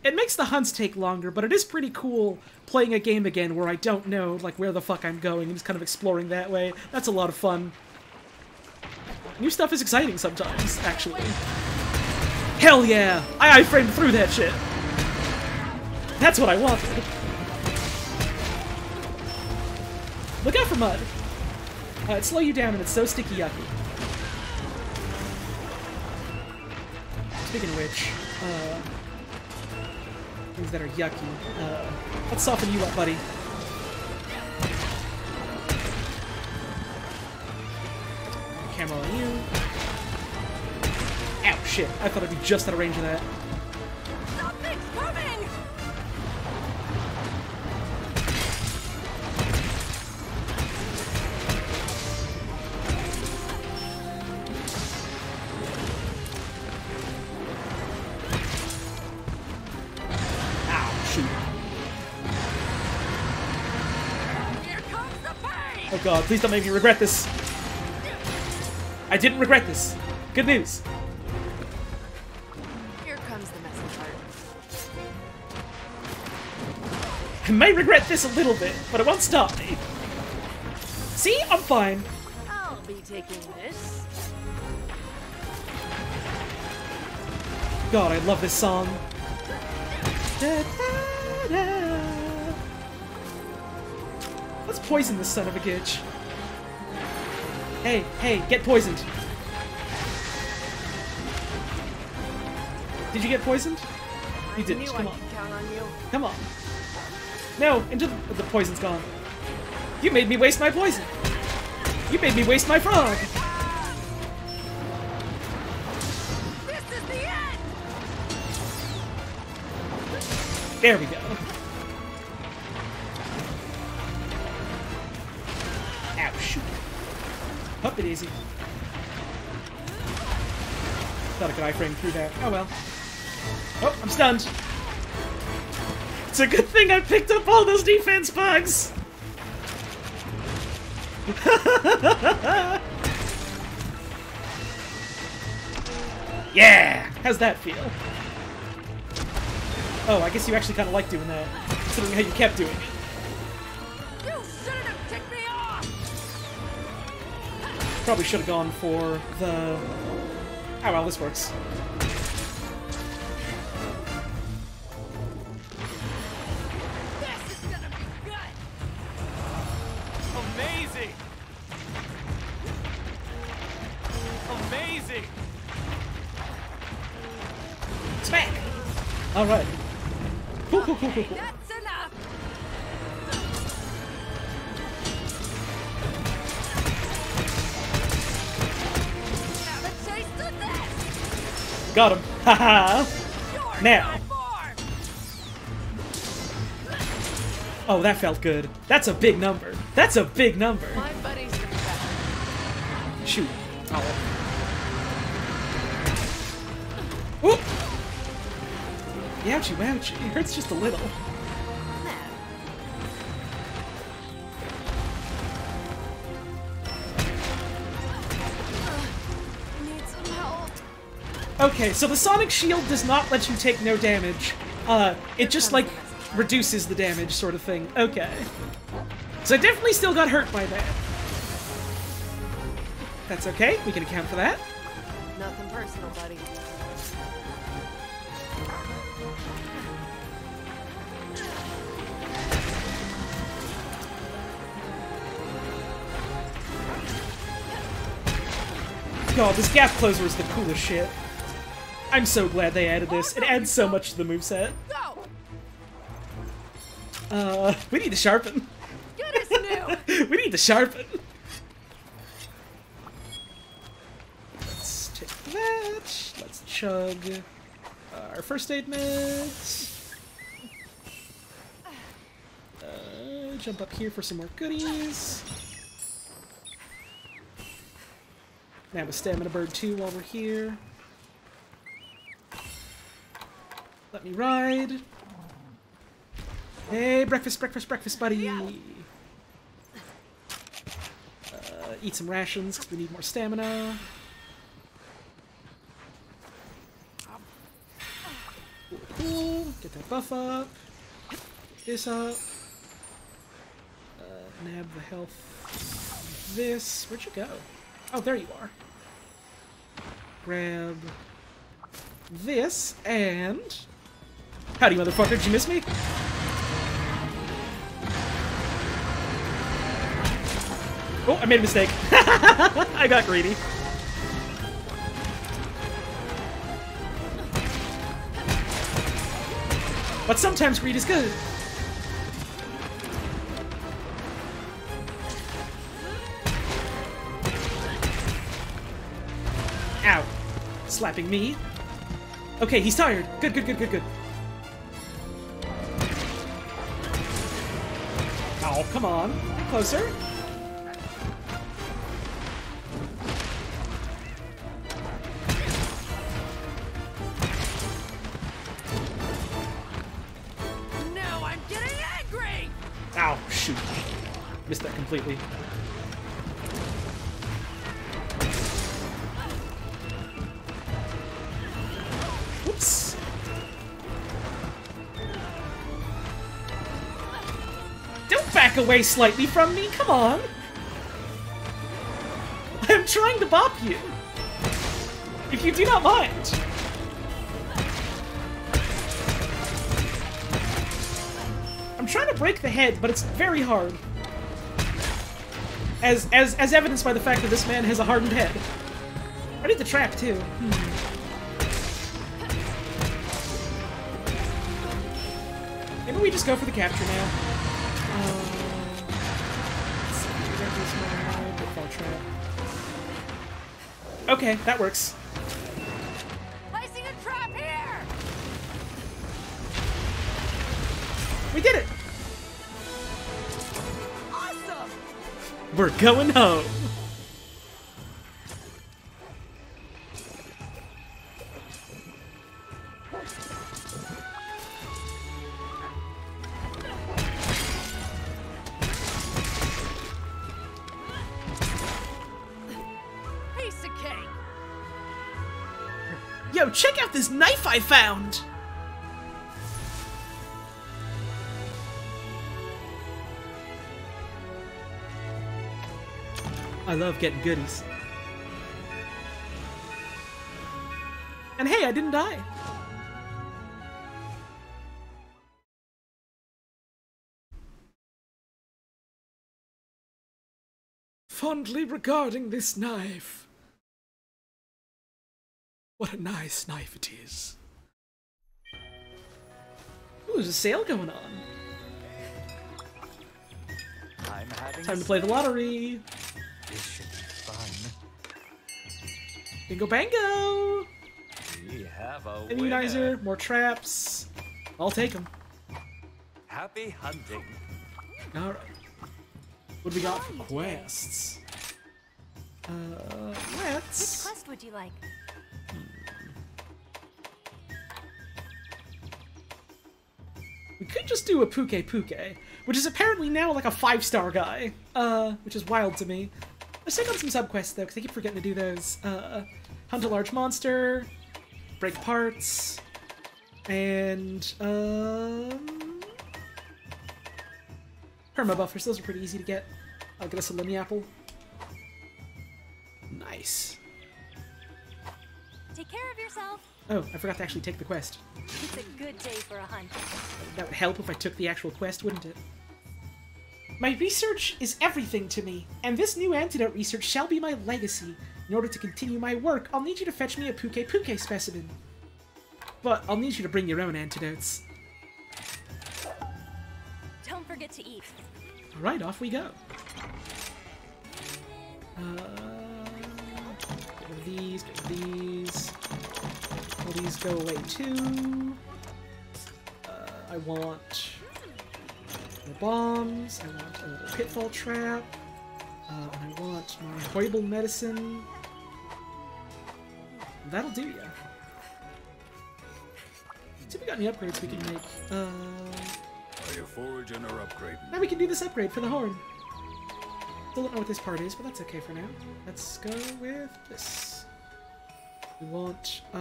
It makes the hunts take longer, but it is pretty cool playing a game again where I don't know like where the fuck I'm going and just kind of exploring that way. That's a lot of fun. New stuff is exciting sometimes, actually. Hell yeah! I iframed through that shit! That's what I wanted. Look out for mud. Uh, it slow you down and it's so sticky yucky. Speaking of which, uh, things that are yucky. Uh, let's soften you up, buddy. Camera on you. Shit. I thought I'd be just out of range of that. Something's coming! Ow. Here comes the pain! Oh god, please don't make me regret this. I didn't regret this. Good news. I may regret this a little bit, but it won't stop me. See? I'm fine. I'll be taking this. God, I love this song. Da, da, da. Let's poison this son of a bitch. Hey, hey, get poisoned. Did you get poisoned? You didn't. knew Come on. on you. Come on. No, into the, the poison's gone. You made me waste my poison. You made me waste my frog. This is the end. There we go. Ow, shoot. Puppet easy. Thought I could iframe through that. Oh well. Oh, I'm stunned. It's a good thing I picked up all those defense bugs. yeah! How's that feel? Oh, I guess you actually kind of like doing that, considering how you kept doing it. You shouldn't have ticked me off! Probably should have gone for the... Oh well, this works. Alright. Cool, cool, cool, cool, cool. That's enough! Have a taste of this! Got him. Haha. now. Oh, that felt good. That's a big number. That's a big number. My buddy's. Shoot. Oh. Ouchie, ouchie. It hurts just a little. Okay, so the Sonic Shield does not let you take no damage. Uh, it just, like, reduces the damage sort of thing. Okay. So I definitely still got hurt by that. That's okay, we can account for that. Nothing personal, buddy. God, this gap closer is the coolest shit. I'm so glad they added this. It adds so much to the moveset. Uh, we need to sharpen. Good as new! we need to sharpen. Let's take that. Let's chug our first aid meds. Uh, jump up here for some more goodies. Now with Stamina Bird 2 while we're here. Let me ride. Hey, breakfast, breakfast, breakfast, buddy! Uh, eat some rations, because we need more stamina. Cool. Get that buff up. Get this up. Uh, nab the health. This. Where'd you go? Oh, there you are. Grab this, and... Howdy, motherfucker, did you miss me? Oh, I made a mistake. I got greedy. But sometimes greed is good. Ow. Slapping me. Okay, he's tired. Good, good, good, good, good. Oh, come on. Closer. Now I'm getting angry! Ow, shoot. Missed that completely. Away slightly from me, come on! I'm trying to bop you! If you do not mind. I'm trying to break the head, but it's very hard. As as as evidenced by the fact that this man has a hardened head. I need the trap too. Hmm. Maybe we just go for the capture now. Okay, that works. Placing a trap here! We did it! Awesome! We're going home. This knife I found! I love getting goodies. And hey, I didn't die. Fondly regarding this knife. What a nice knife it is. Ooh, there's a sale going on. I'm Time to play the lottery. This should be fun. Bingo bango! We have a Immunizer, winner. more traps. I'll take them. Happy hunting. Alright. What do we got for quests? Uh, Which let's... quest would you like? We could just do a Pukei-Pukei, which is apparently now like a five-star guy, uh, which is wild to me. Let's take on some subquests though, because I keep forgetting to do those. Uh, hunt a large monster, break parts, and um, perma buffers. Those are pretty easy to get. I'll get us a Lemmy apple. Nice. Take care of yourself. Oh, I forgot to actually take the quest. It's a good day for a hunt. That would help if I took the actual quest, wouldn't it? My research is everything to me, and this new antidote research shall be my legacy. In order to continue my work, I'll need you to fetch me a Pukei-Pukei specimen. But I'll need you to bring your own antidotes. Don't forget to eat. Alright, off we go. Uh, get rid of these, get rid of these. These go away too. Uh, I want more bombs. I want a little pitfall trap. Uh, and I want my Hoible medicine. That'll do ya. See if we got any upgrades we can make. Uh, Are you foraging or upgrading? now we can do this upgrade for the horn. Still don't know what this part is, but that's okay for now. Let's go with this. We want, uh...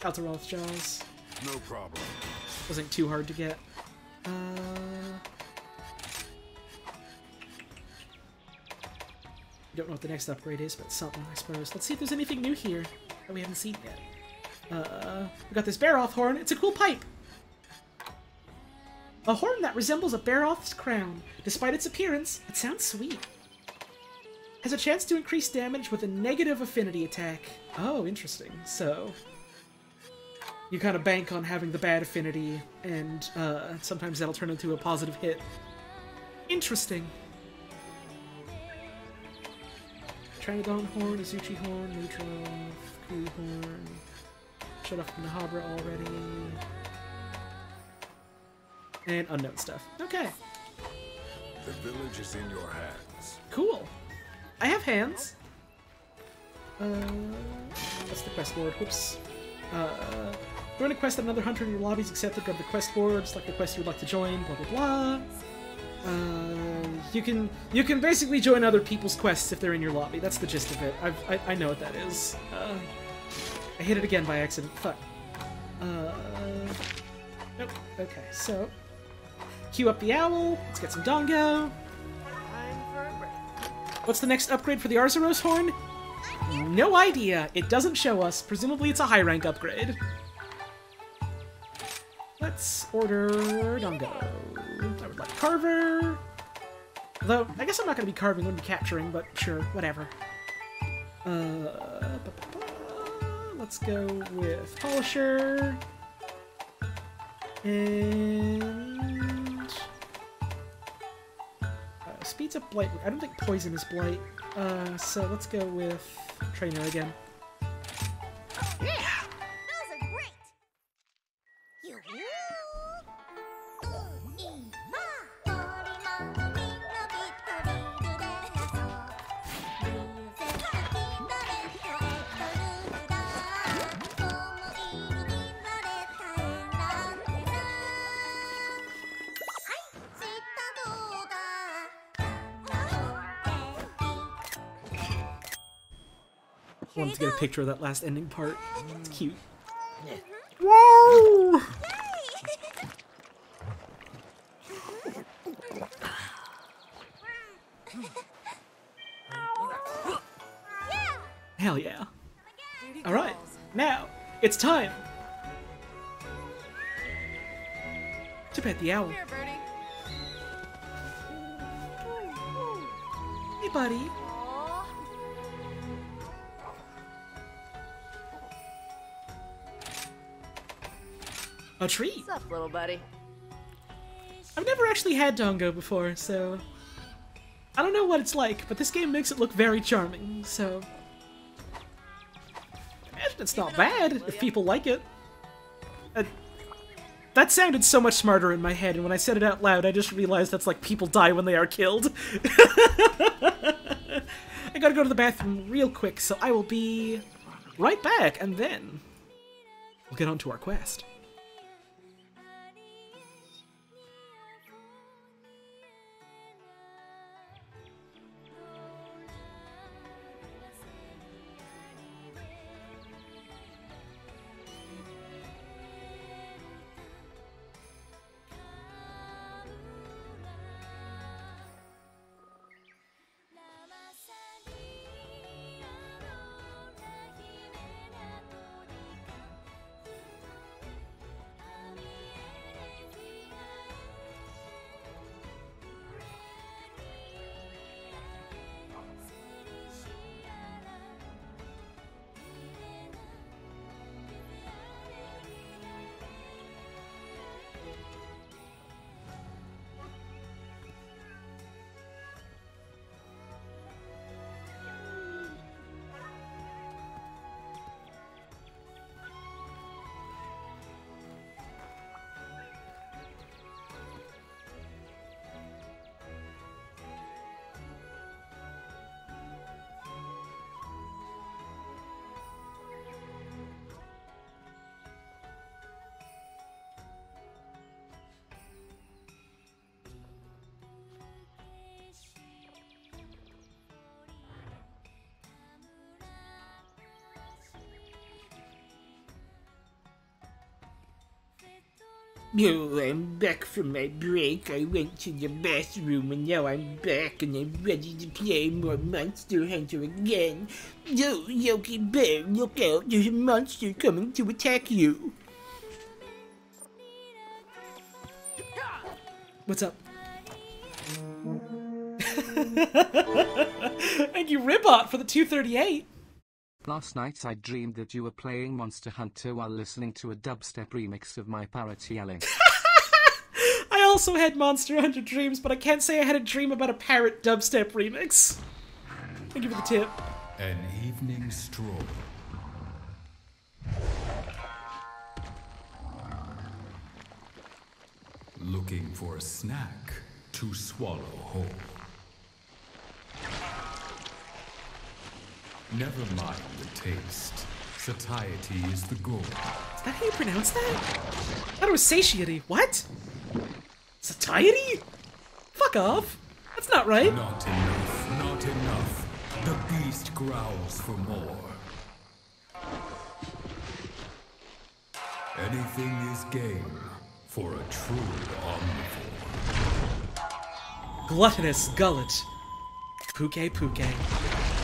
Altaroth Jaws. No problem. Wasn't too hard to get. Uh... Don't know what the next upgrade is, but something, I suppose. Let's see if there's anything new here that we haven't seen yet. Uh, we got this Barroth horn. It's a cool pipe. A horn that resembles a Barroth's crown. Despite its appearance, it sounds sweet. Has a chance to increase damage with a negative affinity attack. Oh, interesting. So, you kind of bank on having the bad affinity, and uh, sometimes that'll turn into a positive hit. Interesting. Tranodon horn, Azuchi horn, Neutroth, Kui horn. Shut off Nahabra already. And unknown stuff. Okay, The village is in your hands. cool. I have hands. Uh, that's the quest board. Whoops. Uh, join a quest that another hunter in your lobby is accepted. To the quest board. Select the quest you would like to join. Blah blah blah. Uh, you can you can basically join other people's quests if they're in your lobby. That's the gist of it. I've, I I know what that is. Uh, I hit it again by accident. Fuck. Uh, nope. Okay, so queue up the owl. Let's get some dango. What's the next upgrade for the Arzuros horn? No idea. It doesn't show us. Presumably it's a high rank upgrade. Let's order Dango. I would like Carver. Though, I guess I'm not going to be carving, I'm going to be capturing, but sure, whatever. Uh, ba-ba-ba. let's go with Polisher. And... Speeds up Blight. I don't think Poison is Blight. Uh, so let's go with Trainer again. Yeah! Wanted to get a picture of that last ending part. It's cute. Whoa! Hell yeah. Alright, now, it's time to pet the owl. Hey, buddy. A treat. What's up, little buddy? I've never actually had Dango before, so I don't know what it's like, but this game makes it look very charming, so I imagine it's not bad if people like it. Uh, that sounded so much smarter in my head, and when I said it out loud, I just realized that's like people die when they are killed. I gotta go to the bathroom real quick, so I will be right back, and then we'll get on to our quest. Oh, I'm back from my break. I went to the bathroom and now I'm back and I'm ready to play more Monster Hunter again. Yo, Yogi Bear, look out, there's a monster coming to attack you. What's up? Thank you, Ribot, for the 238. Last night I dreamed that you were playing Monster Hunter while listening to a dubstep remix of my parrot yelling. I also had Monster Hunter dreams, but I can't say I had a dream about a parrot dubstep remix. Thank you for the tip. An evening stroll. Looking for a snack to swallow whole. Never mind the taste. Satiety is the goal. Is that how you pronounce that? I thought it was satiety. What? Satiety? Fuck off. That's not right. Not enough, not enough. The beast growls for more. Anything is game for a true omnivore. Gluttonous gullet. Pukei-Pukei.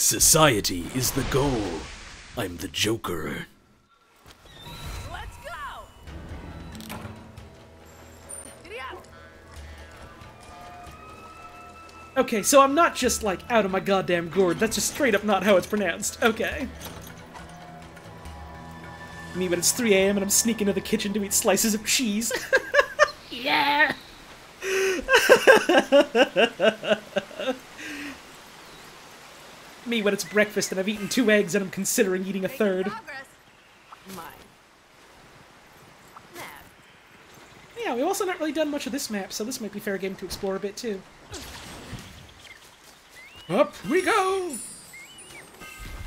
Society is the goal. I'm the Joker. Let's go! Okay, so I'm not just like out of my goddamn gourd. That's just straight up not how it's pronounced. Okay. Me when it's 3 a.m. and I'm sneaking to the kitchen to eat slices of cheese. yeah! Me when it's breakfast and I've eaten two eggs and I'm considering eating a third. Progress. Mine. Map. Yeah, we've also not really done much of this map, so this might be fair game to explore a bit too. Up we go!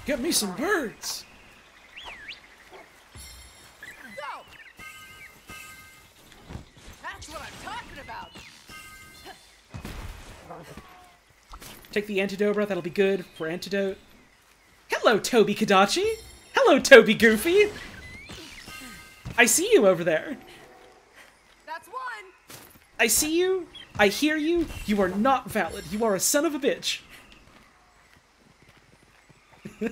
Get me some birds! Take the antidote antidobra, that'll be good for antidote. Hello, Tobi-Kadachi! Hello, Toby Goofy! I see you over there. That's one. I see you. I hear you. You are not valid. You are a son of a bitch.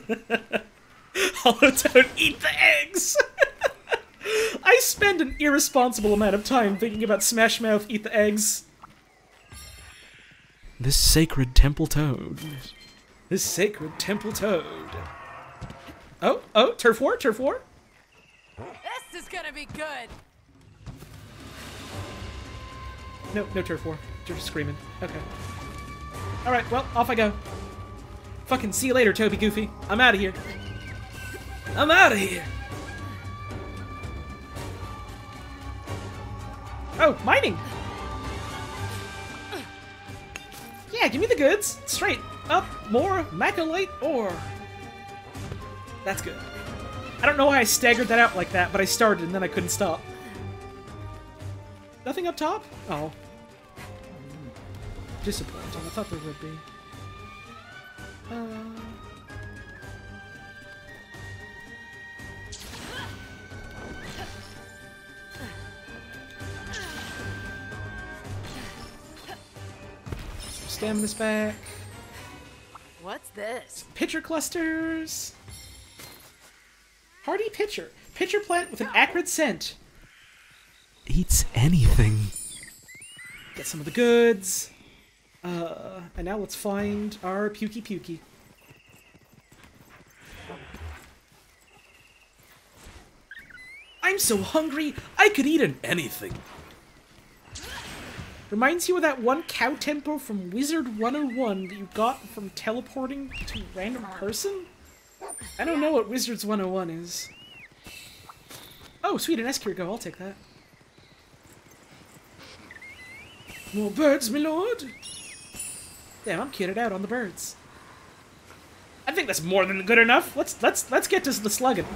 Holotoad, eat the eggs! I spend an irresponsible amount of time thinking about Smash Mouth, eat the eggs. This sacred temple toad. This sacred temple toad. Oh, oh, turf war, turf war. This is gonna be good. No, no turf war. You're just screaming. Okay. Alright, well, off I go. Fucking see you later, Toby Goofy. I'm out of here. I'm out of here. Oh, mining! Yeah, give me the goods. Straight up more Machalite ore. That's good. I don't know why I staggered that out like that, but I started and then I couldn't stop. Nothing up top? Oh. Disappointing. I thought there would be. Uh... Stamina's back. What's this? Pitcher clusters. Hardy pitcher. Pitcher plant with an acrid scent. Eats anything. Get some of the goods. Uh, and now let's find our Pukei-Pukei. I'm so hungry, I could eat an anything. Reminds you of that one cow tempo from Wizard 101 that you got from teleporting to a random person? I don't know what Wizards 101 is. Oh, sweet, an Escurgo, I'll take that. More birds, my lord! Damn, I'm kitted out on the birds. I think that's more than good enough. Let's let's let's get to the slugging.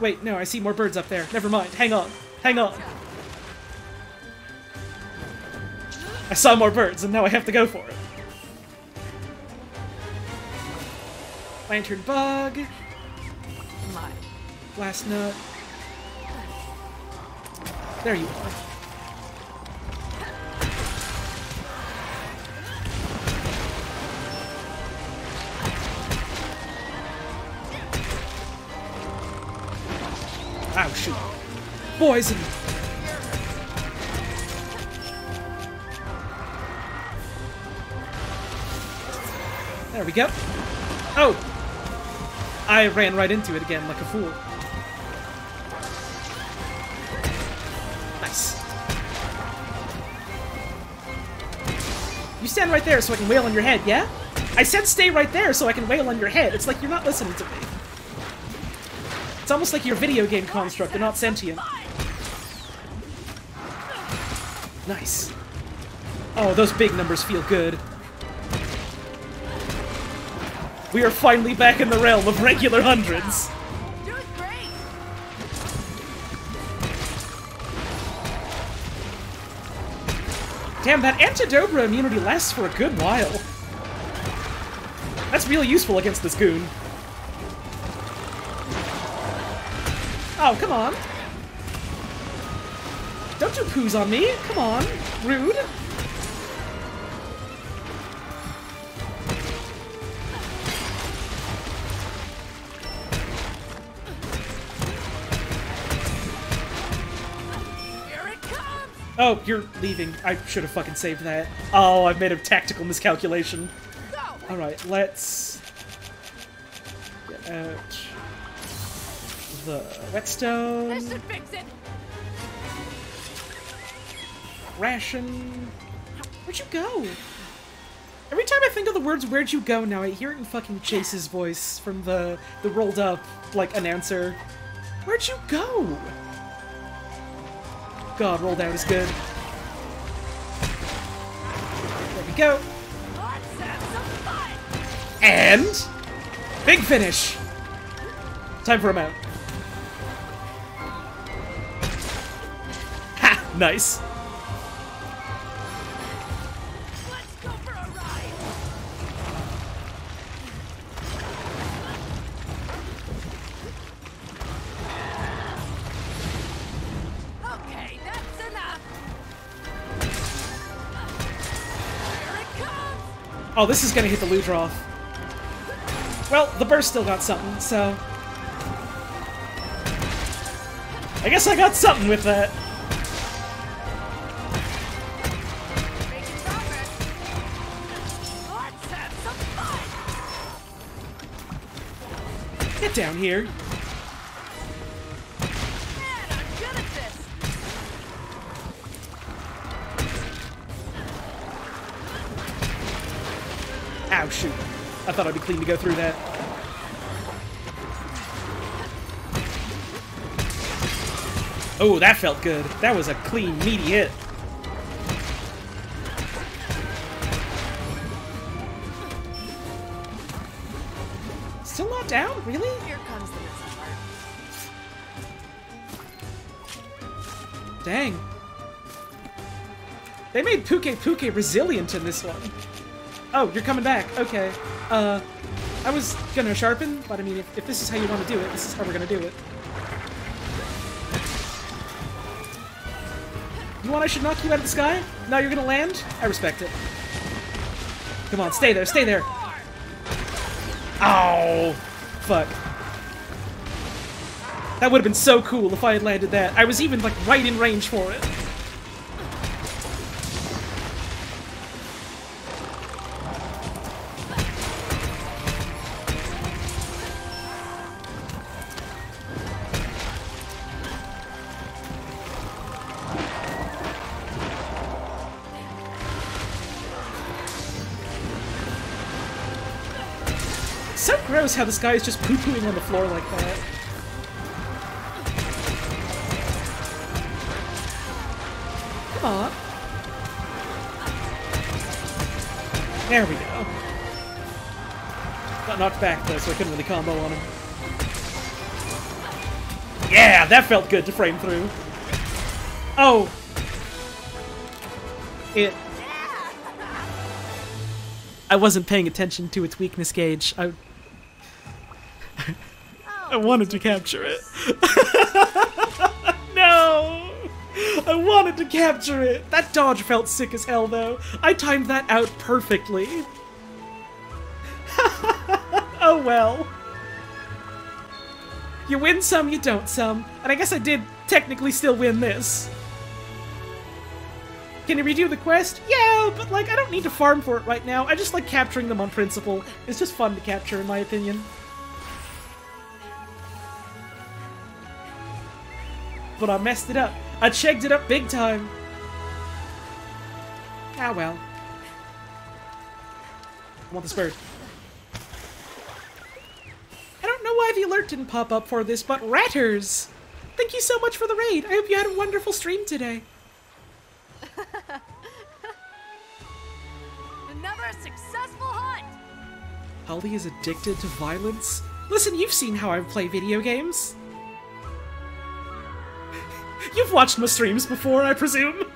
Wait, no, I see more birds up there. Never mind. Hang on. Hang on. I saw more birds, and now I have to go for it. Lantern bug. My. Blast nut. There you are. Ow, shoot. Poison! There we go. Oh! I ran right into it again like a fool. Nice. You stand right there so I can wail on your head, yeah? I said stay right there so I can wail on your head. It's like you're not listening to me. It's almost like you're a video game construct They're not sentient. Nice. Oh, those big numbers feel good. We are finally back in the realm of regular hundreds. Damn, that Antidobra immunity lasts for a good while. That's really useful against this goon. Oh, come on. Don't do poos on me. Come on. Rude. Oh, you're leaving. I should have fucking saved that. Oh, I've made a tactical miscalculation. Alright, let's get out the whetstone. This should fix it. ration. Where'd you go? Every time I think of the words "Where'd you go?" now, I hear it in fucking Chase's voice from the the rolled up like announcer. Where'd you go? God, roll down is good. There we go. And big finish. Time for a mount. Ha! Nice. Oh, this is gonna hit the Ludroth. Well, the burst still got something, so... I guess I got something with that. Get down here. Ow, shoot. I thought I'd be clean to go through that. Oh, that felt good. That was a clean, meaty hit. Still not down? Really? Here comes the part. Dang. They made Pukei-Pukei resilient in this one. Oh, you're coming back. Okay. Uh, I was gonna sharpen, but I mean, if, if this is how you want to do it, this is how we're gonna do it. You want I should knock you out of the sky? Now you're gonna land? I respect it. Come on, stay there, stay there. Ow! Fuck. That would have been so cool if I had landed that. I was even, like, right in range for it. Gross how this guy is just poo-pooing on the floor like that. Come on. There we go. Got knocked back though, so I couldn't really combo on him. Yeah, that felt good to frame through. Oh. It. I wasn't paying attention to its weakness gauge. I. I wanted to capture it. no! I wanted to capture it! That dodge felt sick as hell, though. I timed that out perfectly. oh well. You win some, you don't some. And I guess I did technically still win this. Can you redo the quest? Yeah, but like, I don't need to farm for it right now. I just like capturing them on principle. It's just fun to capture, in my opinion. But I messed it up. I checked it up big time. Ah well. I want this bird. I don't know why the alert didn't pop up for this, but Ratters! Thank you so much for the raid. I hope you had a wonderful stream today. Another successful hunt! Holly is addicted to violence? Listen, you've seen how I play video games. You've watched my streams before, I presume?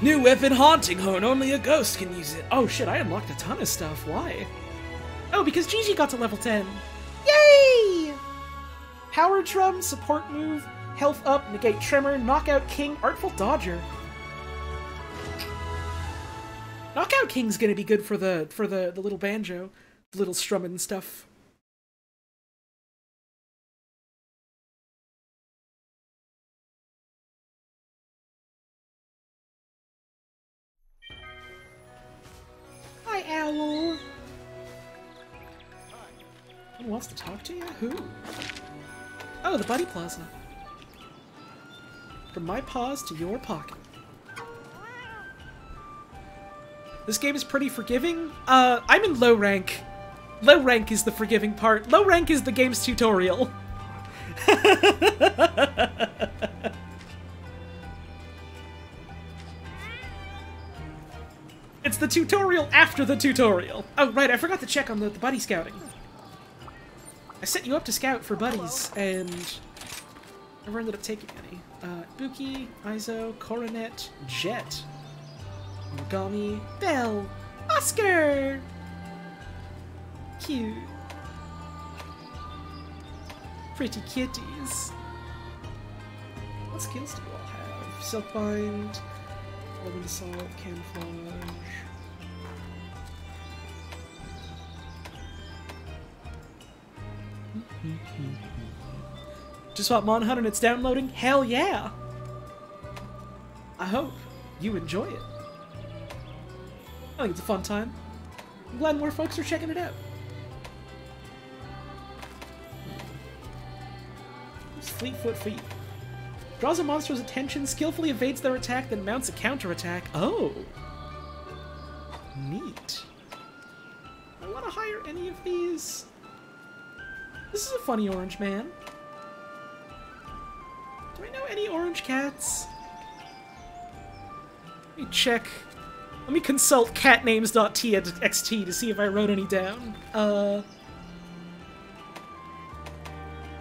New weapon haunting horn, only a ghost can use it. Oh shit, I unlocked a ton of stuff. Why? Oh, because Gigi got to level 10. Yay! Power drum, support move, health up, negate tremor, knockout king, artful dodger. Knockout King's gonna be good for the for the, the little banjo, the little strumming stuff. Owl. Who wants to talk to you? Who? Oh, the Buddy Plaza. From my paws to your pocket. This game is pretty forgiving. Uh, I'm in low rank. Low rank is the forgiving part. Low rank is the game's tutorial. the tutorial after the tutorial. Oh, right, I forgot to check on the, the buddy scouting. I set you up to scout for buddies, and never ended up taking any. Uh, Buki, Izo, Coronet, Jet, Origami, Bell, Oscar! Cute. Pretty kitties. What skills do we all have? Silkbind, Urban assault, camouflage. Just bought Mon Hunt and it's downloading? Hell yeah! I hope you enjoy it. I think it's a fun time. I'm glad more folks are checking it out. Fleetfoot Feet. Draws a monster's attention, skillfully evades their attack, then mounts a counterattack. Oh! Neat. I want to hire any of these. This is a funny orange man. Do I know any orange cats? Let me check. Let me consult catnames.txt to see if I wrote any down. Uh.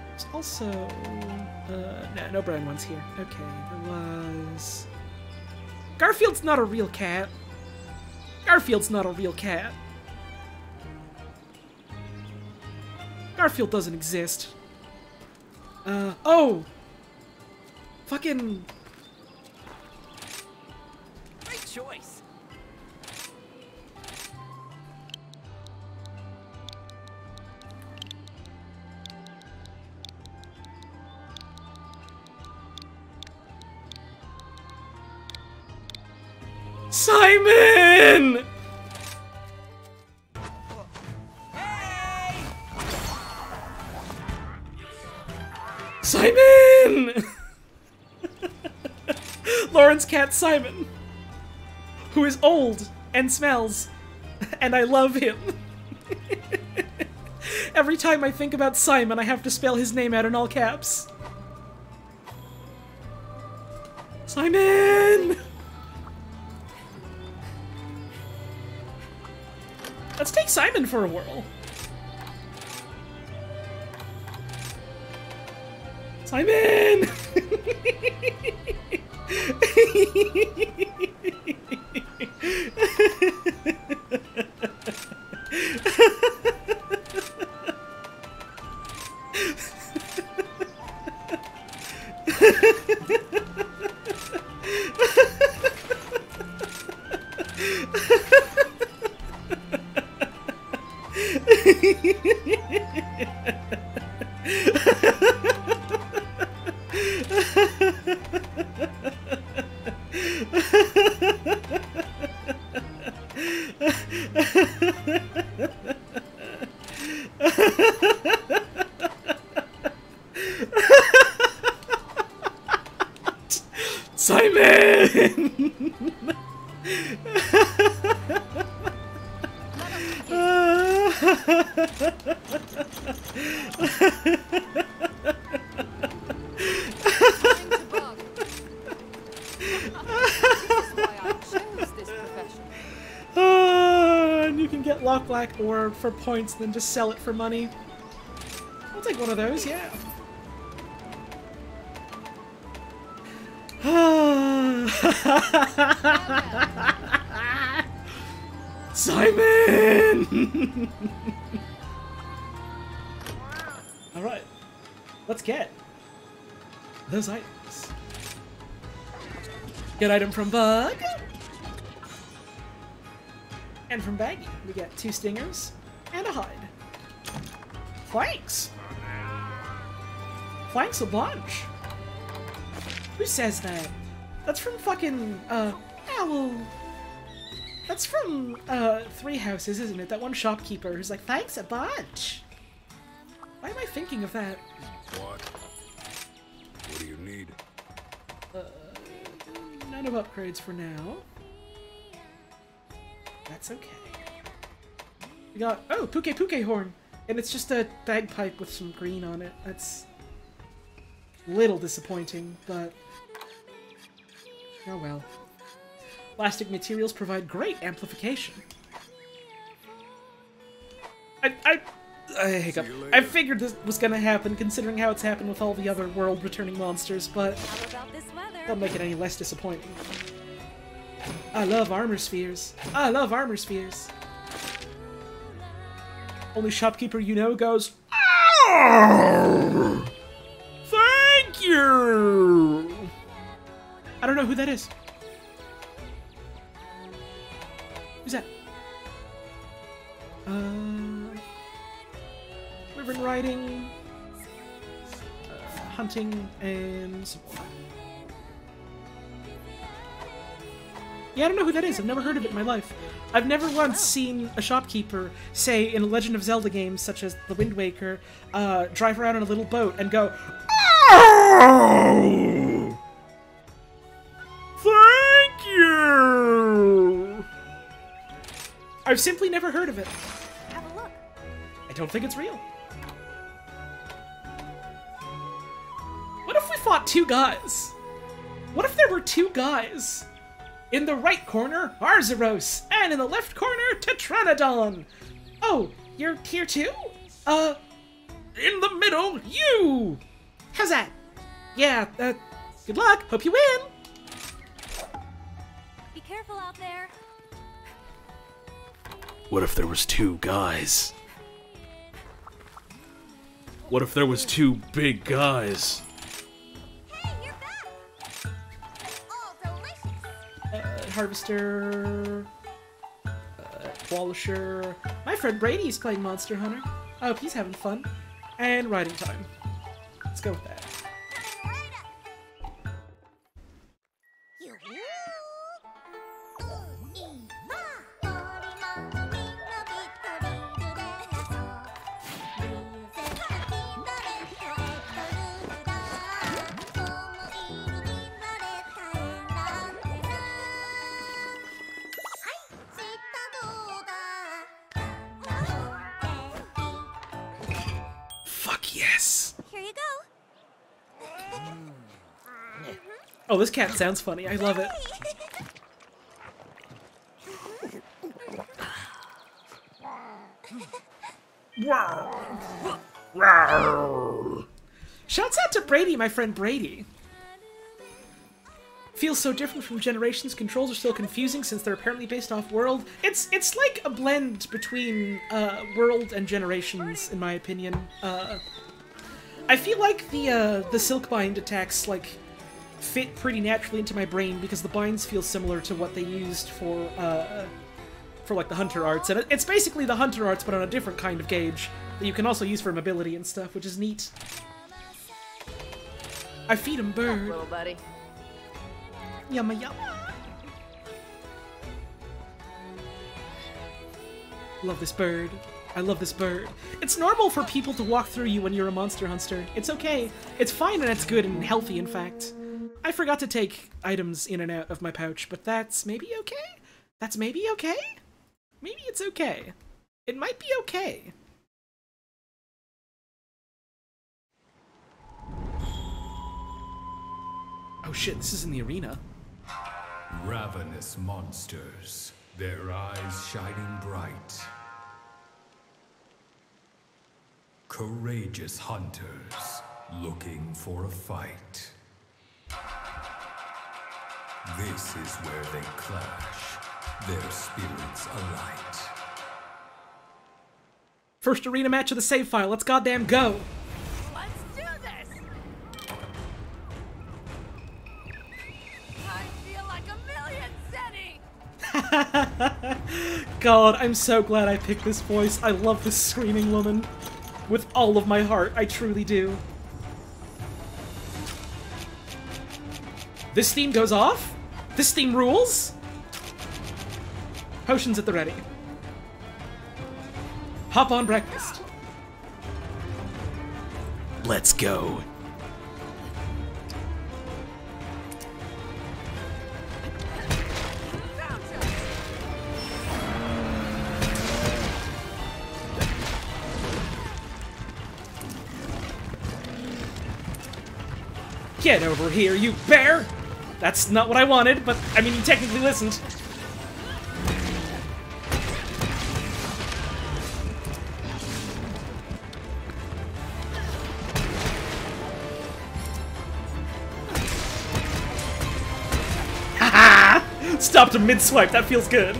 There's also. Uh, no, no brown ones here. Okay, there was. Garfield's not a real cat. Garfield's not a real cat. Garfield doesn't exist. Uh, oh! Fucking. Great choice. Simon! Simon! Lauren's cat Simon, who is old and smells, and I love him. Every time I think about Simon, I have to spell his name out in all caps. Simon! Let's take Simon for a whirl. Simon! points, then just sell it for money. I'll take one of those, yeah. Simon! Alright. Let's get those items. Get item from Bug. And from Baggi, we get two stingers Flanks a bunch. Who says that? That's from fucking, uh, owl. That's from, uh, Three Houses, isn't it? That one shopkeeper who's like, thanks a bunch. Why am I thinking of that? What? What do you need? Uh, none of upgrades for now. That's okay. We got, oh, Pukei-Pukei Horn! And it's just a bagpipe with some green on it. That's little disappointing, but oh well. Plastic materials provide great amplification. I, I, I hiccup. I figured this was gonna happen, considering how it's happened with all the other world-returning monsters, but don't make it any less disappointing. I love armor spheres. I love armor spheres. Only shopkeeper you know goes, "Oh, I don't know who that is. Who's that? Uh, ribbon riding, uh, hunting, and. Yeah, I don't know who that is. I've never heard of it in my life. I've never once seen a shopkeeper say in a Legend of Zelda game such as The Wind Waker, uh, drive around in a little boat and go, Thank you! I've simply never heard of it. Have a look. I don't think it's real. What if we fought two guys? What if there were two guys? In the right corner, Arzuros, and in the left corner, Tetranodon. Oh, you're here too? Uh, in the middle, you! How's that? Yeah, uh, good luck. Hope you win. Be careful out there. What if there was two guys? What if there was two big guys? Hey, you're back. All delicious. Uh, Harvester, uh, Polisher. My friend Brady's playing Monster Hunter. I hope he's having fun. And riding time. Let's go with that. Oh, this cat sounds funny. I love it. Shouts out to Brady, my friend Brady. Feels so different from Generations. Controls are still confusing since they're apparently based off World. It's it's like a blend between uh, World and Generations, in my opinion. Uh, I feel like the uh, the Silkbind attacks like fit pretty naturally into my brain because the binds feel similar to what they used for uh, for like the Hunter arts, and it's basically the Hunter arts but on a different kind of gauge that you can also use for mobility and stuff, which is neat. I feed him bird. Little buddy. Yumma yumma. Love this bird. I love this bird. It's normal for people to walk through you when you're a monster hunter. It's okay. It's fine and it's good and healthy, in fact. I forgot to take items in and out of my pouch, but that's maybe okay? That's maybe okay? Maybe it's okay. It might be okay. Oh shit, this is in the arena. Ravenous monsters, their eyes shining bright. Courageous hunters, looking for a fight. This is where they clash, their spirits alight. First arena match of the save file. Let's goddamn go. Let's do this! I feel like a million Zenny! God, I'm so glad I picked this voice. I love this screaming woman. With all of my heart, I truly do. This theme goes off? This theme rules? Potions at the ready. Hop on breakfast. Let's go. Get over here, you bear! That's not what I wanted, but I mean, you technically listened. Stopped a mid swipe, that feels good.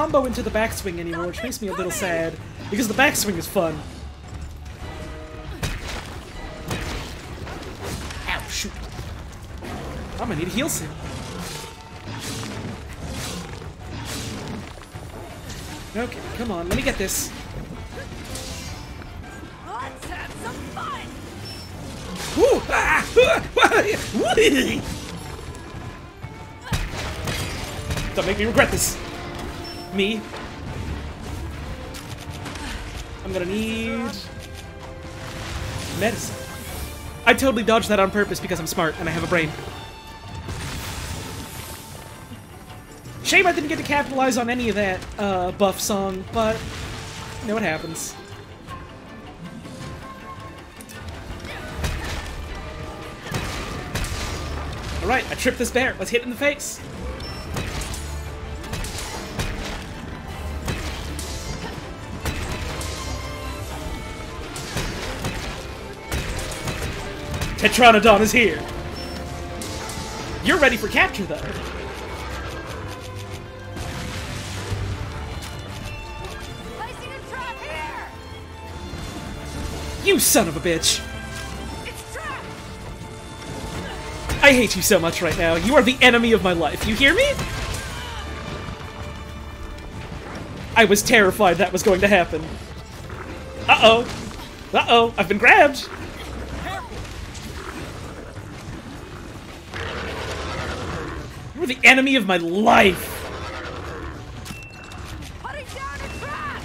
Combo into the backswing anymore, which makes me a little sad, because the backswing is fun. Ow, shoot. I'm gonna need a heal soon. Okay, come on, let me get this. Let's have some fun! Woo! Ah! Whee! Don't make me regret this. Me. I'm gonna need medicine. I totally dodged that on purpose because I'm smart and I have a brain. Shame I didn't get to capitalize on any of that uh, buff song, but you know what happens. Alright, I tripped this bear. Let's hit it in the face. Tetranodon is here. You're ready for capture, though. Placing a trap here! You son of a bitch. I hate you so much right now. You are the enemy of my life. You hear me? I was terrified that was going to happen. Uh-oh. Uh-oh. I've been grabbed. Enemy of my life. Putting down a trap!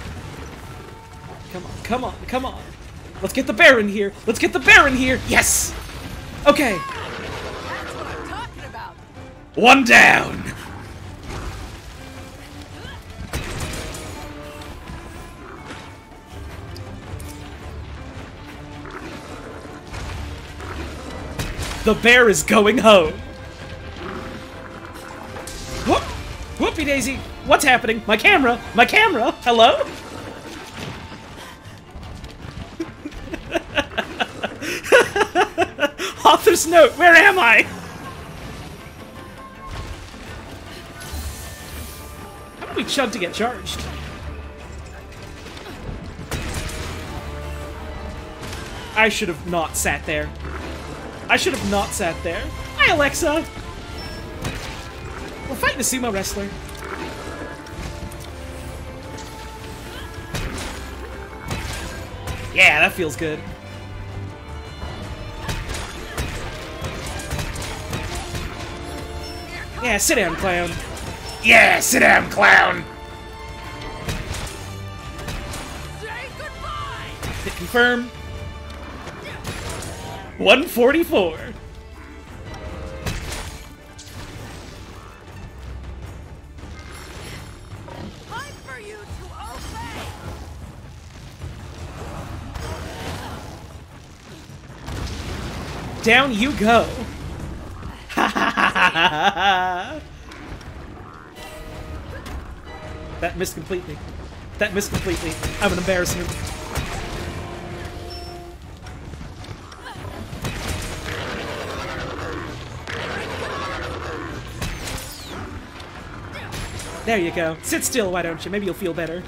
Come on, come on, come on. Let's get the bear in here. Let's get the bear in here. Yes. Okay. That's what I'm talking about! One down. The bear is going home. Daisy! What's happening? My camera! My camera! Hello? Author's note, where am I? How do we chug to get charged? I should have not sat there. I should have not sat there. Hi, Alexa! We're fighting a sumo wrestler. Yeah, that feels good. Yeah, sit down, clown. Yeah, sit down, clown. Confirm. 144. Down you go. Ha ha ha ha ha ha. That missed completely. That missed completely. I'm an embarrassment. There you go. Sit still, why don't you? Maybe you'll feel better.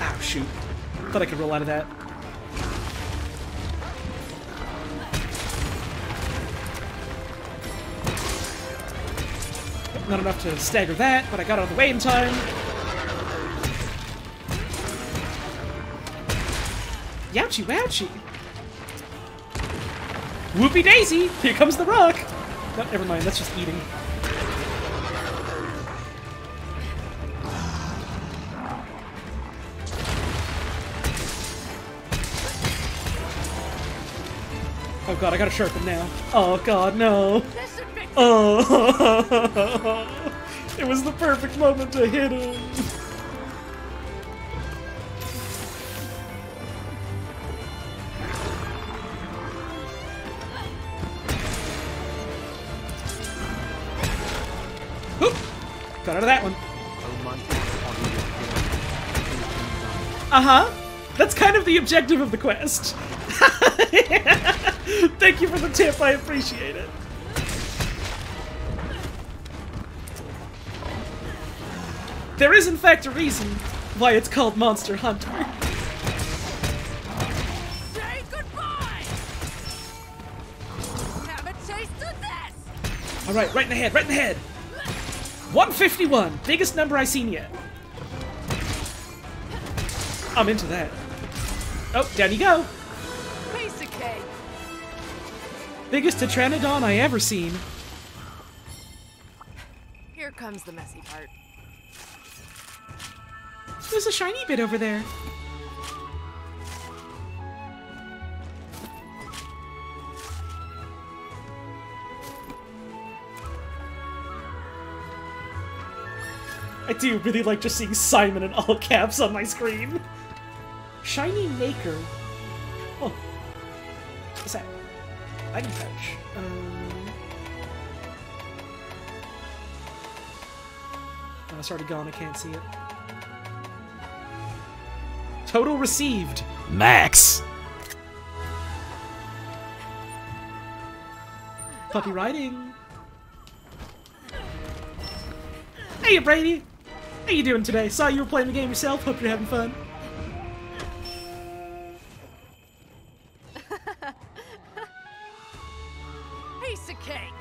Ow, shoot. Thought I could roll out of that. Not enough to stagger that, but I got out of the way in time. Youchie wouchie! Whoopie daisy! Here comes the rock! No, never mind, that's just eating. Oh god, I gotta sharpen now. Oh god, no. Oh, it was the perfect moment to hit him. Got out of that one. Oh my god, Ollie, you're killing me. Uh huh. That's kind of the objective of the quest. Thank you for the tip, I appreciate it. There is, in fact, a reason why it's called Monster Hunter. Say goodbye! Have a taste of this! Alright, right in the head, right in the head! 151! Biggest number I've seen yet. I'm into that. Oh, down you go! Piece of cake! Biggest Tetranodon I ever seen. Here comes the messy part. Shiny bit over there. I do really like just seeing Simon in all caps on my screen. Shiny Maker. Oh. What's that? Item pouch. Um... Oh, it's already gone, I can't see it. Total received. Max. Puppy riding. Hey, Brady. How you doing today? Saw you were playing the game yourself. Hope you're having fun. Piece of cake!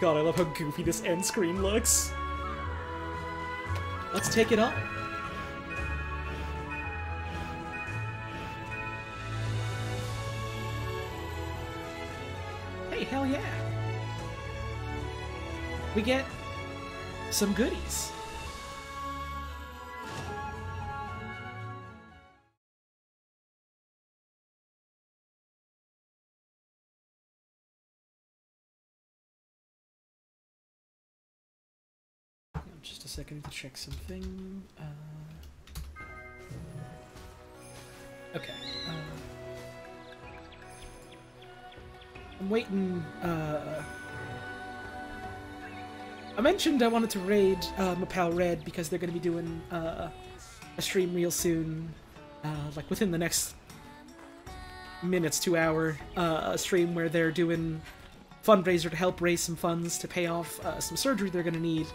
God, I love how goofy this end screen looks. Let's take it up. Hey, hell yeah. We get some goodies. Second to check something. Uh, okay. Uh, I'm waiting. Uh, I mentioned I wanted to raid uh, Mapal Red because they're going to be doing uh, a stream real soon, uh, like within the next minutes to hour. Uh, a stream where they're doing fundraiser to help raise some funds to pay off uh, some surgery they're going to need.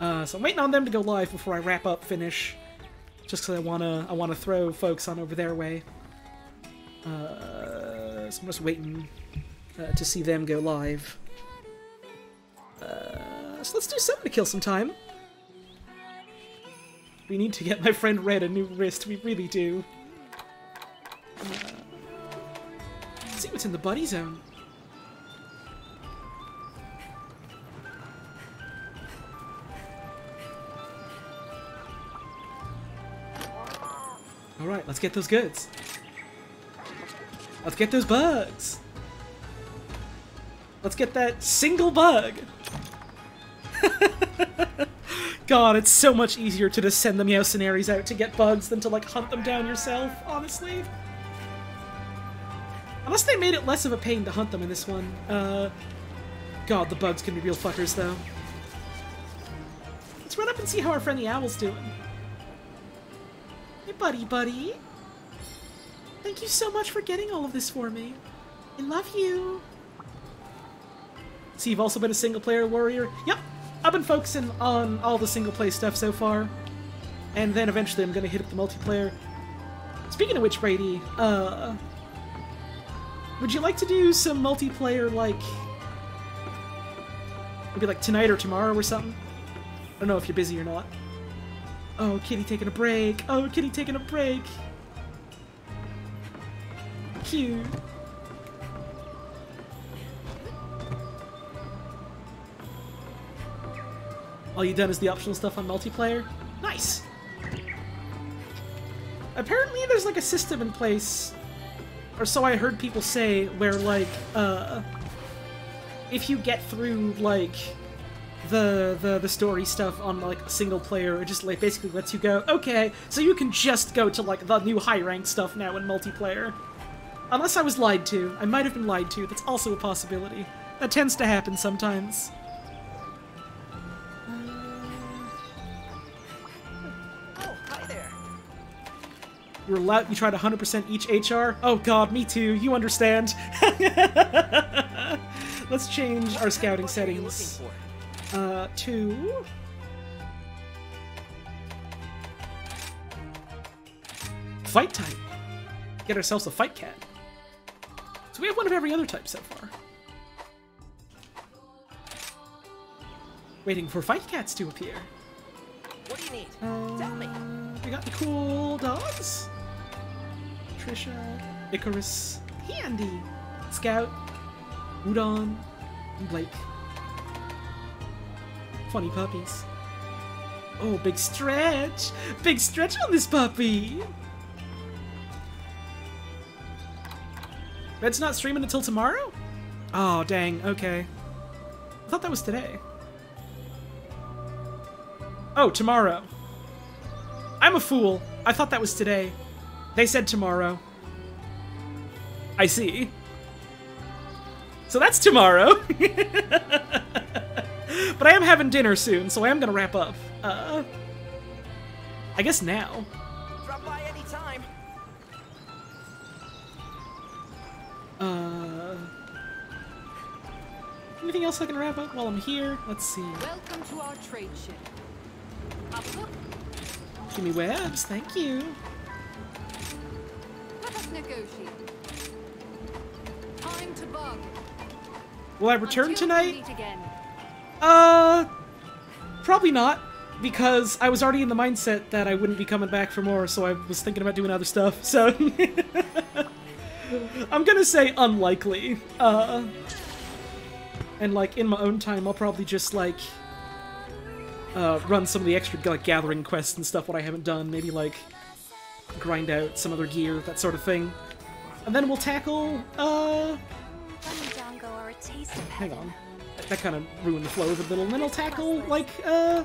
Uh, so I'm waiting on them to go live before I wrap up finish, just because I wanna I wanna throw folks on over their way. Uh, so I'm just waiting uh, to see them go live. Uh, so let's do something to kill some time. We need to get my friend Red a new wrist. We really do. Uh, see what's in the buddy zone. Alright, let's get those goods. Let's get those bugs. Let's get that single bug. God, it's so much easier to just send the Meowcenaries out to get bugs than to, like, hunt them down yourself, honestly. Unless they made it less of a pain to hunt them in this one. Uh, God, the bugs can be real fuckers, though. Let's run up and see how our friend the Owl's doing. Buddy, buddy. Thank you so much for getting all of this for me. I love you. So you've also been a single-player warrior? Yep. I've been focusing on all the single-play stuff so far. And then eventually I'm gonna hit up the multiplayer. Speaking of which, Brady, uh... Would you like to do some multiplayer, like... Maybe like tonight or tomorrow or something? I don't know if you're busy or not. Oh, Kitty taking a break. Oh, Kitty taking a break. Cute. All you done is the optional stuff on multiplayer? Nice! Apparently there's like a system in place, or so I heard people say, where like, uh, if you get through like the, the the story stuff on like single player. It just like basically lets you go. Okay, so you can just go to like the new high rank stuff now in multiplayer. Unless I was lied to, I might have been lied to. That's also a possibility. That tends to happen sometimes. Oh, hi there. You allowed. You tried 100% each HR. Oh God, me too. You understand. Let's change our scouting settings. Uh, to fight type. Get ourselves a fight cat. So we have one of every other type so far. Waiting for fight cats to appear. What do you need? Uh, Tell me. We got the cool dogs. Trisha, Icarus, Candy, Scout, Udon, and Blake. Funny puppies. Oh, big stretch! Big stretch on this puppy! Red's not streaming until tomorrow? Oh, dang, okay. I thought that was today. Oh, tomorrow. I'm a fool. I thought that was today. They said tomorrow. I see. So that's tomorrow. but I am having dinner soon, so I am gonna wrap up. Uh, I guess now. Drop by anytime. Uh, anything else I can wrap up while I'm here? Let's see. Welcome to our trade. Up, up. Give me webs, thank you. Let us negotiate. Time to bug. Will I return Until tonight? Uh, probably not, because I was already in the mindset that I wouldn't be coming back for more, so I was thinking about doing other stuff. So I'm gonna say unlikely. Uh, and like in my own time, I'll probably just like uh, run some of the extra like gathering quests and stuff. What I haven't done, maybe like grind out some other gear, that sort of thing. And then we'll tackle. Uh, Bunny Dango are a taste of hang on. That, kind of ruined the flow of a little. And then I'll tackle, like, uh,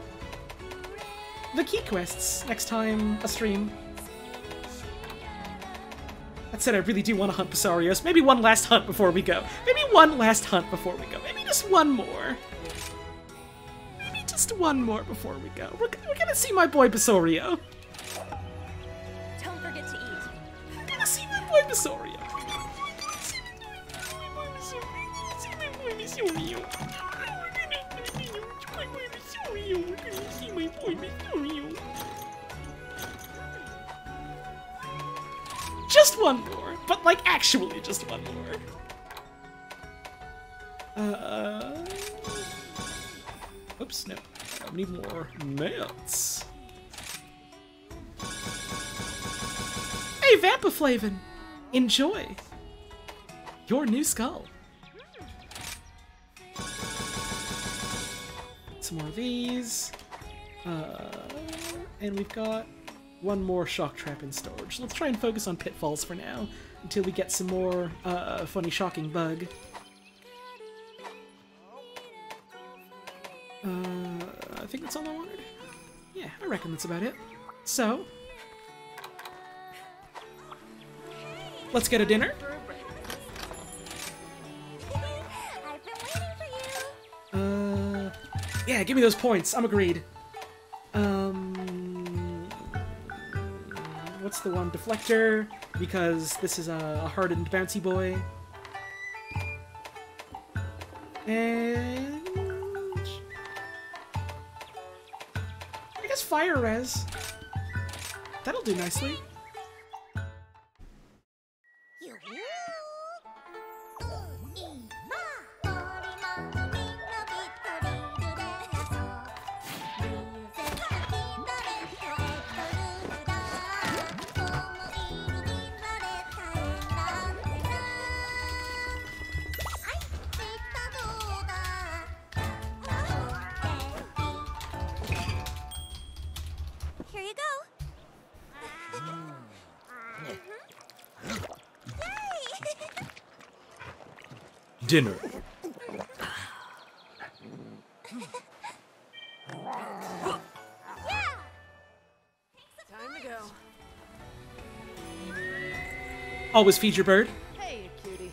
the key quests next time a stream. That said, I really do want to hunt Basarios. Maybe one last hunt before we go. Maybe one last hunt before we go. Maybe just one more. Maybe just one more before we go. We're, we're gonna see my boy Basario. Don't forget to eat. We're gonna see my boy Basario. Just one more, but like actually just one more. Uh, oops, no. I need more mats. Hey, Vampiflavin! Enjoy! Your new skull. Some more of these. Uh, and we've got one more shock trap in storage. Let's try and focus on pitfalls for now until we get some more uh, funny shocking bug. Uh, I think that's all I wanted. Yeah, I reckon that's about it. So, let's get a dinner. Uh, yeah, give me those points. I'm agreed. Um, what's the one? Deflector, because this is a, a hardened bouncy boy. And I guess fire res. That'll do nicely. Dinner. Time to go. Always feed your bird. Hey, cutie.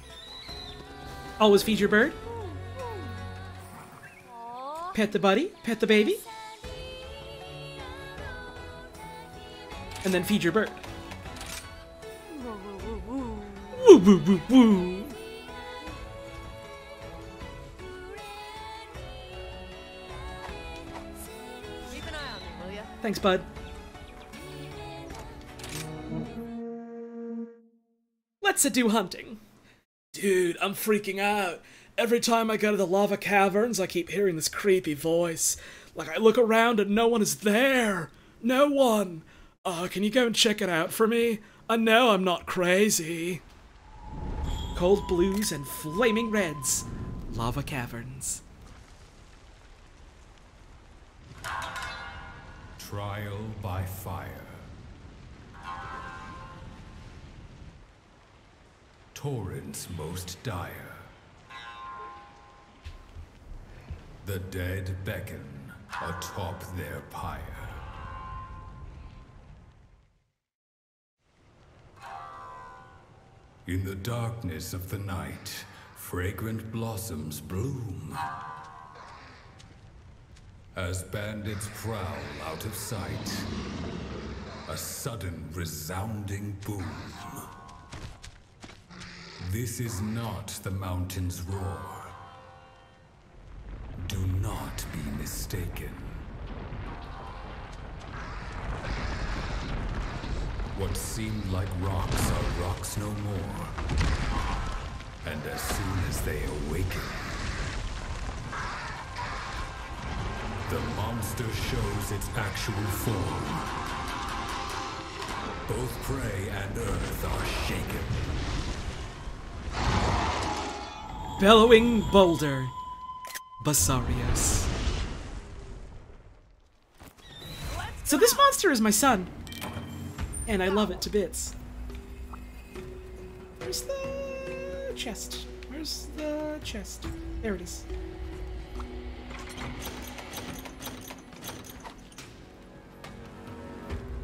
Always feed your bird. Pet the buddy. Pet the baby. And then feed your bird. woo, woo, woo. Keep Thanks, bud. Let's do hunting. Dude, I'm freaking out. Every time I go to the lava caverns, I keep hearing this creepy voice. Like I look around and no one is there. No one. Uh, can you go and check it out for me? I know I'm not crazy. Cold blues and flaming reds. Lava caverns. Trial by fire. Torrents most dire. The dead beckon atop their pyre. In the darkness of the night, fragrant blossoms bloom. As bandits prowl out of sight, a sudden resounding boom. This is not the mountain's roar. Do not be mistaken. What seemed like rocks are rocks no more. And as soon as they awaken, the monster shows its actual form. Both prey and earth are shaken. Bellowing boulder. Basarios. So this monster is my son. And I love it to bits. Where's the chest? Where's the chest? There it is.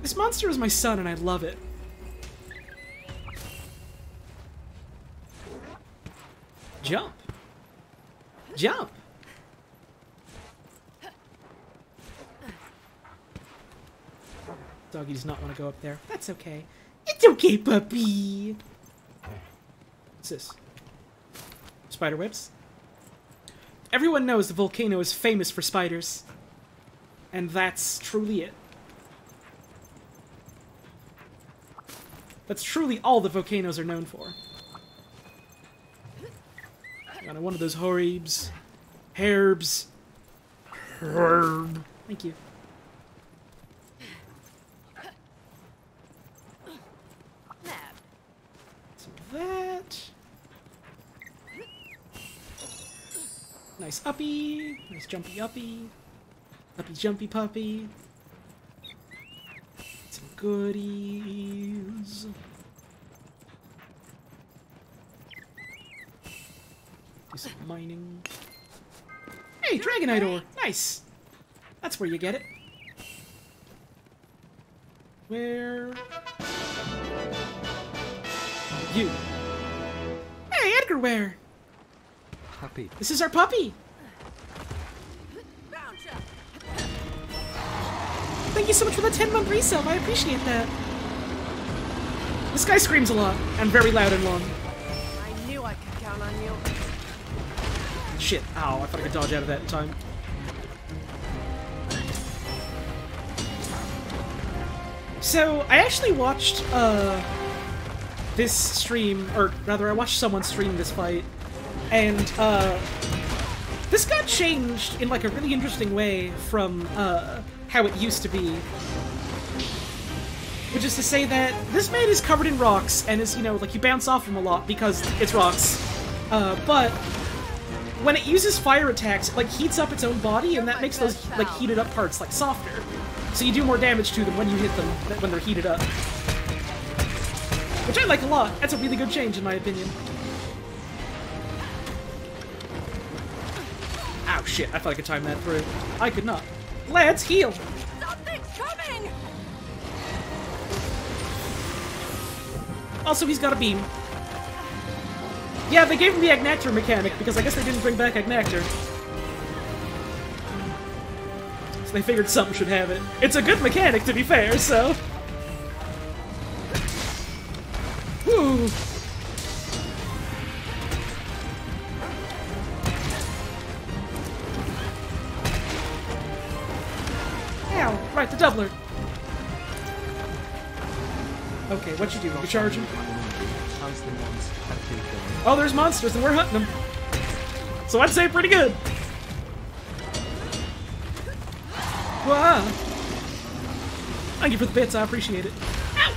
This monster is my son and I love it. Jump. Jump. Doggy does not want to go up there. That's okay. It's okay, puppy. What's this? Spider webs? Everyone knows the volcano is famous for spiders. And that's truly it. That's truly all the volcanoes are known for. Got one of those horbs. Herbs. Herb. Thank you. Some of that. Nice uppy. Nice jumpy uppy. Uppy jumpy puppy. Goodies. Do some mining. Hey, Dragonite ore! Nice! That's where you get it. Where? You. Hey, Edgar Ware! Happy. This is our puppy! Thank you so much for the 10 month resub, I appreciate that. This guy screams a lot, and very loud and long. I knew I could count on you. Shit, ow, I thought I could dodge out of that in time. So, I actually watched, uh, this stream, or rather, I watched someone stream this fight, and, uh, this got changed in, like, a really interesting way from, uh, how it used to be. Which is to say that this man is covered in rocks, and is, you know, like, you bounce off him a lot because it's rocks. Uh, but when it uses fire attacks, it, like, heats up its own body, and that makes those, like, heated up parts, like, softer. So you do more damage to them when you hit them, when they're heated up. Which I like a lot. That's a really good change, in my opinion. Ow, shit. I thought I could time that through. I could not. Let's heal! Something's coming! Also, he's got a beam. Yeah, they gave him the Agnaktor mechanic, because I guess they didn't bring back Agnaktor. So they figured something should have it. It's a good mechanic, to be fair, so... Woo! Alert. Okay, what you do? You charge him? The? Oh, there's monsters and we're hunting them. So I'd say pretty good. Wow. Thank you for the bits, I appreciate it. Ow!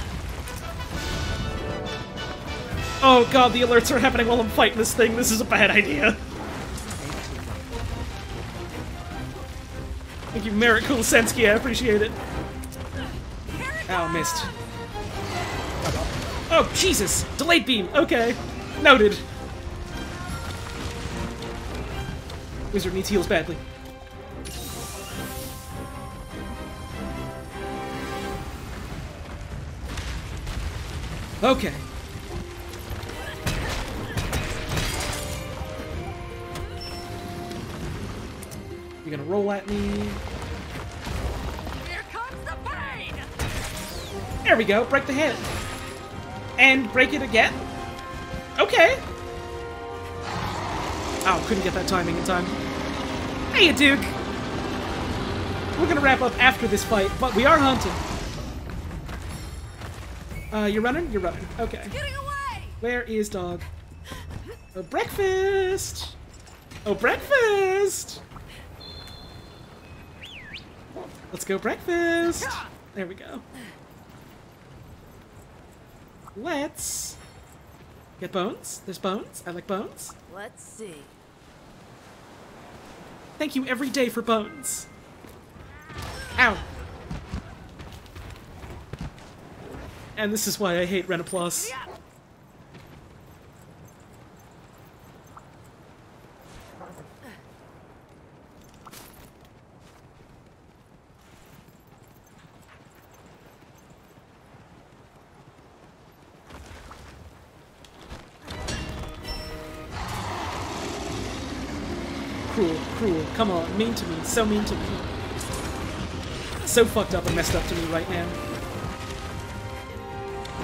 Oh god, the alerts are happening while I'm fighting this thing. This is a bad idea. Thank you, Merrick Kulisensky, I appreciate it. Ow, missed. Oh, Jesus! Delayed beam! Okay. Noted. Wizard needs heals badly. Okay. You're gonna roll at me. Here comes the pain! There we go, break the head. And break it again? Okay. Oh, couldn't get that timing in time. Hey, Duke! We're gonna wrap up after this fight, but we are hunting. Uh, you're running? You're running. Okay. Getting away! Where is dog? Oh, breakfast! Oh, breakfast! Let's go breakfast! There we go. Let's get bones. There's bones. I like bones. Let's see. Thank you every day for bones. Ow. And this is why I hate Rhenoplos. Cruel, cruel. Come on, mean to me. So mean to me. So fucked up and messed up to me right now.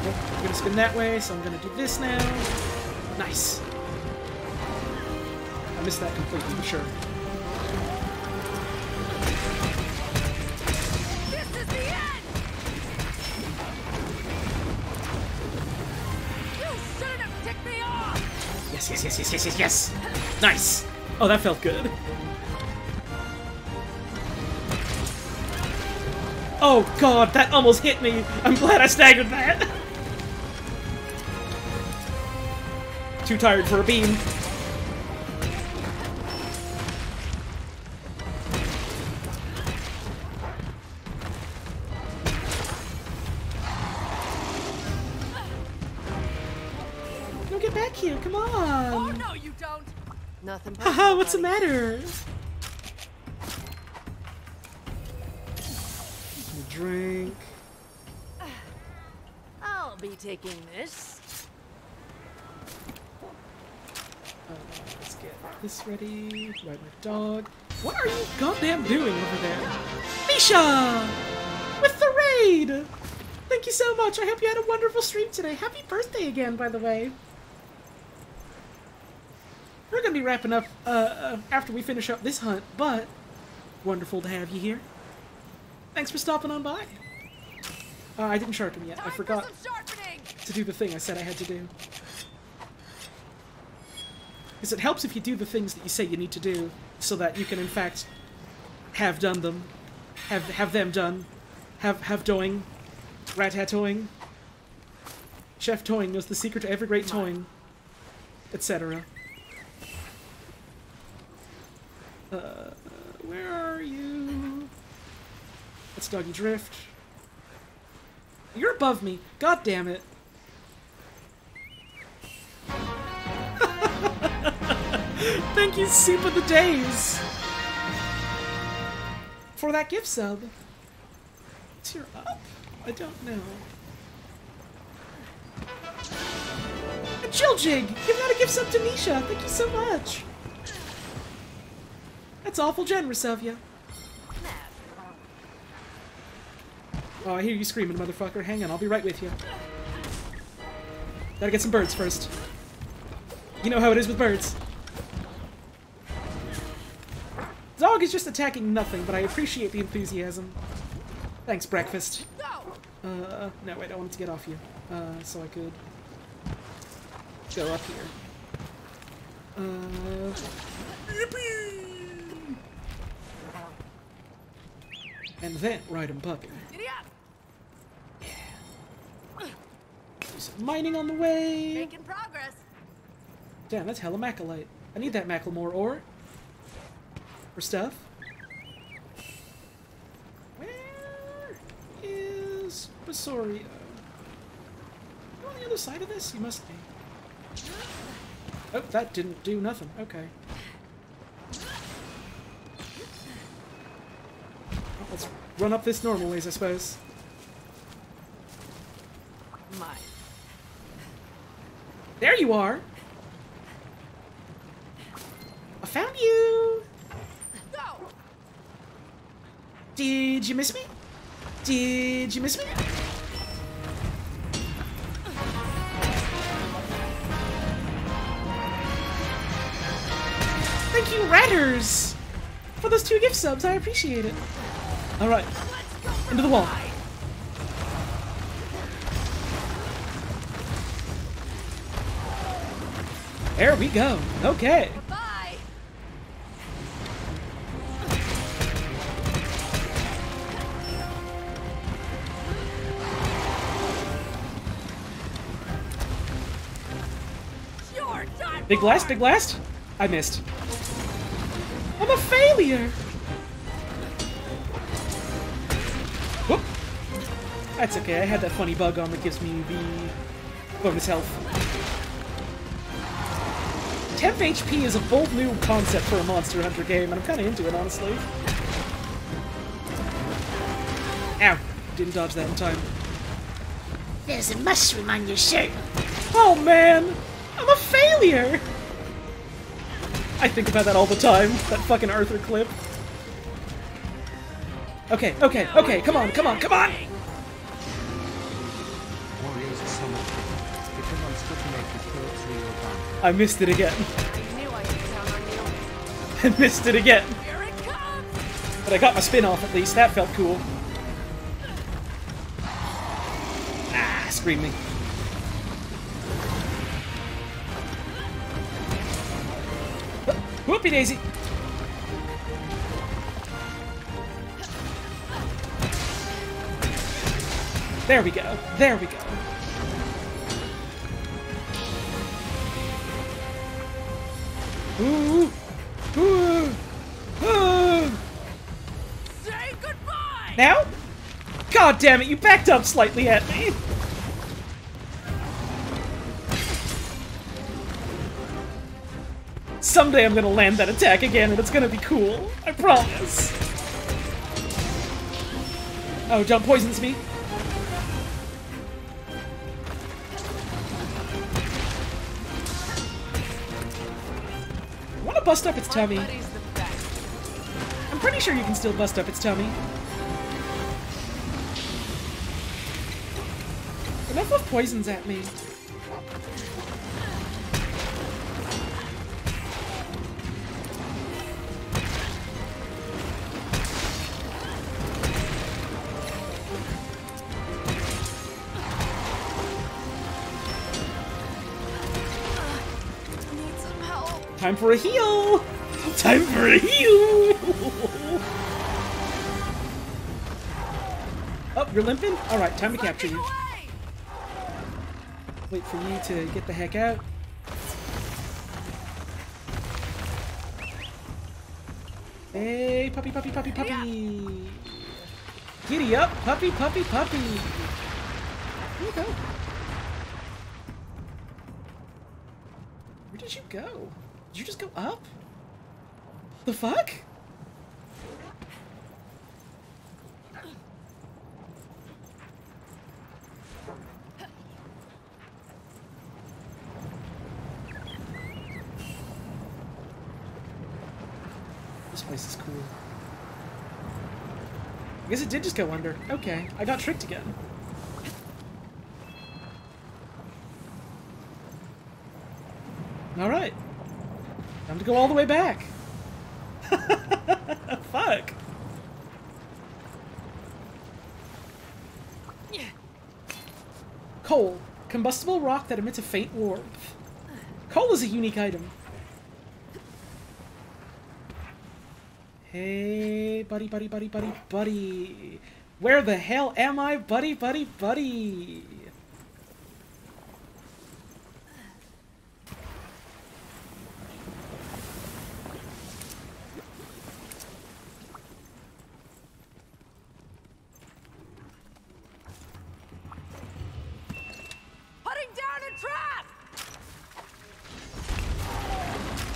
Nope, I'm gonna spin that way, so I'm gonna do this now. Nice. I missed that completely, for sure. This is the end! You shouldn't have ticked me off! Yes, yes, yes, yes, yes, yes, yes! Nice! Oh, that felt good. Oh god, that almost hit me! I'm glad I staggered that! Too tired for a beam. What's the matter? Drink. I'll be taking this. Uh, let's get this ready. Ride my dog. What are you goddamn doing over there? Misha! With the raid! Thank you so much. I hope you had a wonderful stream today. Happy birthday again, by the way. Be wrapping up uh, uh, after we finish up this hunt, but wonderful to have you here. Thanks for stopping on by. Uh, I didn't sharpen yet. I forgot to do the thing I said I had to do. Because it helps if you do the things that you say you need to do, so that you can in fact have done them, have have them done, have have doing, rat-tat-toing. Chef Toying knows the secret to every great toying, etc. Uh, where are you? Let's doggy drift. You're above me. God damn it. Thank you, Soup of the Days, for that gift sub. Your up? I don't know. A Jill Jig! Give that a gift sub to Nisha. Thank you so much. That's awful generous of you. Oh, I hear you screaming, motherfucker. Hang on, I'll be right with you. Gotta get some birds first. You know how it is with birds. Zog is just attacking nothing, but I appreciate the enthusiasm. Thanks, breakfast. Uh, no, wait, I wanted to get off you. Uh, so I could go up here. Uh, and then ride him puppy. Some mining on the way. Making progress. Damn, that's hella Machalite. I need that Macklemore ore. For stuff. Where is Basorio? You on the other side of this? You must be. Oh, that didn't do nothing. Okay. Let's run up this normal ways, I suppose. My. There you are! I found you! Did you miss me? Did you miss me? Thank you, Ratters! For those two gift subs, I appreciate it. Alright, into the wall. There we go. Okay. Bye. You're. Big blast, big blast. I missed. I'm a failure. That's okay. I had that funny bug on that gives me the bonus health. Temp HP is a bold new concept for a Monster Hunter game, and I'm kind of into it, honestly. Ow. Didn't dodge that in time. There's a mushroom on your shirt. Oh man! I'm a failure! I think about that all the time. That fucking Arthur clip. Okay, okay, okay, come on, come on, come on! I missed it again. I missed it again. But I got my spin off at least. That felt cool. Ah, scream me. Whoopie daisy! There we go. There we go. Say goodbye. Now? God damn it, you backed up slightly at me. Someday I'm gonna land that attack again and it's gonna be cool. I promise. Oh, jump poisons me. Bust up its tummy. I'm pretty sure you can still bust up its tummy. Enough of poisons at me. Time for a heal! Time for a heal! oh, you're limping? Alright, time to capture you. Wait for you to get the heck out. Hey, puppy, puppy, puppy, puppy! Giddy up, puppy, puppy, puppy! Where you go? Where did you go? Did you just go up? The fuck? This place is cool. I guess it did just go under. Okay, I got tricked again. Alright. Time to go all the way back. Fuck. Coal. Combustible rock that emits a faint warmth. Coal is a unique item. Hey, buddy, buddy, buddy, buddy, buddy. Where the hell am I, buddy, buddy, buddy? Putting down a trap!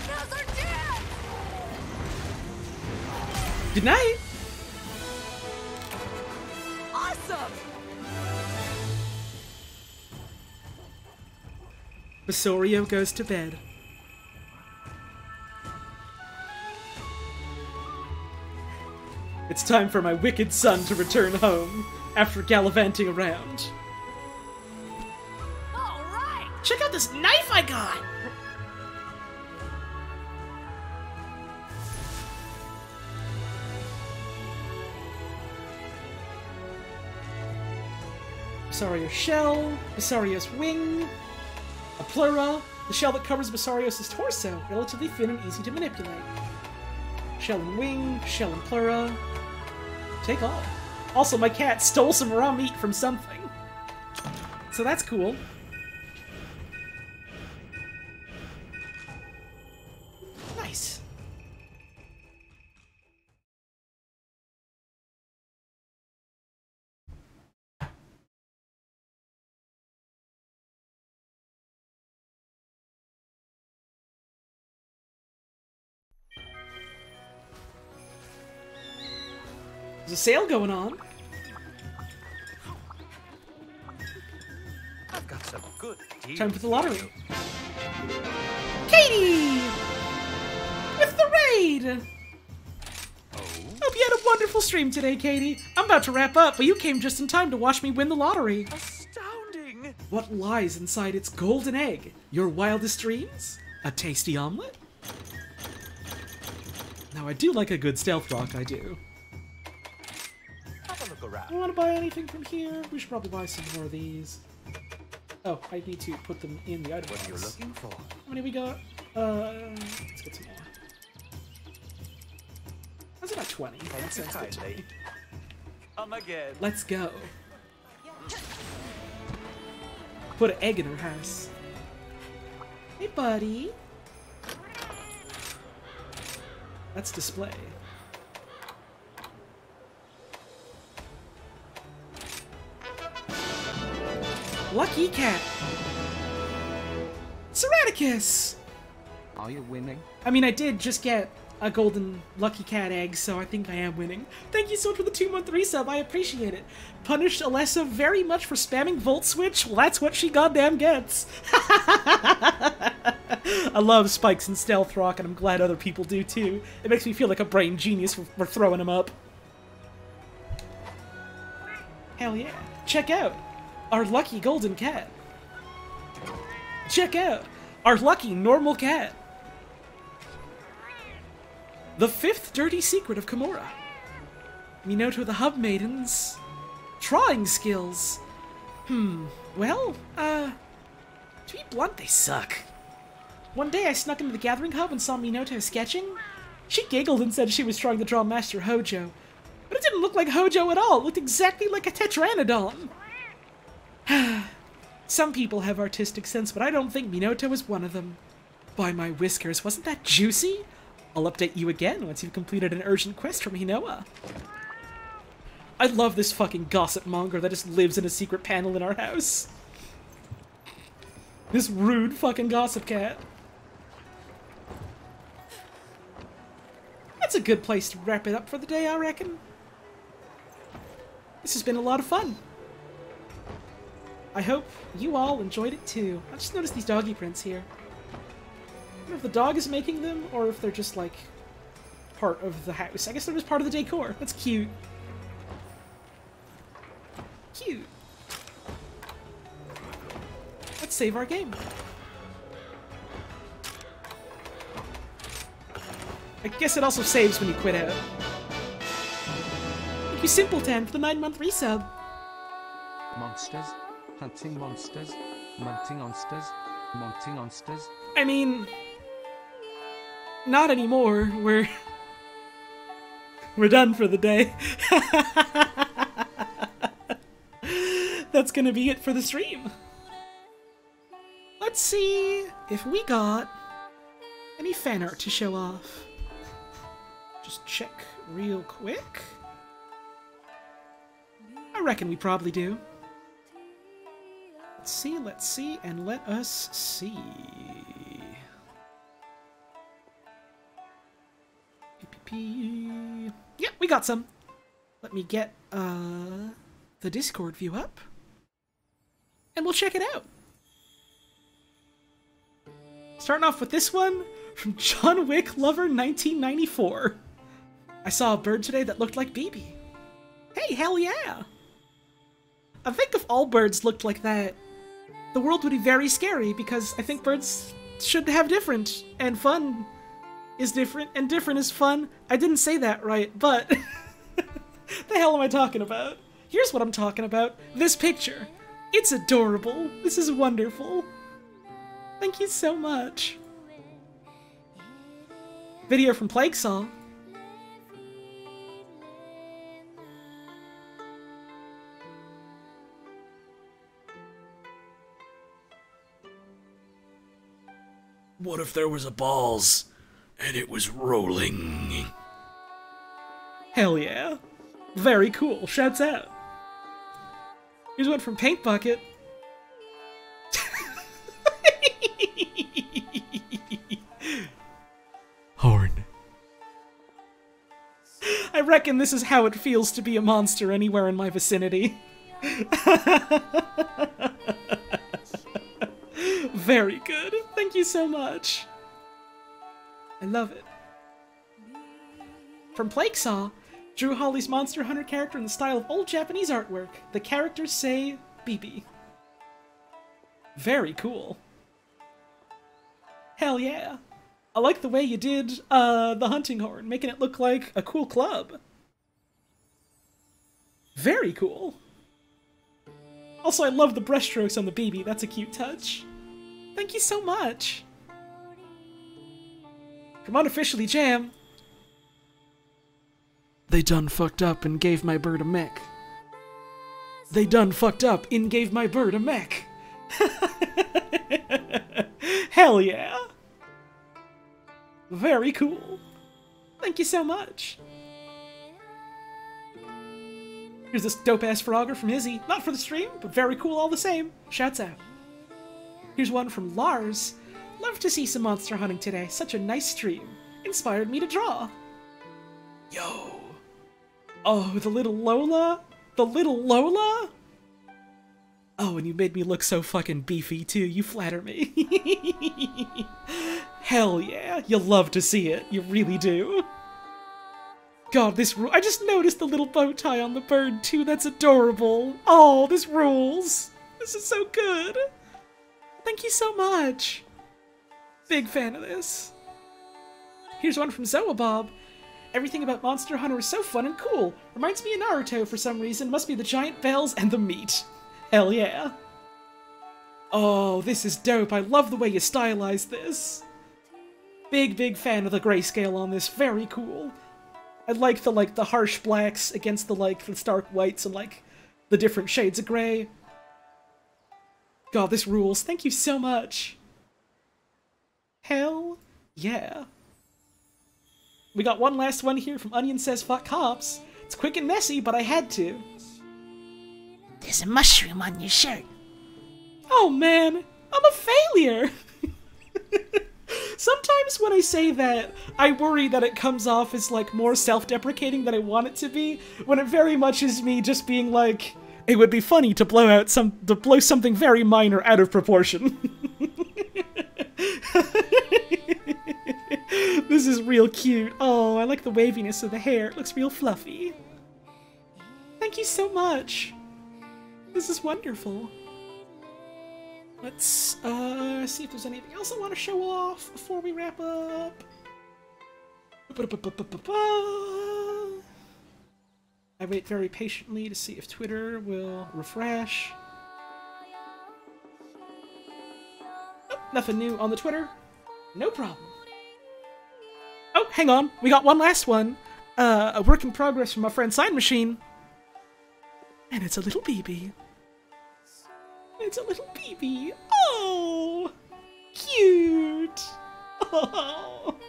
Now's our chance! Good night. Awesome! Basorio goes to bed. It's time for my wicked son to return home after gallivanting around. All right! Check out this knife I got! Basario's shell, Basario's wing, a pleura, the shell that covers Basarios' torso, relatively thin and easy to manipulate. Shell and wing, shell and pleura. Take all. Also, my cat stole some raw meat from something. So that's cool. There's a sale going on. I've got some good deals. Time for the lottery. Katie! With the raid! Oh? Hope you had a wonderful stream today, Katie. I'm about to wrap up, but you came just in time to watch me win the lottery. Astounding! What lies inside its golden egg? Your wildest dreams? A tasty omelet? Now, I do like a good stealth rock, I do. Look around. I want to buy anything from here. We should probably buy some more of these. Oh, I need to put them in the item What are you looking for? How many we got? Uh, let's get some more. That's about 20. That sounds good to me. Come again. Let's go. Put an egg in her house. Hey, buddy. That's display. Lucky cat. Ceraticus! Are you winning? I mean, I did just get a golden lucky cat egg, so I think I am winning. Thank you so much for the two month resub. I appreciate it. Punished Alessa very much for spamming Volt Switch. Well, that's what she goddamn gets. I love spikes and stealth rock, and I'm glad other people do too. It makes me feel like a brain genius for, for throwing them up. Hell yeah. Check out our lucky golden cat. Check out our lucky normal cat. The fifth dirty secret of Kamura. Minoto the Hub Maiden's drawing skills. Hmm, well, uh, to be blunt, they suck. One day I snuck into the Gathering Hub and saw Minoto sketching. She giggled and said she was trying to draw Master Hojo. But it didn't look like Hojo at all. It looked exactly like a Tetranadon. Some people have artistic sense, but I don't think Minoto is one of them. By my whiskers, wasn't that juicy? I'll update you again once you've completed an urgent quest from Hinoa. I love this fucking gossip monger that just lives in a secret panel in our house. This rude fucking gossip cat. That's a good place to wrap it up for the day, I reckon. This has been a lot of fun. I hope you all enjoyed it too. I just noticed these doggy prints here. I don't know if the dog is making them or if they're just like part of the house. I guess they're just part of the decor. That's cute. Cute. Let's save our game. I guess it also saves when you quit out. Thank you, Simpleton, for the nine month resub. Monsters? Hunting monsters? Munting monsters? Monting monsters? I mean, not anymore. We're we're done for the day. That's gonna be it for the stream. Let's see if we got any fan art to show off. Just check real quick. I reckon we probably do. Let's see, let's see, and let us see. P-P-P. Yeah, we got some. Let me get uh the Discord view up. And we'll check it out. Starting off with this one from John Wick Lover 1994. I saw a bird today that looked like BB. Hey, hell yeah! I think if all birds looked like that, the world would be very scary because I think birds should have different and fun is different and different is fun. I didn't say that right, but the hell am I talking about? Here's what I'm talking about. This picture. It's adorable. This is wonderful. Thank you so much. Video from Plague Saw. What if there was a balls and it was rolling? Hell yeah. Very cool. Shouts out. Here's one from Paint Bucket. Horn. I reckon this is how it feels to be a monster anywhere in my vicinity. Very good. Thank you so much. I love it. From Plague Saw, Drew Holly's Monster Hunter character in the style of old Japanese artwork. The characters say BB. Very cool. Hell yeah. I like the way you did uh, the hunting horn, making it look like a cool club. Very cool. Also, I love the brushstrokes on the BB. That's a cute touch. Thank you so much. From Unofficially Jam. They done fucked up and gave my bird a mech. They done fucked up and gave my bird a mech. Hell yeah. Very cool. Thank you so much. Here's this dope ass Frogger from Izzy. Not for the stream, but very cool all the same. Shouts out. Here's one from Lars. Love to see some monster hunting today. Such a nice stream. Inspired me to draw. Yo. Oh, the little Lola? The little Lola? Oh, and you made me look so fucking beefy too. You flatter me. Hell yeah. You love to see it. You really do. God, this ru- I just noticed the little bow tie on the bird too. That's adorable. Oh, this rules. This is so good. Thank you so much. Big fan of this. Here's one from Zoabob. Everything about Monster Hunter is so fun and cool. Reminds me of Naruto for some reason. Must be the giant bells and the meat. Hell yeah. Oh, this is dope. I love the way you stylized this. Big, big fan of the grayscale on this. Very cool. I like the like the harsh blacks against the like the stark whites and like the different shades of gray. God, this rules. Thank you so much. Hell yeah. We got one last one here from Onion Says Fuck Cops. It's quick and messy, but I had to. There's a mushroom on your shirt. Oh man, I'm a failure! Sometimes when I say that, I worry that it comes off as like more self-deprecating than I want it to be, when it very much is me just being like, it would be funny to blow out some to blow something very minor out of proportion. this is real cute. Oh, I like the waviness of the hair. It looks real fluffy. Thank you so much. This is wonderful. Let's uh, see if there's anything else I want to show off before we wrap up. I wait very patiently to see if Twitter will refresh. Nope, nothing new on the Twitter. No problem. Oh, hang on. We got one last one. Uh, a work in progress from my friend Sign Machine. And it's a little BB. It's a little BB. Oh! Cute! Oh!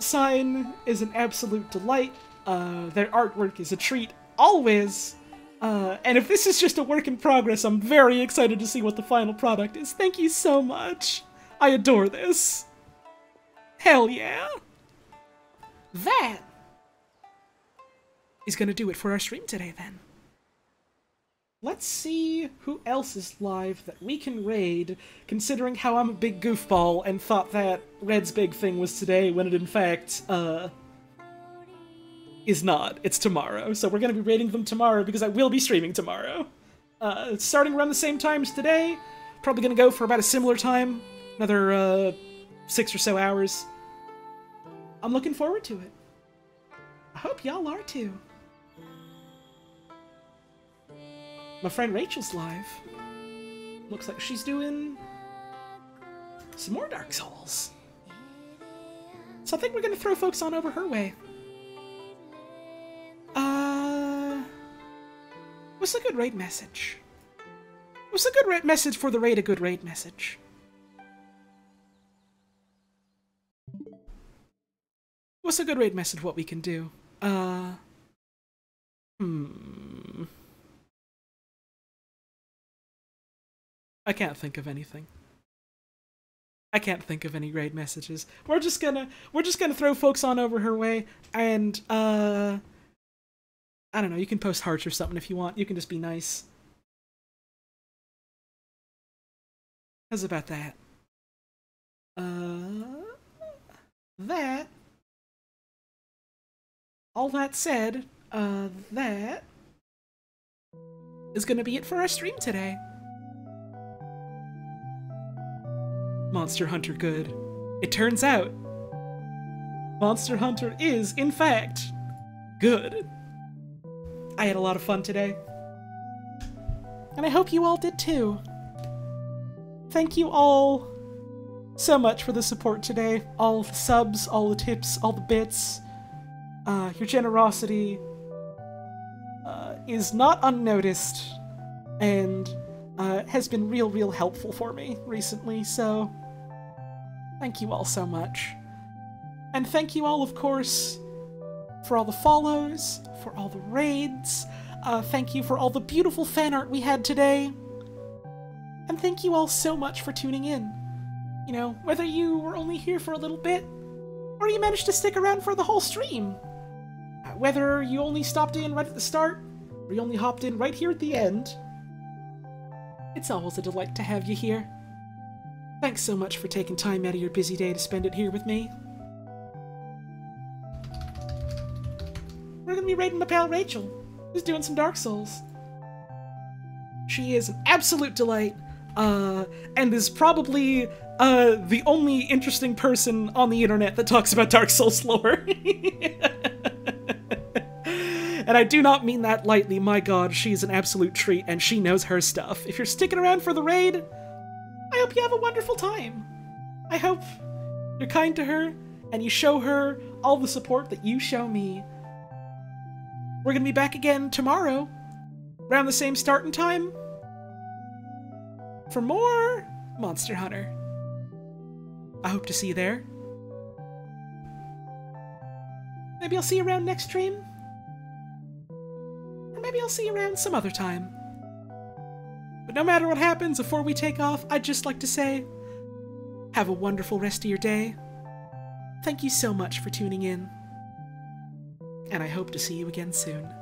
Sign is an absolute delight. Uh, their artwork is a treat, always. Uh, and if this is just a work in progress, I'm very excited to see what the final product is. Thank you so much. I adore this. Hell yeah. That is gonna do it for our stream today then. Let's see who else is live that we can raid, considering how I'm a big goofball and thought that Red's big thing was today when it in fact, uh, is not. It's tomorrow. So we're gonna be rating them tomorrow because I will be streaming tomorrow. Uh, starting around the same time as today. Probably gonna go for about a similar time. Another, uh, six or so hours. I'm looking forward to it. I hope y'all are too. My friend Rachel's live. Looks like she's doing some more Dark Souls. So I think we're gonna throw folks on over her way. Uh, what's a good raid message? What's a good raid message for the raid? A good raid message. What's a good raid message? What we can do? Uh, hmm. I can't think of anything. I can't think of any raid messages. We're just gonna we're just gonna throw folks on over her way and uh I don't know, you can post hearts or something if you want. You can just be nice. How's about that? Uh that all that said, uh that is gonna be it for our stream today. Monster Hunter good. It turns out, Monster Hunter is, in fact, good. I had a lot of fun today. And I hope you all did too. Thank you all so much for the support today. All the subs, all the tips, all the bits. Uh, your generosity uh, is not unnoticed and uh, has been real, real helpful for me recently, so thank you all so much. And thank you all, of course, for all the follows, for all the raids. Uh, thank you for all the beautiful fan art we had today. And thank you all so much for tuning in. You know, whether you were only here for a little bit, or you managed to stick around for the whole stream. Uh, whether you only stopped in right at the start, or you only hopped in right here at the end. It's always a delight to have you here. Thanks so much for taking time out of your busy day to spend it here with me. We're gonna be raiding my pal Rachel, who's doing some Dark Souls. She is an absolute delight, uh, and is probably uh, the only interesting person on the internet that talks about Dark Souls lore. and I do not mean that lightly, my god, she's an absolute treat, and she knows her stuff. If you're sticking around for the raid, I hope you have a wonderful time. I hope you're kind to her, and you show her all the support that you show me. We're gonna be back again tomorrow, around the same start starting time, for more Monster Hunter. I hope to see you there. Maybe I'll see you around next stream. Or maybe I'll see you around some other time. But no matter what happens before we take off, I'd just like to say, have a wonderful rest of your day. Thank you so much for tuning in. And I hope to see you again soon.